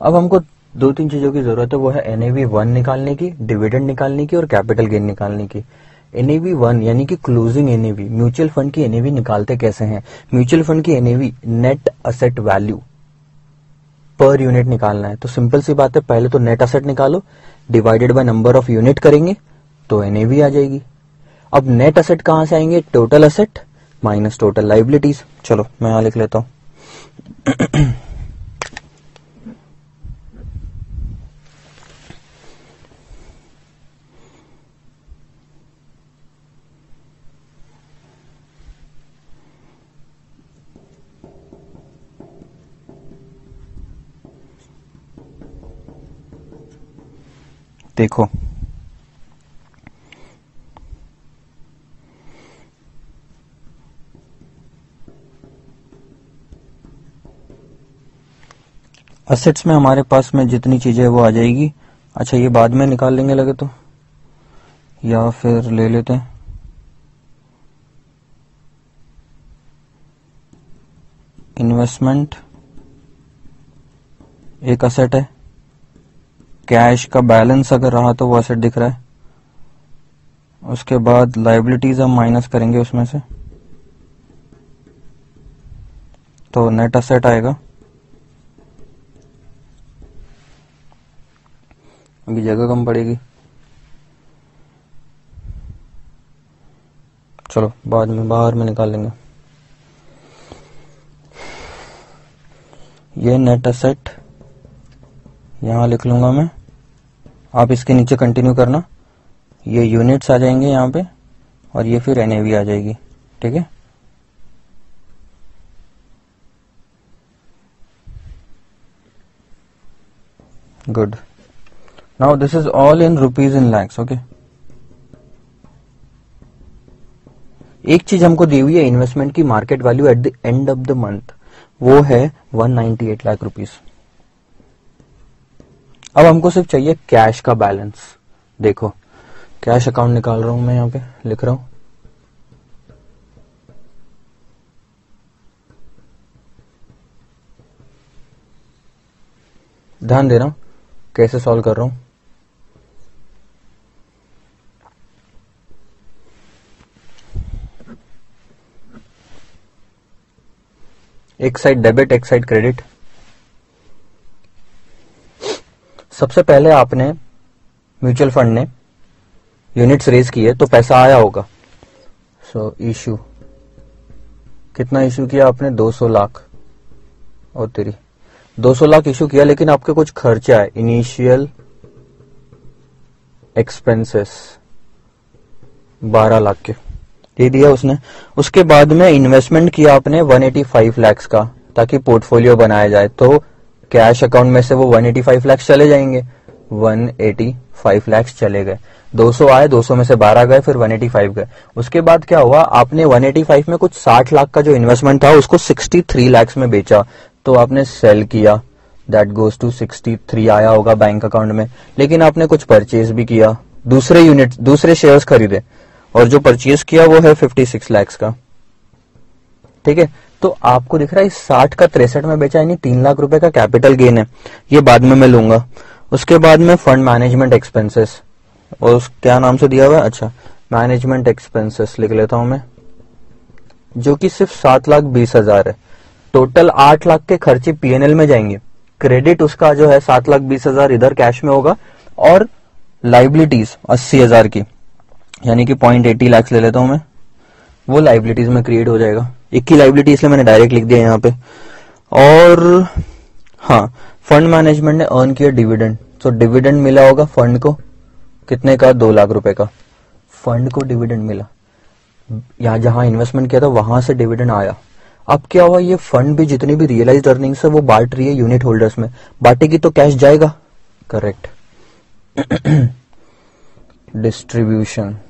अब हमको दो तीन चीज़ों की ज़रूरत है, वो है एनएवी वन निकालने की डिविडेंड निकालने की और कैपिटल गेन निकालने की। एनएवी वन यानी कि क्लोजिंग एनएवी म्यूचुअल फंड की एनएवी निकालते कैसे हैं? म्यूचुअल फंड की NAV net asset value per unit निकालना है। तो सिंपल सी बात है, पहले तो नेट असेट निकालो divided by number of unit करेंगे तो एनएवी आ जाएगी। अब नेट असेट कहाँ से आएँगे? Total asset minus total liabilities चलो, मैं यहाँ लिख लेता हूँ। देखो। असेट्स में हमारे पास में जितनी चीज़ें वो आ जाएगी। अच्छा ये बाद में निकाल लेंगे लगे तो। या फिर ले लेते हैं। इन्वेस्टमेंट एक असेट है। कैश का बैलेंस अगर रहा तो वो असेट दिख रहा है। उसके बाद लाइबिलिटीज हम माइनस करेंगे उसमें से। तो नेट असेट आएगा। अभी जगह कम पड़ेगी। चलो, बाद में, बाहर में निकाल लेंगे। ये नेट असेट यहाँ लिख लूँगा मैं। आप इसके नीचे कंटिन्यू करना। ये यूनिट्स आ जाएँगे यहाँ पे, और ये फिर एनएवी आ जाएगी, ठीक है? Good now this is all in rupees in lakhs okay एक चीज़ हमको दी हुई है इन्वेस्टमेंट की market value at the end of the month वो है 198 लाख रुपीस अब हमको सिर्फ़ चाहिए कैश का बैलेंस देखो कैश अकाउंट निकाल रहा हूँ मैं यहाँ पे, लिख रहा हूँ। ध्यान दे रहा हूँ, कैसे सॉल्व कर रहा हूँ। एक साइड डेबिट एक साइड क्रेडिट सबसे पहले आपने म्यूचुअल फंड ने यूनिट्स रेज किए तो पैसा आया होगा। सो so, इशू कितना इशू किया आपने? 200 लाख। और तेरी। 200 लाख इशू किया लेकिन आपके कुछ खर्चे आए। इनिशियल एक्सपेंसेस 12 लाख के। ये दिया उसने। उसके बाद में इन्वेस्टमेंट किया आपने 185 लाख का ताकि पोर्टफोलियो बनाया जाए। तो कैश अकाउंट में से वो 185 लाख चले जाएँगे। 185 लाख चले गए। 200 आए 200 में से 12 गए, फिर 185 गए। उसके बाद क्या हुआ? आपने 185 में कुछ 60 लाख का जो इन्वेस्टमेंट था, उसको 63 लाख में बेचा। तो आपने सेल किया। दैट गोज टू 63 आया होगा बैंक अकाउंट में। लेकिन आपने कुछ परचेज भी किया। दूसरे यूनिट दूसरे शेयर्स खरीदे। और जो परचेज किया वो है 56 लैक्स का। ठीक है? तो आपको दिख रहा है साठ का तिरसठ में बेचा, यानी तीन लाख रुपए का कैपिटल गेन है। ये बाद में मैं लूँगा। उसके बाद में फंड मैनेजमेंट एक्सपेंसेस और उस, क्या नाम से दिया हुआ है? अच्छा मैनेजमेंट एक्सपेंसेस लिख लेता हूँ मैं। जो कि सिर्फ़ सात लाख बीस हज़ार है। टोटल आठ लाख के खर्चे पीएनएल में जाएँगे। क्रेडिट उसका जो है, सात लाख बीस हज़ार इधर कैश में होगा। और लाइबिलिटीज अस्सी हज़ार की। यानी कि पॉइंट एटी लैक्स ले लेता हूँ मैं। वो लाइबिलिटीज में क्रिएट हो जाएगा। एक की लाइबिलिटी इसलिए मैंने डायरेक्ट लिख दिया यहाँ पे। और हाँ फंड मैनेजमेंट ने अर्न किया डिविडेंड तो डिविडेंड मिला होगा फंड को, कितने का? दो लाख रुपए का। फंड को डिविडेंड मिला। यहाँ जहाँ इन्वेस्टमेंट किया था, वहाँ से डिविडेंड आया। अब क्या हुआ, ये फंड भी जितनी भी रियलाइज़ अर्निंग है, वो बांट रही है यूनिट होल्डर्स में। बांटेगी तो कैश जाएगा। करेक्ट डिस्ट्रीब्यूशन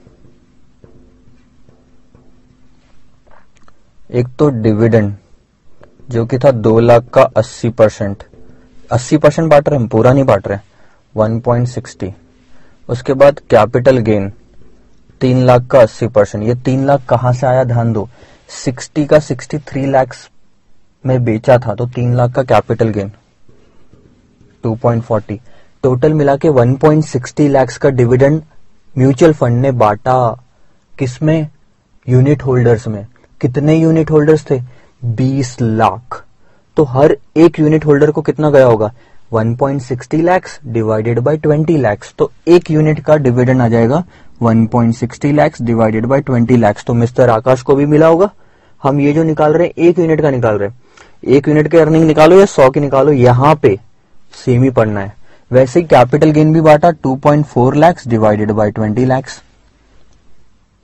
एक तो डिविडेंड जो कि था दो लाख का अस्सी परसेंट। अस्सी परसेंट बांट रहे हम पूरा नहीं बांट रहे। वन पॉइंट सिक्सटी उसके बाद कैपिटल गेन तीन लाख का अस्सी परसेंट। ये तीन लाख कहाँ से आया, ध्यान दो। सिक्सटी का सिक्सटी थ्री लैक्स में बेचा था तो तीन लाख का capital gain two point forty total मिला के वन पॉइंट सिक्सटी लैक्स का डिविडेंड म्यूचुअल फंड ने बांटा। किसमें? यूनिट होल्डर्स में। कितने यूनिट होल्डर्स थे? 20 लाख। तो हर एक यूनिट होल्डर को कितना गया होगा? 1.60 लैक्स डिवाइडेड बाय 20 लैक्स तो एक यूनिट का डिविडेंड आ जाएगा 1.60 लैक्स डिवाइडेड बाय 20 लैक्स तो मिस्टर आकाश को भी मिला होगा। हम ये जो निकाल रहे हैं, एक यूनिट का निकाल रहे हैं। एक यूनिट के अर्निंग निकालो या सौ की निकालो, यहाँ पे सेम ही पढ़ना है। वैसे कैपिटल गेन भी बांटा 2.4 लैक्स डिवाइडेड बाय 20 लैक्स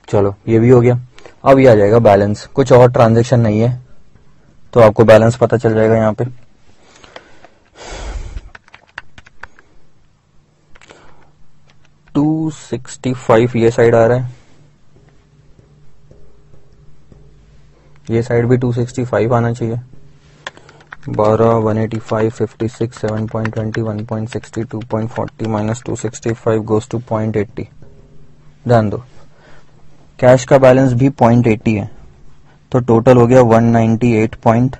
चलो, ये भी हो गया। अब ये आ जाएगा बैलेंस कुछ और ट्रांजेक्शन नहीं है तो आपको बैलेंस पता चल जाएगा यहाँ पे। टू सिक्सटी फाइव ये साइड आ रहा है। ये साइड भी टू सिक्सटी फाइव आना चाहिए। बारह one eighty five fifty six seven point twenty one point sixty two point forty minus two sixty five goes to point eighty ध्यान दो। कैश का बैलेंस भी पॉइंट एटी है। तो टोटल हो गया वन नाइन्टी एट पॉइंट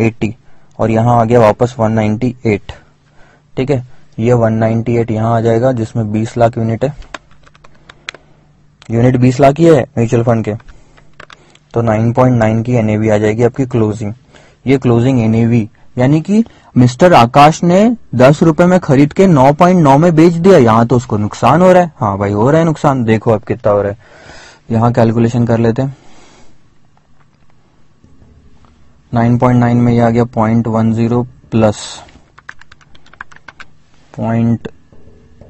80 और यहाँ आ गया वापस 198 ठीक है? ये 198 यहाँ आ जाएगा, जिसमें 20 लाख यूनिट है। यूनिट 20 लाख ही है म्यूचुअल फंड के। तो 9.9 की एनएवी आ जाएगी आपकी क्लोजिंग ये क्लोजिंग एनएवी यानी कि मिस्टर आकाश ने दस रुपए में खरीद के 9.9 में बेच दिया। यहाँ तो उसको नुकसान हो रहा है। हाँ भाई, हो रहा है नुकसान। देखो अब कितना हो रहा है। यहाँ कैलकुलेशन कर लेते हैं। 9.9 में ये आ गया point one zero plus point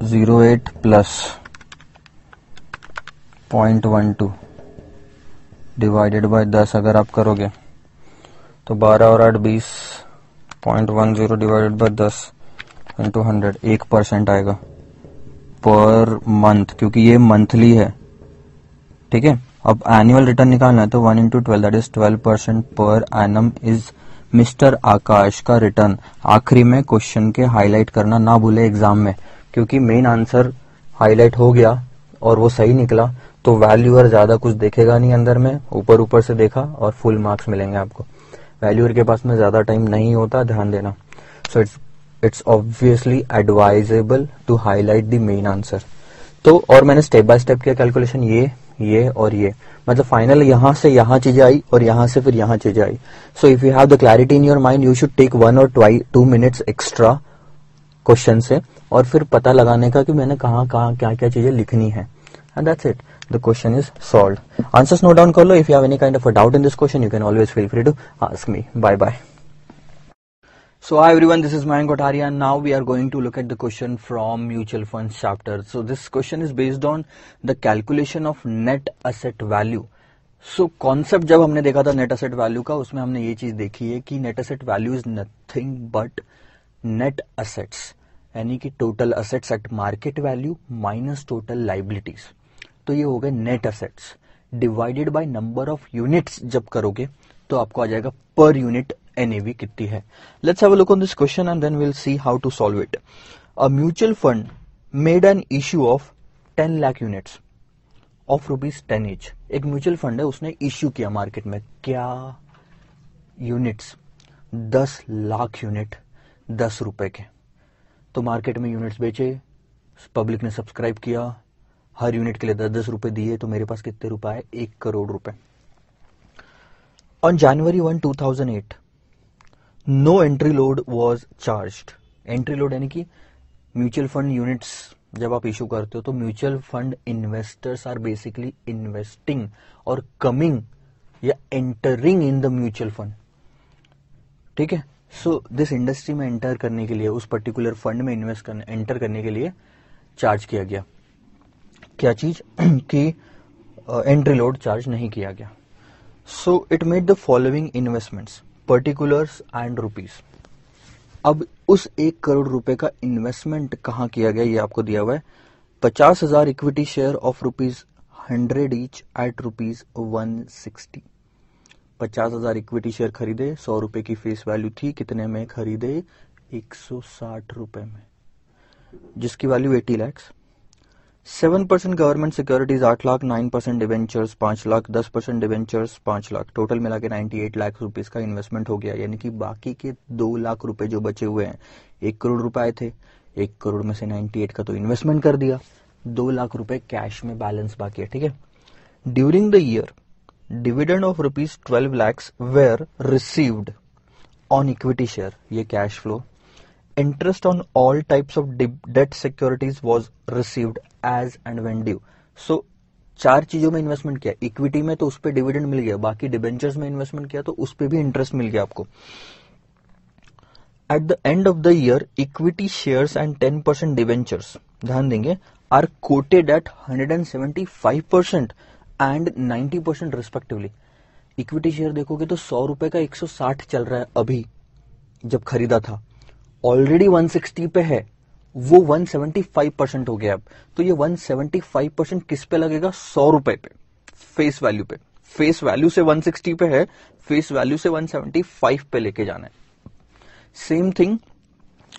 zero eight plus point one two divided by दस अगर आप करोगे तो बारह और आठ बीस point one zero divided by दस इंटू हंड्रेड एक परसेंट आएगा। पर मंथ क्योंकि ये मंथली है। ठीक है? अब एनुअल रिटर्न निकालना है तो one into twelve that is twelve percent per annum is mister Akash का रिटर्न आखिरी में क्वेश्चन के हाईलाइट करना ना भूले एग्ज़ाम में, क्योंकि मेन आंसर हाईलाइट हो गया और वो सही निकला तो वैल्यूअर ज़्यादा कुछ देखेगा नहीं अंदर में, ऊपर ऊपर से देखा और फुल मार्क्स मिलेंगे आपको. वैल्यूअर के पास में ज़्यादा टाइम नहीं होता, ध्यान देना. So it's it's obviously advisable to highlight the main answer तो और मैंने स्टेप बाय स्टेप किया कैलकुलेशन ये ये और ये। मतलब फाइनल यहाँ से यहाँ चीज़ें आई और यहाँ से फिर यहाँ चीज़ें आई। So if you have the clarity in your mind you should take one or two two minutes extra question से और फिर पता लगाने का कि मैंने कहाँ कहाँ क्या क्या चीज़ें लिखनी है। And that's it the question is solved. Answers note down kar lo if you have any kind of a doubt in this question, you can always feel free to ask me. Bye bye So hi everyone, this is Mayank Kotaria and now we are going to look at the question from mutual funds chapter. So this question is based on the calculation of net asset value. So concept जब हमने देखा था net asset value का उसमें हमने ये चीज़ देखी है कि net asset value is nothing but net assets यानी कि total assets at market value minus total liabilities. तो ये हो गए net assets divided by number of units जब करोगे तो आपको आ जाएगा per unit NAV कितनी है। Let's have a look on this question and then we'll see how to solve it. A mutual fund made an issue of 10 lakh units, of rupees 10 each. एक म्यूचुअल फंड है, उसने इश्यू किया मार्केट में। क्या यूनिट्स 10 लाख यूनिट 10 रुपए के। तो मार्केट में यूनिट्स बेचे पब्लिक ने सब्सक्राइब किया, हर यूनिट के लिए दस दस रुपए दिए तो मेरे पास कितने रुपए आए? एक करोड़ रुपए। On January one two thousand eight no entry load was charge entry load यानी कि म्यूचुअल फंड यूनिट्स जब आप इशू करते हो तो mutual fund investors are basically investing और कमिंग या entering in the mutual fund ठीक है? सो दिस इंडस्ट्री में एंटर करने के लिए, उस पर्टिकुलर फंड में इन्वेस्ट करने एंटर करने के लिए चार्ज किया गया। क्या चीज़? कि एंट्री लोड चार्ज नहीं किया गया। So it made the following investments particulars and rupees अब उस एक करोड़ रुपए का इन्वेस्टमेंट कहाँ किया गया, ये आपको दिया हुआ है। पचास हज़ार equity share of rupees hundred each at rupees one sixty पचास हज़ार इक्विटी शेयर खरीदे, सौ रुपए की फेस वैल्यू थी, कितने में खरीदे? एक सौ साठ रुपए में। जिसकी value eighty lakhs seven percent government securities आठ लाख नाइन परसेंट डिवेंचर्स पाँच लाख, दस परसेंट डिवेंचर्स पाँच लाख। टोटल मिला के नाइन्टी एट लाख रुपीज़ का इन्वेस्टमेंट हो गया। यानी कि बाकी के दो लाख रुपए जो बचे हुए हैं, एक करोड़ रुपए आए थे, एक करोड़ में से नाइन्टी एट का तो इन्वेस्टमेंट कर दिया। दो लाख रुपए कैश में बैलेंस बाकी है, ठीक है? During the year dividend of rupees twelve lakhs were received on equity share ये cash flow interest on all types of debt securities was received as and when due. So, चार चीज़ों में इन्वेस्टमेंट किया। इक्विटी में तो उस पर डिविडेंड मिल गया। बाकी डिबेंचर्स में इन्वेस्टमेंट किया तो उस पर भी इंटरेस्ट मिल गया आपको। At the end of the year equity shares and ten percent debentures ध्यान देंगे are quoted at hundred and seventy five percent and ninety percent respectively equity share देखोगे तो सौ रुपए का एक सौ साठ चल रहा है अभी, जब खरीदा था। ऑलरेडी 160 पे है, वो 175 परसेंट हो गया अब। तो ये 175 परसेंट किस पे लगेगा? सौ रुपए पे। फेस वैल्यू पे। फेस वैल्यू से 160 पे है फेस वैल्यू से 175 पे लेके जाना है। सेम थिंग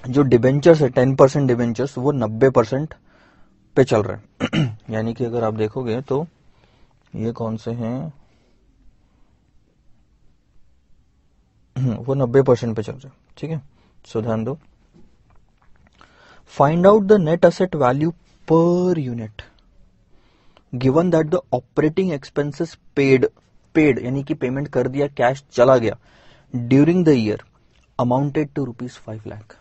जो डिबेंचर्स है 10 परसेंट डिबेंचर्स वो 90 परसेंट पे चल रहे है। यानी कि अगर आप देखोगे तो ये कौन से हैं? वो नब्बे परसेंट पे चल रहे ठीक है? सो ध्यान दो। Find out the net asset value per unit given that the operating expenses paid paid यानी कि पेमेंट कर दिया कैश चला गया during the year amounted to rupees five lakh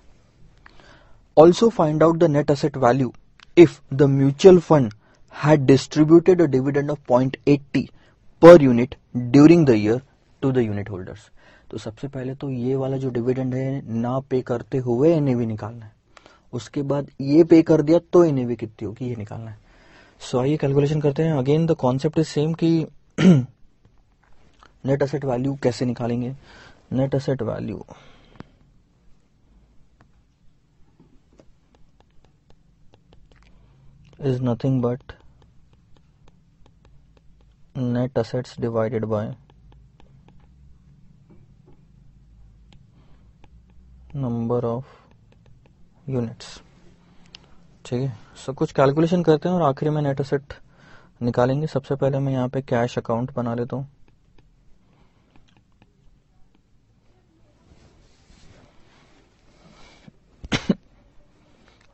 also find out the net asset value if the mutual fund had distributed a dividend of point eighty per unit during the year to the unit holders तो सबसे पहले तो ये वाला जो डिविडेंड है, ना पे करते हुए एनएवी निकालना है। उसके बाद ये पे कर दिया तो एनएवी कितनी होगी, ये निकालना है। सो आइए कैलकुलेशन करते हैं। Again the concept is same कि नेट असेट वैल्यू कैसे निकालेंगे? Net asset value is nothing but net assets divided by number of units ठीक है? सो कुछ कैलकुलेशन करते हैं और आखिरी में नेट असेट निकालेंगे। सबसे पहले मैं यहाँ पे कैश अकाउंट बना लेता हूँ।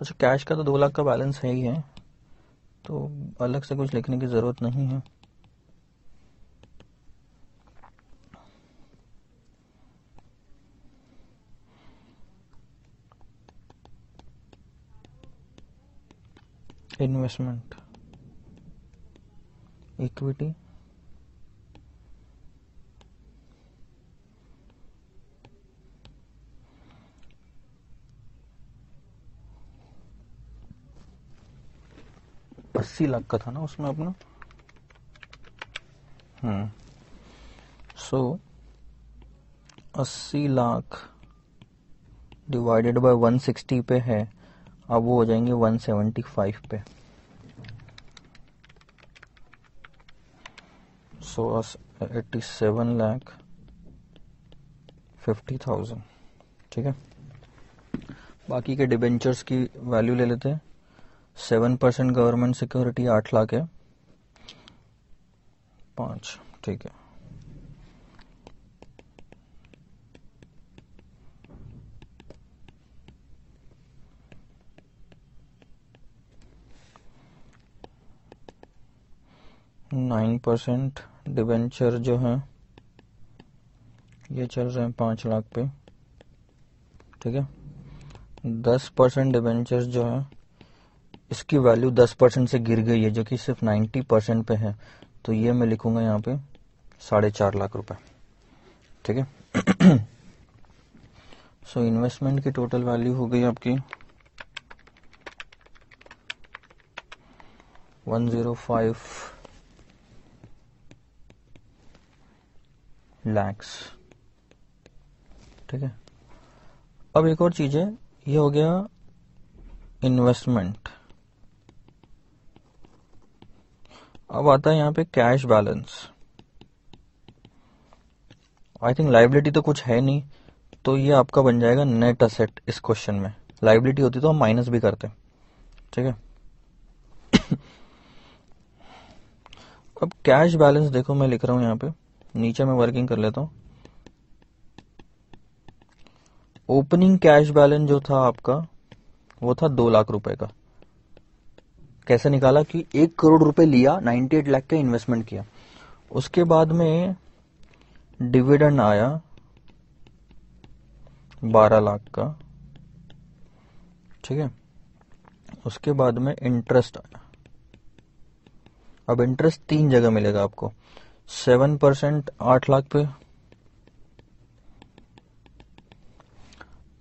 अच्छा कैश का तो दो लाख का बैलेंस है ही है। तो अलग से कुछ लिखने की ज़रूरत नहीं है। इन्वेस्टमेंट इक्विटी अस्सी लाख का था ना उसमें अपना। हम्म। सो अस्सी lakh divided by one sixty पे है। अब वो हो जाएँगे वन सेवेंटी फाइव पे। So eighty seven lakh fifty thousand ठीक है? बाकी के डिबेंचर्स की वैल्यू ले लेते हैं। सेवन परसेंट गवर्नमेंट सिक्योरिटी आठ लाख है। पाँच, ठीक है। नाइन परसेंट डिवेंचर जो है, ये चल रहे हैं पाँच लाख पे, ठीक है? दस परसेंट डिवेंचर जो है, इसकी वैल्यू 10 परसेंट से गिर गई है, जो कि सिर्फ़ 90 परसेंट पे है। तो ये मैं लिखूँगा यहाँ पे साढ़े चार लाख रुपए, ठीक है? सो इन्वेस्टमेंट की टोटल वैल्यू हो गई आपकी वन ज़ीरो फाइव लैक्स ठीक है? अब एक और चीज़ है, ये हो गया इन्वेस्टमेंट अब आता है यहाँ पे cash balance I think liability तो कुछ है नहीं तो ये आपका बन जाएगा नेट असेट इस क्वेश्चन में। लाइबिलिटी होती तो हम माइनस भी करते ठीक है? अब कैश बैलेंस देखो मैं लिख रहा हूँ यहाँ पे। नीचे मैं वर्किंग कर लेता हूँ। ओपनिंग कैश बैलेंस जो था आपका, वो था दो लाख रुपए का। कैसे निकाला कि एक करोड़ रुपए लिया 98 लाख का इन्वेस्टमेंट किया। उसके बाद में डिविडेंड आया 12 लाख का। ठीक है? उसके बाद में इंटरेस्ट आया। अब इंटरेस्ट तीन जगह मिलेगा आपको। सेवन परसेंट आठ लाख पे,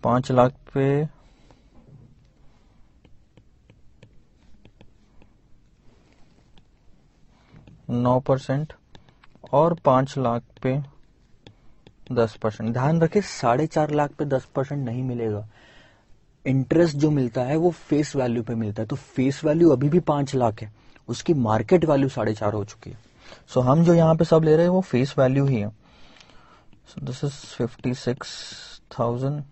पाँच लाख पे, नौ परसेंट और पाँच लाख पे दस परसेंट। ध्यान रखे साढ़े चार लाख पे दस परसेंट नहीं मिलेगा। इंटरेस्ट जो मिलता है, वो फेस वैल्यू पे मिलता है। तो फेस वैल्यू अभी भी पाँच लाख है। उसकी मार्केट वैल्यू साढ़े चार हो चुकी है। सो so, हम जो यहाँ पे सब ले रहे हैं वो फेस वैल्यू ही है। So this is fifty six thousand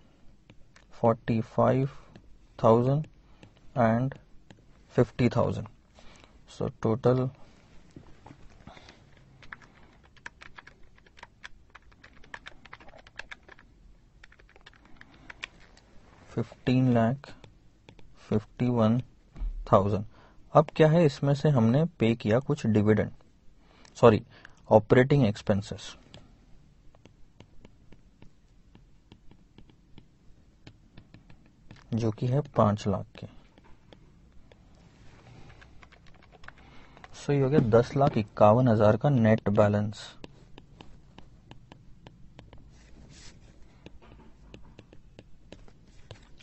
forty five thousand and fifty thousand so total fifteen lakh fifty one thousand अब क्या है इसमें से हमने पे किया कुछ डिविडेंड सॉरी ऑपरेटिंग एक्सपेंसेस जो कि है पाँच लाख के। सो ये हो गया दस लाख इक्यावन हज़ार का नेट बैलेंस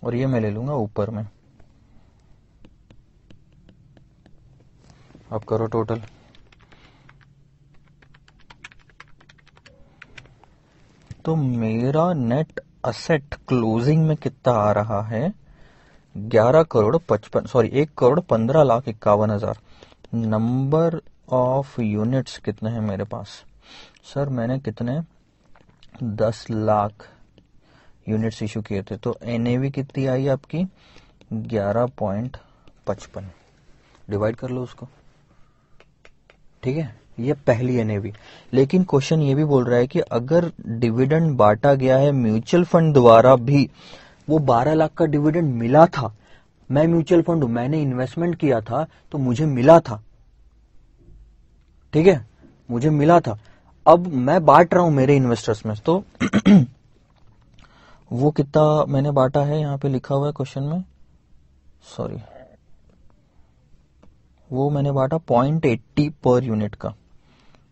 और ये मैं ले लूँगा ऊपर में। अब करो टोटल तो मेरा नेट असेट क्लोजिंग में कितना आ रहा है? ग्यारह करोड़ पचपन सॉरी एक करोड़ पंद्रह लाख इक्यावन हज़ार। नंबर ऑफ़ यूनिट्स कितने हैं मेरे पास? सर मैंने कितने? दस लाख यूनिट्स इशू किए थे। तो एनएवी कितनी आई आपकी? ग्यारह पॉइंट पचपन। डिवाइड कर लो उसको। ठीक है? ये पहली एनएवी लेकिन क्वेश्चन ये भी बोल रहा है कि अगर डिविडेंड बांटा गया है म्यूचुअल फंड द्वारा भी वो 12 लाख का डिविडेंड मिला था। मैं म्यूचुअल फंड हूँ, मैंने इन्वेस्टमेंट किया था तो मुझे मिला था। ठीक है? मुझे मिला था। अब मैं बांट रहा हूँ मेरे इन्वेस्टर्स में तो वो कितना मैंने बांटा है, यहाँ पे लिखा हुआ है क्वेश्चन में? सॉरी वो मैंने बांटा पॉइंट एट्टी पर यूनिट का।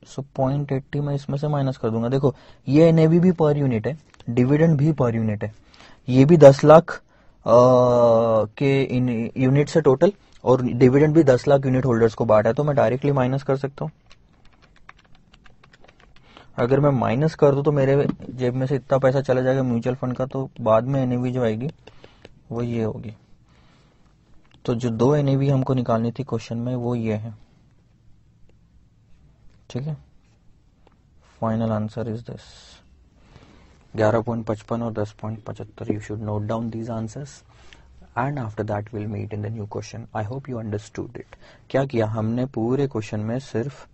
सो पॉइंट एट्टी मैं इसमें से माइनस कर दूँगा। देखो, ये एनएवी भी पर यूनिट है, डिविडेंड भी पर यूनिट है। ये भी दस लाख के इन, यूनिट से टोटल, और डिविडेंड भी दस लाख यूनिट होल्डर्स को बांटा है तो मैं डायरेक्टली माइनस कर सकता हूँ। अगर मैं माइनस कर दूँ तो मेरे जेब में से इतना पैसा चला जाएगा म्यूचुअल फंड का तो बाद में एनएवी जो आएगी, वो ये होगी। तो जो दो एनएवी हमको निकालनी थी क्वेश्चन में, वो ये है। ठीक है? फाइनल आंसर इज़ दिस ग्यारह पॉइंट पचपन और दस पॉइंट पचहत्तर you should note down these answers and after that will meet in the new question I hope you understood it क्या किया? हमने पूरे क्वेश्चन में सिर्फ़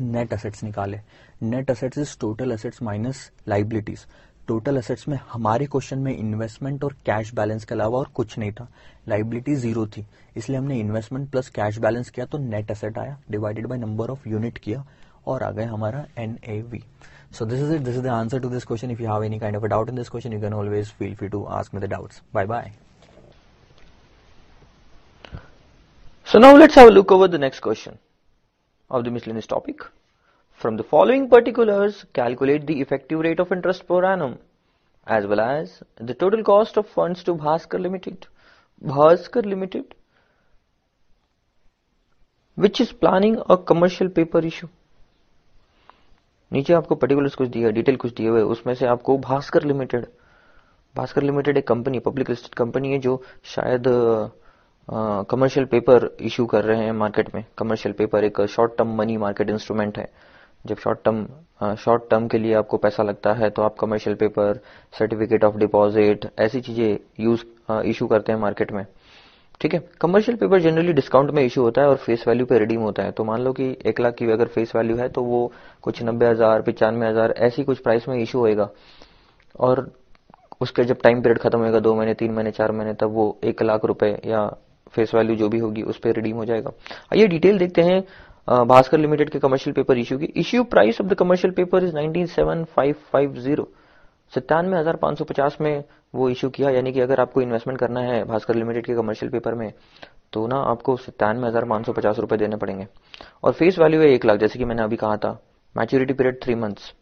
नेट असेट्स निकाले. Net assets is total assets minus liabilities total assets में हमारे क्वेश्चन में इन्वेस्टमेंट और कैश बैलेंस के अलावा और कुछ नहीं था। लाइबिलिटी ज़ीरो थी। इसलिए हमने इन्वेस्टमेंट प्लस कैश बैलेंस किया तो नेट असेट आया divided by number of unit किया और आ गया हमारा N so this is it this is the answer to this question if you have any kind of doubt in this question you can always feel free to ask me the doubts bye bye so now let's have look over the next question of the miscellaneous topic From the following particulars, calculate the effective rate of interest per annum as well as the total cost of funds to Bhaskar Limited. Bhaskar Limited, which is planning a commercial paper issue. नीचे आपको पर्टिकुलर्स कुछ दिया डिटेल कुछ दिए हुए उसमें से आपको भास्कर लिमिटेड भास्कर लिमिटेड एक कंपनी पब्लिक लिस्टेड कंपनी है जो शायद कमर्शियल पेपर इशू कर रहे हैं मार्केट में कमर्शियल पेपर एक short term money market instrument है जब शॉर्ट टर्म शॉर्ट टर्म के लिए आपको पैसा लगता है तो आप commercial paper certificate of deposit ऐसी चीज़ें यूज़ इशू करते हैं मार्केट में। ठीक है? कमर्शियल पेपर जनरली डिस्काउंट में इशू होता है और फेस वैल्यू पे रिडीम होता है। तो मान लो कि एक लाख की अगर फेस वैल्यू है तो वो कुछ नब्बे हज़ार, पिचानवे हज़ार, ऐसी कुछ प्राइस में इशू होएगा। और उसके जब टाइम पीरियड खत्म होएगा, दो महीने, तीन महीने, चार महीने, तब वो एक लाख रुपए या फेस वैल्यू जो भी होगी, उस पर रिडीम हो जाएगा। आइए डिटेल देखते हैं भास्कर लिमिटेड के कमर्शियल पेपर इश्यू की। Issue price of the commercial paper is nineteen seven five five zero सत्तानवे हज़ार पाँच सौ पचास में वो इशू किया, यानी कि अगर आपको इन्वेस्टमेंट करना है भास्कर लिमिटेड के कमर्शियल पेपर में तो ना आपको सत्तानवे हज़ार पाँच सौ पचास रुपए देने पड़ेंगे। और फेस वैल्यू है एक लाख, जैसे कि मैंने अभी कहा था। Maturity period three months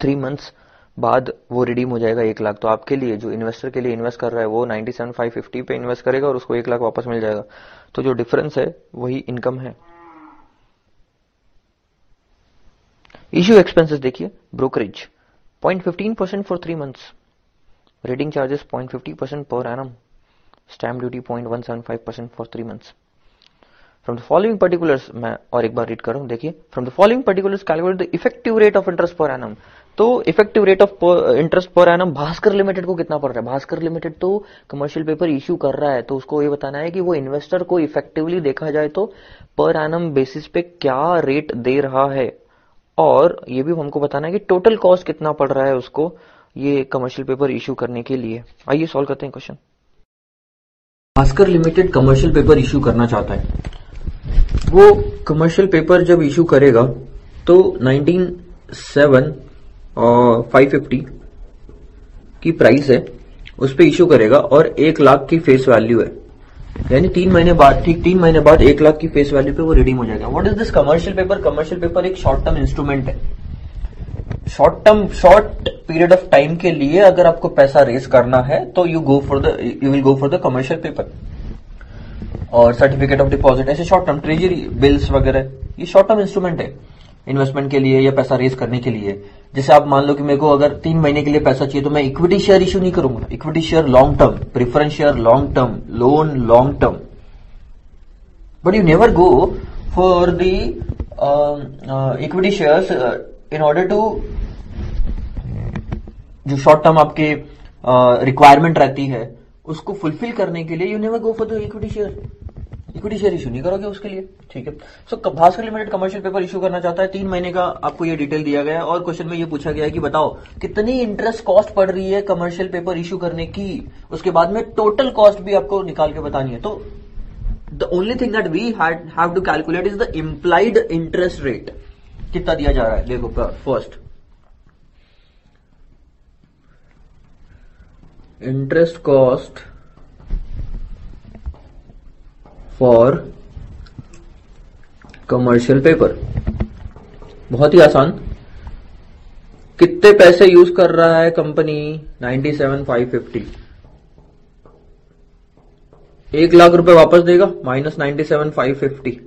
three months बाद वो रिडीम हो जाएगा एक लाख। तो आपके लिए, जो इन्वेस्टर के लिए इन्वेस्ट कर रहा है, वो नाइन्टी सेवन फाइव फिफ्टी पे इन्वेस्ट करेगा और उसको एक लाख वापस मिल जाएगा। तो जो डिफरेंस है, वही इनकम है। इश्यू एक्सपेंसेस देखिए brokerage 0.15% for 3 months. Reading charges 0.50% per annum. Stamp duty 0.175% for 3 months. From the following particulars, मैं और एक बार रीड करूँ, देखिए from the following particulars calculate the effective rate of interest per annum तो effective rate of interest per annum Bhaskar limited को कितना पड़ रहा है भास्कर लिमिटेड तो कमर्शियल पेपर इश्यू कर रहा है तो उसको ये बताना है कि वो इन्वेस्टर को इफेक्टिवली देखा जाए तो पर एनम बेसिस पे क्या रेट दे रहा है और ये भी हमको बताना है कि टोटल कॉस्ट कितना पड़ रहा है उसको, ये कमर्शियल पेपर इशू करने के लिए। आइए सॉल्व करते हैं question Bhaskar limited commercial paper issue करना चाहता है। वो कमर्शियल पेपर जब इशू करेगा तो 197 और 550 की प्राइस है, उस पर इशू करेगा और एक लाख की फेस वैल्यू है। यानी तीन महीने बाद, ठीक तीन महीने बाद एक लाख की फेस वैल्यू पे वो रिडीम हो जाएगा। What is this commercial paper commercial paper एक शॉर्ट टर्म इंस्ट्रूमेंट है। Short term short period of time के लिए अगर आपको पैसा रेस करना है तो you go for the you will go for the commercial paper और सर्टिफिकेट ऑफ़ डिपॉजिट ऐसे शॉर्ट टर्म ट्रेजरी बिल्स वगैरह, ये शॉर्ट टर्म इंस्ट्रूमेंट है। इन्वेस्टमेंट के लिए या पैसा रेस करने के लिए। जैसे आप मान लो कि मेरे को अगर तीन महीने के लिए पैसा चाहिए तो मैं इक्विटी शेयर इश्यू नहीं करूँगा। Equity share long term preference share long term loan long term but you never go for the equity share in order to जो शॉर्ट टर्म आपके रिक्वायरमेंट uh, रहती है उसको फुलफिल करने के लिए you never go for the equity share equity share issue नहीं करोगे उसके लिए? ठीक है। So so, Bhaskar limited commercial paper issue करना चाहता है। तीन महीने का आपको ये डिटेल दिया गया है और क्वेश्चन में ये पूछा गया है कि बताओ कितनी इंटरेस्ट कॉस्ट पड़ रही है कमर्शियल पेपर इशू करने की? उसके बाद में टोटल कॉस्ट भी आपको निकाल के बतानी है। तो the only thing that we have to calculate is the implied interest rate कितना दिया जा रहा है? देखो first interest cost for commercial paper बहुत ही आसान। कितने पैसे यूज़ कर रहा है कंपनी 97,550 एक लाख रुपए वापस देगा minus ninety seven five fifty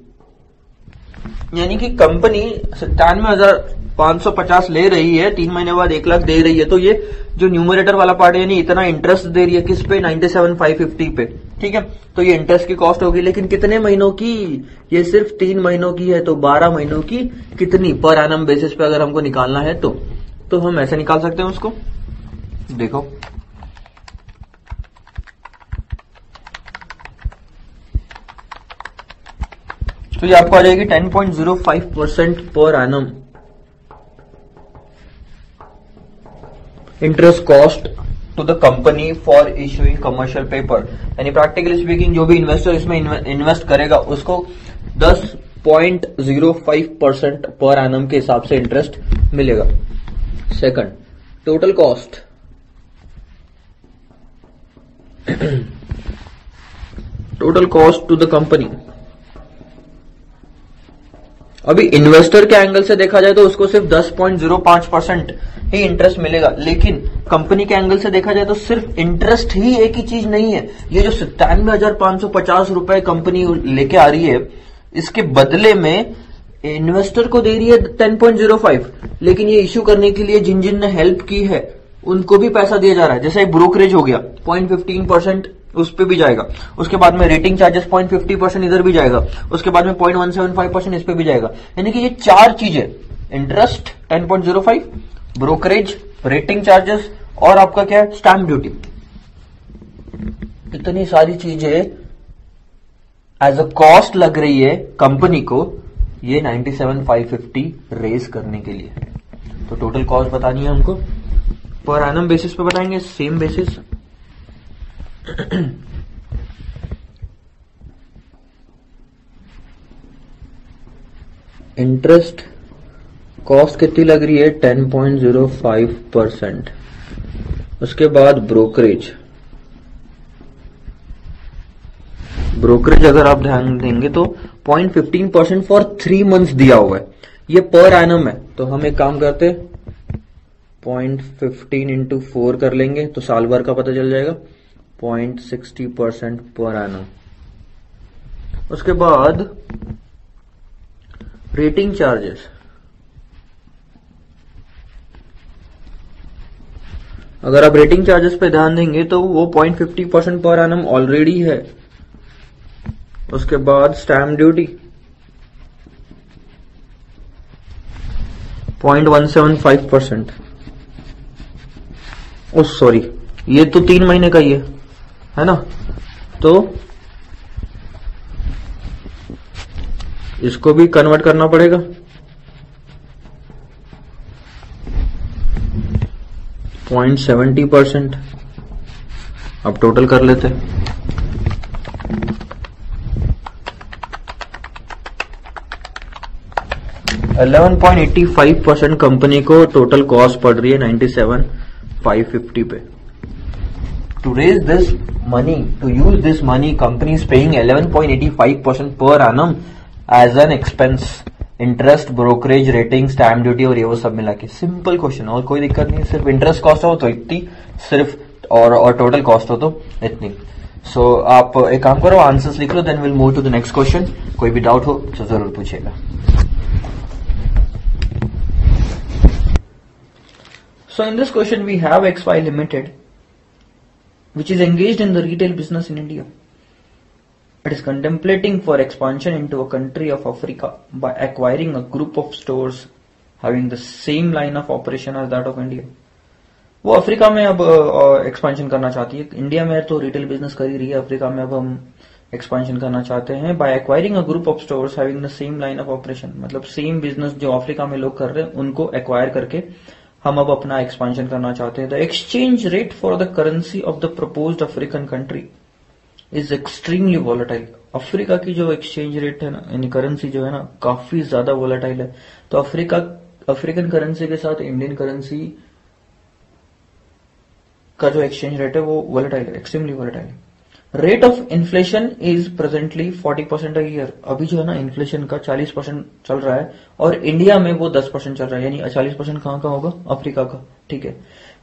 यानी कि कंपनी सत्तानवे हज़ार पाँच सौ पचास ले रही है, तीन महीने बाद एक लाख दे रही है तो ये जो न्यूमरेटर वाला पार्ट यानी इतना इंटरेस्ट दे रही है किस पे? नाइन्टी सेवन फाइव फिफ्टी पे, ठीक है? तो ये इंटरेस्ट की कॉस्ट होगी, लेकिन कितने महीनों की? ये सिर्फ़ तीन महीनों की है तो बारह महीनों की कितनी पर एनम बेसिस पे अगर हमको निकालना है तो? तो हम ऐसे निकाल सकते हैं उसको। देखो। तो ये आपको आ जाएगी 10.05 percent per annum interest cost to the company for issuing commercial paper यानी प्रैक्टिकली स्पीकिंग जो भी इन्वेस्टर इसमें इन्वेस्ट करेगा, उसको 10.05 परसेंट पर एनम के हिसाब से इंटरेस्ट मिलेगा. Second total cost total cost to the company अभी इन्वेस्टर के एंगल से देखा जाए तो उसको सिर्फ़ 10.05 परसेंट ही इंटरेस्ट मिलेगा। लेकिन कंपनी के एंगल से देखा जाए तो सिर्फ़ इंटरेस्ट ही एक ही चीज़ नहीं है। ये जो सत्तानवे हज़ार पाँच सौ पचास रुपए कंपनी लेके आ रही है, इसके बदले में इन्वेस्टर को दे रही है 10.05 लेकिन ये इश्यू करने के लिए जिन जिन ने हेल्प की है, उनको भी पैसा दिया जा रहा है। जैसे ब्रोकरेज हो गया पॉइंट फिफ्टीन परसेंट उस पर भी जाएगा। उसके बाद में rating charges point fifty percent इधर भी जाएगा। उसके बाद में point one seven five percent इस पर भी जाएगा। यानी कि ये चार चीज़ें interest ten point zero five brokerage rating charges और आपका क्या है? स्टैम्प ड्यूटी इतनी सारी चीज़ें एज अ कॉस्ट लग रही है कंपनी को ये 97,550 रेज करने के लिए। तो टोटल कॉस्ट बतानी है हमको। पर एनम बेसिस पे बताएँगे सेम बेसिस इंटरेस्ट कॉस्ट कितनी लग रही है? 10.05 परसेंट उसके बाद ब्रोकरेज ब्रोकरेज अगर आप ध्यान देंगे तो 0.15 परसेंट फॉर थ्री मंथ्स दिया हुआ है। ये पर एनम है। तो हम एक काम करते पॉइंट फिफ्टीन इंटू फोर कर लेंगे तो साल भर का पता चल जाएगा। Point sixty percent per annum उसके बाद रेटिंग चार्जेस अगर आप रेटिंग चार्जेस पे ध्यान देंगे तो वो point fifty percent per annum already है. उसके बाद stamp duty point one seven five percent oh sorry ये तो तीन महीने का ही है। है ना? तो इसको भी कन्वर्ट करना पड़ेगा। पॉइंट सेवेंटी परसेंट अब टोटल कर लेते हैं। 11.85 परसेंट कंपनी को टोटल कॉस्ट पड़ रही है 97,550 पे। To raise this money, to use this money, company is paying 11.85% per annum as an expense. Interest brokerage rating stamp duty और ये वो सब मिला के। सिंपल क्वेश्चन और कोई दिक्कत नहीं सिर्फ़ इंटरेस्ट कॉस्ट हो तो इतनी सिर्फ़ और और टोटल कॉस्ट हो तो इतनी। सो so, आप एक काम करो आंसर्स लिख लो then will move to the next question कोई भी डाउट हो तो ज़रूर पूछेगा। So in this question we have XY Limited which is engaged in the retail business in India. It is contemplating for expansion into a country of Africa by acquiring a group of stores having the same line of operation as that of India. वो अफ्रीका में अब एक्सपेंशन करना चाहती है इंडिया में तो रिटेल बिज़नेस कर ही रही है अफ्रीका में अब हम एक्सपेंशन करना चाहते हैं by acquiring a group of stores having the same line of operation मतलब सेम बिज़नेस जो अफ्रीका में लोग कर रहे हैं उनको एक्वायर करके हम अब अपना एक्सपांशन करना चाहते हैं। The exchange rate for the currency of the propose African country is extremely volatile Africa की जो एक्सचेंज रेट है ना, यानी करेंसी जो है ना, काफ़ी ज़्यादा वॉलेटाइल है। तो अफ्रीका अफ्रीकन करेंसी के साथ इंडियन करेंसी का जो एक्सचेंज रेट है वो वॉलेटाइल है एक्सट्रीमली वॉलेटाइल है। Rate of inflation is presently 40 percent year अभी जो है ना इन्फ्लेशन का 40 परसेंट चल रहा है और इंडिया में वो 10 परसेंट चल रहा है, यानी 40 परसेंट कहाँ का होगा? अफ्रीका का, ठीक है?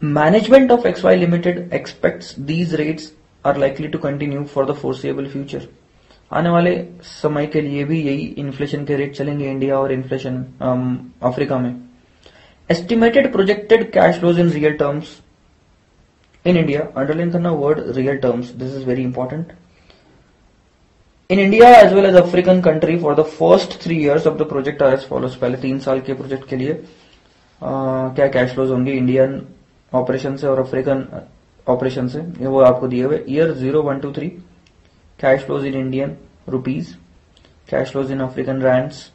Management of X Y limited expects these rates are likely to continue for the foreseeable future आने वाले समय के लिए भी यही इन्फ्लेशन के रेट चलेंगे इंडिया और इन्फ्लेशन अफ्रीका में। Estimated projected cash flows in real terms in India, underline the word real terms. This is very important. In India as well as African country for the first three years of the project are as follows. पहले तीन साल के प्रोजेक्ट के लिए आ, क्या कैश फ्लोज होंगे इंडियन ऑपरेशन से और अफ्रीकन ऑपरेशन से ये वो आपको दिए हुए year zero one two three cash flows in Indian rupees cash flows in African rands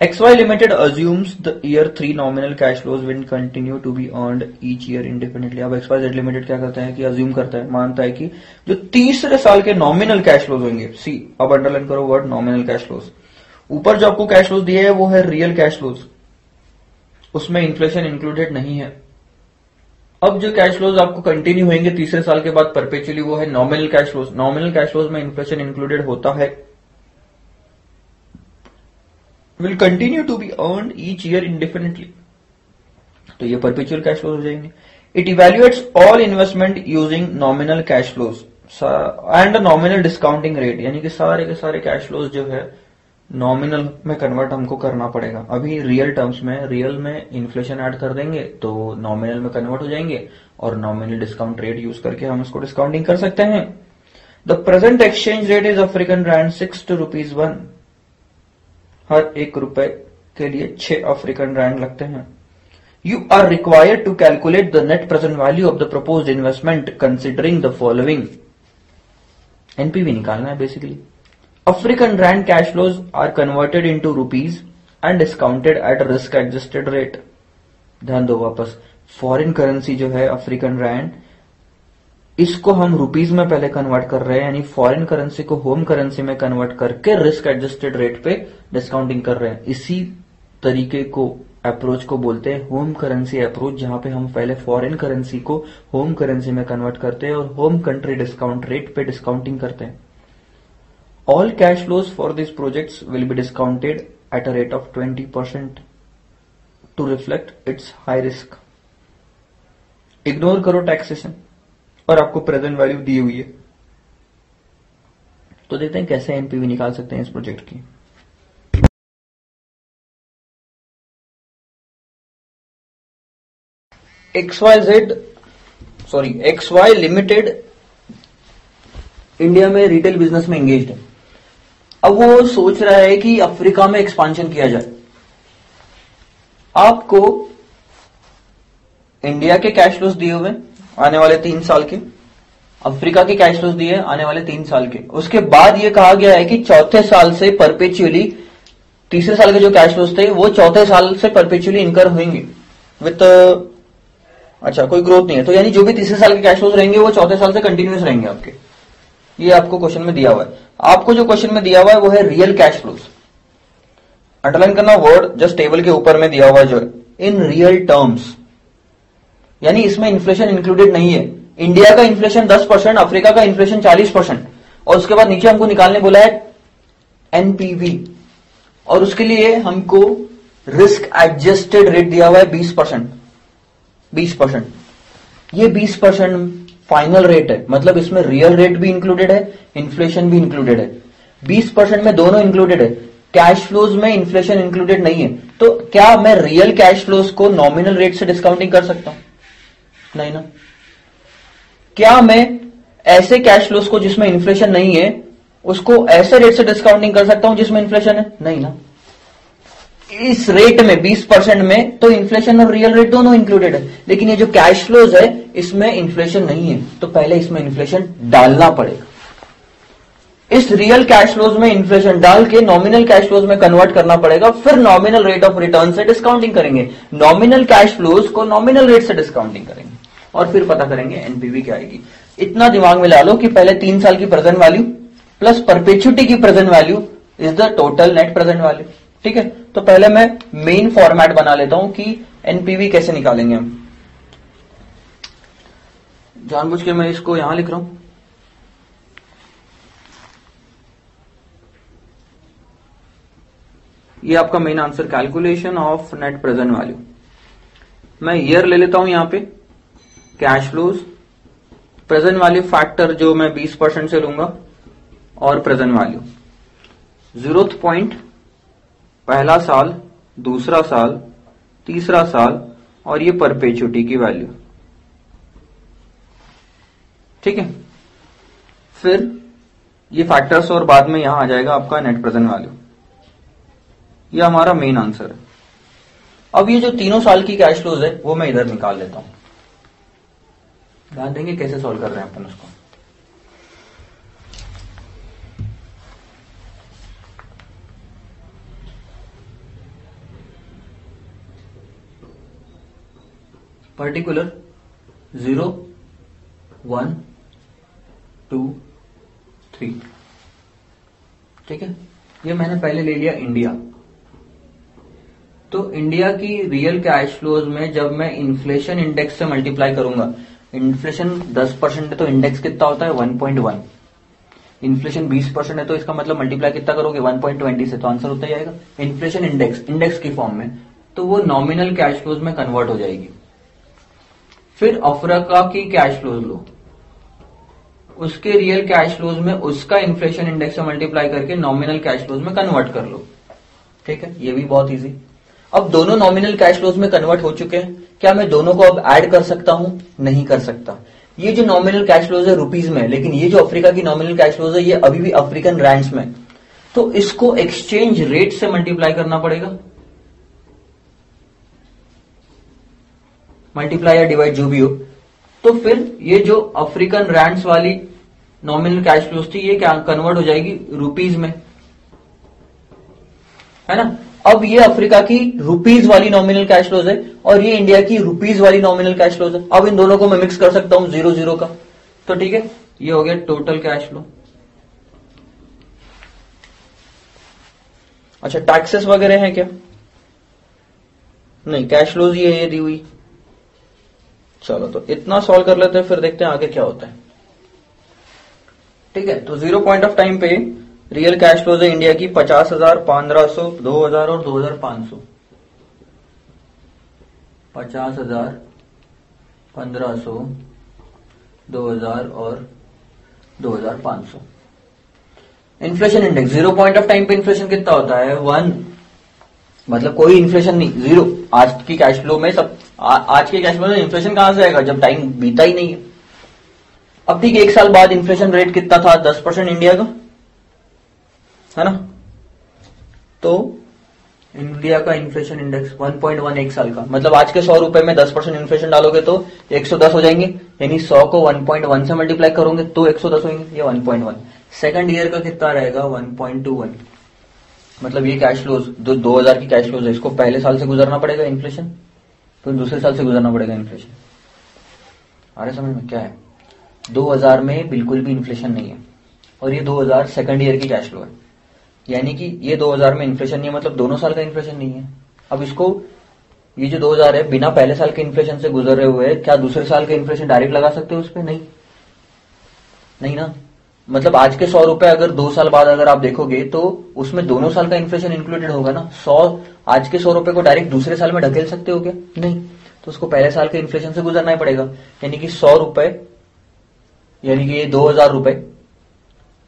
XY Limited assumes the year three nominal cash flows will continue to be earned each year independently. अब XYZ Limited क्या करता है कि अज्यूम करता है, मानता है कि जो तीसरे साल के नॉमिनल कैश फ्लोज होंगे सी अब अंडरलाइन करो वर्ड नॉमिनल कैश फ्लोज ऊपर जो आपको कैश फ्लोज दिए है, वो है रियल कैश फ्लोज उसमें इन्फ्लेशन इंक्लूडेड नहीं है. अब जो कैश फ्लोज आपको कंटिन्यू होंगे तीसरे साल के बाद परपेचुअली वो है nominal cash flows nominal cash flows में इन्फ्लेशन इंक्लूडेड होता है. Will continue to be earned each year indefinitely. तो ये परपेचुअल कैश फ्लोज हो जाएँगे. It evaluates all investment using nominal cash flows and nominal discounting rate यानी कि सारे के सारे कैश फ्लोज जो है नॉमिनल में कन्वर्ट हमको करना पड़ेगा. अभी रियल टर्म्स में रियल में इन्फ्लेशन ऐड कर देंगे तो नॉमिनल में कन्वर्ट हो जाएँगे, और नॉमिनल डिस्काउंट रेट यूज़ करके हम इसको डिस्काउंटिंग कर सकते हैं. The present exchange rate is African rand six to rupees one हर एक रुपए के लिए छह अफ्रीकन रैंड लगते हैं। You are required to calculate the net present value of the propose investment considering the following NPV निकालना है basically African rand cash flows are converted into rupees and discounted at risk adjusted rate ध्यान दो वापस. फॉरेन करेंसी जो है अफ्रीकन रैंड इसको हम रुपीज़ में पहले कन्वर्ट कर रहे हैं, यानी फॉरेन करेंसी को होम करेंसी में कन्वर्ट करके रिस्क एडजस्टेड रेट पे डिस्काउंटिंग कर रहे हैं। इसी तरीके को अप्रोच को बोलते हैं होम करेंसी अप्रोच जहाँ पे हम पहले फॉरेन करेंसी को होम करेंसी में कन्वर्ट करते हैं और होम कंट्री डिस्काउंट रेट पे डिस्काउंटिंग करते हैं। All cash flows for this projects will be discounted at a rate of twenty percent to reflect its high risk ignore करो टैक्सेशन और आपको प्रेजेंट वैल्यू दी हुई है। तो देखते हैं कैसे एनपीवी निकाल सकते हैं इस प्रोजेक्ट की। X Y Z sorry X Y limited India में रिटेल बिज़नेस में एंगेज है। अब वो सोच रहा है कि अफ्रीका में एक्सपांशन किया जाए। आपको इंडिया के कैश फ्लोस दिए हुए आने वाले तीन साल के, अफ्रीका के कैश फ्लोज दिए आने वाले तीन साल के। उसके बाद ये कहा गया है कि चौथे साल से परपेचुअली तीसरे साल के जो कैश फ्लोस थे, वो चौथे साल से परपेचुअली इनकर होंगे। विथ अच्छा कोई ग्रोथ नहीं है। तो यानी जो भी तीसरे साल के कैश फ्लोज रहेंगे, वो चौथे साल से कंटिन्यूस रहेंगे आपके। ये आपको क्वेश्चन में दिया हुआ है। आपको जो क्वेश्चन में दिया हुआ है, वो है रियल कैश फ्लोज अंडरलाइन करना वर्ड जस्ट टेबल के ऊपर में दिया हुआ जो है। इन रियल टर्म्स यानी इसमें इन्फ्लेशन इंक्लूडेड नहीं है। इंडिया का इन्फ्लेशन 10 परसेंट, अफ्रीका का इन्फ्लेशन 40 परसेंट। और उसके बाद नीचे हमको निकालने बोला है एनपीवी और उसके लिए हमको रिस्क एडजस्टेड रेट दिया हुआ है 20 परसेंट। बीस परसेंट। ये 20 परसेंट फाइनल रेट है। मतलब इसमें रियल रेट भी इंक्लूडेड है इन्फ्लेशन भी इंक्लूडेड है। 20 परसेंट में दोनों इंक्लूडेड है। कैश फ्लोज में इन्फ्लेशन इंक्लूडेड नहीं है। तो क्या मैं रियल कैश फ्लोज को नॉमिनल रेट से डिस्काउंटिंग कर सकता हूँ? नहीं ना क्या मैं ऐसे कैश फ्लोज को जिसमें इन्फ्लेशन नहीं है, उसको ऐसे रेट से डिस्काउंटिंग कर सकता हूँ जिसमें इन्फ्लेशन है? नहीं ना। इस रेट में 20 परसेंट में तो इन्फ्लेशन और रियल रेट दोनों इंक्लूडेड है। लेकिन ये जो कैश फ्लोज है, इसमें इन्फ्लेशन नहीं है। तो पहले इसमें इन्फ्लेशन डालना पड़ेगा। इस रियल कैश फ्लोज में इन्फ्लेशन डाल के नॉमिनल कैश फ्लोज में कन्वर्ट करना पड़ेगा। फिर नॉमिनल रेट ऑफ़ रिटर्न से डिस्काउंटिंग करेंगे। नॉमिनल कैश फ्लोज को नॉमिनल रेट से डिस्काउंटिंग करेंगे। और फिर पता करेंगे एनपीवी क्या आएगी। इतना दिमाग में ला लो कि पहले तीन साल की प्रेजेंट वैल्यू प्लस परपेचुटी की present value is the total net present value ठीक है? तो पहले मैं मेन फॉर्मेट बना लेता हूँ कि एनपीवी कैसे निकालेंगे हम। जानबूझ के मैं इसको यहाँ लिख रहा हूँ। ये आपका main answer calculation of net present value मैं ईयर ले लेता हूँ यहाँ पे। Cash flows, present value factor जो मैं 20 परसेंट से लूँगा, और प्रेजेंट वैल्यू। जीरोथ पॉइंट, पहला साल, दूसरा साल, तीसरा साल, और ये परपेचुटी की वैल्यू। ठीक है? फिर ये फैक्टर्स और बाद में यहाँ आ जाएगा आपका नेट प्रेजेंट वैल्यू। ये हमारा मेन आंसर है। अब ये जो तीनों साल की कैश फ्लोज है, वो मैं इधर निकाल लेता हूँ। ध्यान देंगे कैसे सॉल्व कर रहे हैं अपन उसको। Particular zero one two three ठीक है? ये मैंने पहले ले लिया इंडिया तो इंडिया की रियल कैश फ्लोज में जब मैं इन्फ्लेशन इंडेक्स से मल्टीप्लाई करूँगा इन्फ्लेशन 10 परसेंट है तो इंडेक्स कितना होता है? 1.1 इन्फ्लेशन 20 परसेंट है तो इसका मतलब मल्टीप्लाई कितना करोगे? 1.20 से तो आंसर होता ही इन्फ्लेशन इंडेक्स इंडेक्स की फॉर्म में तो वो नॉमिनल कैश फ्लोज में कन्वर्ट हो जाएगी। फिर अफ्रीका की कैश फ्लोज लो। उसके रियल कैश फ्लोज में उसका इन्फ्लेशन इंडेक्स से मल्टीप्लाई करके नॉमिनल कैश फ्लोज में कन्वर्ट कर लो। ठीक है? ये भी बहुत इजी अब दोनों नॉमिनल कैश फ्लोज में कन्वर्ट हो चुके हैं। क्या मैं दोनों को अब ऐड कर सकता हूँ? नहीं कर सकता। ये जो नॉमिनल कैश फ्लोज है रुपीज़ में, लेकिन ये जो अफ्रीका की नॉमिनल कैश फ्लोज है, ये अभी भी अफ्रीकन रैंड्स में। तो इसको एक्सचेंज रेट से मल्टीप्लाई करना पड़ेगा। मल्टीप्लाई या डिवाइड जो भी हो। तो फिर ये जो अफ्रीकन रैंड्स वाली नॉमिनल कैश फ्लोज थी, ये क्या कन्वर्ट हो जाएगी? रुपीज़ में। है ना? अब ये अफ्रीका की रुपीज़ वाली नॉमिनल कैश फ्लोज है और ये इंडिया की रुपीज़ वाली नॉमिनल कैश फ्लोज है। अब इन दोनों को मैं मिक्स कर सकता हूँ ज़ीरो ज़ीरो का। तो ठीक है, ये हो गया टोटल कैश फ्लो अच्छा टैक्सेस वगैरह है क्या? नहीं कैश फ्लोज ये है दी हुई। चलो तो इतना सॉल्व कर लेते हैं, फिर देखते हैं आगे क्या होता है। ठीक है तो ज़ीरो पॉइंट ऑफ़ टाइम पे रियल कैश फ्लोज है इंडिया की पचास हज़ार पंद्रह सौ दो हज़ार और दो हज़ार पाँच सौ। पचास हज़ार पंद्रह सौ दो हज़ार और दो हज़ार पाँच सौ। Inflation index zero point of time पे इन्फ्लेशन कितना होता है? वन मतलब कोई इन्फ्लेशन नहीं ज़ीरो आज की कैश फ्लो में सब आ, आज के कैश फ्लो में इन्फ्लेशन कहाँ से आएगा? जब टाइम बीता ही नहीं है। अब ठीक एक साल बाद इन्फ्लेशन रेट कितना था? दस परसेंट इंडिया का। है ना? तो इंडिया का इन्फ्लेशन इंडेक्स 1.1 एक साल का। मतलब आज के सौ रुपए में 10 परसेंट इन्फ्लेशन डालोगे तो 110 हो जाएँगे, यानी 100 को 1.1 से मल्टीप्लाई करोगे तो 110 होंगे, ये 1.1 सेकंड ईयर का कितना रहेगा? 1.21 मतलब ये कैश फ्लोज जो 2000 की कैश फ्लोज है, इसको पहले साल से गुजरना पड़ेगा इन्फ्लेशन फिर दूसरे साल से गुजरना पड़ेगा इन्फ्लेशन रहा समझ में क्या है? 2000 में बिल्कुल भी इन्फ्लेशन नहीं है। और ये 2000 सेकंड ईयर की कैश फ्लो है। यानी कि ये 2000 में इन्फ्लेशन नहीं है मतलब दोनों साल का इन्फ्लेशन नहीं है। अब इसको, ये जो 2000 है, बिना पहले साल के इन्फ्लेशन से गुजर रहे हुए, क्या दूसरे साल का इन्फ्लेशन डायरेक्ट लगा सकते हो उस पर नहीं। नहीं ना? मतलब आज के सौ रुपए अगर दो साल बाद अगर आप देखोगे तो उसमें दोनों साल का इन्फ्लेशन इंक्लूडेड होगा ना? सौ, आज के सौ रुपए को डायरेक्ट दूसरे साल में ढकेल सकते हो क्या? नहीं। तो उसको पहले साल के इन्फ्लेशन से गुजरना ही पड़ेगा। यानी कि सौ रुपए, यानी कि ये दो हज़ार रुपए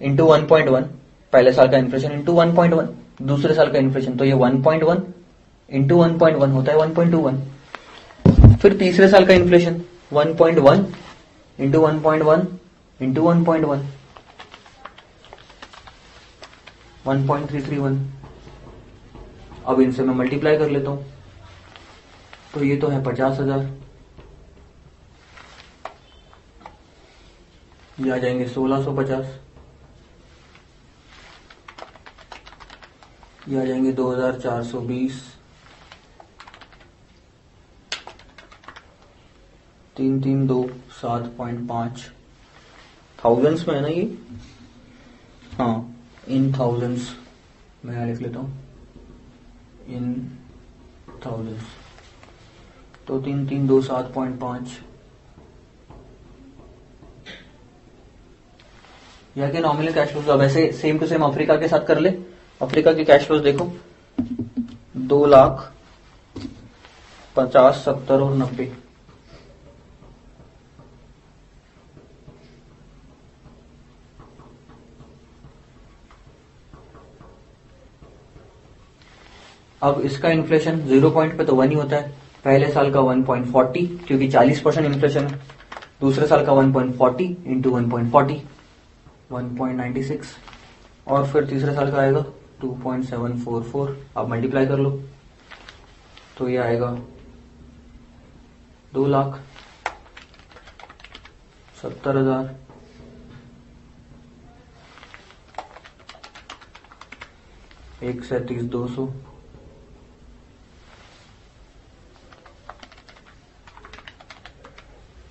इंटू वन पॉइंट वन पहले साल का inflation into one point one दूसरे साल का इन्फ्लेशन तो ये one point one into one point one होता है वन पॉइंट टू वन फिर तीसरे साल का inflation one point one into one point one into one point one one point three three one अब इनसे मैं मल्टीप्लाई कर लेता हूँ। तो ये तो है पचास हज़ार। ये आ जाएँगे सोलह सौ पचास। ये आ जाएँगे दो हज़ार चार सौ बीस। तीन तीन, दो, सात पॉइंट पाँच। थाउजेंड्स में है ना ये? हाँ इन थाउजेंड्स। मैं यहाँ लिख लेता हूँ। In thousands. तो तीन तीन, दो, सात पॉइंट पाँच। या के नॉमिनल कैश फ्लोज अब ऐसे सेम टू सेम अफ्रीका के साथ कर ले। अफ्रीका की कैश फ्लोज देखो। दो लाख पचास, सत्तर और नब्बे। अब इसका इन्फ्लेशन ज़ीरो पॉइंट पे तो वन ही होता है। पहले साल का वन पॉइंट फोर्टी क्योंकि चालीस परसेंट इन्फ्लेशन है। दूसरे साल का one point forty into one point forty one point ninety six और फिर तीसरे साल का आएगा two point seven four four आप मल्टीप्लाई कर लो तो ये आएगा दो लाख सत्तर हज़ार। एक सैतीस दो सौ।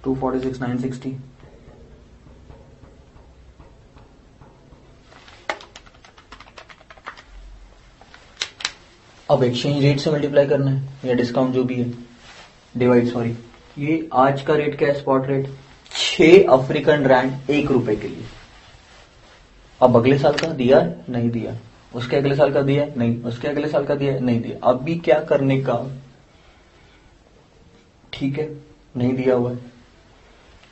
Two forty six nine sixty अब एक्सचेंज रेट से मल्टीप्लाई करना है, या डिस्काउंट जो भी है। डिवाइड सॉरी ये आज का रेट क्या है? स्पॉट रेट छह अफ्रीकन रैंड एक रुपए के लिए। अब अगले साल का दिया नहीं दिया। उसके अगले साल का दिया नहीं। उसके अगले साल का दिया नहीं दिया। अब भी क्या करने का? ठीक है। नहीं दिया हुआ है।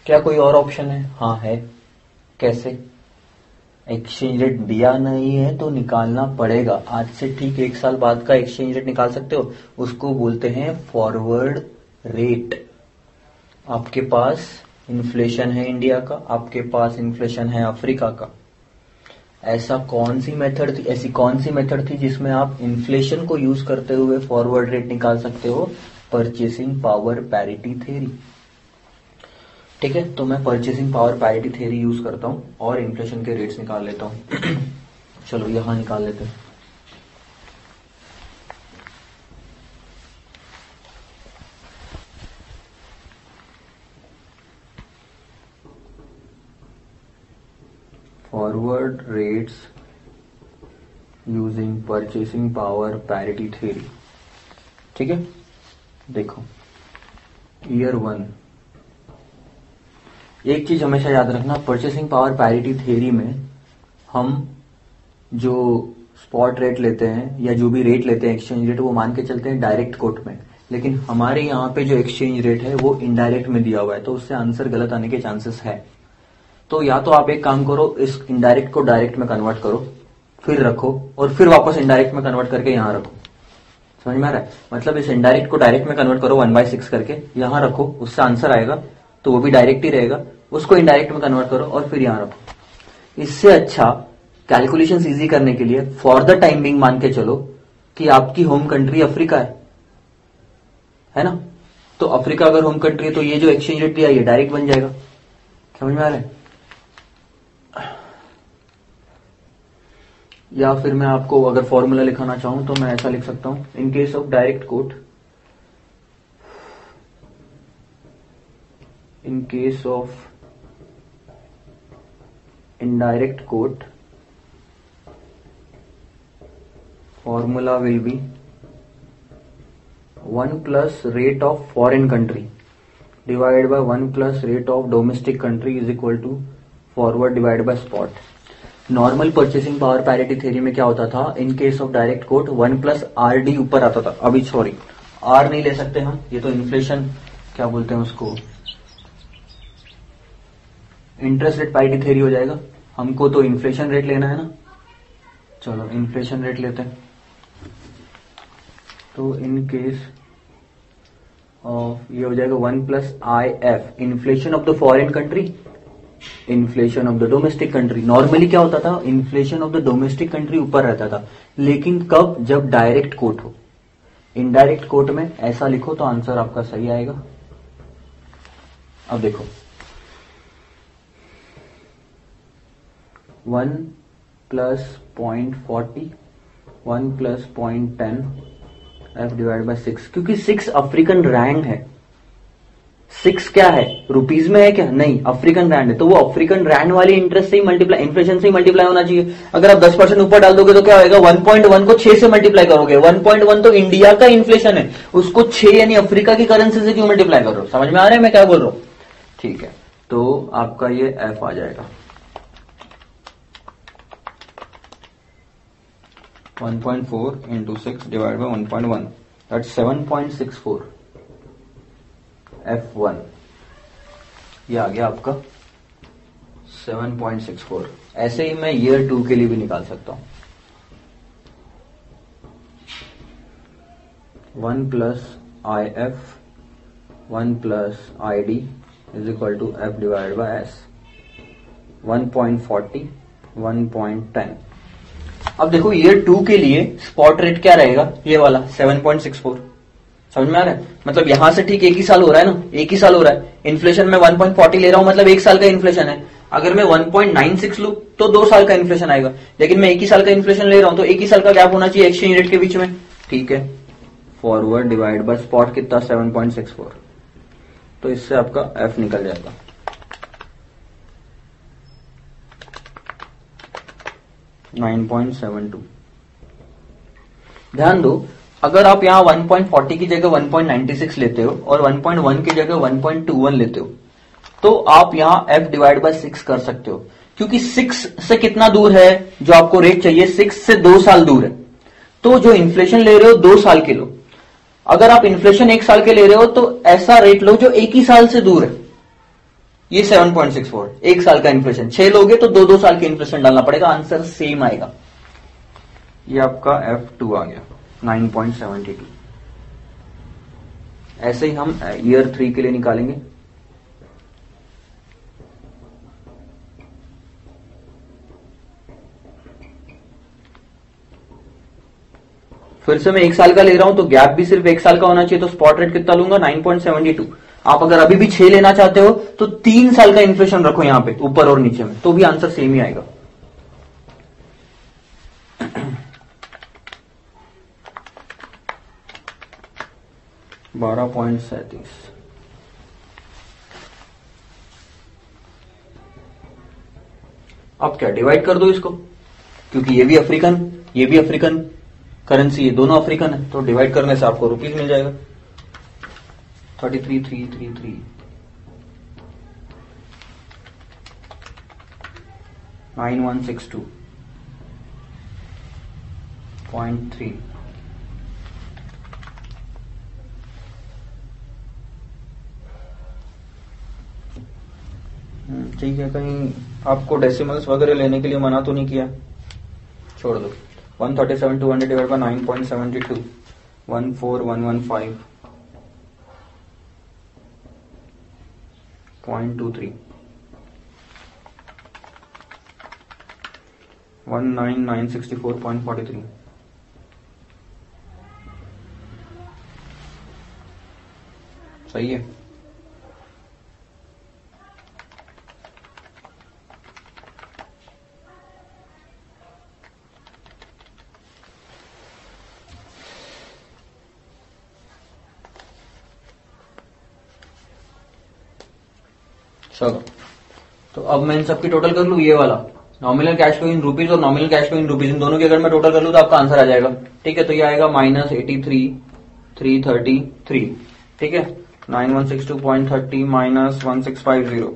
क्या कोई और ऑप्शन है? हाँ है। कैसे? एक्सचेंज रेट दिया नहीं है तो निकालना पड़ेगा। आज से ठीक एक साल बाद का एक्सचेंज रेट निकाल सकते हो। उसको बोलते हैं फॉरवर्ड रेट आपके पास इन्फ्लेशन है इंडिया का, आपके पास इन्फ्लेशन है अफ्रीका का। ऐसा कौन सी मेथड थी ऐसी कौन सी मेथड थी जिसमें आप इन्फ्लेशन को यूज़ करते हुए फॉरवर्ड रेट निकाल सकते हो? परचेसिंग पावर पैरिटी थेरी ठीक है तो मैं purchasing power parity theory use करता हूँ और इन्फ्लेशन के रेट्स निकाल लेता हूँ। चलो, यहाँ निकाल लेते हैं। Forward rates using purchasing power parity theory ठीक है? देखो ईयर वन एक चीज़ हमेशा याद रखना परचेसिंग पावर पैरिटी थ्योरी में हम जो स्पॉट रेट लेते हैं या जो भी रेट लेते हैं एक्सचेंज रेट वो मान के चलते हैं डायरेक्ट कोट में। लेकिन हमारे यहाँ पे जो एक्सचेंज रेट है, वो इनडायरेक्ट में दिया हुआ है तो उससे आंसर गलत आने के चांसेस है। तो या तो आप एक काम करो, इस इनडायरेक्ट को डायरेक्ट में कन्वर्ट करो, फिर रखो, और फिर वापस इनडायरेक्ट में कन्वर्ट करके यहाँ रखो। समझ में आ रहा है? मतलब इस इनडायरेक्ट को डायरेक्ट में कन्वर्ट करो वन बाय सिक्स करके, यहाँ रखो, उससे आंसर आएगा। तो वो भी डायरेक्ट ही रहेगा। उसको इनडायरेक्ट में कन्वर्ट करो और फिर यहाँ रखो। इससे अच्छा कैलकुलेशन इजी करने के लिए फॉर द टाइम बिंग मान के चलो कि आपकी होम कंट्री अफ्रीका है। है ना? तो अफ्रीका अगर होम कंट्री है तो ये जो एक्सचेंज रेट दिया ये डायरेक्ट बन जाएगा। समझ में आ रहा है? या फिर मैं आपको अगर फॉर्मूला लिखाना चाहूँ तो मैं ऐसा लिख सकता हूँ। In case of direct quote in case of indirect quote formula will be 1 plus rate of foreign country divided by 1 plus rate of domestic country is equal to forward divided by spot normal purchasing power parity theory में क्या होता था in case of direct quote one plus R D ऊपर आता था अभी सॉरी आर नहीं ले सकते हम ये तो इन्फ्लेशन क्या बोलते हैं उसको इंटरेस्ट रेट पैरिटी थ्योरी हो जाएगा। हमको तो इन्फ्लेशन रेट लेना है ना। चलो इन्फ्लेशन रेट लेते हैं। तो इन केस ऑफ़ ये हो जाएगा one plus I F inflation of the foreign country inflation of the domestic country normally क्या होता था? Inflation of the domestic country ऊपर रहता था। लेकिन कब? जब डायरेक्ट कोट हो। इनडायरेक्ट कोट में ऐसा लिखो तो आंसर आपका सही आएगा। अब देखो। One plus point forty, one plus point ten, F divide by six. क्योंकि सिक्स अफ्रीकन रैंड है। सिक्स क्या है? रुपीज़ में है क्या? नहीं, अफ्रीकन रैंड है। तो वो अफ्रीकन रैंड वाली इंटरेस्ट से ही मल्टीप्लाई इन्फ्लेशन से ही मल्टीप्लाई होना चाहिए। अगर आप दस परसेंट ऊपर डाल दोगे तो क्या होगा वन पॉइंट वन को छह से मल्टीप्लाई करोगे। वन पॉइंट वन तो इंडिया का इन्फ्लेशन है। उसको छह यानी अफ्रीका की करेंसी से क्यों मल्टीप्लाई कर? समझ में आ रहा है मैं क्या बोल रहा हूँ? ठीक है। तो आपका ये एफ़ आ जाएगा। 1.4 into 6 divided by 1.1 that's 7.64 F1 ये आ गया आपका 7.64 ऐसे ही मैं ईयर टू के लिए भी निकाल सकता हूँ। One plus I F one plus I D is equal to F divide by S one point forty one point ten अब देखो ईयर टू के लिए स्पॉट रेट क्या रहेगा? ये वाला 7.64 समझ में आ रहा है? मतलब यहाँ से ठीक एक ही साल हो रहा है ना? एक ही साल हो रहा है। इन्फ्लेशन में 1.40 ले रहा हूँ मतलब एक साल का इन्फ्लेशन है। अगर मैं 1.96 लू तो दो साल का इन्फ्लेशन आएगा। लेकिन मैं एक ही साल का इन्फ्लेशन ले रहा हूँ तो एक ही साल का गैप होना चाहिए एक्सचेंज रेट के बीच में। ठीक है? फॉरवर्ड डिवाइड बाय स्पॉट कितना? 7.64 तो इससे आपका एफ़ निकल जाएगा। Nine point seven two. ध्यान दो, अगर आप यहाँ 1.40 की जगह 1.96 लेते हो और 1.1 की जगह 1.21 लेते हो तो आप यहाँ f डिवाइड बाय सिक्स कर सकते हो। क्योंकि सिक्स से कितना दूर है? जो आपको रेट चाहिए सिक्स से दो साल दूर है। तो जो इन्फ्लेशन ले रहे हो, दो साल के लो। अगर आप इन्फ्लेशन एक साल के ले रहे हो तो ऐसा रेट लो जो एक ही साल से दूर है। ये 7.64 एक साल का इन्फ्लेशन छह लोगे तो दो दो साल के इन्फ्लेशन डालना पड़ेगा आंसर सेम आएगा। ये आपका F2 आ गया 9.72 ऐसे ही हम ईयर थ्री के लिए निकालेंगे। फिर से मैं एक साल का ले रहा हूँ तो गैप भी सिर्फ़ एक साल का होना चाहिए तो स्पॉट रेट कितना लूँगा? 9.72 आप अगर अभी भी छह लेना चाहते हो तो तीन साल का इन्फ्लेशन रखो यहाँ पे, ऊपर और नीचे में तो भी आंसर सेम ही आएगा। बारह पॉइंट सैतीस। अब क्या डिवाइड कर दो इसको? क्योंकि ये भी अफ्रीकन ये भी अफ्रीकन करेंसी ये दोनों अफ्रीकन है तो डिवाइड करने से आपको रुपीज़ मिल जाएगा। Thirty three three three three nine one six two point three ठीक है, कहीं आपको डेसिमल्स वगैरह लेने के लिए मना तो नहीं किया? छोड़ दो। 137 200 divide by nine point seventy two one four one one five two three one nine nine sixty four point forty three सही है? चलो तो अब मैं इन सबकी टोटल कर लू ये वाला। Nominal cash flow in rupees और nominal cash flow in rupees इन दोनों की अगर मैं टोटल कर लू तो आपका आंसर आ जाएगा। ठीक है तो ये आएगा minus eighty three three thirty three ठीक है? Nine one six two point thirty minus one six five zero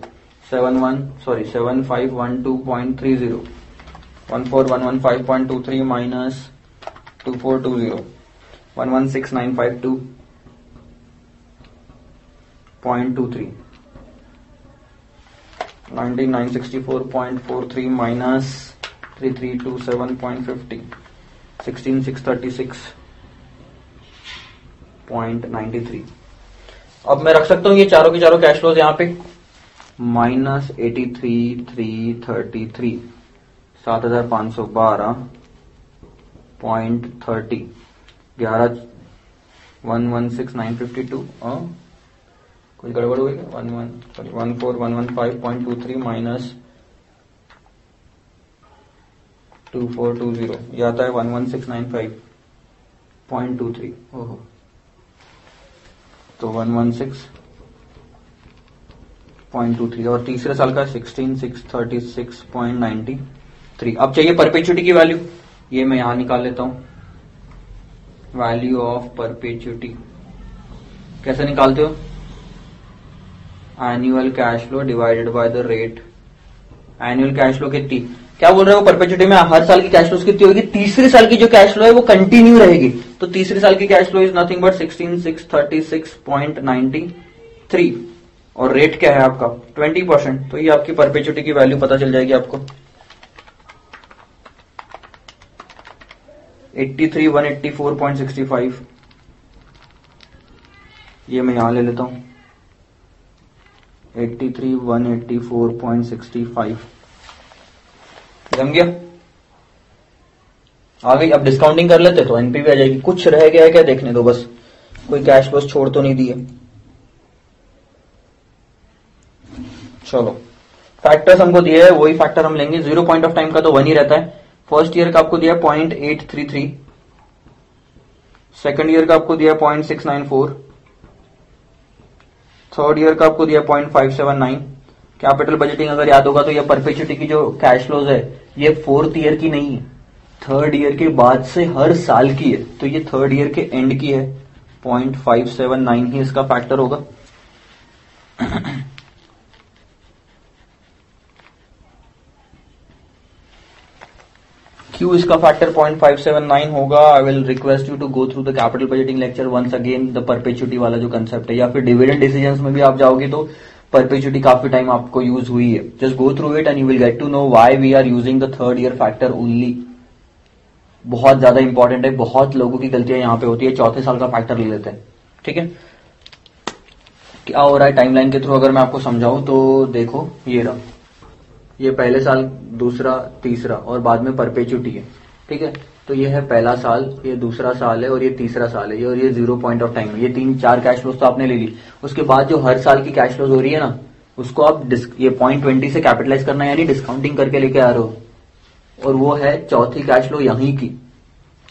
seven one sorry seven five one two point three zero one four one one five point two three minus two four two zero one one six nine five two point two three 19964.43 minus 3327.50 16636.93 अब मैं रख सकता हूँ ये चारों के चारों कैश फ्लोज यहाँ पे। Minus eighty three three thirty three सात हज़ार पाँच सौ बारह. पॉइंट थर्टी ग्यारह one one six nine fifty two कुछ गड़बड़ हुई? One one sorry one four one one five point two three minus two four two zero. ये आता है one one six nine five point two three. ओहो। तो one one six point two three और तीसरे साल का sixteen six thirty six point ninety three. अब चाहिए परपेचुटी की वैल्यू ये मैं यहाँ निकाल लेता हूँ। वैल्यू ऑफ़ परपेचुटी कैसे निकालते हो? Annual cash flow divided by the rate annual cash flow कितनी? क्या बोल रहे हो? परपेचुटी में हर साल की कैश फ्लो कितनी होगी? तीसरे साल की जो कैश फ्लो है, वो कंटिन्यू रहेगी। तो तीसरे साल की cash flow is nothing but sixteen six thirty six point ninety three और रेट क्या है आपका? ट्वेंटी परसेंट तो ये आपकी परपेचुटी की वैल्यू पता चल जाएगी आपको। Eighty three one eighty four point sixty five ये मैं यहाँ ले लेता हूँ। 83 184.65 जम गया आ गई, अब डिस्काउंटिंग कर लेते तो एनपीवी आ जाएगी। कुछ रह गया है क्या देखने दो बस? कोई कैश बस छोड़ तो नहीं दिए चलो। फैक्टर्स हमको दिए है, वही फैक्टर हम लेंगे। ज़ीरो पॉइंट ऑफ़ टाइम का तो वन ही रहता है। फ़र्स्ट ईयर का आपको दिया point eight three three second year का आपको दिया point six nine four third year का आपको दिया point five seven nine capital budgeting अगर याद होगा तो ये परपेचुटी की जो कैश फ्लोज है, ये फोर्थ ईयर की नहीं है थर्ड ईयर के बाद से हर साल की है। तो ये थर्ड ईयर के एंड की है। पॉइंट फाइव सेवन नाइन ही इसका फैक्टर होगा। क्यू इसका factor point five seven nine होगा. I will request you to go through the capital budgeting lecture once again the perpetuity वाला जो कंसेप्ट है, या फिर डिविडेंड डिसीज़न में भी आप जाओगे तो परपेचुटी काफ़ी टाइम आपको यूज़ हुई है. Just go through it and you will get to know why we are using the third year factor only बहुत ज़्यादा इंपॉर्टेंट है. बहुत लोगों की गलतियाँ यहाँ पे होती है. चौथे साल का फैक्टर ले लेते हैं. ठीक है? क्या हो रहा है टाइमलाइन के थ्रू अगर मैं आपको समझाऊं तो देखो, ये रहा। ये पहले साल दूसरा, तीसरा और बाद में परपेचुटी है। ठीक है? तो ये है पहला साल, ये दूसरा साल है और ये तीसरा साल है। ये और ये ज़ीरो पॉइंट ऑफ़ टाइम ये तीन, चार कैश फ्लोज तो आपने ले ली। उसके बाद जो हर साल की कैश फ्लोज हो रही है ना, उसको आप ये पॉइंट ट्वेंटी से कैपिटलाइज करना यानी डिस्काउंटिंग करके लेके आ रहे हो। और वो है चौथी कैश फ्लो यहीं की।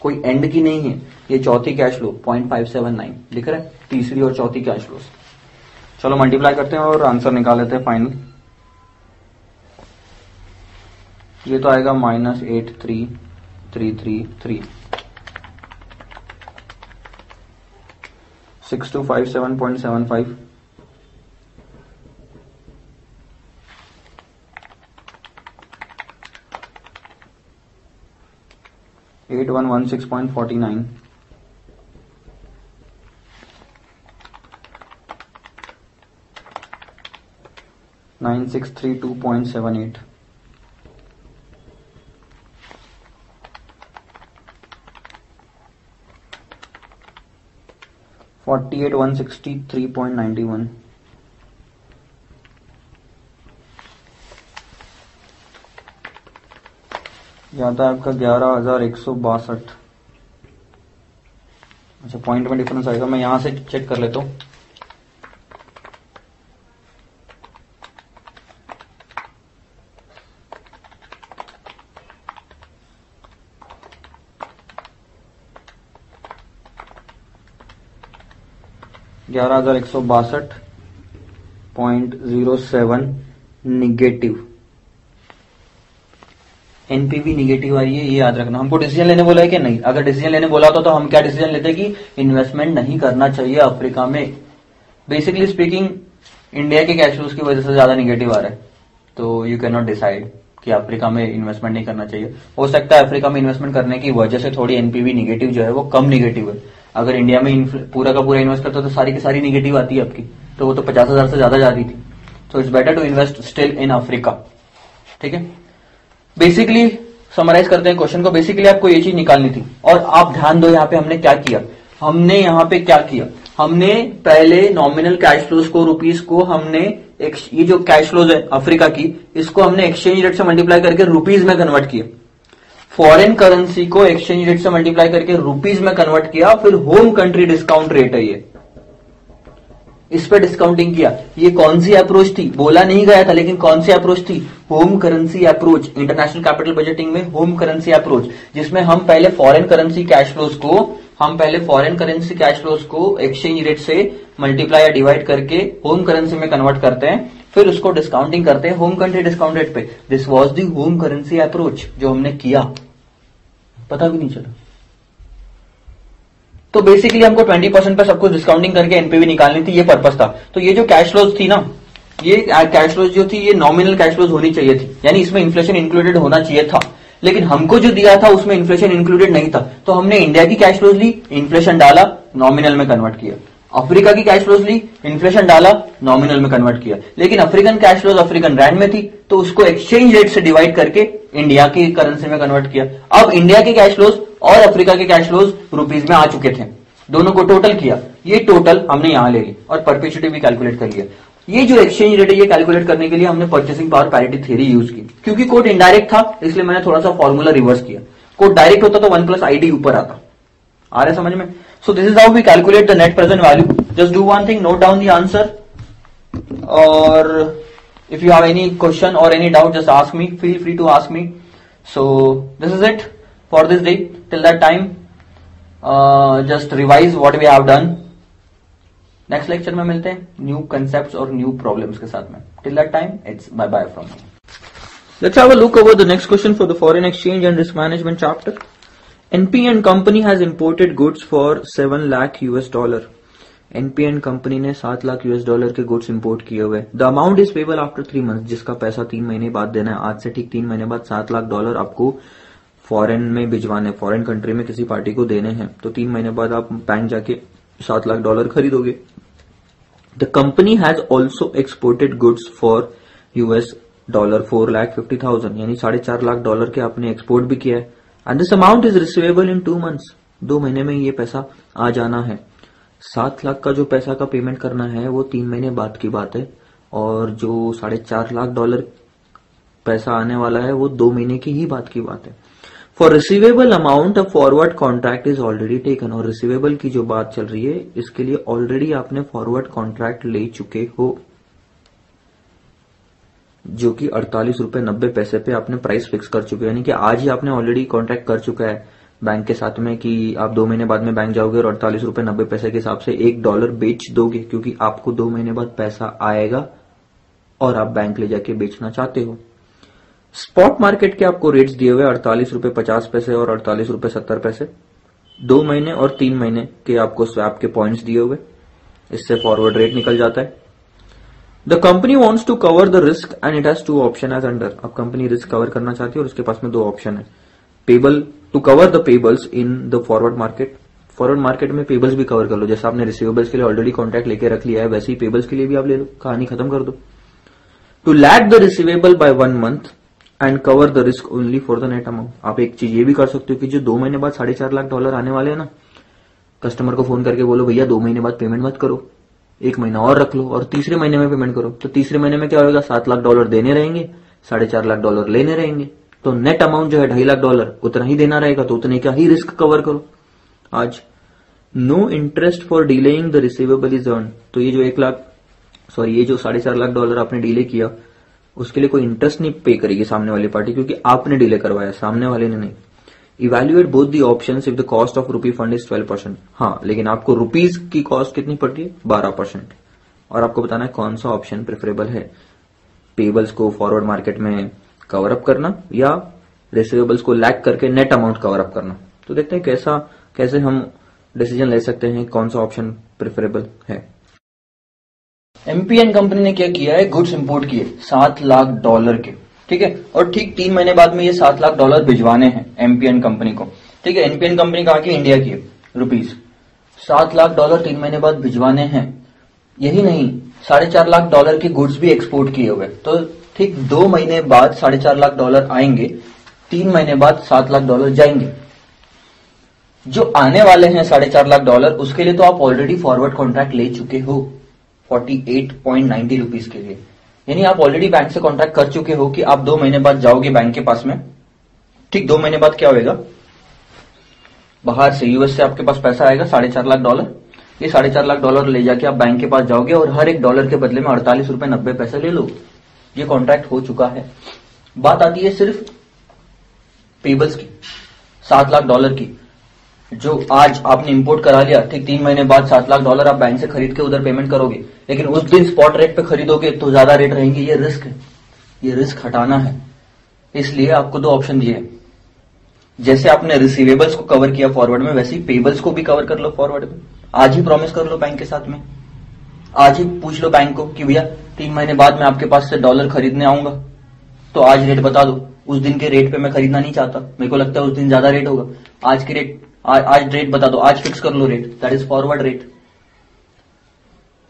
कोई एंड की नहीं है। ये चौथी cash flow point five seven nine लिख रहा है? तीसरी और चौथी कैश फ्लो चलो मल्टीप्लाई करते हैं और आंसर निकाल लेते हैं फाइनल ये तो आएगा minus eight three three three three. Six two five, seven point seven five. Eight one one, six point forty nine. Nine, six, three, two point seven eight. Forty eight one sixty three point ninety one है आपका ग्यारह हज़ार एक सौ बासठ। अच्छा पॉइंट में डिफरेंस आएगा, मैं यहाँ से चेक कर लेता हूँ। ग्यारह हज़ार एक सौ बासठ point zero seven negative NPV negative आ रही है, ये याद रखना। हमको डिसीज़न लेने बोला है कि नहीं? अगर डिसीज़न लेने बोला होता तो हम क्या डिसीज़न लेते कि इन्वेस्टमेंट नहीं करना चाहिए अफ्रीका में? बेसिकली स्पीकिंग इंडिया के कैश फ्लोज की वजह से ज़्यादा निगेटिव आ रहा है। तो यू कैन नॉट डिसाइड कि अफ्रीका में इन्वेस्टमेंट नहीं करना चाहिए। हो सकता है अफ्रीका में इन्वेस्टमेंट करने की वजह से थोड़ी एनपीवी निगेटिव जो है वो कम निगेटिव है। अगर इंडिया में पूरा का पूरा इन्वेस्ट करता तो सारी की सारी निगेटिव आती है आपकी। तो वो तो पचास हज़ार से ज़्यादा जाती थी। So it's better to invest still in Africa ठीक है? बेसिकली समराइज करते हैं क्वेश्चन को। बेसिकली आपको ये चीज़ निकालनी थी। और आप ध्यान दो यहाँ पे हमने क्या किया। हमने यहाँ पे क्या किया? हमने पहले नॉमिनल कैश फ्लोज को रुपीज़ को हमने ये जो कैश फ्लोज है अफ्रीका की, इसको हमने एक्सचेंज रेट से मल्टीप्लाई करके रुपीज़ में कन्वर्ट किया। फॉरेन करेंसी को एक्सचेंज रेट से मल्टीप्लाई करके रुपीज़ में कन्वर्ट किया, फिर होम कंट्री डिस्काउंट रेट है ये। इस पर डिस्काउंटिंग किया। ये कौन सी अप्रोच थी? बोला नहीं गया था, लेकिन कौन सी अप्रोच थी? Home currency approach international capital budgeting में होम करेंसी अप्रोच जिसमें हम पहले फॉरेन करेंसी कैश फ्लोज को, हम पहले फॉरेन करेंसी कैश फ्लोज को एक्सचेंज रेट से मल्टीप्लाई या डिवाइड करके होम करेंसी में कन्वर्ट करते हैं। फिर उसको डिस्काउंटिंग करते हैं होम कंट्री डिस्काउंटेड पे। This was the home currency approach जो हमने किया। पता भी नहीं चला। तो बेसिकली हमको 20 परसेंट पर सब कुछ डिस्काउंटिंग करके एनपीवी निकालनी थी, ये पर्पज था। तो ये जो कैश फ्लोज थी ना, ये कैश फ्लोज जो थी, ये नॉमिनल कैश फ्लोज होनी चाहिए थी। यानी इसमें इन्फ्लेशन इंक्लूडेड होना चाहिए था। लेकिन हमको जो दिया था, उसमें इन्फ्लेशन इंक्लूडेड नहीं था। तो हमने इंडिया की कैश फ्लोज ली इन्फ्लेशन डाला नॉमिनल में कन्वर्ट किया। अफ्रीका की कैश फ्लोज ली इन्फ्लेशन डाला नॉमिनल में कन्वर्ट किया। लेकिन African cash flows African rand में थी तो उसको एक्सचेंज रेट से डिवाइड करके इंडिया की करेंसी में कन्वर्ट किया। अब इंडिया के कैश फ्लोज और अफ्रीका के कैश फ्लोज रुपीज़ में आ चुके थे। दोनों को टोटल किया। ये टोटल हमने यहाँ ले ली और परपेचुटी भी कैलकुलेट कर लिया। ये जो एक्सचेंज रेट है, ये कैलकुलेट करने के लिए हमने purchasing power parity theory use की। क्योंकि कोड इनडायरेक्ट था, इसलिए मैंने थोड़ा सा फॉर्मूला रिवर्स किया। कोड डायरेक्ट होता तो वन प्लस आईडी ऊपर आता। आ रहा समझ में? So this is how we calculate the net present value just do one thing note down the answer और if you have any question or any doubt just ask me feel free to ask me so this is it for this day till that time uh, just revise what we have done next lecture में मिलते हैं न्यू कंसेप्ट और न्यू प्रॉब्लम्स के साथ में till that time it's bye bye from Let's have a look over the next question for the foreign exchange and risk management chapter. Company has imported goods for 7 lakh US dollar. NP and company ने 7 लाख यूएस डॉलर के गुड्स इंपोर्ट किए हुए the amount is payable after three month जिसका पैसा तीन महीने बाद देना है। आज से ठीक तीन महीने बाद सात लाख डॉलर आपको फॉरेन में भिजवाने फॉरेन कंट्री में किसी पार्टी को देने हैं। तो तीन महीने बाद आप बैंक जाके सात लाख डॉलर खरीदोगे। The company has also exported goods for US dollar four lakh fifty thousand यानी साढ़े चार लाख डॉलर के आपने एक्सपोर्ट भी किया है। And this amount is receivable in two months दो महीने में ये पैसा आ जाना है। सात लाख का जो पैसा का पेमेंट करना है, वो तीन महीने बाद की बात है। और जो साढ़े चार लाख डॉलर पैसा आने वाला है, वो दो महीने की ही बात की बात है। For receivable amount of forward contract is already taken और रिसीवेबल की जो बात चल रही है, इसके लिए ऑलरेडी आपने फॉरवर्ड कॉन्ट्रैक्ट ले चुके हो। जो कि अड़तालीस रुपए नब्बे पैसे पे आपने प्राइस फिक्स कर चुके यानी कि आज ही आपने ऑलरेडी कॉन्ट्रैक्ट कर चुका है बैंक के साथ में कि आप दो महीने बाद में बैंक जाओगे और अड़तालीस रुपए नब्बे पैसे के हिसाब से एक डॉलर बेच दोगे, क्योंकि आपको दो महीने बाद पैसा आएगा और आप बैंक ले जाके बेचना चाहते हो। स्पॉट मार्केट के आपको रेट्स दिए हुए अड़तालीस रुपए पचास पैसे और अड़तालीस रुपए सत्तर पैसे। दो महीने और तीन महीने के आपको स्वैप के पॉइंट्स दिए हुए इससे फॉरवर्ड रेट निकल जाता है। The company wants to cover the risk and it has two option as under अब कंपनी रिस्क कवर करना चाहती है और उसके पास में दो ऑप्शन है। Payable to cover the payables in the forward market forward market में पेबल्स भी कवर कर लो। जैसे आपने रिसीवेबल्स के लिए ऑलरेडी कॉन्ट्रैक्ट लेके रख लिया है, वैसे ही पेबल्स के लिए भी आप ले लो। कहानी खत्म कर दो। To lag the receivable by one month and cover the risk only for the net amount आप एक चीज़ ये भी कर सकते हो कि जो दो महीने बाद साढ़े चार लाख डॉलर आने वाले हैं ना कस्टमर को फ़ोन करके बोलो, भैया, दो महीने बाद पेमेंट मत करो। एक महीना और रख लो और तीसरे महीने में पेमेंट करो। तो तीसरे महीने में क्या होगा सात लाख डॉलर देने रहेंगे, साढ़े चार लाख डॉलर लेने रहेंगे। तो नेट अमाउंट जो है ढाई लाख डॉलर उतना ही देना रहेगा तो उतने का ही रिस्क कवर करो। आज no interest for delaying the receivable is earn तो ये जो एक लाख सॉरी ये जो साढ़े चार लाख डॉलर आपने डिले किया, उसके लिए कोई इंटरेस्ट नहीं पे करेगी सामने वाली पार्टी क्योंकि आपने डिले करवाया, सामने वाले ने नहीं। Evaluate both the option if the cost of rupee fund is twelve percent हाँ लेकिन आपको रुपीज़ की कॉस्ट कितनी पड़ रही है? बारह परसेंट। और आपको बताना है कौन सा ऑप्शन प्रेफरेबल है? पेबल्स को फॉरवर्ड मार्केट में कवर अप करना या रिसीवेबल्स को लैक करके नेट अमाउंट कवर अप करना। तो देखते हैं कैसा, कैसे हम डिसीज़न ले सकते हैं, कौन सा ऑप्शन प्रेफरेबल है। एमपीएन कंपनी ने क्या किया है? गुड्स इंपोर्ट किए, सात लाख डॉलर के। ठीक है? और ठीक तीन महीने बाद में ये सात लाख डॉलर भिजवाने हैं एमपीएन कंपनी को। ठीक है? एमपीएन कंपनी कहा कि? इंडिया की रुपीज़ सात लाख डॉलर तीन महीने बाद भिजवाने हैं। यही नहीं, साढ़े चार लाख डॉलर के गुड्स भी एक्सपोर्ट किए हुए। तो ठीक दो महीने बाद साढ़े चार लाख डॉलर आएँगे, तीन महीने बाद सात लाख डॉलर जाएँगे। जो आने वाले हैं साढ़े चार लाख डॉलर उसके लिए तो आप ऑलरेडी फॉरवर्ड कॉन्ट्रैक्ट ले चुके हो forty eight point ninety rupees के लिए। यानी आप ऑलरेडी बैंक से कॉन्ट्रैक्ट कर चुके हो कि आप दो महीने बाद जाओगे बैंक के पास में। ठीक, दो महीने बाद क्या होगा बाहर से यूएस से आपके पास पैसा आएगा, साढ़े चार लाख डॉलर ये साढ़े चार लाख डॉलर ले जाके आप बैंक के पास जाओगे और हर एक डॉलर के बदले में अड़तालीस रुपए नब्बे पैसे ले लो। ये कॉन्ट्रैक्ट हो चुका है। बात आती है सिर्फ़ पेबल्स की, सात लाख डॉलर की। जो आज आपने इंपोर्ट करा लिया, ठीक तीन महीने बाद सात लाख डॉलर आप बैंक से खरीद के उधर पेमेंट करोगे। लेकिन उस दिन स्पॉट रेट पे खरीदोगे तो ज़्यादा रेट रहेंगे। ये रिस्क है। ये रिस्क हटाना है। इसलिए आपको दो ऑप्शन दिए जैसे आपने रिसीवेबल्स को कवर किया फॉरवर्ड में, वैसे ही पेबल्स को भी कवर कर लो फॉरवर्ड में। आज ही प्रॉमिस कर लो बैंक के साथ में। आज ही पूछ लो बैंक को कि भैया, तीन महीने बाद मैं आपके पास से डॉलर खरीदने आऊँगा। तो आज रेट बता दो। उस दिन के रेट पे मैं खरीदना नहीं चाहता। मेरे को लगता है उस दिन ज़्यादा रेट होगा। आज के रेट आ, आज रेट बता दो। आज फिक्स कर लो rate that is forward rate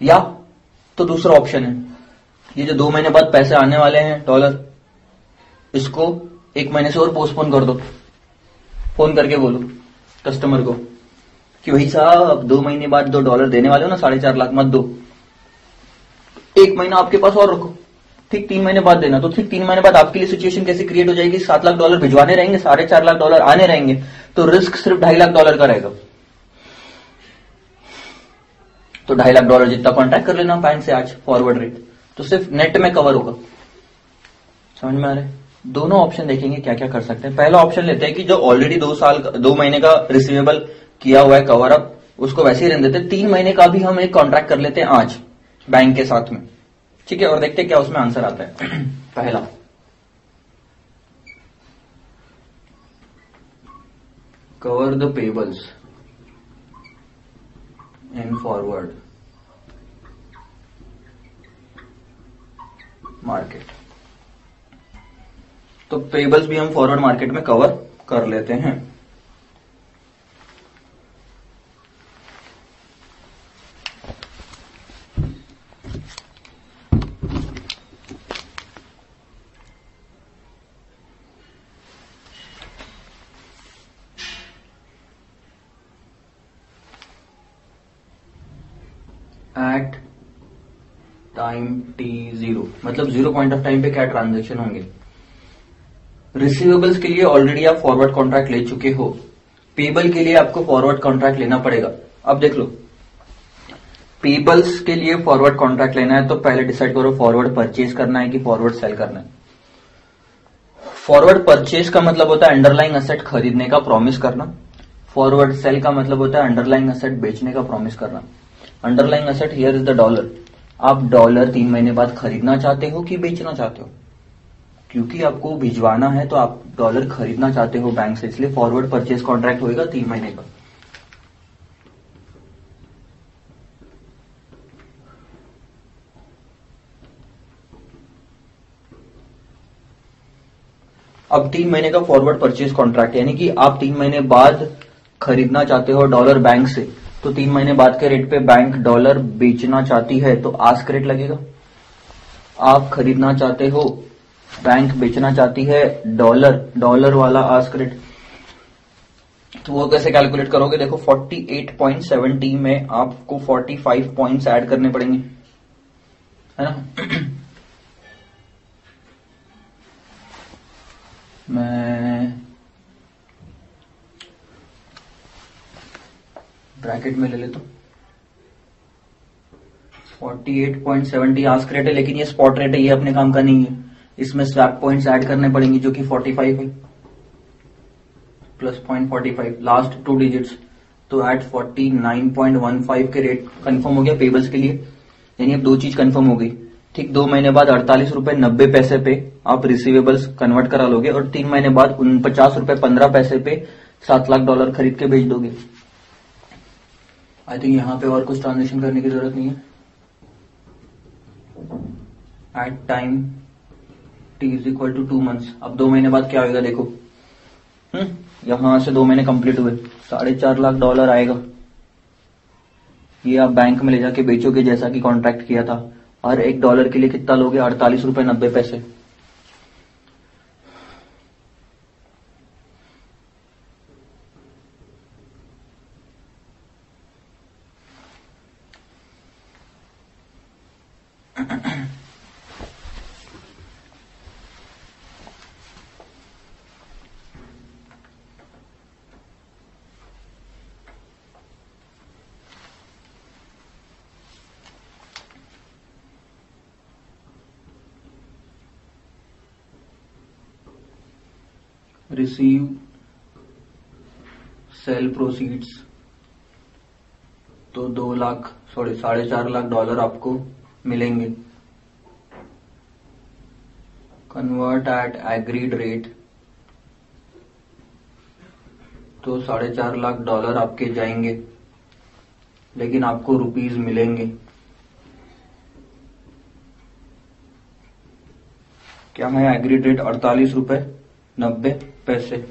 या तो दूसरा ऑप्शन है। ये जो दो महीने बाद पैसे आने वाले हैं डॉलर इसको एक महीने से और पोस्टपोन कर दो। फ़ोन करके बोलो कस्टमर को कि भाई साहब दो महीने बाद दो डॉलर देने वाले हो ना साढ़े चार लाख मत दो। एक महीना आपके पास और रखो। ठीक तीन महीने बाद देना। तो ठीक तीन महीने बाद आपके लिए सिचुएशन कैसे क्रिएट हो जाएगी? सात लाख डॉलर भिजवाने रहेंगे, साढ़े चार लाख डॉलर आने रहेंगे। तो रिस्क सिर्फ़ ढाई लाख डॉलर का रहेगा। तो ढाई लाख डॉलर जितना कॉन्ट्रैक्ट कर लेना बैंक से आज फॉरवर्ड रेट तो सिर्फ़ नेट में कवर होगा। समझ में आ रहा दोनों ऑप्शन देखेंगे क्या क्या कर सकते हैं। पहला ऑप्शन लेते हैं कि जो ऑलरेडी दो साल दो महीने का रिसीवेबल किया हुआ है कवर अप उसको वैसे ही रहने देते तीन महीने का भी हम एक कॉन्ट्रैक्ट कर लेते हैं आज बैंक के साथ में। ठीक है, और देखते क्या उसमें आंसर आता है। पहला। Cover the payables in forward market तो पेबल्स भी हम फॉरवर्ड मार्केट में कवर कर लेते हैं। एट टाइम टी ज़ीरो मतलब ज़ीरो पॉइंट ऑफ़ टाइम पे क्या ट्रांजेक्शन होंगे? रिसीवेबल्स के लिए ऑलरेडी आप फॉरवर्ड कॉन्ट्रैक्ट ले चुके हो। पेबल के लिए आपको फॉरवर्ड कॉन्ट्रैक्ट लेना पड़ेगा। अब देख लो। पेबल्स के लिए फॉरवर्ड कॉन्ट्रैक्ट लेना है तो पहले डिसाइड करो फॉरवर्ड परचेज करना है कि फॉरवर्ड सेल करना है। फॉरवर्ड परचेज का मतलब होता है अंडरलाइंग असेट खरीदने का प्रॉमिस करना। फॉरवर्ड सेल का मतलब होता है अंडरलाइंग असेट बेचने का प्रॉमिस करना। Underlying asset here is the dollar आप डॉलर तीन महीने बाद खरीदना चाहते हो कि बेचना चाहते हो? क्योंकि आपको भिजवाना है तो आप डॉलर खरीदना चाहते हो बैंक से, इसलिए फॉरवर्ड परचेज कॉन्ट्रैक्ट होएगा तीन महीने का। अब तीन महीने का फॉरवर्ड परचेज कॉन्ट्रैक्ट यानी कि आप तीन महीने बाद खरीदना चाहते हो डॉलर बैंक से। तो तीन महीने बाद के रेट पे बैंक डॉलर बेचना चाहती है तो आस्क रेट लगेगा। आप खरीदना चाहते हो बैंक बेचना चाहती है डॉलर डॉलर वाला आस्क रेट तो वो कैसे कैलकुलेट करोगे? देखो 48.70 में आपको 45 पॉइंट्स ऐड करने पड़ेंगे। है ना? मैं ब्रैकेट में ले लेता हूँ। 48.70 आस्क रेट है, लेकिन ये स्पॉट रेट है, ये अपने काम का नहीं है। इसमें स्वैप पॉइंट्स ऐड करने पड़ेंगे, जो कि 45 है। Plus point forty last two digits तो एट 49.15 के रेट कंफर्म हो गया पेबल्स के लिए। यानी अब दो चीज़ कंफर्म हो गई। ठीक, दो महीने बाद अड़तालीस रूपए नब्बे पैसे पे आप रिसीवेबल्स कन्वर्ट करा लोगे, और तीन महीने बाद उन पचास रुपए पंद्रह पैसे पे सात लाख डॉलर खरीद के भेज दोगे। आई थिंक यहाँ पे और कुछ ट्रांजेक्शन करने की ज़रूरत नहीं है। At time T is equal to two months अब दो महीने बाद क्या होगा देखो। हम्म यहाँ से दो महीने कंप्लीट हुए। साढ़े चार लाख डॉलर आएगा। ये आप बैंक में ले जाके बेचोगे जैसा कि कॉन्ट्रैक्ट किया था। और एक डॉलर के लिए कितना लोगे? अड़तालीस रुपए नब्बे पैसे। रिसीव सेल प्रोसीड्स तो दो लाख सॉरी साढ़े चार लाख डॉलर आपको मिलेंगे। कन्वर्ट एट एग्रीड रेट तो साढ़े चार लाख डॉलर आपके जाएँगे, लेकिन आपको रुपीज़ मिलेंगे। क्या है एग्रीड रेट अड़तालीस रुपए नब्बे? पैसे।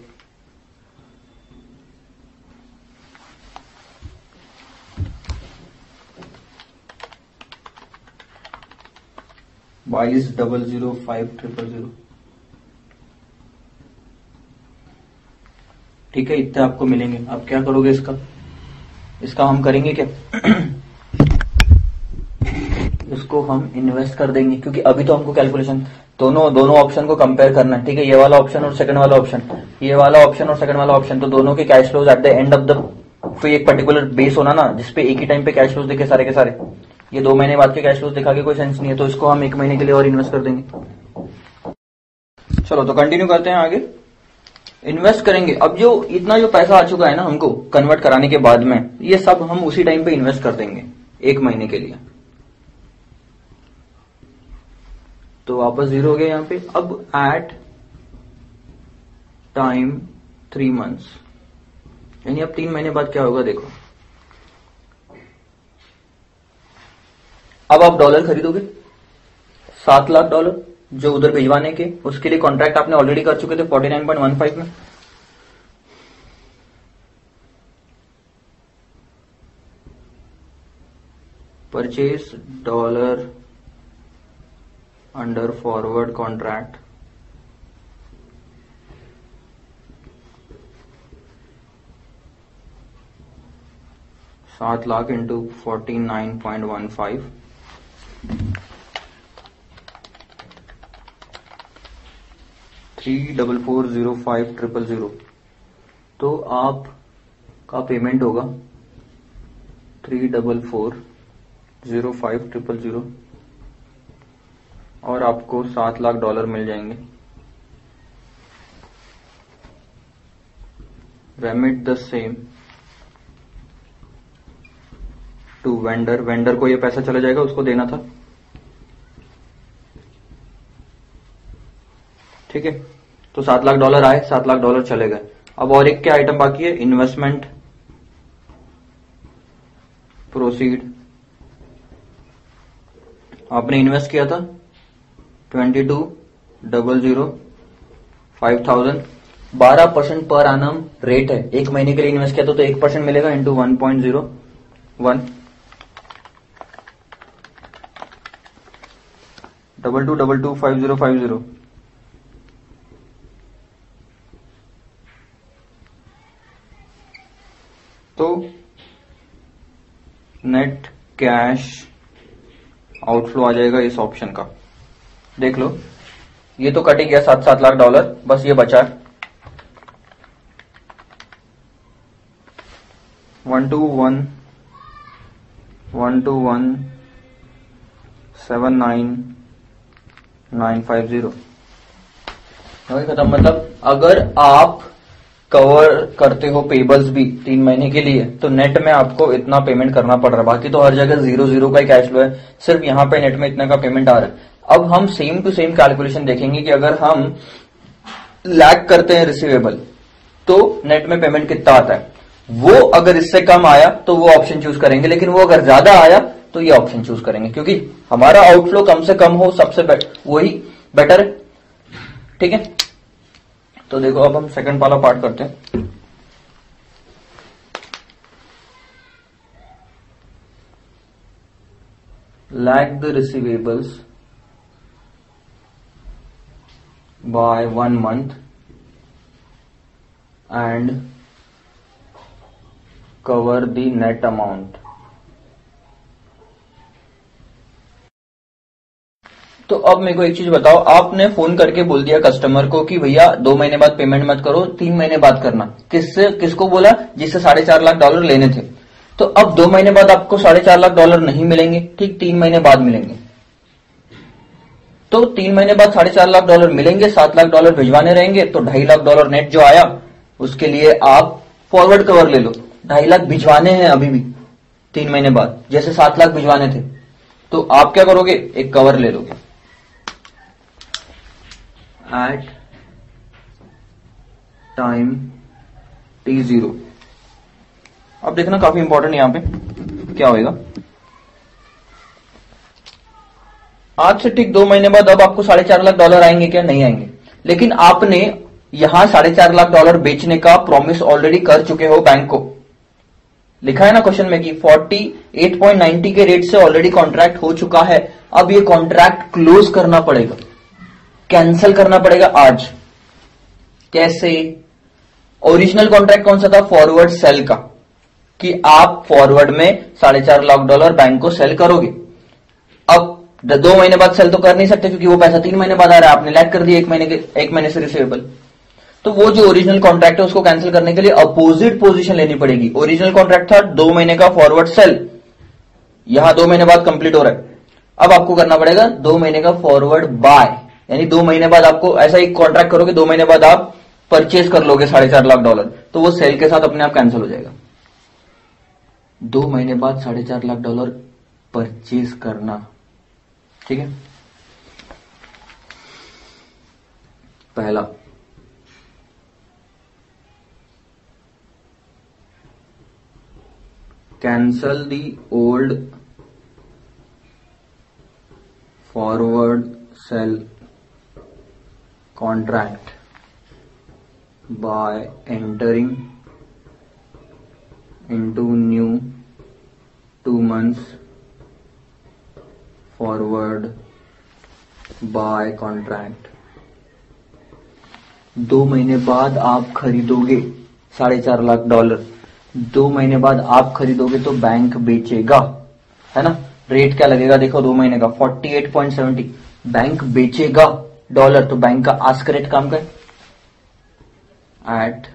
बाईस double zero five triple zero. ठीक है, इतने आपको मिलेंगे। आप क्या करोगे इसका? इसका हम करेंगे क्या? इसको हम इन्वेस्ट कर देंगे, क्योंकि अभी तो हमको कैलकुलेशन दोनों दोनों ऑप्शन को कंपेयर करना, ठीक है? ये वाला ऑप्शन और सेकंड वाला ऑप्शन ये वाला ऑप्शन और सेकंड वाला ऑप्शन तो दोनों के cash flows at the end of the कोई एक पर्टिकुलर बेस होना ना जिसपे एक ही टाइम पे कैश फ्लोज दिखे सारे के सारे. ये दो महीने बाद के कैश फ्लोज दिखा के कोई सेंस नहीं है तो इसको हम एक महीने के लिए और इन्वेस्ट कर देंगे. चलो तो कंटिन्यू करते हैं आगे. इन्वेस्ट करेंगे. अब जो, इतना जो पैसा आ चुका है ना हमको कन्वर्ट कराने के बाद में, ये सब हम उसी टाइम पे इन्वेस्ट कर देंगे, एक महीने के लिए. तो वापस ज़ीरो हो गया यहाँ पे। अब एट टाइम थ्री मंथ्स यानी अब तीन महीने बाद क्या होगा देखो। अब आप डॉलर खरीदोगे। सात लाख डॉलर जो उधर भिजवाने के, उसके लिए कॉन्ट्रैक्ट आपने ऑलरेडी कर चुके थे forty nine point one five में। Purchase dollar under forward contract. सात lakh into forty nine point one five three double four zero five triple zero तो आप का पेमेंट होगा three double four zero five triple zero और आपको सात लाख डॉलर मिल जाएँगे। Remit the same to vendor vendor को ये पैसा चला जाएगा, उसको देना था। ठीक है? तो सात लाख डॉलर आए, सात लाख डॉलर चले गए। अब और एक क्या आइटम बाकी है? इन्वेस्टमेंट प्रोसीड आपने इन्वेस्ट किया था? Twenty two double zero five thousand. बारह परसेंट पर आनम रेट है। एक महीने के लिए इन्वेस्ट किया तो, तो एक परसेंट मिलेगा into one point zero one double two double two five zero five zero. तो नेट कैश आउटफ्लो आ जाएगा इस ऑप्शन का। देख लो। ये तो कट ही गया सात सात लाख डॉलर बस ये बचा। One two one one two one, seven nine nine five zero. खत्म। मतलब अगर आप कवर करते हो पेबल्स भी तीन महीने के लिए तो नेट में आपको इतना पेमेंट करना पड़ रहा है। बाकी तो हर जगह ज़ीरो ज़ीरो का ही कैश फ्लो है। सिर्फ़ यहाँ पे नेट में इतना का पेमेंट आ रहा है। अब हम सेम टू सेम कैलकुलेशन देखेंगे कि अगर हम लैग करते हैं रिसीवेबल तो नेट में पेमेंट कितना आता है? वो अगर इससे कम आया तो वो ऑप्शन चूज़ करेंगे, लेकिन वो अगर ज़्यादा आया तो ये ऑप्शन चूज़ करेंगे, क्योंकि हमारा आउटफ्लो कम से कम हो, सबसे वही बेटर है। ठीक है? तो देखो, अब हम सेकंड वाला पार्ट करते हैं। Lag the receivables by one month. And cover the net amount. तो अब मेरे को एक चीज़ बताओ, आपने फ़ोन करके बोल दिया कस्टमर को कि भैया, दो महीने बाद पेमेंट मत करो, तीन महीने बाद करना। किससे, किसको बोला? जिससे साढ़े चार लाख डॉलर लेने थे। तो अब दो महीने बाद आपको साढ़े चार लाख डॉलर नहीं मिलेंगे, ठीक तीन महीने बाद मिलेंगे। तो तीन महीने बाद साढ़े चार लाख डॉलर मिलेंगे, सात लाख डॉलर भिजवाने रहेंगे तो ढाई लाख डॉलर नेट जो आया, उसके लिए आप फॉरवर्ड कवर ले लो। ढाई लाख भिजवाने हैं अभी भी, तीन महीने बाद, जैसे सात लाख भिजवाने थे। तो आप क्या करोगे? एक कवर ले लोगे। एट टाइम टी ज़ीरो अब देखना काफ़ी इंपॉर्टेंट यहाँ पे, क्या होएगा? आज से ठीक दो महीने बाद अब आपको साढ़े चार लाख डॉलर आएँगे क्या? नहीं आएँगे। लेकिन आपने यहाँ साढ़े चार लाख डॉलर बेचने का प्रॉमिस ऑलरेडी कर चुके हो बैंक को। लिखा है ना क्वेश्चन में कि 48.90 के रेट से ऑलरेडी कॉन्ट्रैक्ट हो चुका है। अब ये कॉन्ट्रैक्ट क्लोज करना पड़ेगा। कैंसिल करना पड़ेगा आज। कैसे? ओरिजिनल कॉन्ट्रैक्ट कौन सा था? फॉरवर्ड सेल का। कि आप फॉरवर्ड में साढ़े चार लाख डॉलर बैंक को सेल करोगे। दो महीने बाद सेल तो कर नहीं सकते क्योंकि वो पैसा तीन महीने बाद आ रहा है। आपने लैक कर दिया, एक महीने के, एक महीने से रिसीवेबल तो वो जो ओरिजिनल कॉन्ट्रैक्ट है, उसको कैंसिल करने के लिए अपोजिट पोजीशन लेनी पड़ेगी। ओरिजिनल कॉन्ट्रैक्ट था, दो महीने का फॉरवर्ड सेल यहाँ दो महीने बाद कंप्लीट हो रहा है। अब आपको करना पड़ेगा, दो महीने का फॉरवर्ड बाय यानी दो महीने बाद आपको ऐसा एक कॉन्ट्रैक्ट करोगे दो महीने बाद आप परचेज कर लोगे साढ़े चार लाख डॉलर तो वो सेल के साथ अपने आप कैंसिल हो जाएगा। दो महीने बाद साढ़े चार लाख डॉलर परचेज करना। ठीक है? पहला। Cancel the old forward sell contract by entering into new two months forward buy contract दो महीने बाद आप खरीदोगे साढ़े चार लाख डॉलर दो महीने बाद आप खरीदोगे तो बैंक बेचेगा, है ना? रेट क्या लगेगा? देखो, दो महीने का forty eight point seventy bank बेचेगा डॉलर तो बैंक का आस्क रेट काम कर. एट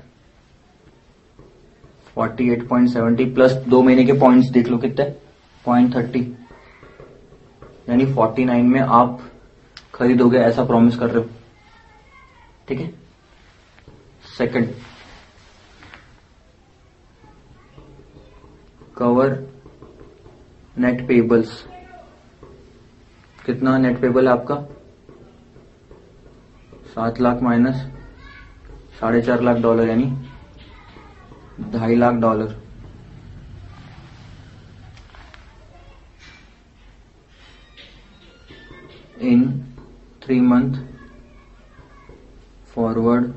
48.70 प्लस दो महीने के पॉइंट्स देख लो कितने? पॉइंट थर्टी यानी 49 में आप खरीदोगे, ऐसा प्रॉमिस कर रहे हो। ठीक है? सेकंड कवर नेट पेबल्स कितना नेट पेबल है आपका? सात लाख माइनस साढ़े चार लाख डॉलर यानी ढाई lakh dollar in three month forward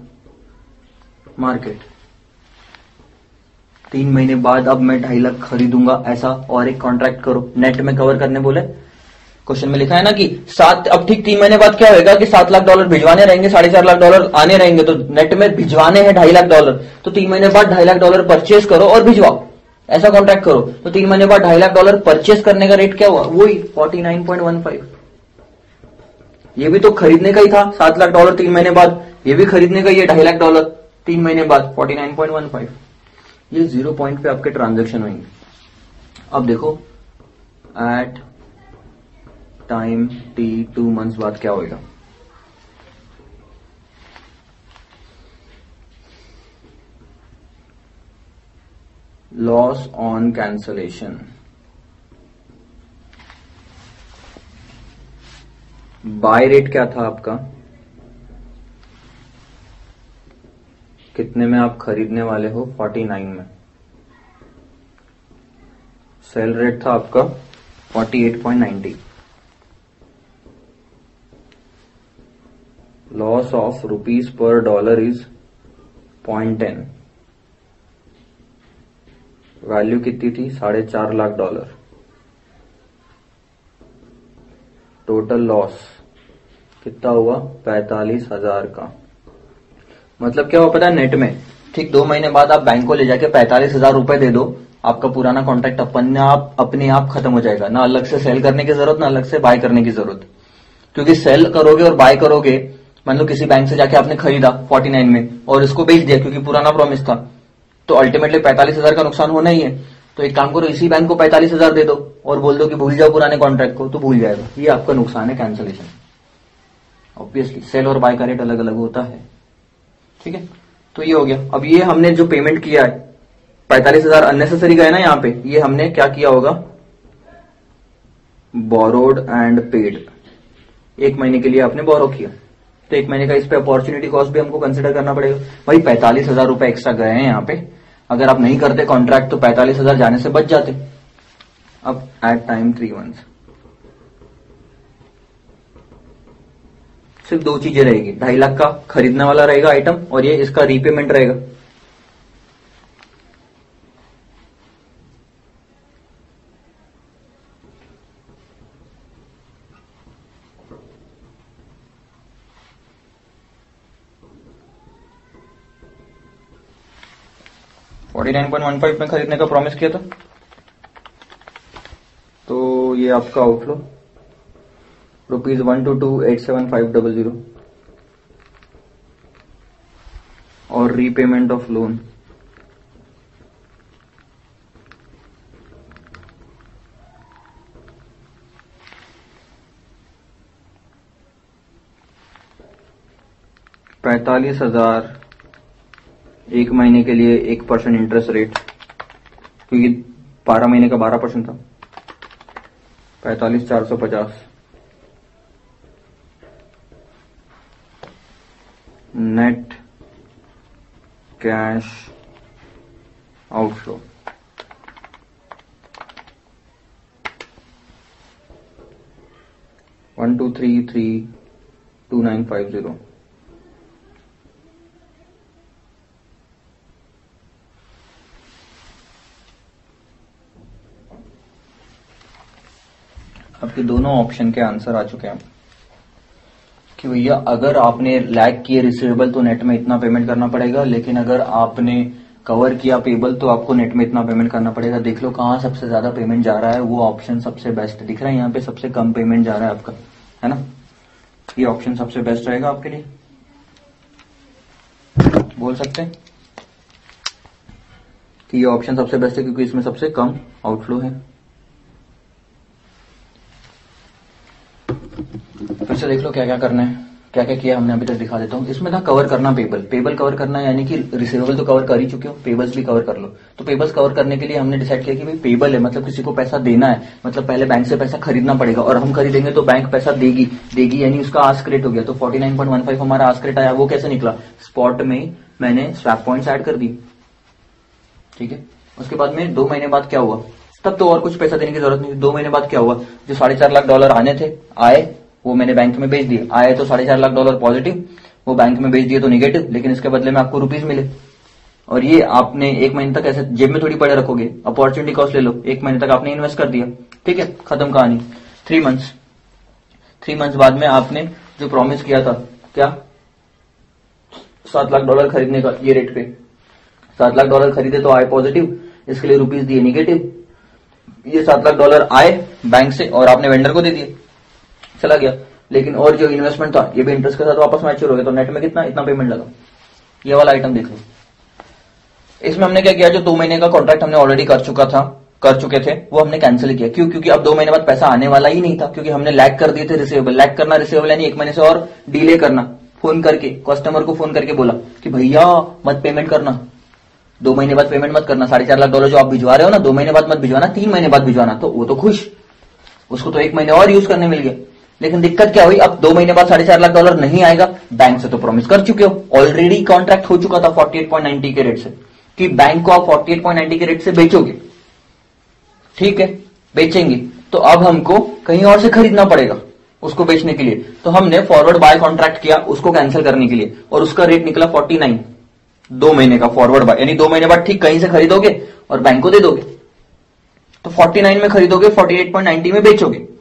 market तीन महीने बाद अब मैं ढाई लाख खरीदूँगा ऐसा और एक कॉन्ट्रैक्ट करो। नेट में कवर करने बोले? क्वेश्चन में लिखा है ना कि सात, अब ठीक तीन महीने बाद क्या होगा कि सात लाख डॉलर भिजवाने रहेंगे, साढ़े चार लाख डॉलर आने रहेंगे तो नेट में भिजवाने हैं ढाई लाख डॉलर तो तीन महीने बाद ढाई लाख डॉलर परचेस करो और भिजवाओ। ऐसा कॉन्ट्रैक्ट करो। तो तीन महीने बाद ढाई लाख डॉलर परचेस करने का रेट क्या हुआ? वही forty nine point one five ये भी तो खरीदने का ही था, सात लाख डॉलर तीन महीने बाद। ये भी खरीदने का ही है, ढाई लाख डॉलर तीन महीने बाद forty nine point one five ये ज़ीरो पॉइंट पे आपके ट्रांजेक्शन होंगे। अब देखो at time T two months बाद क्या होएगा? Loss on cancellation buy rate क्या था आपका? कितने में आप खरीदने वाले हो? 49 में। सेल रेट था आपका 48.90 loss of rupees per dollar is point ten. Value कितनी थी? साढ़े चार लाख डॉलर। टोटल लॉस कितना हुआ? पैतालीस हज़ार का। मतलब क्या हुआ पता है नेट में? ठीक, दो महीने बाद आप बैंक को ले जाके पैंतालीस हज़ार रुपए दे दो। आपका पुराना कॉन्ट्रैक्ट अपने आप अपने आप खत्म हो जाएगा। ना अलग से सेल करने की ज़रूरत, ना अलग से बाय करने की ज़रूरत। क्योंकि सेल करोगे और बाय करोगे, मान लो किसी बैंक से जाके आपने खरीदा 49 में और इसको बेच दिया क्योंकि पुराना प्रॉमिस था तो अल्टीमेटली पैंतालीस हज़ार का नुकसान होना ही है। तो एक काम करो, इसी बैंक को पैंतालीस हज़ार दे दो और बोल दो कि भूल जाओ पुराने कॉन्ट्रैक्ट को तो भूल जाएगा। ये आपका नुकसान है कैंसिलेशन ऑब्वियसली सेल और बाय का रेट अलग अलग होता है। ठीक है? तो ये हो गया। अब ये हमने जो पेमेंट किया है, पैंतालीस हज़ार अननेसेसरी गए ना यहाँ पे, ये हमने क्या किया होगा? बोरोड एंड पेड एक महीने के लिए आपने बोरो किया। तो एक महीने का इस पे अपॉर्चुनिटी कॉस्ट भी हमको कंसिडर करना पड़ेगा। भाई, पैंतालीस हज़ार रुपए एक्स्ट्रा गए हैं यहाँ पे। अगर आप नहीं करते कॉन्ट्रैक्ट तो पैंतालीस हज़ार जाने से बच जाते। अब एट टाइम थ्री मंथ सिर्फ़ दो चीज़ें रहेगी। ढाई लाख का खरीदने वाला रहेगा आइटम और ये इसका रीपेमेंट रहेगा। Forty nine point one five में खरीदने का प्रॉमिस किया था। तो ये आपका outflow rupees one two two eight seven five double zero और रीपेमेंट ऑफ़ लोन पैतालीस हज़ार एक महीने के लिए एक परसेंट इंटरेस्ट रेट क्योंकि बारह महीने का बारह परसेंट था। पैतालीस, चार सौ पचास। Net cash outflow one two three three two nine five zero आपके दोनों ऑप्शन के आंसर आ चुके हैं। कि भैया, अगर आपने लैग किए रिसीवेबल तो नेट में इतना पेमेंट करना पड़ेगा, लेकिन अगर आपने कवर किया पेबल तो आपको नेट में इतना पेमेंट करना पड़ेगा। देख लो कहाँ सबसे ज़्यादा पेमेंट जा रहा है, वो ऑप्शन सबसे बेस्ट दिख रहा है, यहाँ पे सबसे कम पेमेंट जा रहा है आपका, है ना? ये ऑप्शन सबसे बेस्ट रहेगा आपके लिए। बोल सकते हैं? कि ये ऑप्शन सबसे बेस्ट है, क्योंकि इसमें सबसे कम आउटफ्लो है। से देख लो क्या क्या करना है क्या क्या किया हमने, अभी तक दिखा देता हूँ। इसमें था कवर करना पेबल पेबल कवर करना यानी कि रिसीवेबल तो कवर कर ही चुके हो पेबल्स भी कवर कर लो। तो पेबल्स कवर करने के लिए हमने डिसाइड किया कि भाई पेबल है मतलब किसी को पैसा देना है मतलब पहले बैंक से पैसा खरीदना पड़ेगा, और हम खरीदेंगे तो बैंक पैसा देगी देगी, यानी उसका आस्क रेट हो गया। तो फोर्टी पॉइंट हमारा आस्क रेट आया, वो कैसे निकला? स्पॉट में मैंने स्वैप पॉइंट्स ऐड कर दी। ठीक है? उसके बाद में दो महीने बाद क्या हुआ? तब तो और कुछ पैसा देने की ज़रूरत नहीं दो महीने बाद क्या हुआ? जो साढ़े चार लाख डॉलर आने थे, आए वो मैंने बैंक में भेज दिए आए तो साढ़े चार लाख डॉलर पॉजिटिव वो बैंक में भेज दिए तो निगेटिव लेकिन इसके बदले में आपको रुपीज़ मिले। और ये आपने एक महीने तक ऐसे जेब में थोड़ी पड़े रखोगे। अपॉर्चुनिटी कॉस्ट ले लो। एक महीने तक आपने इन्वेस्ट कर दिया। ठीक है? खत्म कहानी। थ्री मंथ्स थ्री मंथ्स बाद में आपने जो प्रॉमिस किया था, क्या? सात लाख डॉलर खरीदने का, ये रेट पे। सात लाख डॉलर खरीदे तो आए पॉजिटिव इसके लिए रुपीज़ दिए निगेटिव ये सात लाख डॉलर आए बैंक से और आपने वेंडर को दे दिए। चला गया। लेकिन और जो इन्वेस्टमेंट था, ये भी इंटरेस्ट के साथ वापस मैच्योर हो गया तो नेट में कितना, इतना पेमेंट लगा। ये वाला आइटम देख लो। इसमें हमने क्या किया, जो दो महीने का कॉन्ट्रैक्ट हमने ऑलरेडी कर चुका था, कर चुके थे, वो हमने कैंसिल किया। क्यों? क्योंकि अब दो महीने बाद पैसा आने वाला ही नहीं था, क्योंकि हमने लैग कर दिए थे रिसीवेबल लैग करना रिसीवेबल यानी एक महीने से और डिले करना। फ़ोन करके कस्टमर को फ़ोन करके बोला कि भैया, मत पेमेंट करना। दो महीने बाद पेमेंट मत करना। साढ़े चार लाख डॉलर जो आप भिजवा रहे हो ना, दो महीने बाद मत भिजवाना, तीन महीने बाद भिजवाना। तो वो तो खुश। उसको तो एक महीने और यूज़ करने मिल गया। लेकिन दिक्कत क्या हुई? अब दो महीने बाद साढ़े चार लाख डॉलर नहीं आएगा। बैंक से तो प्रॉमिस कर चुके हो। ऑलरेडी कॉन्ट्रैक्ट हो चुका था 48.90 के रेट से। कि बैंक को आप 48.90 के रेट से बेचोगे। ठीक है? बेचेंगे। तो अब हमको कहीं और से खरीदना पड़ेगा उसको बेचने के लिए। तो हमने फॉरवर्ड बाय कॉन्ट्रैक्ट किया उसको कैंसिल करने के लिए। और उसका रेट निकला 49 दो महीने का फॉरवर्ड बाय यानी दो महीने बाद ठीक कहीं से खरीदोगे और बैंक को दे दोगे। तो 49 में खरीदोगे 48.90 में बेचोगे।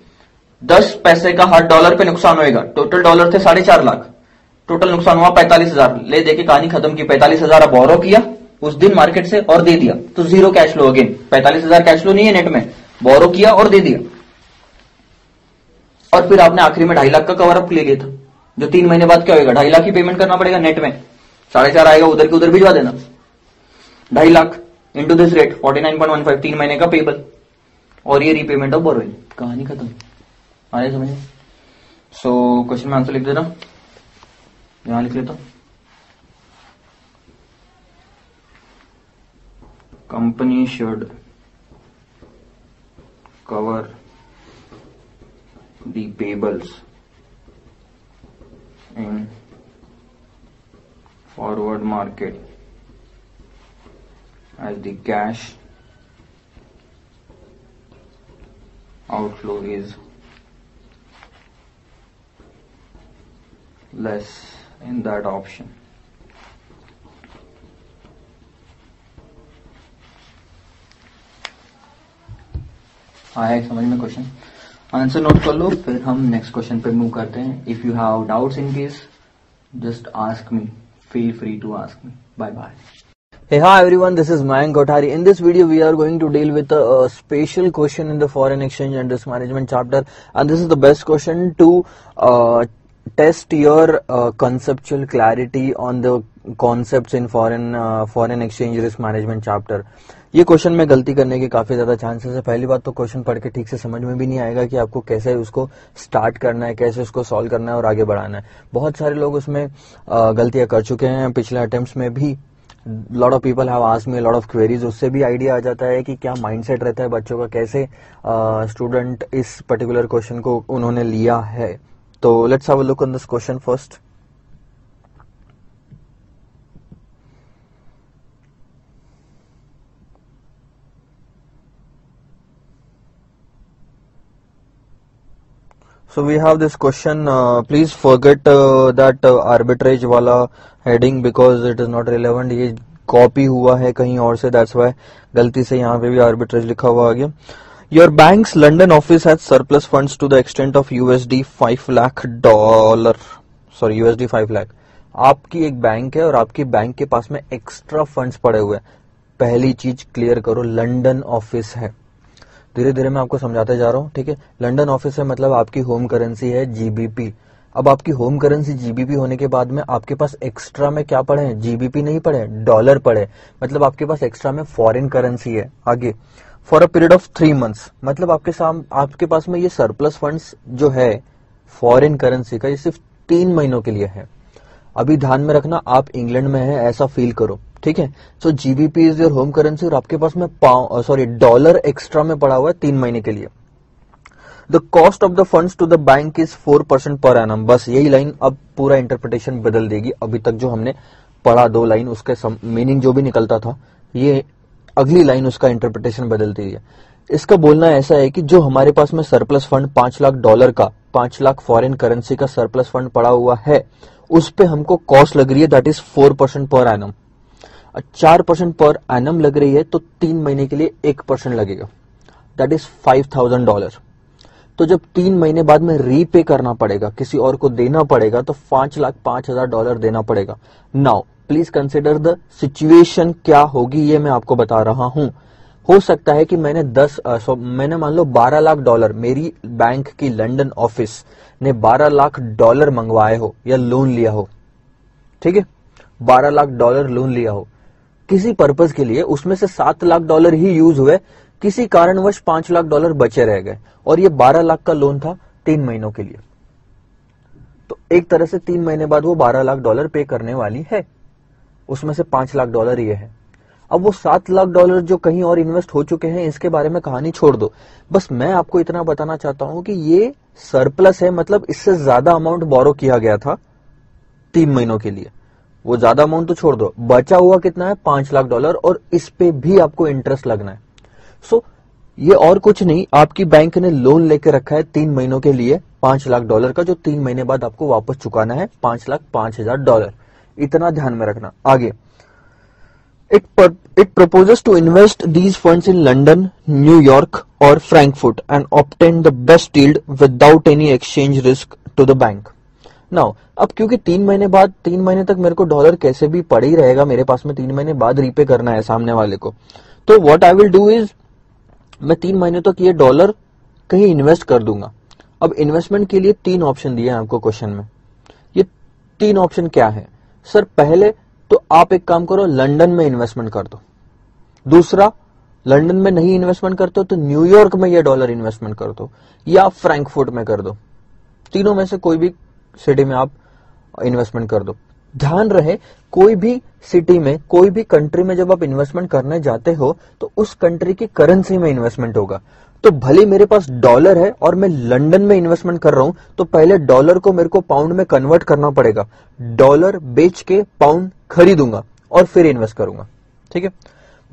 दस पैसे का हर डॉलर पे नुकसान होएगा। टोटल डॉलर थे साढ़े चार लाख। टोटल नुकसान हुआ पैंतालीस हज़ार। ले देके कहानी खत्म की। पैंतालीस हज़ार बोरो किया, उस दिन मार्केट से और दे दिया। तो ज़ीरो कैश फ्लो अगेन पैंतालीस हज़ार कैश फ्लो नहीं है नेट में। बोरो किया और दे दिया। और फिर आपने आखिरी में ढाई लाख का कवर अप ले लिया था। जो तीन महीने बाद क्या होगा ढाई लाख ही पेमेंट करना पड़ेगा नेट में। साढ़े चार आएगा, उधर के उधर भिजवा देना। ढाई lakh into this rate forty nine point one five तीन महीने का पेबल और ये रीपेमेंट ऑफ़ बोरोइंग कहानी खत्म। आ रहा समझ सो क्वेश्चन में आंसर लिख दे रहा हूँ। यहाँ लिख लेता company should cover the payables in forward market as the cash outflow is less in that option आया एक समझ में क्वेश्चन आंसर नोट कर लो फिर हम नेक्स्ट क्वेश्चन पे मूव करते हैं if you have doubts in case just ask me feel free to ask me bye bye Hey, hi everyone, this is Mayank Kothari. In this video, we are going to deal with a, a special question in the foreign exchange and risk management chapter. And this is the best question to uh, test your uh, conceptual clarity on the concepts in foreign uh, foreign exchange risk management chapter. ये क्वेश्चन में गलती करने के काफ़ी ज़्यादा चांसेस है। पहली बात तो क्वेश्चन पढ़ के ठीक से समझ में भी नहीं आएगा कि आपको कैसे उसको स्टार्ट करना है कैसे उसको सॉल्व करना है और आगे बढ़ाना है। बहुत सारे लोग उसमें गलतियाँ कर चुके हैं। पिछले अटेम्प्ट में भी lot of people have ask me lot of queries उससे भी आइडिया आ जाता है कि क्या माइंडसेट रहता है बच्चों का कैसे स्टूडेंट uh, इस पर्टिकुलर क्वेश्चन को उन्होंने लिया है। तो let's have a look on this question first So we have this question. Uh, please forget uh, that uh, arbitrage वाला heading because it is not relevant. ये कॉपी हुआ है कहीं और से दैट्स वाई गलती से यहाँ पे भी आर्बिट्रेज लिखा हुआ आ गया your banks London office has surplus funds to the extent of USD five lakh dollar sorry USD five lakh आपकी एक बैंक है और आपकी बैंक के पास में एक्स्ट्रा फंड्स पड़े हुए हैं। पहली चीज़ क्लियर करो लंडन ऑफ़िस है। धीरे धीरे मैं आपको समझाते जा रहा हूँ, ठीक है? लंडन ऑफ़िस है मतलब आपकी होम करेंसी है जीबीपी अब आपकी होम करेंसी जीबीपी होने के बाद में आपके पास एक्स्ट्रा में क्या पड़े हैं? जीबीपी नहीं पड़े डॉलर पड़े मतलब आपके पास एक्स्ट्रा में फॉरेन करेंसी है। आगे। For a period of three months मतलब आपके साम, आपके पास में ये सरप्लस फंड्स जो है फॉरेन करेंसी का, ये सिर्फ़ तीन महीनों के लिए है। अभी ध्यान में रखना, आप इंग्लैंड में है, ऐसा फील करो, ठीक है? So GBP is your home currency और आपके पास में सॉरी डॉलर एक्स्ट्रा में पड़ा हुआ है तीन महीने के लिए। The cost of the funds to the bank is four percent per annum बस यही लाइन अब पूरा इंटरप्रिटेशन बदल देगी। अभी तक जो हमने पढ़ा दो लाइन उसके मीनिंग जो भी निकलता था, ये अगली लाइन उसका इंटरप्रिटेशन बदलती है। इसका बोलना ऐसा है कि जो हमारे पास में सरप्लस फंड पाँच लाख डॉलर का, पाँच लाख फॉरेन करेंसी का सरप्लस फंड पड़ा हुआ है, उस पे हमको कॉस्ट लग रही है that is four percent per annum चार परसेंट पर एनम लग रही है तो तीन महीने के लिए एक परसेंट लगेगा। That is five thousand dollar तो जब तीन महीने बाद में रीपे करना पड़ेगा, किसी और को देना पड़ेगा तो पाँच लाख पाँच हज़ार डॉलर देना पड़ेगा। Now please consider the situation क्या होगी ये मैं आपको बता रहा हूँ। हो सकता है कि मैंने दस सो, मैंने मान लो बारह लाख डॉलर, मेरी बैंक की लंदन ऑफ़िस ने बारह लाख डॉलर मंगवाए हो या लोन लिया हो। ठीक है? बारह लाख डॉलर लोन लिया हो। किसी पर्पज के लिए उसमें से सात लाख डॉलर ही यूज़ हुए, किसी कारणवश पाँच लाख डॉलर बचे रह गए। और ये बारह लाख का लोन था तीन महीनों के लिए। तो एक तरह से तीन महीने बाद वो बारह लाख डॉलर पे करने वाली है। उसमें से पाँच लाख डॉलर ये है। अब वो सात लाख डॉलर जो कहीं और इन्वेस्ट हो चुके हैं इसके बारे में कहानी छोड़ दो। बस मैं आपको इतना बताना चाहता हूँ कि ये सरप्लस है मतलब इससे ज़्यादा अमाउंट बोरो किया गया था तीन महीनों के लिए। वो ज़्यादा अमाउंट तो छोड़ दो। बचा हुआ कितना है? पाँच लाख डॉलर और इस पे भी आपको इंटरेस्ट लगना है। सो so, ये और कुछ नहीं आपकी बैंक ने लोन लेके रखा है तीन महीनों के लिए पाँच लाख डॉलर का जो तीन महीने बाद आपको वापस चुकाना है पाँच लाख पाँच हज़ार डॉलर। इतना ध्यान में रखना। आगे। It it proposes to invest these funds in London New York और Frankfurt and obtain the best deals without any exchange risk to the bank now अब क्योंकि तीन महीने बाद, तीन महीने तक मेरे को डॉलर कैसे भी पड़ ही रहेगा, मेरे पास में तीन महीने बाद रीपे करना है सामने वाले को। तो what I will do is मैं तीन महीने तक ये डॉलर कहीं इन्वेस्ट कर दूँगा। अब इन्वेस्टमेंट के लिए तीन ऑप्शन दिए हैं आपको क्वेश्चन में। ये तीन ऑप्शन क्या है? सर, पहले तो आप एक काम करो, लंदन में इन्वेस्टमेंट कर दो। दूसरा, लंदन में नहीं इन्वेस्टमेंट करते हो तो न्यूयॉर्क में ये डॉलर इन्वेस्टमेंट कर दो, या फ्रैंकफर्ट में कर दो। तीनों में से कोई भी सिटी में आप इन्वेस्टमेंट कर दो। ध्यान रहे, कोई भी सिटी में, कोई भी कंट्री में जब आप इन्वेस्टमेंट करने जाते हो तो उस कंट्री की करेंसी में इन्वेस्टमेंट होगा। तो भले मेरे पास डॉलर है और मैं लंदन में इन्वेस्टमेंट कर रहा हूँ तो पहले डॉलर को मेरे को पाउंड में कन्वर्ट करना पड़ेगा। डॉलर बेच के पाउंड खरीदूँगा और फिर इन्वेस्ट करूँगा। ठीक है?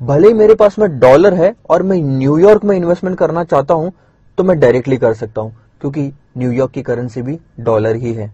भले ही मेरे पास में डॉलर है और मैं न्यूयॉर्क में इन्वेस्टमेंट करना चाहता हूँ तो मैं डायरेक्टली कर सकता हूँ, क्योंकि न्यूयॉर्क की करेंसी भी डॉलर ही है।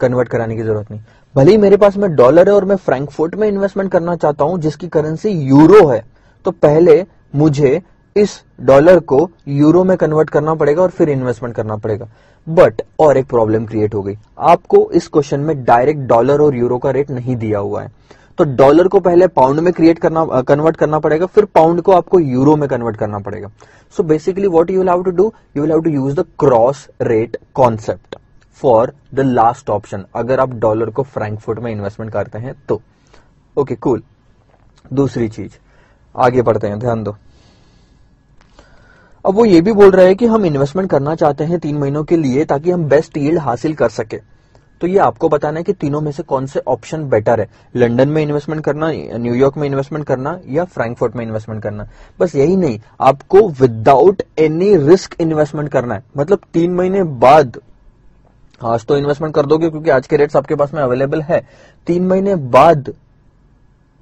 कन्वर्ट कराने की ज़रूरत नहीं। भले ही मेरे पास में डॉलर है और मैं फ्रैंकफर्ट में इन्वेस्टमेंट करना चाहता हूँ, जिसकी करेंसी यूरो है तो पहले मुझे इस डॉलर को यूरो में कन्वर्ट करना पड़ेगा और फिर इन्वेस्टमेंट करना पड़ेगा। बट और एक प्रॉब्लम क्रिएट हो गई। आपको इस क्वेश्चन में डायरेक्ट डॉलर और यूरो का रेट नहीं दिया हुआ है। तो डॉलर को पहले पाउंड में क्रिएट करना कन्वर्ट करना पड़ेगा फिर पाउंड को आपको यूरो में कन्वर्ट करना पड़ेगा। So basically what you have to do you have to use the cross rate concept for the last option अगर आप डॉलर को फ्रैंकफर्ट में इन्वेस्टमेंट करते हैं तो। Okay okay, cool cool. दूसरी चीज़। आगे बढ़ते हैं ध्यान दो। अब वो ये भी बोल रहे हैं कि हम इन्वेस्टमेंट करना चाहते हैं तीन महीनों के लिए ताकि हम बेस्ट यील्ड हासिल कर सके। तो ये आपको बताना है कि तीनों में से कौन से ऑप्शन बेटर है? लंदन में इन्वेस्टमेंट करना न्यूयॉर्क में इन्वेस्टमेंट करना या फ्रैंकफर्ट में इन्वेस्टमेंट करना? बस यही नहीं, आपको विदाउट एनी रिस्क इन्वेस्टमेंट करना है। मतलब तीन महीने बाद आज तो इन्वेस्टमेंट कर दोगे क्योंकि आज के रेट्स आपके पास में अवेलेबल है। तीन महीने बाद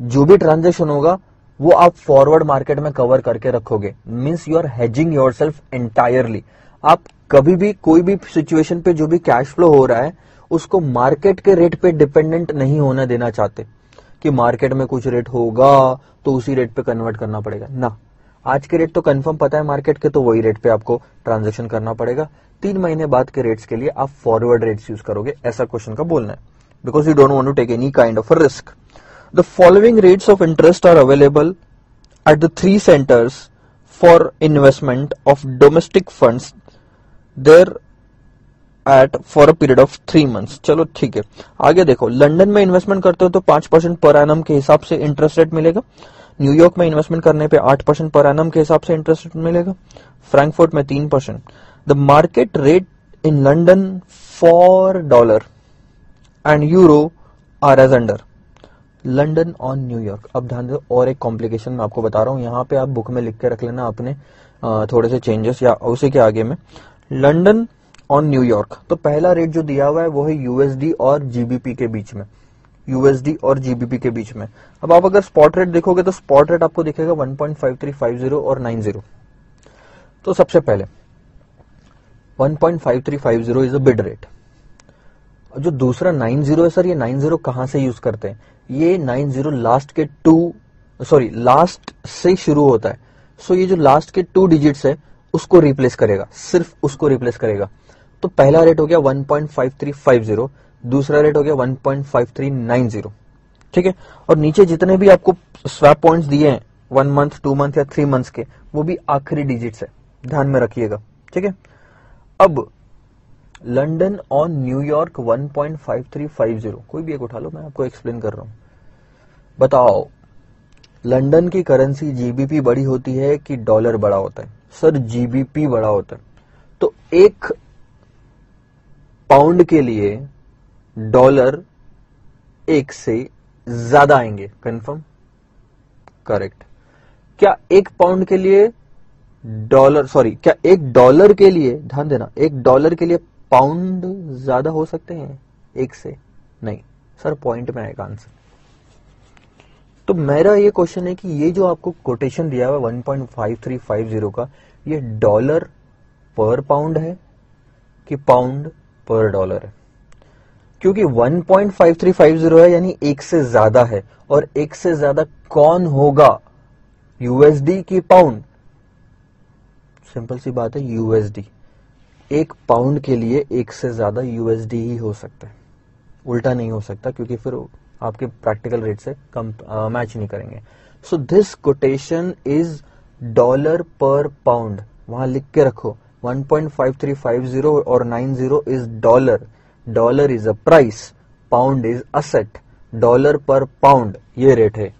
जो भी ट्रांजेक्शन होगा वो आप फॉरवर्ड मार्केट में कवर करके रखोगे। Means you are hedging yourself entirely आप कभी भी, कोई भी सिचुएशन पे जो भी कैश फ्लो हो रहा है, उसको मार्केट के रेट पे डिपेंडेंट नहीं होना देना चाहते। कि मार्केट में कुछ रेट होगा तो उसी रेट पे कन्वर्ट करना पड़ेगा। ना। आज के रेट तो कंफर्म पता है मार्केट के तो वही रेट पे आपको ट्रांजेक्शन करना पड़ेगा। तीन महीने बाद के रेट्स के लिए आप फॉरवर्ड रेट्स यूज़ करोगे। ऐसा क्वेश्चन का बोलना है? Because you don't want to take any kind of risk The following rates of interest are available at the three centers for investment of domestic funds there at for a period of three months चलो, ठीक है। आगे देखो, लंदन में इन्वेस्टमेंट करते हो तो पाँच परसेंट पर एनम के हिसाब से इंटरेस्ट रेट मिलेगा। न्यूयॉर्क में इन्वेस्टमेंट करने पे आठ परसेंट पर एनम के हिसाब से इंटरेस्ट रेट मिलेगा। फ्रैंकफर्ट में तीन percent. The market rate in London for dollar and euro are as under London on New York अब ध्यान दो, और एक कॉम्प्लिकेशन मैं आपको बता रहा हूँ। यहाँ पे आप बुक में लिख के रख लेना अपने थोड़े से चेंजेस या उसी के आगे में। लंडन ऑन न्यूयॉर्क तो पहला रेट जो दिया हुआ है, वो है यूएसडी और जीबीपी के बीच में। यूएसडी और जीबीपी के बीच में। अब आप अगर स्पॉट रेट देखोगे तो स्पॉट रेट आपको दिखेगा 1.5350 और 90 तो सबसे पहले 1.5350 इज़ अ बिड रेट जो दूसरा 90 है, सर, ये 90 कहाँ से यूज़ करते हैं? ये 90 लास्ट के टू सॉरी लास्ट से शुरू होता है। सो ये जो लास्ट के टू डिजिट्स है, उसको रिप्लेस करेगा। सिर्फ़ उसको रिप्लेस करेगा। तो पहला रेट हो गया 1.5350 दूसरा रेट हो गया 1.5390 ठीक है? और नीचे जितने भी आपको स्वैप पॉइंट्स दिए हैं वन मंथ टू मंथ या थ्री मंथ्स के, वो भी आखिरी डिजिट्स है। ध्यान में रखिएगा। ठीक है? अब लंडन ऑन न्यूयॉर्क 1.5350 कोई भी एक उठा लो, मैं आपको एक्सप्लेन कर रहा हूँ। बताओ, लंदन की करेंसी जीबीपी बड़ी होती है कि डॉलर बड़ा होता है? सर जीबीपी बड़ा होता है। तो एक पाउंड के लिए डॉलर एक से ज़्यादा आएँगे। कंफर्म करेक्ट क्या एक पाउंड के लिए डॉलर सॉरी क्या एक डॉलर के लिए, ध्यान देना, एक डॉलर के लिए पाउंड ज़्यादा हो सकते हैं? एक से? नहीं. सर पॉइंट में आएगा आंसर तो मेरा ये क्वेश्चन है कि ये जो आपको कोटेशन दिया हुआ one point five three five zero का, ये डॉलर पर पाउंड है कि पाउंड पर डॉलर है? क्योंकि 1.5350 है, यानी एक से ज़्यादा है, और एक से ज़्यादा कौन होगा? यूएसडी की पाउंड सिंपल सी बात है यूएसडी एक पाउंड के लिए एक से ज़्यादा यूएसडी ही हो सकता है। उल्टा नहीं हो सकता, क्योंकि फिर आपके प्रैक्टिकल रेट से कम मैच नहीं करेंगे। So this quotation is dollar पर पाउंड वहाँ लिख के रखो। 1.5350 और 90 is dollar dollar is a price pound is asset dollar पर पाउंड ये रेट है।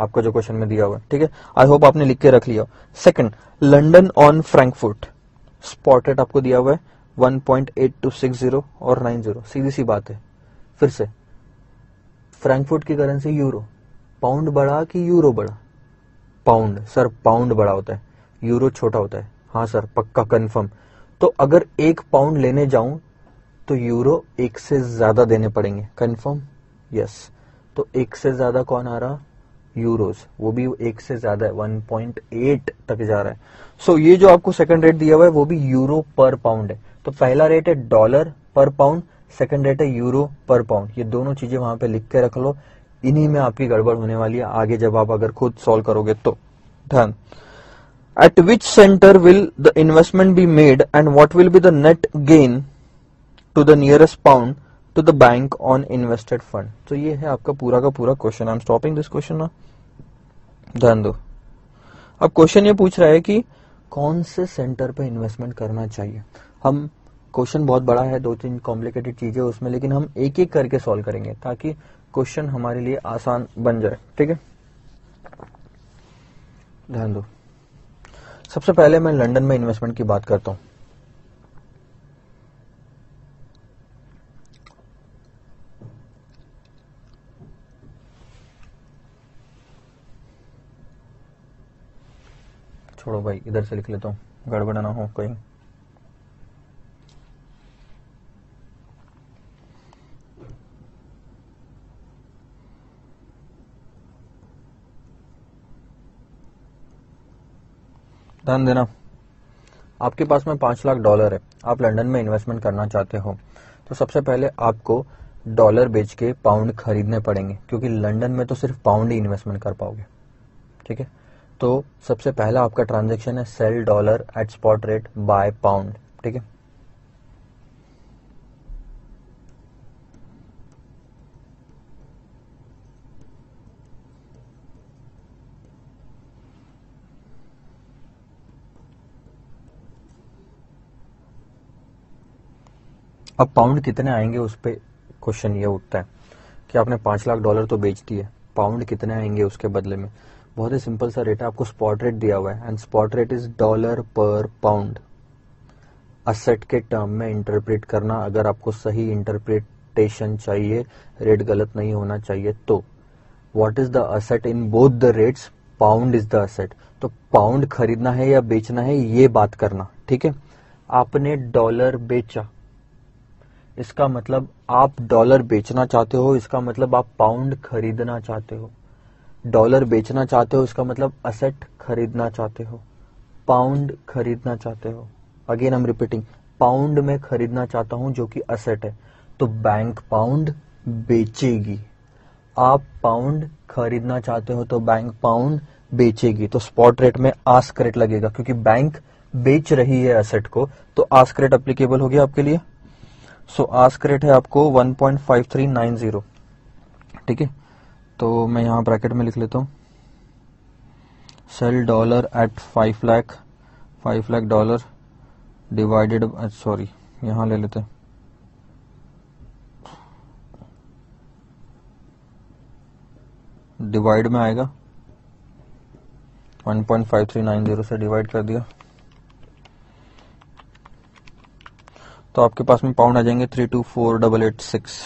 आपका जो क्वेश्चन में दिया हुआ ठीक है? आई होप आपने लिख के रख लिया। Second London on Frankfurt spot rate आपको दिया हुआ है। 1.8260 और 90 सीधी सी बात है। फिर से। फ्रैंकफुट की करेंसी यूरो। पाउंड बड़ा कि यूरो बड़ा पाउंड सर पाउंड बड़ा होता है। यूरो छोटा होता है। हाँ सर पक्का कंफर्म तो अगर एक पाउंड लेने जाऊँ तो यूरो एक से ज़्यादा देने पड़ेंगे। कंफर्म यस तो एक से ज़्यादा कौन आ रहा? यूरोज वो भी एक से ज़्यादा है। 1.8 तक जा रहा है। सो so, ये जो आपको सेकंड रेट दिया हुआ है वो भी यूरो पर पाउंड है। तो पहला रेट है डॉलर पर पाउंड। सेकंड रेट है यूरो पर पाउंड ये दोनों चीज़ें वहाँ पे लिख के रख लो। इन्हीं में आपकी गड़बड़ होने वाली है। आगे जब आप अगर खुद सॉल्व करोगे तो। ध्यान at which centre will the investment be made and what will be the net gain to the nearest pound to the bank on invested fund तो ये है आपका पूरा का पूरा question I am stopping this question ध्यान दो। अब क्वेश्चन ये पूछ रहा है कि कौन से सेंटर पे इन्वेस्टमेंट करना चाहिए? हम क्वेश्चन बहुत बड़ा है दो तीन कॉम्प्लिकेटेड चीज़ें उसमें, लेकिन हम एक एक करके सॉल्व करेंगे ताकि क्वेश्चन हमारे लिए आसान बन जाए, ठीक है? ध्यान दो। सबसे पहले मैं लंदन में इन्वेस्टमेंट की बात करता हूँ। छोड़ो भाई, इधर से लिख लेता हूँ, गड़बड़ ना हो कहीं। ध्यान देना। आपके पास में पाँच लाख डॉलर है। आप लंदन में इन्वेस्टमेंट करना चाहते हो तो सबसे पहले आपको डॉलर बेच के पाउंड खरीदने पड़ेंगे, क्योंकि लंदन में तो सिर्फ़ पाउंड ही इन्वेस्टमेंट कर पाओगे। ठीक है? तो सबसे पहला आपका ट्रांजेक्शन है sell dollar at spot rate buy pound ठीक है? अब पाउंड कितने आएँगे उस पर क्वेश्चन ये उठता है कि आपने पाँच लाख डॉलर तो बेच दिए पाउंड कितने आएँगे उसके बदले में? बहुत ही सिंपल सा रेट है, आपको स्पॉट रेट दिया हुआ है and spot rate is dollar पर पाउंड असेट के टर्म में इंटरप्रेट करना, अगर आपको सही इंटरप्रिटेशन चाहिए रेट गलत नहीं होना चाहिए तो what is the asset in both the rates pound is the asset तो पाउंड खरीदना है या बेचना है, ये बात करना, ठीक है? आपने डॉलर बेचा इसका मतलब आप डॉलर बेचना चाहते हो, इसका मतलब आप पाउंड खरीदना चाहते हो। डॉलर बेचना चाहते हो, इसका मतलब असेट खरीदना चाहते हो। पाउंड खरीदना चाहते हो। अगेन एम रिपीटिंग पाउंड में खरीदना चाहता हूँ जो कि असेट है। तो बैंक पाउंड बेचेगी। आप पाउंड खरीदना चाहते हो तो बैंक पाउंड बेचेगी। तो स्पॉट रेट में आस्क रेट लगेगा, क्योंकि बैंक बेच रही है असेट को। तो आस्क रेट अप्लीकेबल हो गया आपके लिए? सो आस्क रेट है आपको 1.5390 ठीक है? तो मैं यहाँ ब्रैकेट में लिख लेता हूँ। Sell dollar at five lakh five lakh dollar divided sorry, यहाँ ले लेते हैं। डिवाइड में आएगा। 1.5390 से डिवाइड कर दिया। तो आपके पास में पाउंड आ जाएँगे three two four double eight six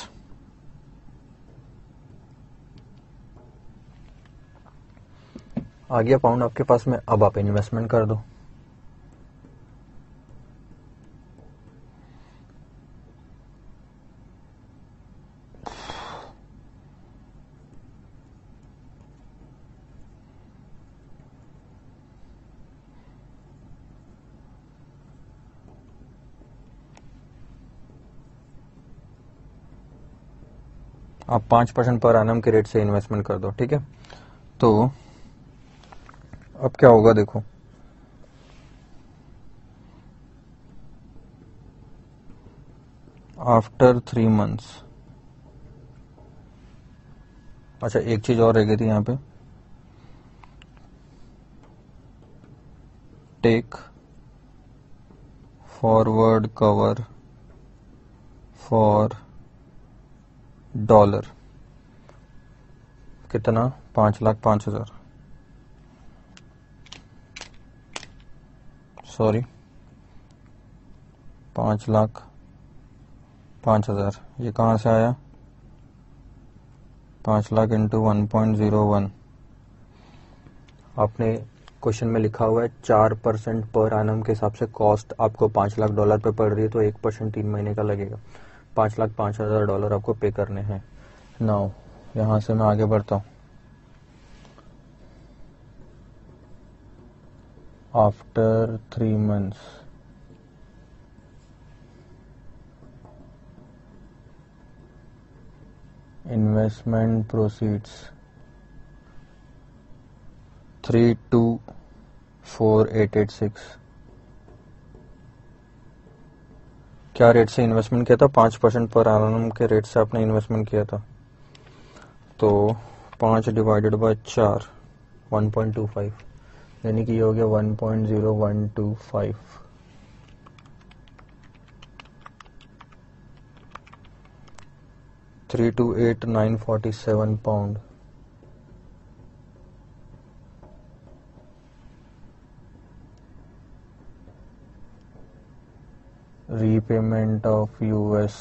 आ गया पाउंड आपके पास में, अब आप इन्वेस्टमेंट कर दो। आप पाँच परसेंट पर एनम के रेट से इन्वेस्टमेंट कर दो, ठीक है? तो अब क्या होगा देखो। आफ्टर थ्री मंथ्स अच्छा एक चीज़ और रह गई थी यहाँ पे। Take forward cover for dollar. कितना? पाँच लाख पाँच हज़ार। सॉरी। पाँच लाख पाँच हज़ार। ये कहाँ से आया? पाँच lakh into one point zero one आपने क्वेश्चन में लिखा हुआ है, चार परसेंट पर एनम के हिसाब से कॉस्ट आपको पाँच लाख डॉलर पे पड़ रही है तो एक परसेंट तीन महीने का लगेगा। पाँच लाख पाँच हज़ार डॉलर आपको पे करने हैं। नाउ, यहाँ से मैं आगे बढ़ता हूँ। After three months investment proceeds three two four eight eight six क्या रेट से इन्वेस्टमेंट किया था? पाँच परसेंट पर एनम के रेट से आपने इन्वेस्टमेंट किया था। तो पाँच डिवाइडेड बाय चार वन पॉइंट टू फाइव यानी कि ये हो गया one point zero one two five three two eight nine forty seven pound repayment of US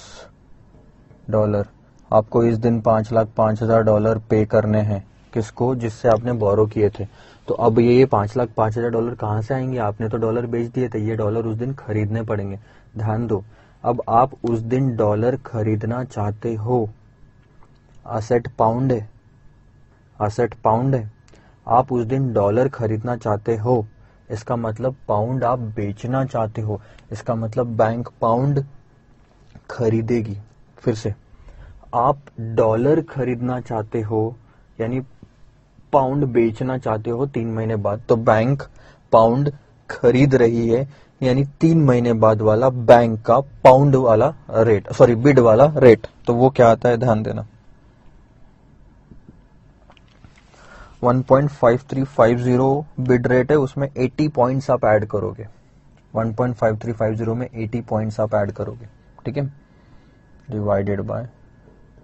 dollar आपको इस दिन पाँच लाख, पाँच हज़ार डॉलर पे करने हैं। किसको? जिससे आपने बोरो किए थे। तो अब ये पाँच लाख, पाँच हज़ार डॉलर कहाँ से आएँगे? आपने तो डॉलर बेच दिए थे। ये डॉलर उस दिन खरीदने पड़ेंगे। ध्यान दो, अब आप उस दिन डॉलर खरीदना चाहते हो। असेट पाउंड है। असेट पाउंड है। आप उस दिन डॉलर खरीदना चाहते हो। इसका मतलब पाउंड आप बेचना चाहते हो। इसका मतलब बैंक पाउंड खरीदेगी फिर से। आप डॉलर खरीदना चाहते हो, यानी पाउंड बेचना चाहते हो तीन महीने बाद तो बैंक पाउंड खरीद रही है, यानी तीन महीने बाद वाला बैंक का पाउंड वाला रेट सॉरी बिड वाला रेट तो वो क्या आता है? ध्यान देना। 1.5350 बिड रेट है, उसमें 80 पॉइंट्स आप ऐड करोगे। 1.5350 में 80 पॉइंट्स आप ऐड करोगे, ठीक है? Divided by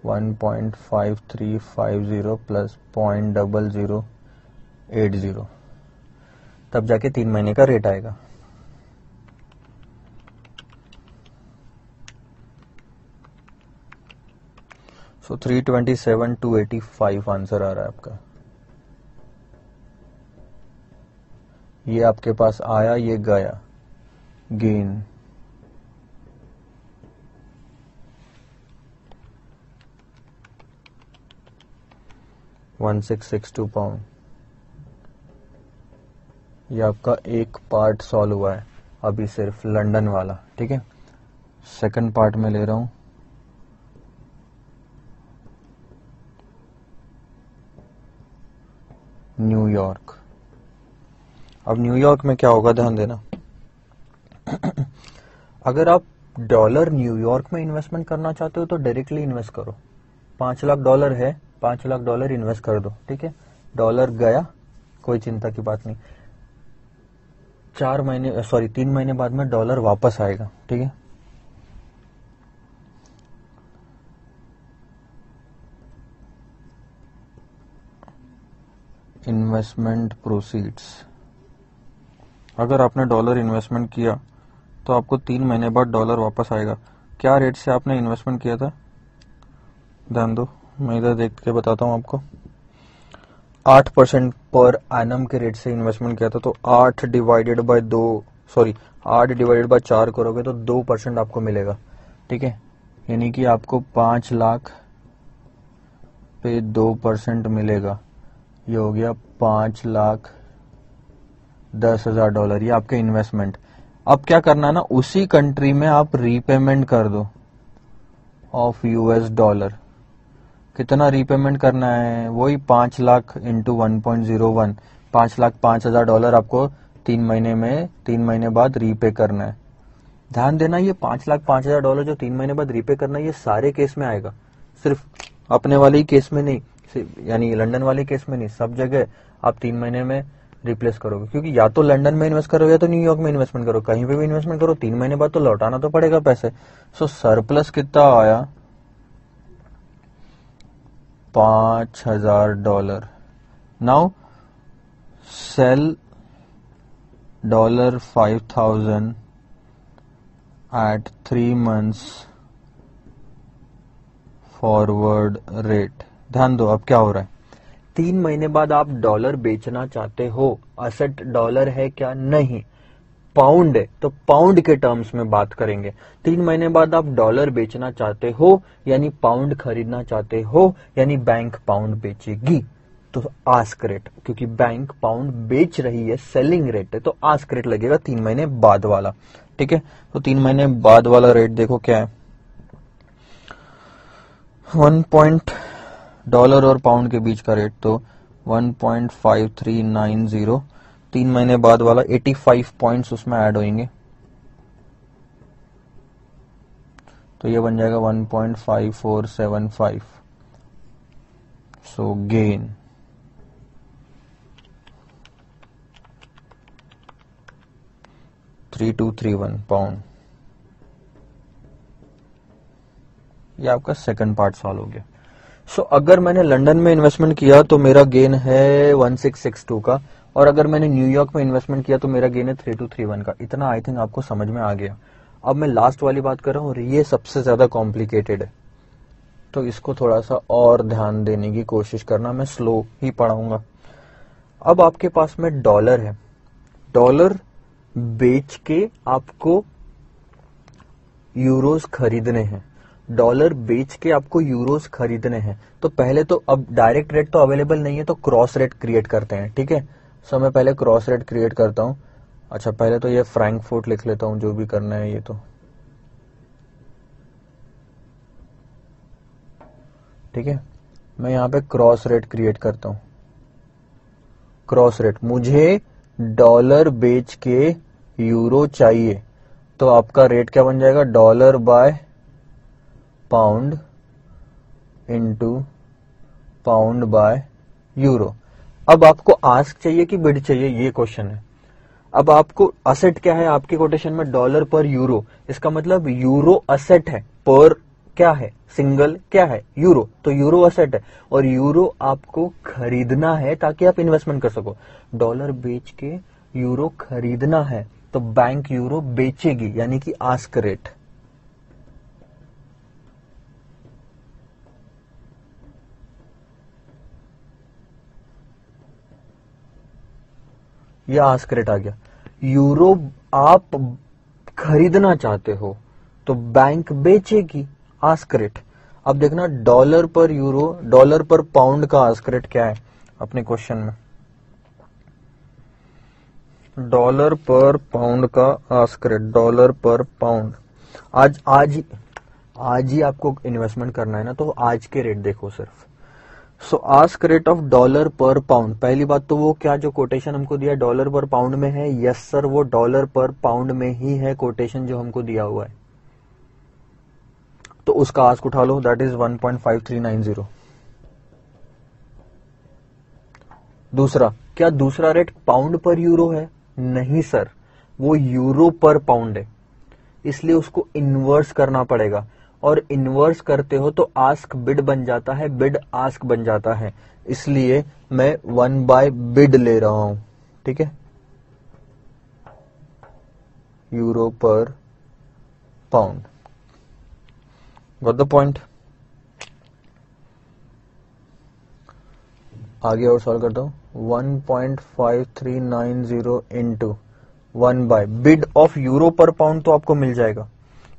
1.5350 plus point double zero eight zero तब जाके तीन महीने का रेट आएगा। So three twenty seven two eighty five answer आ रहा है आपका। ये आपके पास आया, ये गया। Gain. One six six two pound ये आपका एक पार्ट सॉल्व हुआ है। अभी सिर्फ़ लंदन वाला, ठीक है? सेकंड पार्ट में ले रहा हूँ। न्यूयॉर्क अब न्यूयॉर्क में क्या होगा? ध्यान देना। अगर आप डॉलर न्यूयॉर्क में इन्वेस्टमेंट करना चाहते हो तो डायरेक्टली इन्वेस्ट करो। पाँच लाख डॉलर है, पाँच लाख डॉलर इन्वेस्ट कर दो, ठीक है? डॉलर गया, कोई चिंता की बात नहीं। चार महीने सॉरी तीन महीने बाद में डॉलर वापस आएगा, ठीक है? इन्वेस्टमेंट प्रोसीड्स अगर आपने डॉलर इन्वेस्टमेंट किया तो आपको तीन महीने बाद डॉलर वापस आएगा। क्या रेट से आपने इन्वेस्टमेंट किया था? ध्यान दो, मैं इधर देख के बताता हूँ आपको। आठ परसेंट पर एनम के रेट से इन्वेस्टमेंट किया था तो आठ डिवाइडेड बाय दो सॉरी आठ डिवाइडेड बाय चार करोगे तो दो परसेंट आपको मिलेगा। ठीक है? यानी कि आपको पाँच लाख पे दो परसेंट मिलेगा। ये हो गया पाँच लाख दस हज़ार डॉलर, ये आपके इन्वेस्टमेंट अब क्या करना है ना, उसी कंट्री में आप रीपेमेंट कर दो ऑफ़ यूएस डॉलर कितना रीपेमेंट करना है? वही पाँच lakh into one point zero one पाँच लाख पाँच हज़ार डॉलर आपको तीन महीने में, तीन महीने बाद रीपे करना है। ध्यान देना, ये पाँच लाख पाँच हज़ार डॉलर जो तीन महीने बाद रीपे करना है ये सारे केस में आएगा। सिर्फ़ अपने वाले ही केस में नहीं यानी लंदन वाले केस में नहीं, सब जगह आप तीन महीने में रिप्लेस करोगे। क्योंकि या तो लंदन में इन्वेस्ट करो या तो न्यूयॉर्क में इन्वेस्टमेंट करो। कहीं पे भी इन्वेस्टमेंट करो, तीन महीने बाद तो लौटाना तो पड़ेगा पैसे। सो सरप्लस कितना आया? पाँच हज़ार dollar now sell dollar five thousand at three months forward rate ध्यान दो, अब क्या हो रहा है? तीन महीने बाद आप डॉलर बेचना चाहते हो। असेट डॉलर है क्या? नहीं। पाउंड है। तो पाउंड के टर्म्स में बात करेंगे। तीन महीने बाद आप डॉलर बेचना चाहते हो, यानी पाउंड खरीदना चाहते हो, यानी बैंक पाउंड बेचेगी। तो आस्क रेट क्योंकि बैंक पाउंड बेच रही है सेलिंग रेट है तो आस्क रेट लगेगा तीन महीने बाद वाला। ठीक है? तो तीन महीने बाद वाला रेट देखो क्या है। वन पॉइंट डॉलर और पाउंड के बीच का रेट तो 1.5390 तीन महीने बाद वाला 85 पॉइंट्स उसमें ऐड होंगे तो ये बन जाएगा 1.5475 so gain three two three one pound ये आपका सेकंड पार्ट सॉल्व हो गया। सो so, अगर मैंने लंदन में इन्वेस्टमेंट किया तो मेरा गेन है 1662 का। और अगर मैंने न्यूयॉर्क में इन्वेस्टमेंट किया तो मेरा गेन है 3231 का। इतना आई थिंक आपको समझ में आ गया। अब मैं लास्ट वाली बात कर रहा हूँ और ये सबसे ज़्यादा कॉम्प्लिकेटेड है। तो इसको थोड़ा सा और ध्यान देने की कोशिश करना मैं स्लो ही पढ़ाऊँगा। अब आपके पास में डॉलर है। डॉलर बेच के आपको यूरोज खरीदने हैं। डॉलर बेच के आपको यूरोस खरीदने हैं। तो पहले तो अब डायरेक्ट रेट तो अवेलेबल नहीं है तो क्रॉस रेट क्रिएट करते हैं, ठीक है? सो मैं पहले क्रॉस रेट क्रिएट करता हूँ। अच्छा पहले तो ये फ्रैंकफुट लिख लेता हूँ, जो भी करना है ये तो। ठीक है? मैं यहाँ पे क्रॉस रेट क्रिएट करता हूँ। क्रॉस रेट मुझे डॉलर बेच के यूरो चाहिए तो आपका रेट क्या बन जाएगा? Dollar by pound into pound by euro अब आपको आस्क चाहिए कि बिड चाहिए? ये क्वेश्चन है। अब आपको असेट क्या है? आपके कोटेशन में डॉलर पर यूरो इसका मतलब यूरो असेट है। पर क्या है? सिंगल क्या है? यूरो तो यूरो असेट है। और यूरो आपको खरीदना है ताकि आप इन्वेस्टमेंट कर सको। डॉलर बेच के यूरो खरीदना है। तो बैंक यूरो बेचेगी, यानी कि आस्क रेट ये आस्क रेट आ गया। यूरो आप खरीदना चाहते हो तो बैंक बेचेगी आस्क रेट अब देखना, डॉलर पर यूरो, डॉलर पर पाउंड का आस्क रेट क्या है, अपने क्वेश्चन में। डॉलर पर पाउंड का आस्क रेट डॉलर पर पाउंड। आज आज आज ही आपको इन्वेस्टमेंट करना है ना तो आज के रेट देखो सिर्फ़। So ask rate of dollar पर पाउंड पहली बात तो वो क्या जो कोटेशन हमको दिया डॉलर पर पाउंड में है? यस सर वो डॉलर पर पाउंड में ही है कोटेशन जो हमको दिया हुआ है। तो उसका आस्क उठा लो दैट इज़ 1.5390 दूसरा, क्या दूसरा रेट पाउंड पर यूरो है? नहीं सर वो यूरो पर पाउंड है। इसलिए उसको इन्वर्स करना पड़ेगा। और इन्वर्स करते हो तो आस्क बिड बन जाता है बिड आस्क बन जाता है। इसलिए मैं वन बाय बिड ले रहा हूँ, ठीक है? यूरो पर पाउंड गॉट द पॉइंट आगे और सॉल्व करता हूँ। 1.5390 into one by bid of euro पर पाउंड तो आपको मिल जाएगा।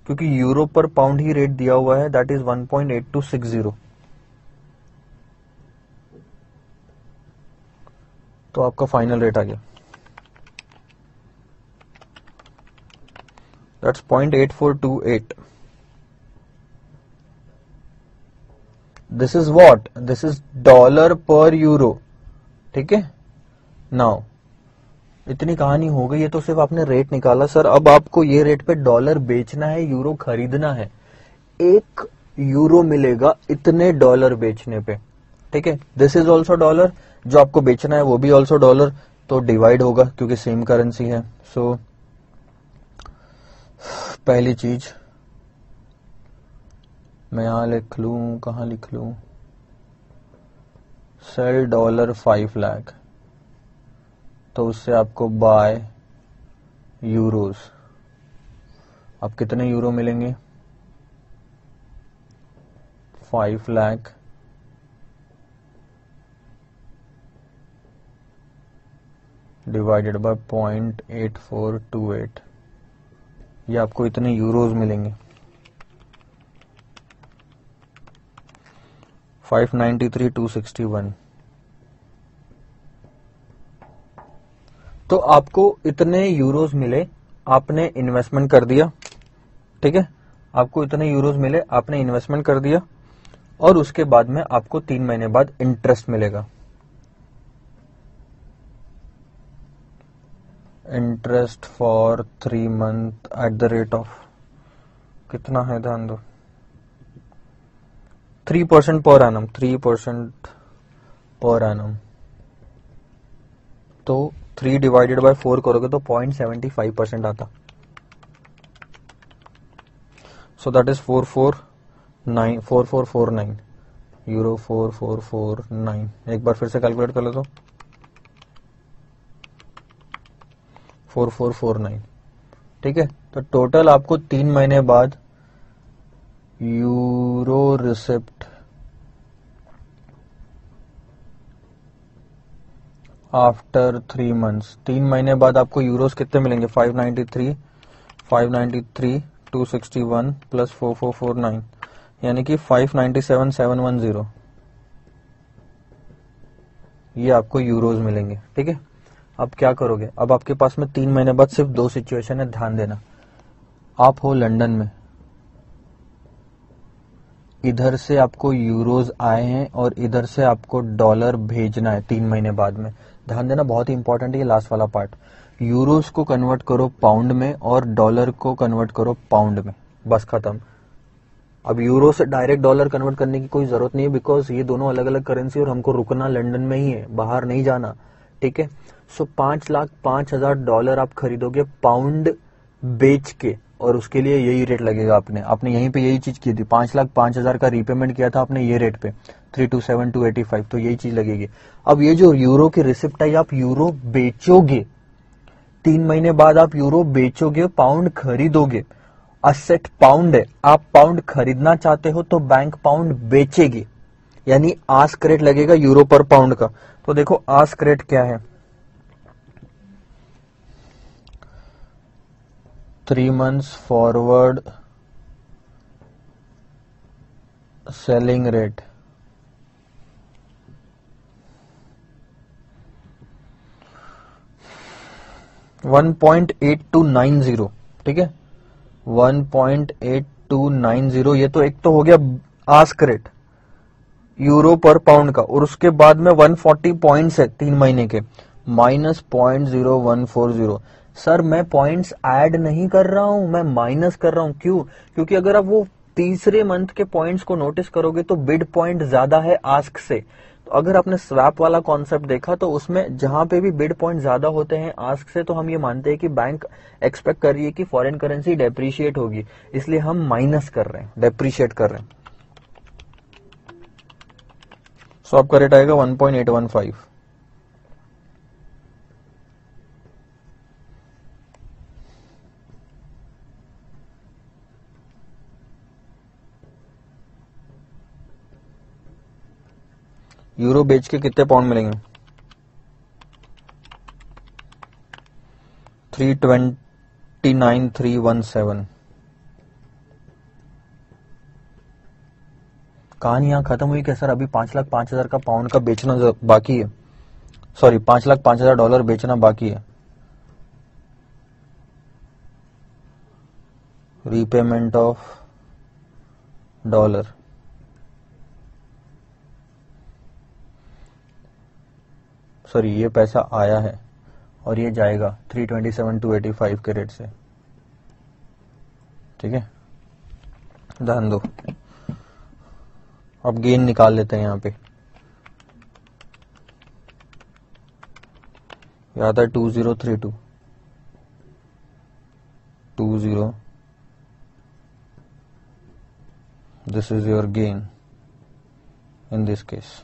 क्योंकि यूरो पर पाउंड ही रेट दिया हुआ है दैट इज़ 1.8260 तो आपका फाइनल रेट आ गया। That's point eight four two eight this is what this is dollar पर यूरो ठीक है? नाउ इतनी कहानी हो गई है तो सिर्फ़ आपने रेट निकाला। सर अब आपको ये रेट पे डॉलर बेचना है यूरो खरीदना है। एक यूरो मिलेगा इतने डॉलर बेचने पे। ठीक है? दिस इज़ ऑल्सो डॉलर जो आपको बेचना है वो भी ऑल्सो डॉलर तो डिवाइड होगा क्योंकि सेम करेंसी है। सो so, पहली चीज़ मैं यहाँ लिख लू कहा लिख लू? सेल डॉलर फाइव लाख तो उससे आपको बाय यूरोस अब कितने यूरो मिलेंगे? Five lakh divided by point eight four two eight ये आपको इतने यूरोस मिलेंगे. 593,261 तो आपको इतने यूरोज मिले, आपने इन्वेस्टमेंट कर दिया, ठीक है? आपको इतने यूरोज मिले, आपने इन्वेस्टमेंट कर दिया, और उसके बाद में आपको तीन महीने बाद इंटरेस्ट मिलेगा। Interest for three month at the rate of कितना है ध्यान दो? Three percent per annum three percent per annum तो थ्री डिवाइडेड बाय फोर करोगे तो पॉइंट सेवेंटी फाइव परसेंट आता। So that is four four nine four four four nine euro four four four nine एक बार फिर से कैलकुलेट कर लो तो फोर फोर फोर नाइन ठीक है? तो टोटल आपको तीन महीने बाद euro receipt after three months तीन महीने बाद आपको यूरोस कितने मिलेंगे? Five ninety three five ninety three two sixty one plus four four four nine यानी कि five ninety seven seven one zero ये आपको यूरोज मिलेंगे, ठीक है? अब क्या करोगे? अब आपके पास में तीन महीने बाद सिर्फ़ दो सिचुएशन है, ध्यान देना। आप हो लंदन में। इधर से आपको यूरोज आए हैं और इधर से आपको डॉलर भेजना है, तीन महीने बाद में। ध्यान देना बहुत ही इंपॉर्टेंट है लास्ट वाला पार्ट यूरोज को कन्वर्ट करो पाउंड में और डॉलर को कन्वर्ट करो पाउंड में. बस खत्म. अब यूरो से डायरेक्ट डॉलर कन्वर्ट करने की कोई ज़रूरत नहीं है बिकॉज़ ये दोनों अलग अलग करेंसी और हमको रुकना लंदन में ही है, बाहर नहीं जाना. ठीक है? सो पाँच लाख पाँच हज़ार डॉलर आप खरीदोगे पाउंड बेच के और उसके लिए यही रेट लगेगा आपने. आपने यहीं पे यही चीज़ की थी. पाँच लाख पाँच हज़ार का रीपेमेंट किया था आपने ये रेट पे. Three two seven two eighty five तो यही चीज़ लगेगी। अब ये जो यूरो की रिसिप्ट है, आप यूरो बेचोगे, तीन महीने बाद आप यूरो बेचोगे पाउंड खरीदोगे। असेट पाउंड है, आप पाउंड खरीदना चाहते हो तो बैंक पाउंड बेचेगी। यानी आस्क रेट लगेगा यूरो पर पाउंड का। तो देखो आस्क रेट क्या है? Three months forward selling rate one point eight two nine zero, ठीक है? One point eight two nine zero, ये तो एक तो हो गया आस्क रेट, यूरो पर पाउंड का, और उसके बाद में 140 पॉइंट्स है तीन महीने के, minus point zero one four zero. Sir, मैं पॉइंट्स ऐड नहीं कर रहा हूँ, मैं माइनस कर रहा हूँ, क्यों? क्योंकि अगर आप वो तीसरे मंथ के पॉइंट्स को नोटिस करोगे तो बिड पॉइंट ज़्यादा है आस्क से। तो अगर आपने स्वैप वाला कॉन्सेप्ट देखा तो उसमें जहाँ पे भी बिड पॉइंट ज़्यादा होते हैं आस्क से तो हम ये मानते हैं कि बैंक एक्सपेक्ट कर रही है कि फॉरेन करेंसी डेप्रिशिएट होगी। इसलिए हम माइनस कर रहे हैं डेप्रिशिएट कर रहे हैं। सो आपका रेट आएगा 1.815 यूरो बेच के कितने पाउंड मिलेंगे? Three twenty nine three one seven कहानी यहाँ खत्म हुई कि सर? अभी पाँच लाख पाँच हज़ार का पाउंड का बेचना बाकी है। सॉरी पाँच लाख पाँच हज़ार डॉलर बेचना बाकी है। रीपेमेंट ऑफ़ डॉलर सॉरी, ये पैसा आया है और ये जाएगा 327 टू 85 के रेट से। ठीक है? ध्यान दो। अब गेन निकाल लेते हैं यहाँ पे। याद है two zero three two two zero this is your gain in this case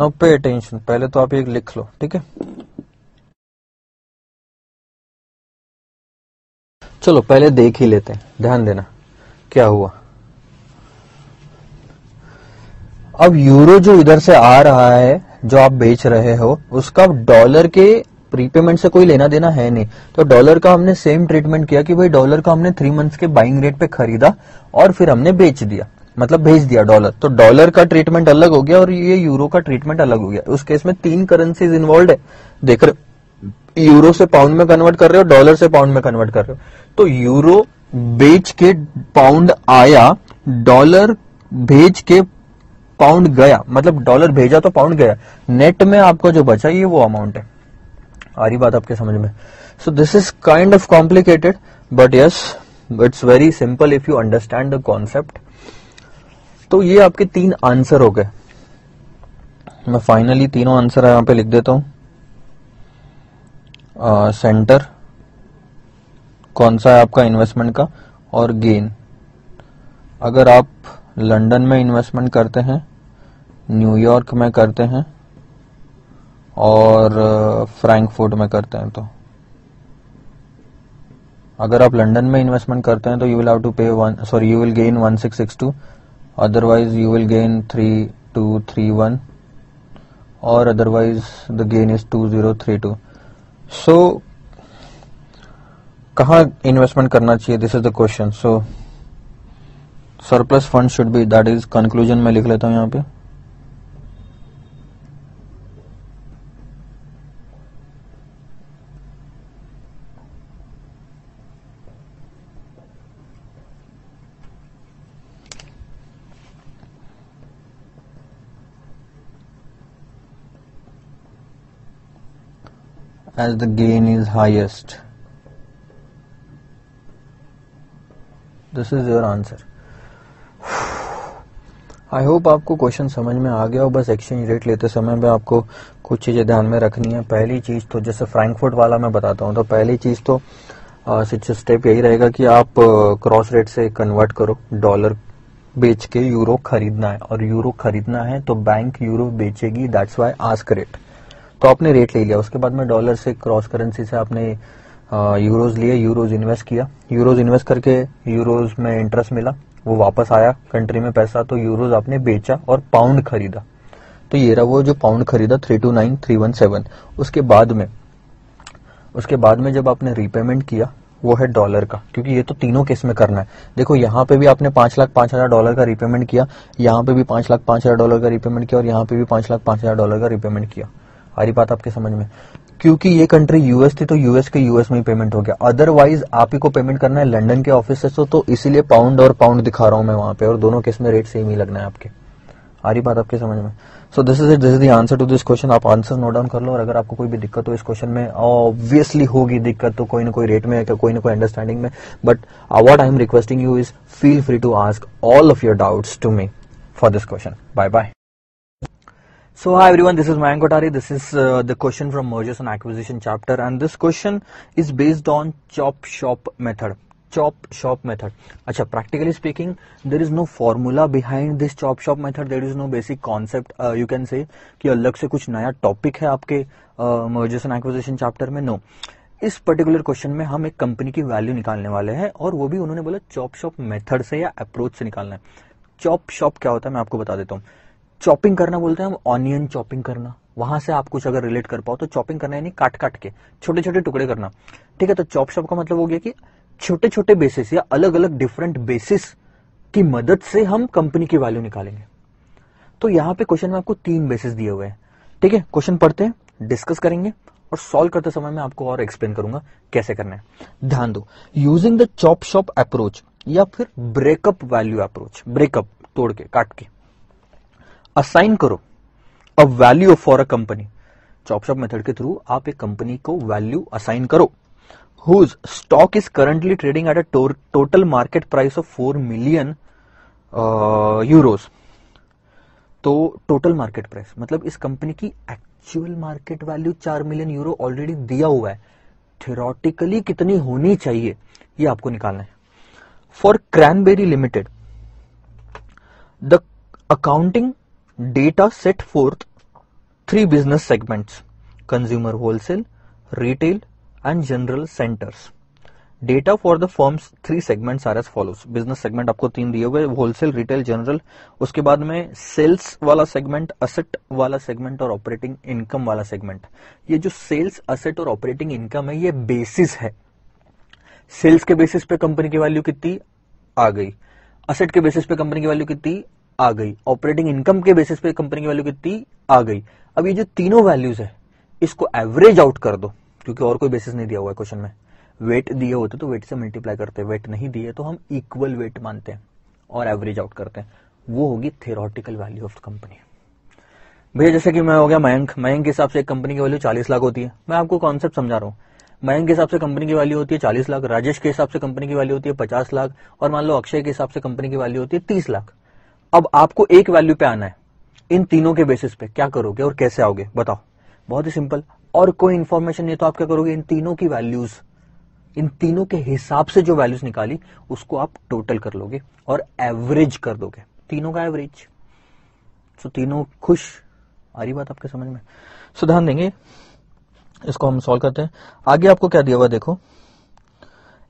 now pay attention पहले तो आप एक लिख लो, ठीक है? चलो, पहले देख ही लेते हैं। ध्यान देना, क्या हुआ? अब यूरो जो इधर से आ रहा है, जो आप बेच रहे हो, उसका डॉलर के प्रीपेमेंट से कोई लेना देना है नहीं। तो डॉलर का हमने सेम ट्रीटमेंट किया कि भाई डॉलर का हमने थ्री मंथ्स के बाइंग रेट पे खरीदा और फिर हमने बेच दिया। मतलब भेज दिया डॉलर तो डॉलर का ट्रीटमेंट अलग हो गया और ये यूरो का ट्रीटमेंट अलग हो गया। उस केस में तीन करेंसीज इन्वॉल्व है। देख रहे यूरो से पाउंड में कन्वर्ट कर रहे हो डॉलर से पाउंड में कन्वर्ट कर रहे हो। तो यूरो बेच के पाउंड आया डॉलर भेज के पाउंड गया। मतलब डॉलर भेजा तो पाउंड गया। नेट में आपका जो बचा ये वो अमाउंट है। आ रही बात आपके समझ में। So this is kind of complicated but yes it's very simple if you understand the concept तो ये आपके तीन आंसर हो गए। मैं फाइनली तीनों आंसर यहाँ पे लिख देता हूँ। सेंटर कौन सा है आपका इन्वेस्टमेंट का, और गेन अगर आप लंदन में इन्वेस्टमेंट करते हैं न्यूयॉर्क में करते हैं, और फ्रैंकफर्ट में करते हैं तो। अगर आप लंदन में इन्वेस्टमेंट करते हैं तो you will have to pay one sorry you will gain one six six two otherwise you will gain three two three one और otherwise the gain is two zero three two so कहा इन्वेस्टमेंट करना चाहिए? This is the question so surplus fund should be that is conclusion में लिख लेता हूँ यहाँ पे. As the gain is highest. This is your answer. I hope आपको क्वेश्चन समझ में आ गया हो। बस एक्सचेंज रेट लेते समय में आपको कुछ चीज़ें ध्यान में रखनी है। पहली चीज़ तो जैसे फ्रैंकफर्ट वाला मैं बताता हूँ तो पहली चीज़ तो स्टेप यही रहेगा कि आप क्रॉस रेट से कन्वर्ट करो। डॉलर बेच के यूरो खरीदना है। और यूरो खरीदना है तो बैंक यूरो बेचेगी। दैट्स वाई आस्क रेट तो आपने रेट ले लिया। उसके बाद में डॉलर से क्रॉस करेंसी से आपने यूरोज लिए यूरोज इन्वेस्ट किया। यूरोज इन्वेस्ट करके यूरोज में इंटरेस्ट मिला। वो वापस आया कंट्री में पैसा तो यूरोज आपने बेचा और पाउंड खरीदा। तो ये रहा वो जो पाउंड खरीदा three two nine three one seven उसके बाद में, उसके बाद में जब आपने रीपेमेंट किया, वो है डॉलर का। क्योंकि ये तो तीनों केस में करना है। देखो, यहाँ पे भी आपने पाँच लाख पाँच हज़ार डॉलर का रीपेमेंट किया, यहाँ पे भी पाँच लाख पाँच हज़ार डॉलर का रीपेमेंट किया और यहाँ पे भी पाँच लाख पाँच हज़ार डॉलर का रीपेमेंट किया। आ रही बात आपके समझ में। क्योंकि ये कंट्री यूएस थी तो यूएस के यूएस में ही पेमेंट हो गया। अदरवाइज़ आप ही को पेमेंट करना है लंदन के ऑफ़िस से तो इसीलिए पाउंड और पाउंड दिखा रहा हूँ मैं वहाँ पे, और दोनों केस में रेट सेम ही लगना है आपके। आ रही बात आपके समझ में। So this is this is the answer to this question आप आंसर नोट डाउन कर लो, और अगर आपको कोई भी दिक्कत हो इस क्वेश्चन में ऑब्वियसली होगी दिक्कत तो कोई ना कोई रेट में कोई ना कोई अंडरस्टैंडिंग में। But what I am requesting you is feel free to ask all of your doubts to me for this question bye bye So hi everyone, this is Mayank Kothari. This is uh, the question from mergers and acquisition chapter and this question is based on chop shop method. Chop shop method. Acha, practically speaking, there is no formula behind this chop shop method. There is no basic concept. Uh, you can say कि अलग से कुछ नया टॉपिक है आपके मर्जर्स एंड एक्विजिशन चैप्टर में नो इस पर्टिकुलर क्वेश्चन में हम एक कंपनी की वैल्यू निकालने वाले हैं और वो भी उन्होंने बोला चॉप शॉप मेथड से या अप्रोच से निकालना है चॉप शॉप क्या होता है मैं आपको बता देता हूँ चॉपिंग करना बोलते हैं, हम ऑनियन चॉपिंग करना। वहाँ से आप कुछ अगर रिलेट कर पाओ तो चॉपिंग करना यानी काट काट के छोटे छोटे टुकड़े करना। ठीक है तो चॉप शॉप का मतलब हो गया कि छोटे छोटे बेसिस या अलग अलग डिफरेंट बेसिस की मदद से हम कंपनी की वैल्यू निकालेंगे। तो यहाँ पे क्वेश्चन में आपको तीन बेसिस दिए हुए हैं। ठीक है क्वेश्चन पढ़ते हैं डिस्कस करेंगे और सॉल्व करते समय मैं आपको और एक्सप्लेन करूँगा कैसे करना है। ध्यान दो using the chop shop approach या फिर ब्रेकअप वैल्यू अप्रोच ब्रेकअप तोड़ के, काट के। असाइन करो a value for a company chop shop method के थ्रू आप एक कंपनी को वैल्यू असाइन करो whose stock is currently trading at a total market price of four million euros तो टोटल मार्केट प्राइस मतलब इस कंपनी की एक्चुअल मार्केट वैल्यू चार मिलियन यूरो ऑलरेडी दिया हुआ है। थियोरटिकली कितनी होनी चाहिए, ये आपको निकालना है। For cranberry limited the accounting data set forth three business segments consumer wholesale retail and general centres data for the forms three segments are as follows business segment आपको तीन दिए हुए होलसेल रिटेल जनरल उसके बाद में सेल्स वाला सेगमेंट असेट वाला सेगमेंट और ऑपरेटिंग इनकम वाला सेगमेंट ये जो सेल्स असेट और ऑपरेटिंग इनकम है, ये बेसिस है. सेल्स के बेसिस पे कंपनी की वैल्यू कितनी आ गई? असेट के बेसिस पे कंपनी की वैल्यू कितनी आ गई। ऑपरेटिंग इनकम के बेसिस पे कंपनी की वैल्यू कितनी? आ गई। अब ये जो तीनों वैल्यूज़ है, इसको एवरेज आउट कर दो, क्योंकि और कोई बेसिस नहीं दिया हुआ है क्वेश्चन में। वेट दिए होते तो वेट से मल्टीप्लाई करते हैं वेट नहीं दिए तो हम इक्वल वेट मानते हैं और एवरेज आउट करते हैं। वो होगी थेरोटिकल वैल्यू ऑफ़ कंपनी भैया, जैसे कि मैं हो गया मयंक। मयंक के हिसाब से एक कंपनी की वैल्यू चालीस लाख होती है। मैं आपको कॉन्सेप्ट समझा रहा हूँ। मयंक के हिसाब से कंपनी की वैल्यू होती है चालीस लाख, राजेश के हिसाब से कंपनी की वैल्यू होती है पचास लाख, और मान लो अक्षय के हिसाब से कंपनी की वैल्यू होती है तीस लाख। अब आपको एक वैल्यू पे आना है। इन तीनों के बेसिस पे क्या करोगे और कैसे आओगे? बताओ। बहुत ही सिंपल और कोई इंफॉर्मेशन नहीं तो आप क्या करोगे? इन तीनों की वैल्यूज़ इन तीनों के हिसाब से जो वैल्यूज़ निकाली, उसको आप टोटल कर लोगे और एवरेज कर दोगे। तीनों का एवरेज सो तीनों खुश। आ रही बात आपके समझ में? सो ध्यान देंगे। इसको हम सॉल्व करते हैं। आगे आपको क्या दिया हुआ देखो।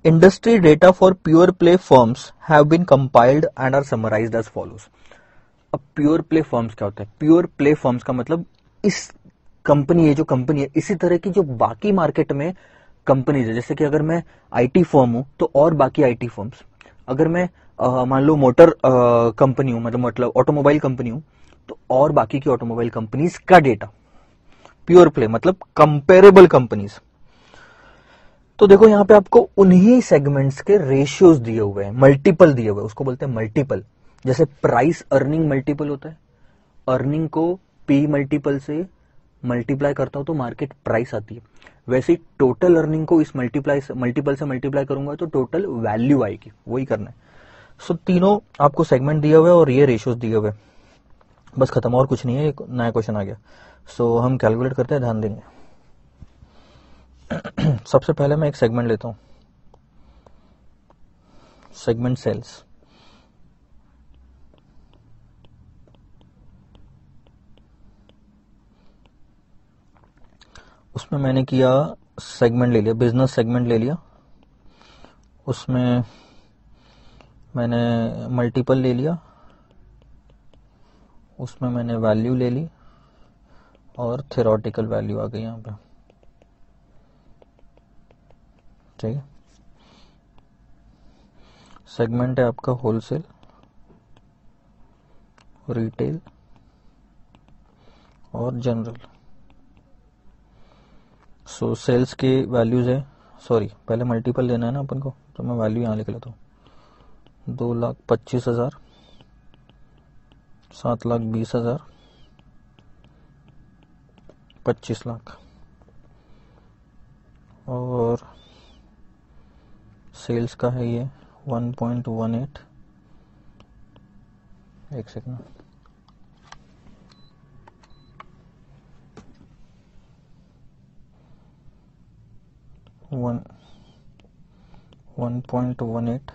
Industry data for pure play firms have been compiled and are summarised as follows अब प्योर प्ले फर्म्स क्या होता है? प्योर प्ले फर्म्स का मतलब इस कंपनी है, जो कंपनी है, इसी तरह की जो बाकी मार्केट में कंपनीज़ है, जैसे कि अगर मैं आईटी फर्म हूँ तो और बाकी आईटी फर्म्स अगर मैं मान लो मोटर कंपनी हूँ मतलब मतलब ऑटोमोबाइल कंपनी हूँ तो और बाकी की ऑटोमोबाइल कंपनीज़ का डेटा प्योर प्ले मतलब कंपेरेबल कंपनीज़ तो देखो यहाँ पे आपको उन्हीं सेगमेंट्स के रेशियोज दिए हुए हैं मल्टीपल दिए हुए उसको बोलते हैं मल्टीपल जैसे प्राइस अर्निंग मल्टीपल होता है अर्निंग को पी मल्टीपल से मल्टीप्लाई करता हूँ तो मार्केट प्राइस आती है। वैसे ही टोटल अर्निंग को इस मल्टीप्लाई मल्टीपल से मल्टीप्लाई करूँगा तो टोटल वैल्यू आएगी वही करना है। सो so, तीनों आपको सेगमेंट दिए हुए और ये रेशियोज दिए हुए बस खत्म और कुछ नहीं है नया क्वेश्चन आ गया। सो so, हम कैलकुलेट करते हैं ध्यान देंगे। सबसे पहले मैं एक सेगमेंट लेता हूँ। सेगमेंट सेल्स उसमें मैंने किया सेगमेंट ले लिया बिज़नेस सेगमेंट ले लिया। उसमें मैंने मल्टीपल ले लिया। उसमें मैंने वैल्यू ले ली और थेरोटिकल वैल्यू आ गई यहाँ पे। ठीक है सेगमेंट है आपका होलसेल रिटेल और जनरल सो सेल्स की वैल्यूज़ है। सॉरी पहले मल्टीपल लेना है ना अपन को तो मैं वैल्यू यहाँ लिख लेता हूँ। दो लाख पच्चीस हज़ार, सात लाख बीस हज़ार, पच्चीस लाख। और सेल्स का है ये वन पॉइंट वन एट एक second one one point one eight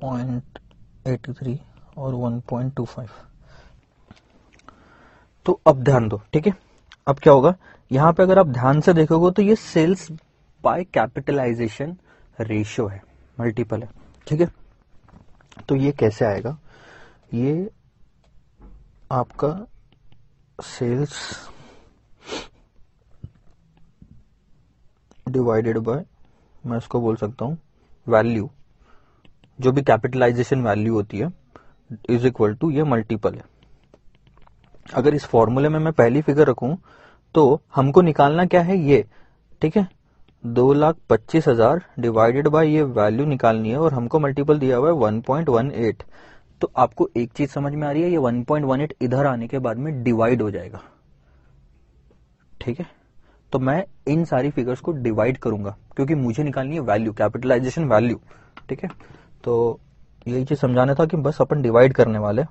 point eighty three और वन पॉइंट टू फाइव तो अब ध्यान दो, ठीक है? अब क्या होगा? यहाँ पे अगर आप ध्यान से देखोगे तो ये सेल्स बाय कैपिटलाइजेशन रेशियो है मल्टीपल है, ठीक है? तो ये कैसे आएगा? ये आपका सेल्स डिवाइडेड बाय मैं इसको बोल सकता हूँ वैल्यू जो भी कैपिटलाइजेशन वैल्यू होती है इज़ इक्वल टू ये मल्टीपल है। अगर इस फॉर्मूले में मैं पहली फिगर रखूँ तो हमको निकालना क्या है? ये, ठीक है? दो लाख पच्चीस हज़ार डिवाइडेड बाय ये वैल्यू निकालनी है और हमको मल्टीपल दिया हुआ है वन पॉइंट वन एट। तो आपको एक चीज़ समझ में आ रही है, ये वन पॉइंट वन एट इधर आने के बाद में डिवाइड हो जाएगा। ठीक है? तो मैं इन सारी फिगर्स को डिवाइड करूँगा, क्योंकि मुझे निकालनी है वैल्यू कैपिटलाइजेशन वैल्यू ठीक है? तो यही चीज़ समझाना था कि बस अपन डिवाइड करने वाले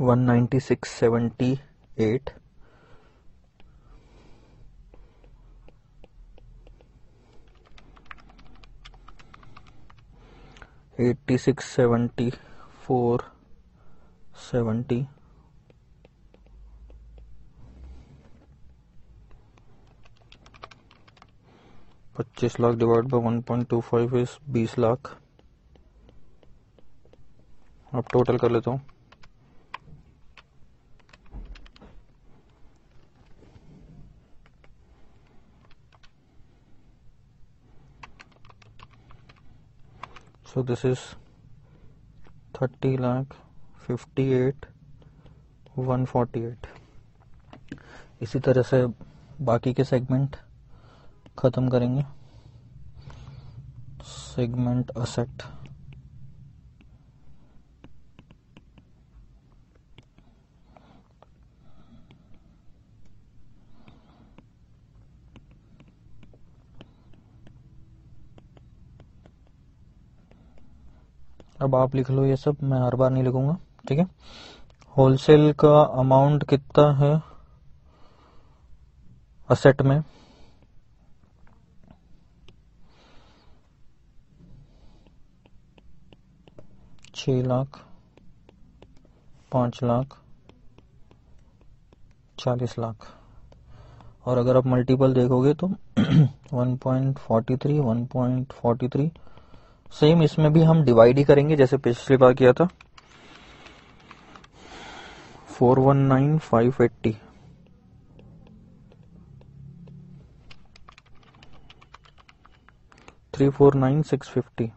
one ninety six seventy eight eighty six seventy four seventy पच्चीस lakh divide by one point two five is बीस लाख। अब टोटल कर लेता हूँ। So this is 30 lakh 58 148 इसी तरह से बाकी के सेगमेंट ख़त्म करेंगे। सेगमेंट असेट अब आप लिख लो ये सब, मैं हर बार नहीं लिखूँगा, ठीक है? होलसेल का अमाउंट कितना है? असेट में। छ लाख, पाँच लाख, चालीस लाख। और अगर आप मल्टीपल देखोगे तो 1.43 1.43 सेम इसमें भी हम डिवाइड ही करेंगे, जैसे पिछली बार किया था। Four one nine five eighty three four nine six fifty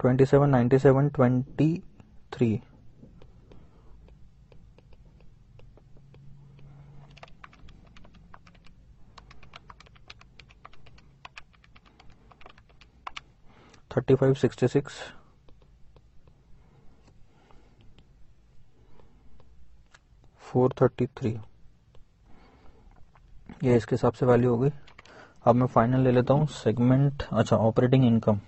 twenty seven ninety seven twenty three thirty five sixty six four thirty three ये इसके हिसाब से वैल्यू हो गई अब मैं फाइनल ले लेता हूँ। सेगमेंट अच्छा operating income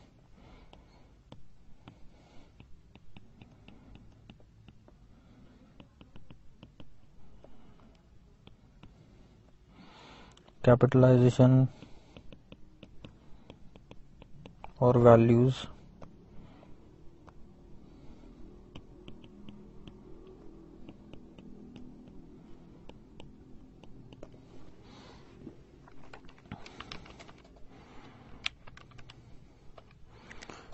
capitalisation और values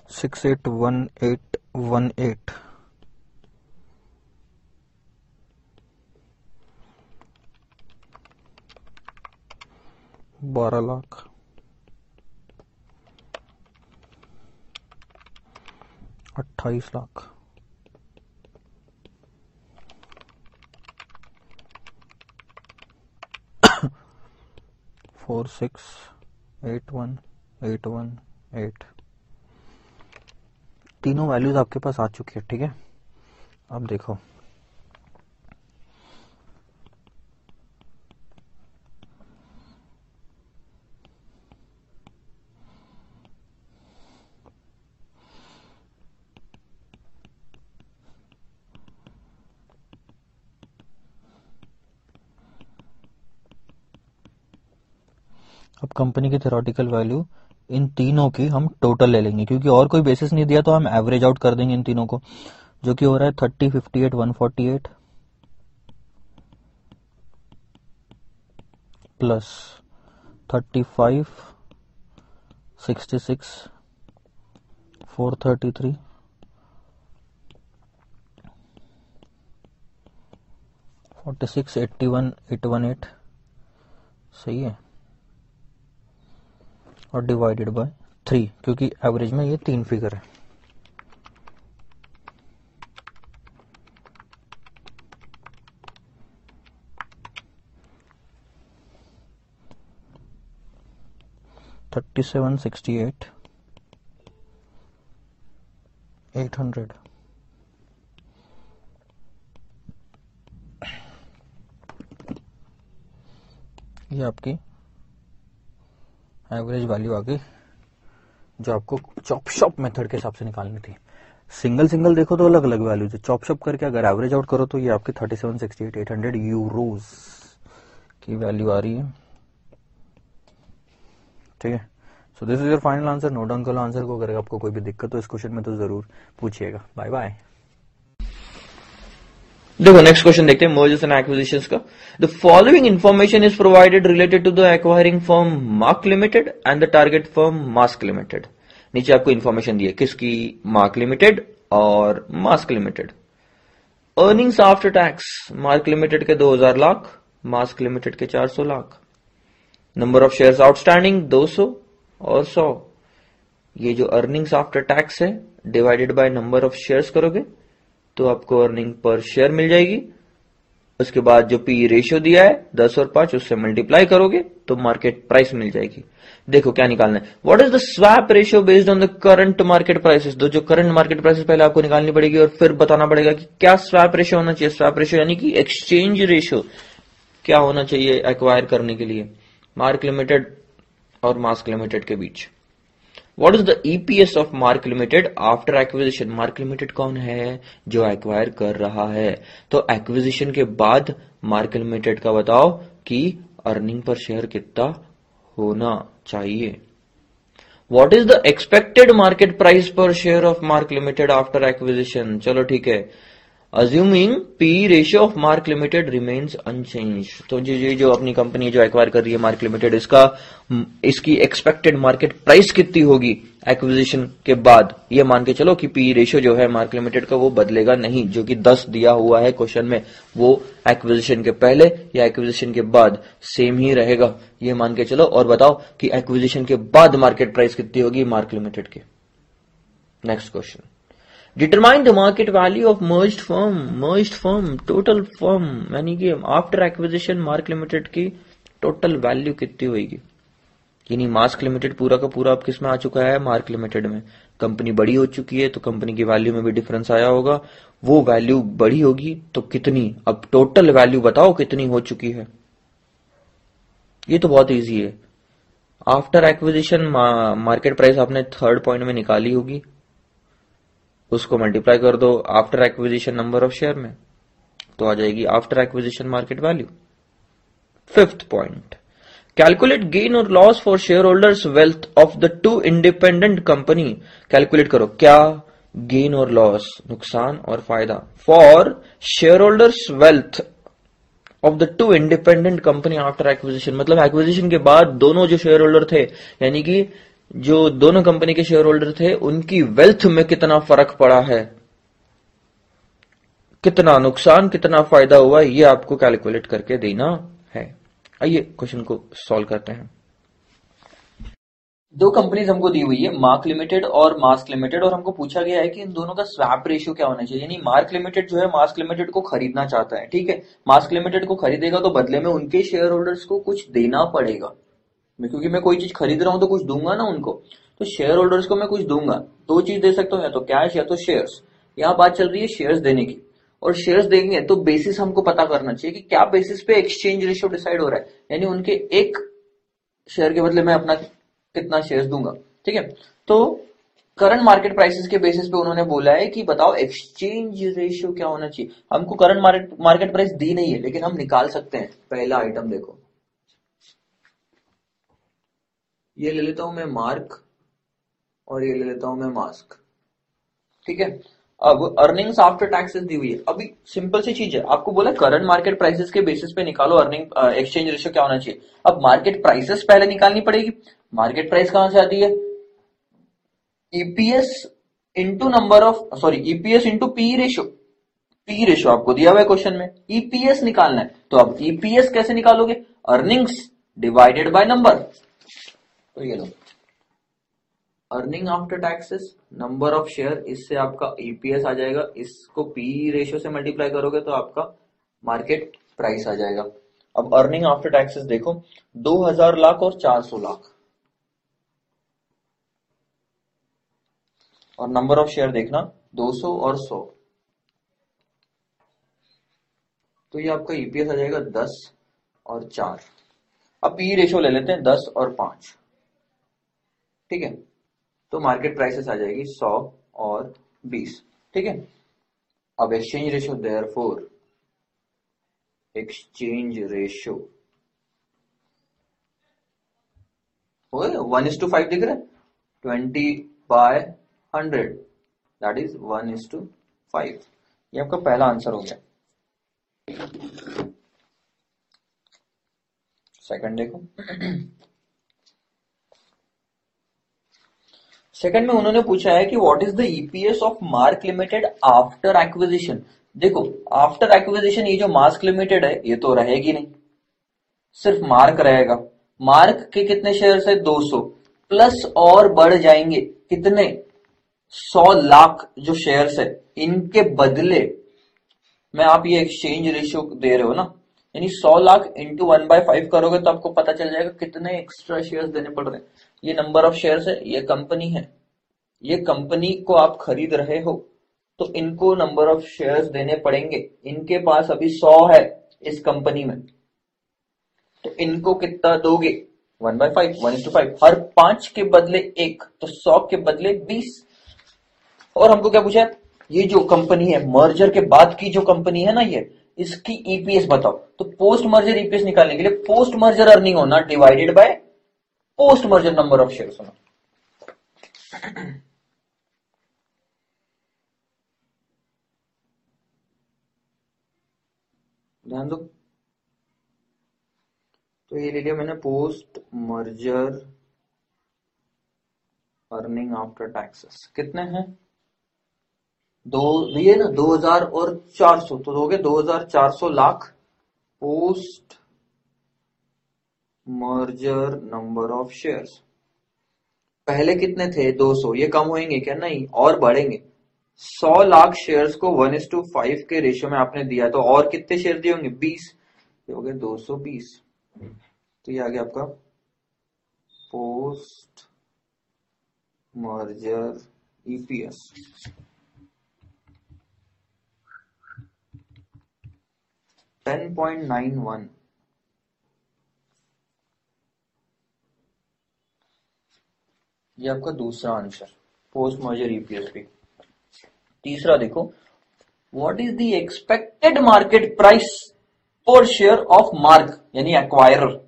six eight one eight one eight बारह लाख अट्ठाईस lakh. Four six eight one eight one, eight. तीनों वैल्यूज़ आपके पास आ चुकी है, ठीक है? अब देखो अब कंपनी की थेरोटिकल वैल्यू इन तीनों की हम टोटल ले लेंगे। क्योंकि और कोई बेसिस नहीं दिया तो हम एवरेज आउट कर देंगे इन तीनों को, जो कि हो रहा है thirty fifty eight one forty eight plus thirty five sixty six four thirty three forty six eighty one eight one eight सही है? और डिवाइडेड बाय थ्री क्योंकि एवरेज में ये तीन फिगर है। Thirty seven sixty eight eight hundred ये आपकी एवरेज वैल्यू आ गई जो आपको चॉप शॉप मेथड के हिसाब से निकालनी थी। सिंगल सिंगल देखो तो अलग अलग वैल्यू है चॉप शॉप करके अगर एवरेज आउट करो तो ये आपके thirty seven sixty eight eight hundred euros की वैल्यू आ रही है। ठीक है? So this is your final answer note down करो आंसर को अगर आपको कोई भी दिक्कत हो इस क्वेश्चन में तो ज़रूर पूछिएगा। बाय बाय देखो नेक्स्ट क्वेश्चन देखते हैं मर्जर्स एंड एक्विजिशंस का। The following information is provided related to the acquiring firm Mark Limited and the target firm Mask Limited नीचे आपको इन्फॉर्मेशन दी है किसकी? मार्क लिमिटेड और Mask Limited earnings after tax Mark Limited के 2000 लाख मास्क लिमिटेड के 400 lakh. Number of shares outstanding 200 और 100 ये जो अर्निंग्स आफ्टर टैक्स है divided by number of shares करोगे तो आपको अर्निंग पर शेयर मिल जाएगी। उसके बाद जो पी रेशियो दिया है, दस और पाँच, उससे मल्टीप्लाई करोगे तो मार्केट प्राइस मिल जाएगी। देखो क्या निकालना है। What is the swap ratio based on the current market prices दो जो करंट मार्केट प्राइसेस पहले आपको निकालनी पड़ेगी और फिर बताना पड़ेगा कि क्या स्वैप रेशियो होना चाहिए। स्वैप रेशियो यानी कि एक्सचेंज रेशियो क्या होना चाहिए एक्वायर करने के लिए। मार्क लिमिटेड और मास्क लिमिटेड के बीच। What is the EPS of Mark Limited after acquisition Mark Limited कौन है जो एक्वायर कर रहा है? तो एक्विजिशन के बाद मार्क लिमिटेड का बताओ कि अर्निंग पर शेयर कितना होना चाहिए। What is the expected market price per share of Mark Limited after acquisition चलो ठीक है। Assuming P ratio of Mark Limited remains unchanged तो जो ये जो अपनी कंपनी जो एक्वायर कर रही है मार्क लिमिटेड इसका इसकी एक्सपेक्टेड मार्केट प्राइस कितनी होगी एक्विजिशन के बाद? ये मान के चलो कि पी रेशियो जो है मार्क लिमिटेड का वो बदलेगा नहीं, जो कि 10 दिया हुआ है क्वेश्चन में, वो एक्विजिशन के पहले या एक्विजिशन के बाद सेम ही रहेगा। ये मान के चलो और बताओ कि एक्विजिशन के बाद मार्केट प्राइस कितनी होगी मार्क लिमिटेड के। Next question determine the market value of merge firm merge firm total firm यानी कि आफ्टर एक्विजिशन मार्क लिमिटेड की टोटल वैल्यू कितनी होगी यानी मास्क लिमिटेड पूरा का पूरा अब किसमें आ चुका है? मार्क लिमिटेड में। कंपनी बड़ी हो चुकी है तो कंपनी की वैल्यू में भी डिफरेंस आया होगा। वो वैल्यू बड़ी होगी तो कितनी? अब टोटल वैल्यू बताओ कितनी हो चुकी है। ये तो बहुत इजी है। आफ्टर एक्विजिशन मार्केट प्राइस आपने थर्ड पॉइंट में निकाली होगी। उसको मल्टीप्लाई कर दो after acquisition number of share में तो आ जाएगी after acquisition market value fifth point calculate gain और loss for shareholders wealth of the two independent company calculate करो, क्या गेन और लॉस नुकसान और फ़ायदा for shareholders wealth of the two independent company after acquisition मतलब एक्विजिशन के बाद दोनों जो शेयर होल्डर थे, यानी कि जो दोनों कंपनी के शेयर होल्डर थे, उनकी वेल्थ में कितना फ़र्क पड़ा है? कितना नुकसान, कितना फ़ायदा हुआ, ये आपको कैलकुलेट करके देना है। आइए क्वेश्चन को सॉल्व करते हैं। दो कंपनीज़ हमको दी हुई है मार्क लिमिटेड और मास्क लिमिटेड और हमको पूछा गया है कि इन दोनों का स्वैप रेशियो क्या होना चाहिए? यानी मार्क लिमिटेड जो है मास्क लिमिटेड को खरीदना चाहता है, ठीक है? मास्क लिमिटेड को खरीदेगा तो बदले में उनके शेयर होल्डर्स को कुछ देना पड़ेगा। मैं, क्योंकि मैं कोई चीज़ खरीद रहा हूँ तो कुछ दूँगा ना उनको। तो शेयर होल्डर्स को मैं कुछ दूँगा। दो चीज़ दे सकता हूँ, या तो कैश या तो शेयर्स यहाँ बात चल रही है शेयर्स देने की। और शेयर्स देंगे तो बेसिस हमको पता करना चाहिए कि क्या बेसिस पे एक्सचेंज रेशियो डिसाइड हो रहा है। यानी उनके एक शेयर के बदले मैं अपना कितना शेयर्स दूँगा। ठीक है? तो करंट मार्केट प्राइसेस के बेसिस पे उन्होंने बोला है कि बताओ एक्सचेंज रेशियो क्या होना चाहिए। हमको करंट मार्केट प्राइस दी नहीं है, लेकिन हम निकाल सकते हैं। पहला आइटम देखो। ये ले लेता हूँ मैं मार्क और ये ले लेता हूँ मैं मास्क। ठीक है? अब अर्निंग्स आफ्टर टैक्सेस दी हुई है। अभी सिंपल सी चीज़ है। आपको बोला करंट मार्केट प्राइसेस के बेसिस पे निकालो अर्निंग एक्सचेंज रेशियो क्या होना चाहिए? अब मार्केट प्राइसेस पहले निकालनी पड़ेगी। मार्केट प्राइस कहाँ से आती है? EPS into number of sorry EPS into P ratio P ratio आपको दिया हुआ है क्वेश्चन में। ईपीएस निकालना है। तो अब ईपीएस कैसे निकालोगे? अर्निंग्स डिवाइडेड बाय नंबर तो ये लो। Earning after taxes number of share इससे आपका ईपीएस आ जाएगा। इसको पी रेशियो से मल्टीप्लाई करोगे तो आपका मार्केट प्राइस आ जाएगा। अब अर्निंग आफ्टर टैक्सेस देखो 2000 लाख और 400 लाख। और नंबर ऑफ़ शेयर देखना 200 और 100 तो ये आपका ईपीएस आ जाएगा 10 और 4 अब पी रेशियो ले लेते हैं 10 और 5 ठीक है? तो मार्केट प्राइसेस आ जाएगी सौ और बीस, ठीक है? अब exchange ratio therefore exchange ratio one is two five दिख रहा है? Twenty by hundred that is one is two five ये आपका पहला आंसर हो गया। सेकंड देखो। सेकंड में उन्होंने पूछा है कि what is the EPS of Mark Limited after acquisition देखो आफ्टर एक्विजिशन ये जो मार्क लिमिटेड है, ये तो रहेगी नहीं। सिर्फ़ मार्क रहेगा। मार्क के कितने शेयर है? 200 प्लस और बढ़ जाएँगे। कितने? 100 लाख जो शेयर है। इनके बदले में आप ये एक्सचेंज रेशियो दे रहे हो ना? यानी 100 lakh into one by five करोगे तो आपको पता चल जाएगा कितने एक्स्ट्रा शेयर्स देने पड़ रहे हैं। ये नंबर ऑफ़ शेयर्स है, ये कंपनी है। ये कंपनी को आप खरीद रहे हो तो इनको नंबर ऑफ़ शेयर्स देने पड़ेंगे। इनके पास अभी सौ है इस कंपनी में। तो इनको कितना दोगे? One by five one two five हर पाँच के बदले एक तो सौ के बदले बीस। और हमको क्या पूछा ये जो कंपनी है मर्जर के बाद की जो कंपनी है ना ये, इसकी ईपीएस बताओ। तो पोस्ट मर्जर ईपीएस निकालने के लिए पोस्ट मर्जर अर्निंग होना divided by post merger number of share होना ध्यान दो। तो ये ले लिया मैंने post merger earning after taxes कितने हैं? दो दिए ना 2000 और 400 तो दोगे 2400 lakh post merger number of shares. पहले कितने थे? 200 ये कम होंगे क्या? नहीं, और बढ़ेंगे। 100 लाख शेयर्स को वन इज़ टू फाइव के रेशियो में आपने दिया तो और कितने शेयर दिए होंगे? 20 ये हो गए 220 तो ये आ गया आपका post merger EPS. Ten point nine one. ये आपका दूसरा आंसर पोस्ट मर्जर ईपीएस भी तीसरा देखो what is the expected market price per share of Mark यानी एक्वायरर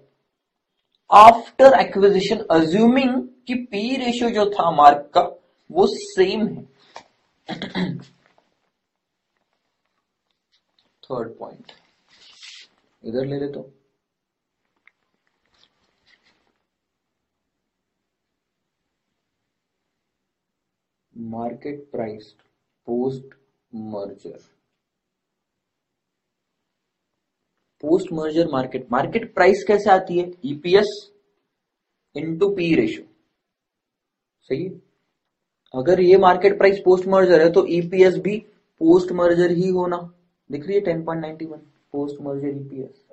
आफ्टर एक्विजिशन अज्यूमिंग कि पी रेशियो जो था मार्क का, वो सेम है. थर्ड पॉइंट इधर ले ले तो market price post merger. Post merger market market price कैसे आती है? ईपीएस इंटू पी रेशियो सही? अगर ये मार्केट प्राइस पोस्ट मर्जर है तो ईपीएस भी पोस्ट मर्जर ही होना। दिख रही है ten point ninety one post merger EPS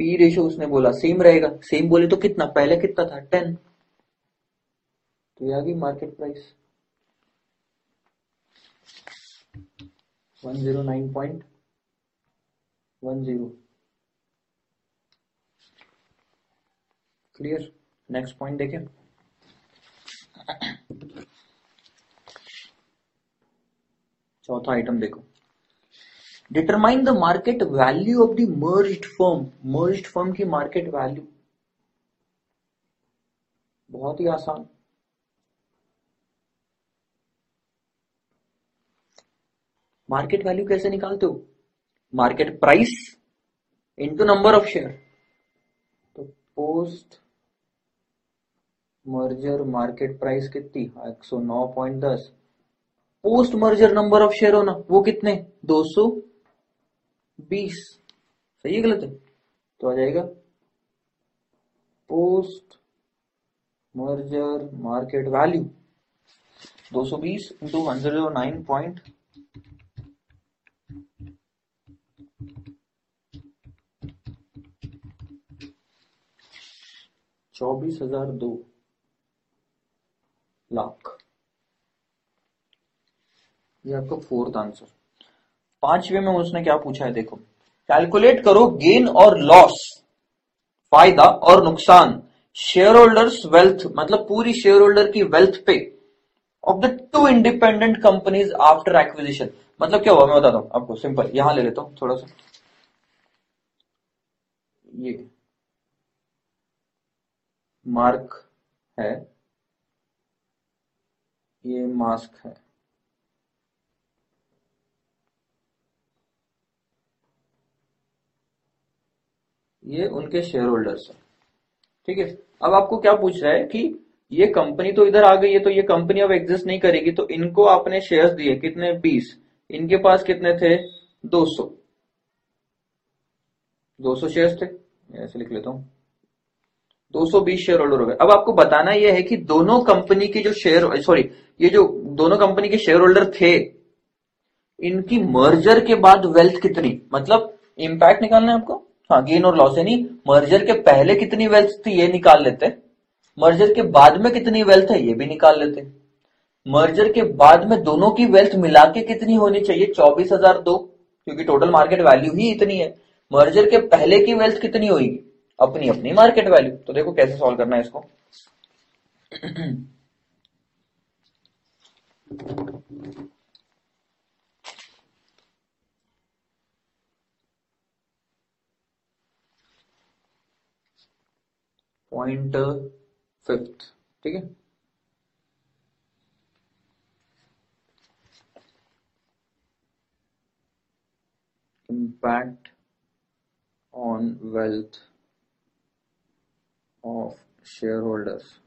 P ratio उसने बोला सेम रहेगा। सेम बोले तो कितना? पहले कितना था? टेन तो ये आ गई market price one zero nine point one zero clear next point देखें। चौथा आइटम देखो। Determine the market value of the merged firm merged firm की मार्केट वैल्यू बहुत ही आसान। मार्केट वैल्यू कैसे निकालते हो? Market price into number of share तो पोस्ट मर्जर मार्केट प्राइस कितनी? एक सौ नौ पॉइंट दस। Post merger number of share होना वो कितने? दो सौ बीस। सही है गलत है? तो आ जाएगा। Post merger market value 220 into hundred और नाइन पॉइंट चौबीस हज़ार दो लाख। ये आपका फोर्थ आंसर पांचवे में उसने क्या पूछा है, देखो। कैलकुलेट करो गेन और लॉस फ़ायदा और नुकसान शेयर होल्डर्स वेल्थ मतलब पूरी शेयर होल्डर की वेल्थ पे of the two independent companies after acquisition मतलब क्या हुआ, मैं बताता हूँ आपको सिंपल यहाँ ले लेता हूँ थोड़ा सा। ये मार्क है, ये मास्क है। ये उनके शेयर होल्डर्स है। ठीक है? अब आपको क्या पूछ रहा है कि ये कंपनी तो इधर आ गई है तो ये कंपनी अब एग्जिस्ट नहीं करेगी तो इनको आपने शेयर्स दिए, कितने? बीस। इनके पास कितने थे? दो सौ। दो सौ शेयर्स थे। ऐसे लिख लेता हूँ। 220 शेयर होल्डर हो गए। अब आपको बताना यह है कि दोनों कंपनी के जो शेयर सॉरी ये जो दोनों कंपनी के शेयर होल्डर थे, इनकी मर्जर के बाद वेल्थ कितनी? मतलब इंपैक्ट निकालना है आपको? हाँ गेन और लॉस यानी मर्जर के पहले कितनी वेल्थ थी, ये निकाल लेते मर्जर के बाद में कितनी वेल्थ है, ये भी निकाल लेते मर्जर के बाद में दोनों की वेल्थ मिला के कितनी होनी चाहिए? चौबीस हज़ार दो, क्योंकि टोटल मार्केट वैल्यू ही इतनी है। मर्जर के पहले की वेल्थ कितनी होगी? अपनी अपनी मार्केट वैल्यू तो देखो कैसे सॉल्व करना है इसको। पॉइंट फिफ्थ ठीक है? Impact on wealth of shareholders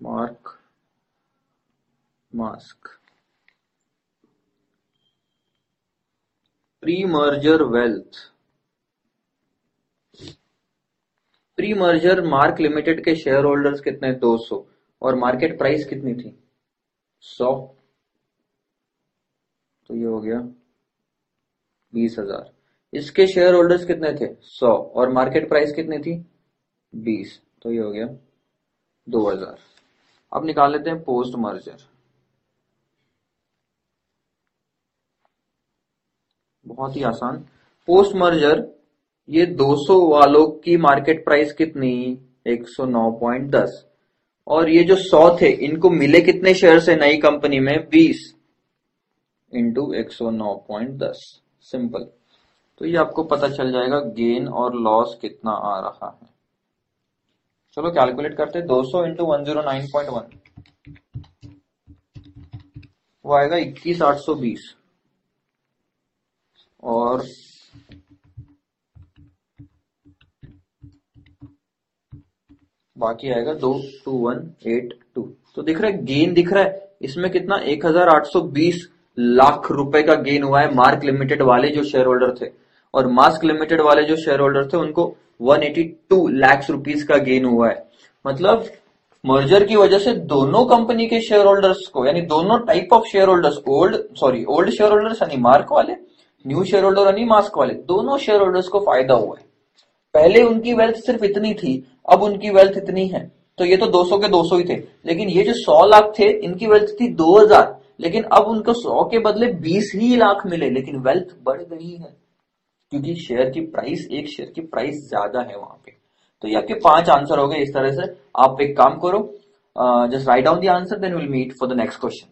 Mark Mask pre-merger wealth pre-merger Mark Limited के शेयर होल्डर्स कितने 200 और मार्केट प्राइस कितनी थी? 100 तो ये हो गया बीस हज़ार। इसके शेयर होल्डर्स कितने थे? सौ। और मार्केट प्राइस कितनी थी? बीस। तो ये हो गया दो हज़ार। अब निकाल लेते हैं पोस्ट मर्जर बहुत ही आसान। पोस्ट मर्जर ये 200 वालों की मार्केट प्राइस कितनी? 109.10 और ये जो 100 थे, इनको मिले कितने शेयर है नई कंपनी में? 20 इंटू एक सिंपल तो ये आपको पता चल जाएगा गेन और लॉस कितना आ रहा है। चलो कैलकुलेट करते हैं। 200 into one zero nine point one वो आएगा इक्कीस आठ सौ बीस। और बाकी आएगा दो, टू, वन, एट, टू। तो दिख रहा है गेन दिख रहा है। इसमें कितना? एक हज़ार आठ सौ बीस लाख रुपए का गेन हुआ है मार्क लिमिटेड वाले जो शेयर होल्डर थे। और मास्क लिमिटेड वाले जो शेयर होल्डर थे, उनको 182 लाख रुपीस का गेन हुआ है। मतलब मर्जर की वजह से दोनों कंपनी के शेयर होल्डर्स को, यानी दोनों type of shareholders old sorry old shareholders यानी मार्क वाले न्यू शेयर होल्डर यानी मास्क वाले, दोनों शेयर होल्डर्स को फ़ायदा हुआ है। पहले उनकी वेल्थ सिर्फ़ इतनी थी, अब उनकी वेल्थ इतनी है। तो ये तो 200 के 200 ही थे, लेकिन ये जो 100 लाख थे, इनकी वेल्थ थी 2000 लेकिन अब उनको सौ के बदले बीस ही लाख मिले, लेकिन वेल्थ बढ़ गई है। क्योंकि शेयर की प्राइस एक शेयर की प्राइस ज़्यादा है वहाँ पे। तो ये आपके पाँच आंसर हो गए इस तरह से। आप एक काम करो just write down the answer then will meet for the next question